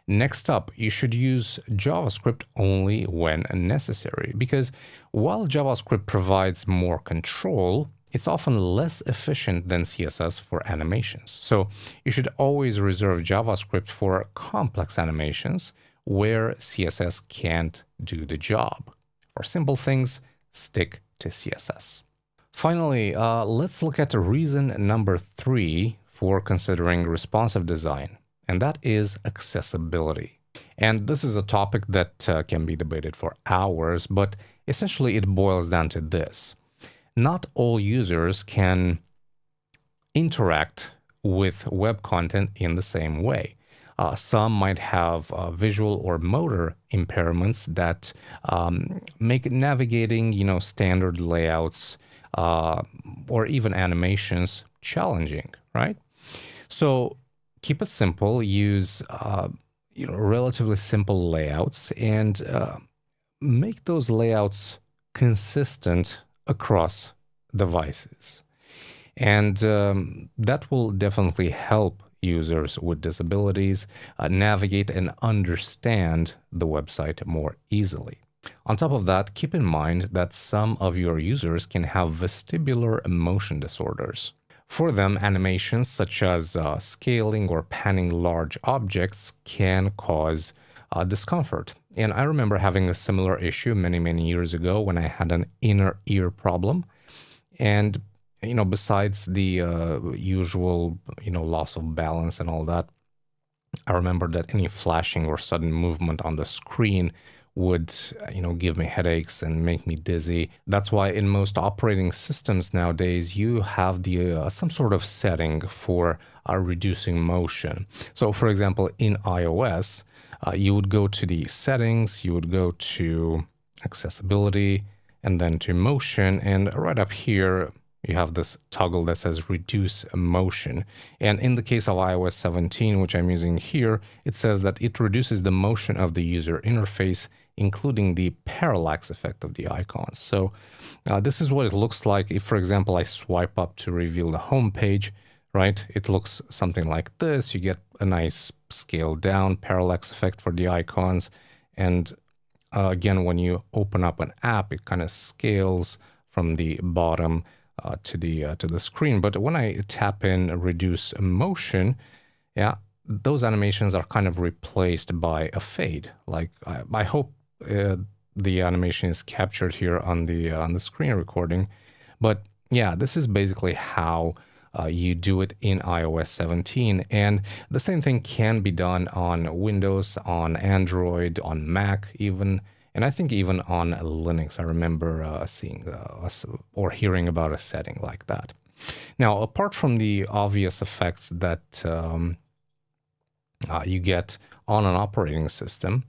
Next up, you should use JavaScript only when necessary, because while JavaScript provides more control, it's often less efficient than CSS for animations. So you should always reserve JavaScript for complex animations where CSS can't do the job. For simple things, stick to CSS. Finally, uh, let's look at reason number three for considering responsive design and that is accessibility. And this is a topic that uh, can be debated for hours, but essentially it boils down to this. Not all users can interact with web content in the same way. Uh, some might have uh, visual or motor impairments that um, make navigating, you know, standard layouts uh, or even animations challenging, right? So keep it simple, use uh, you know relatively simple layouts, and uh, make those layouts consistent across devices. And um, that will definitely help users with disabilities uh, navigate and understand the website more easily. On top of that, keep in mind that some of your users can have vestibular motion disorders. For them, animations such as uh, scaling or panning large objects can cause uh, discomfort. And I remember having a similar issue many, many years ago when I had an inner ear problem. And, you know, besides the uh, usual, you know, loss of balance and all that, I remember that any flashing or sudden movement on the screen would you know give me headaches and make me dizzy that's why in most operating systems nowadays you have the uh, some sort of setting for uh, reducing motion so for example in iOS uh, you would go to the settings you would go to accessibility and then to motion and right up here you have this toggle that says reduce motion. And in the case of iOS 17, which I'm using here, it says that it reduces the motion of the user interface, including the parallax effect of the icons. So uh, this is what it looks like if, for example, I swipe up to reveal the home page, right? It looks something like this. You get a nice scaled down parallax effect for the icons. And uh, again, when you open up an app, it kind of scales from the bottom uh, to the uh, to the screen. But when I tap in reduce motion, yeah, those animations are kind of replaced by a fade. Like I, I hope uh, the animation is captured here on the uh, on the screen recording. But yeah, this is basically how uh, you do it in iOS 17. And the same thing can be done on Windows, on Android, on Mac, even. And I think even on Linux, I remember uh, seeing uh, or hearing about a setting like that. Now, apart from the obvious effects that um, uh, you get on an operating system,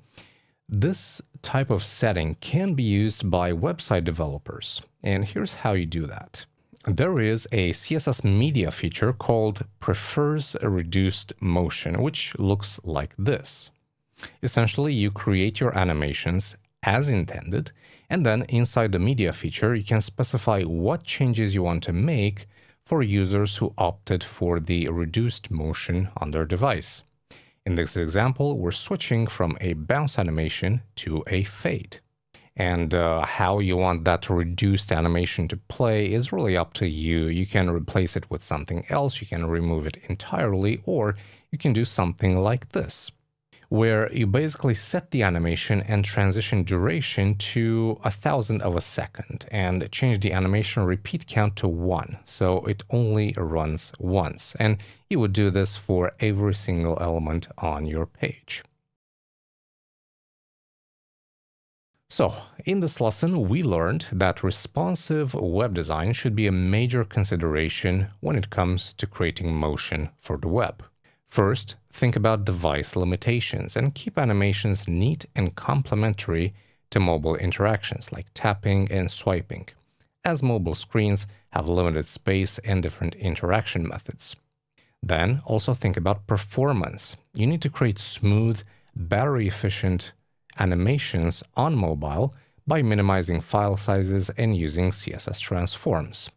this type of setting can be used by website developers. And here's how you do that. There is a CSS media feature called prefers reduced motion, which looks like this. Essentially, you create your animations as intended. And then inside the media feature, you can specify what changes you want to make for users who opted for the reduced motion on their device. In this example, we're switching from a bounce animation to a fade. And uh, how you want that reduced animation to play is really up to you. You can replace it with something else, you can remove it entirely, or you can do something like this where you basically set the animation and transition duration to a thousand of a second and change the animation repeat count to one. So it only runs once. And you would do this for every single element on your page. So, in this lesson, we learned that responsive web design should be a major consideration when it comes to creating motion for the web. First, think about device limitations and keep animations neat and complementary to mobile interactions like tapping and swiping, as mobile screens have limited space and different interaction methods. Then also think about performance. You need to create smooth, battery efficient animations on mobile by minimizing file sizes and using CSS transforms,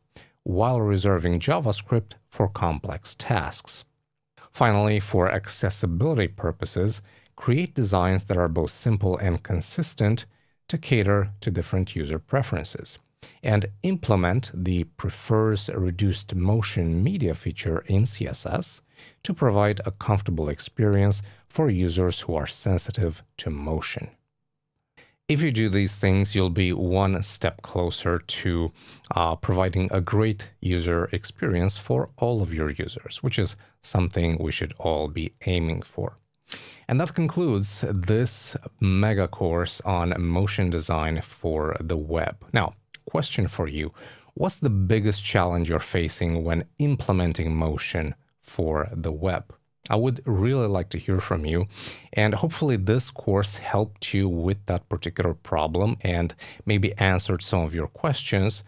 while reserving JavaScript for complex tasks. Finally, for accessibility purposes, create designs that are both simple and consistent to cater to different user preferences. And implement the prefers reduced motion media feature in CSS to provide a comfortable experience for users who are sensitive to motion. If you do these things, you'll be one step closer to uh, providing a great user experience for all of your users, which is something we should all be aiming for. And that concludes this mega course on motion design for the web. Now, question for you What's the biggest challenge you're facing when implementing motion for the web? I would really like to hear from you. And hopefully, this course helped you with that particular problem and maybe answered some of your questions.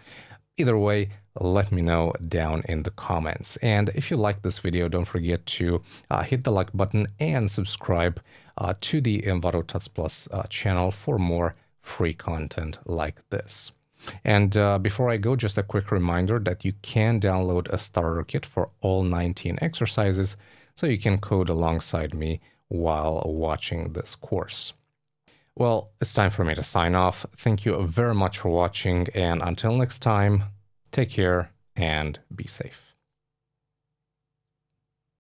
Either way, let me know down in the comments. And if you like this video, don't forget to uh, hit the like button and subscribe uh, to the Envato Plus uh, channel for more free content like this. And uh, before I go, just a quick reminder that you can download a starter kit for all 19 exercises so you can code alongside me while watching this course. Well, it's time for me to sign off. Thank you very much for watching, and until next time, take care and be safe.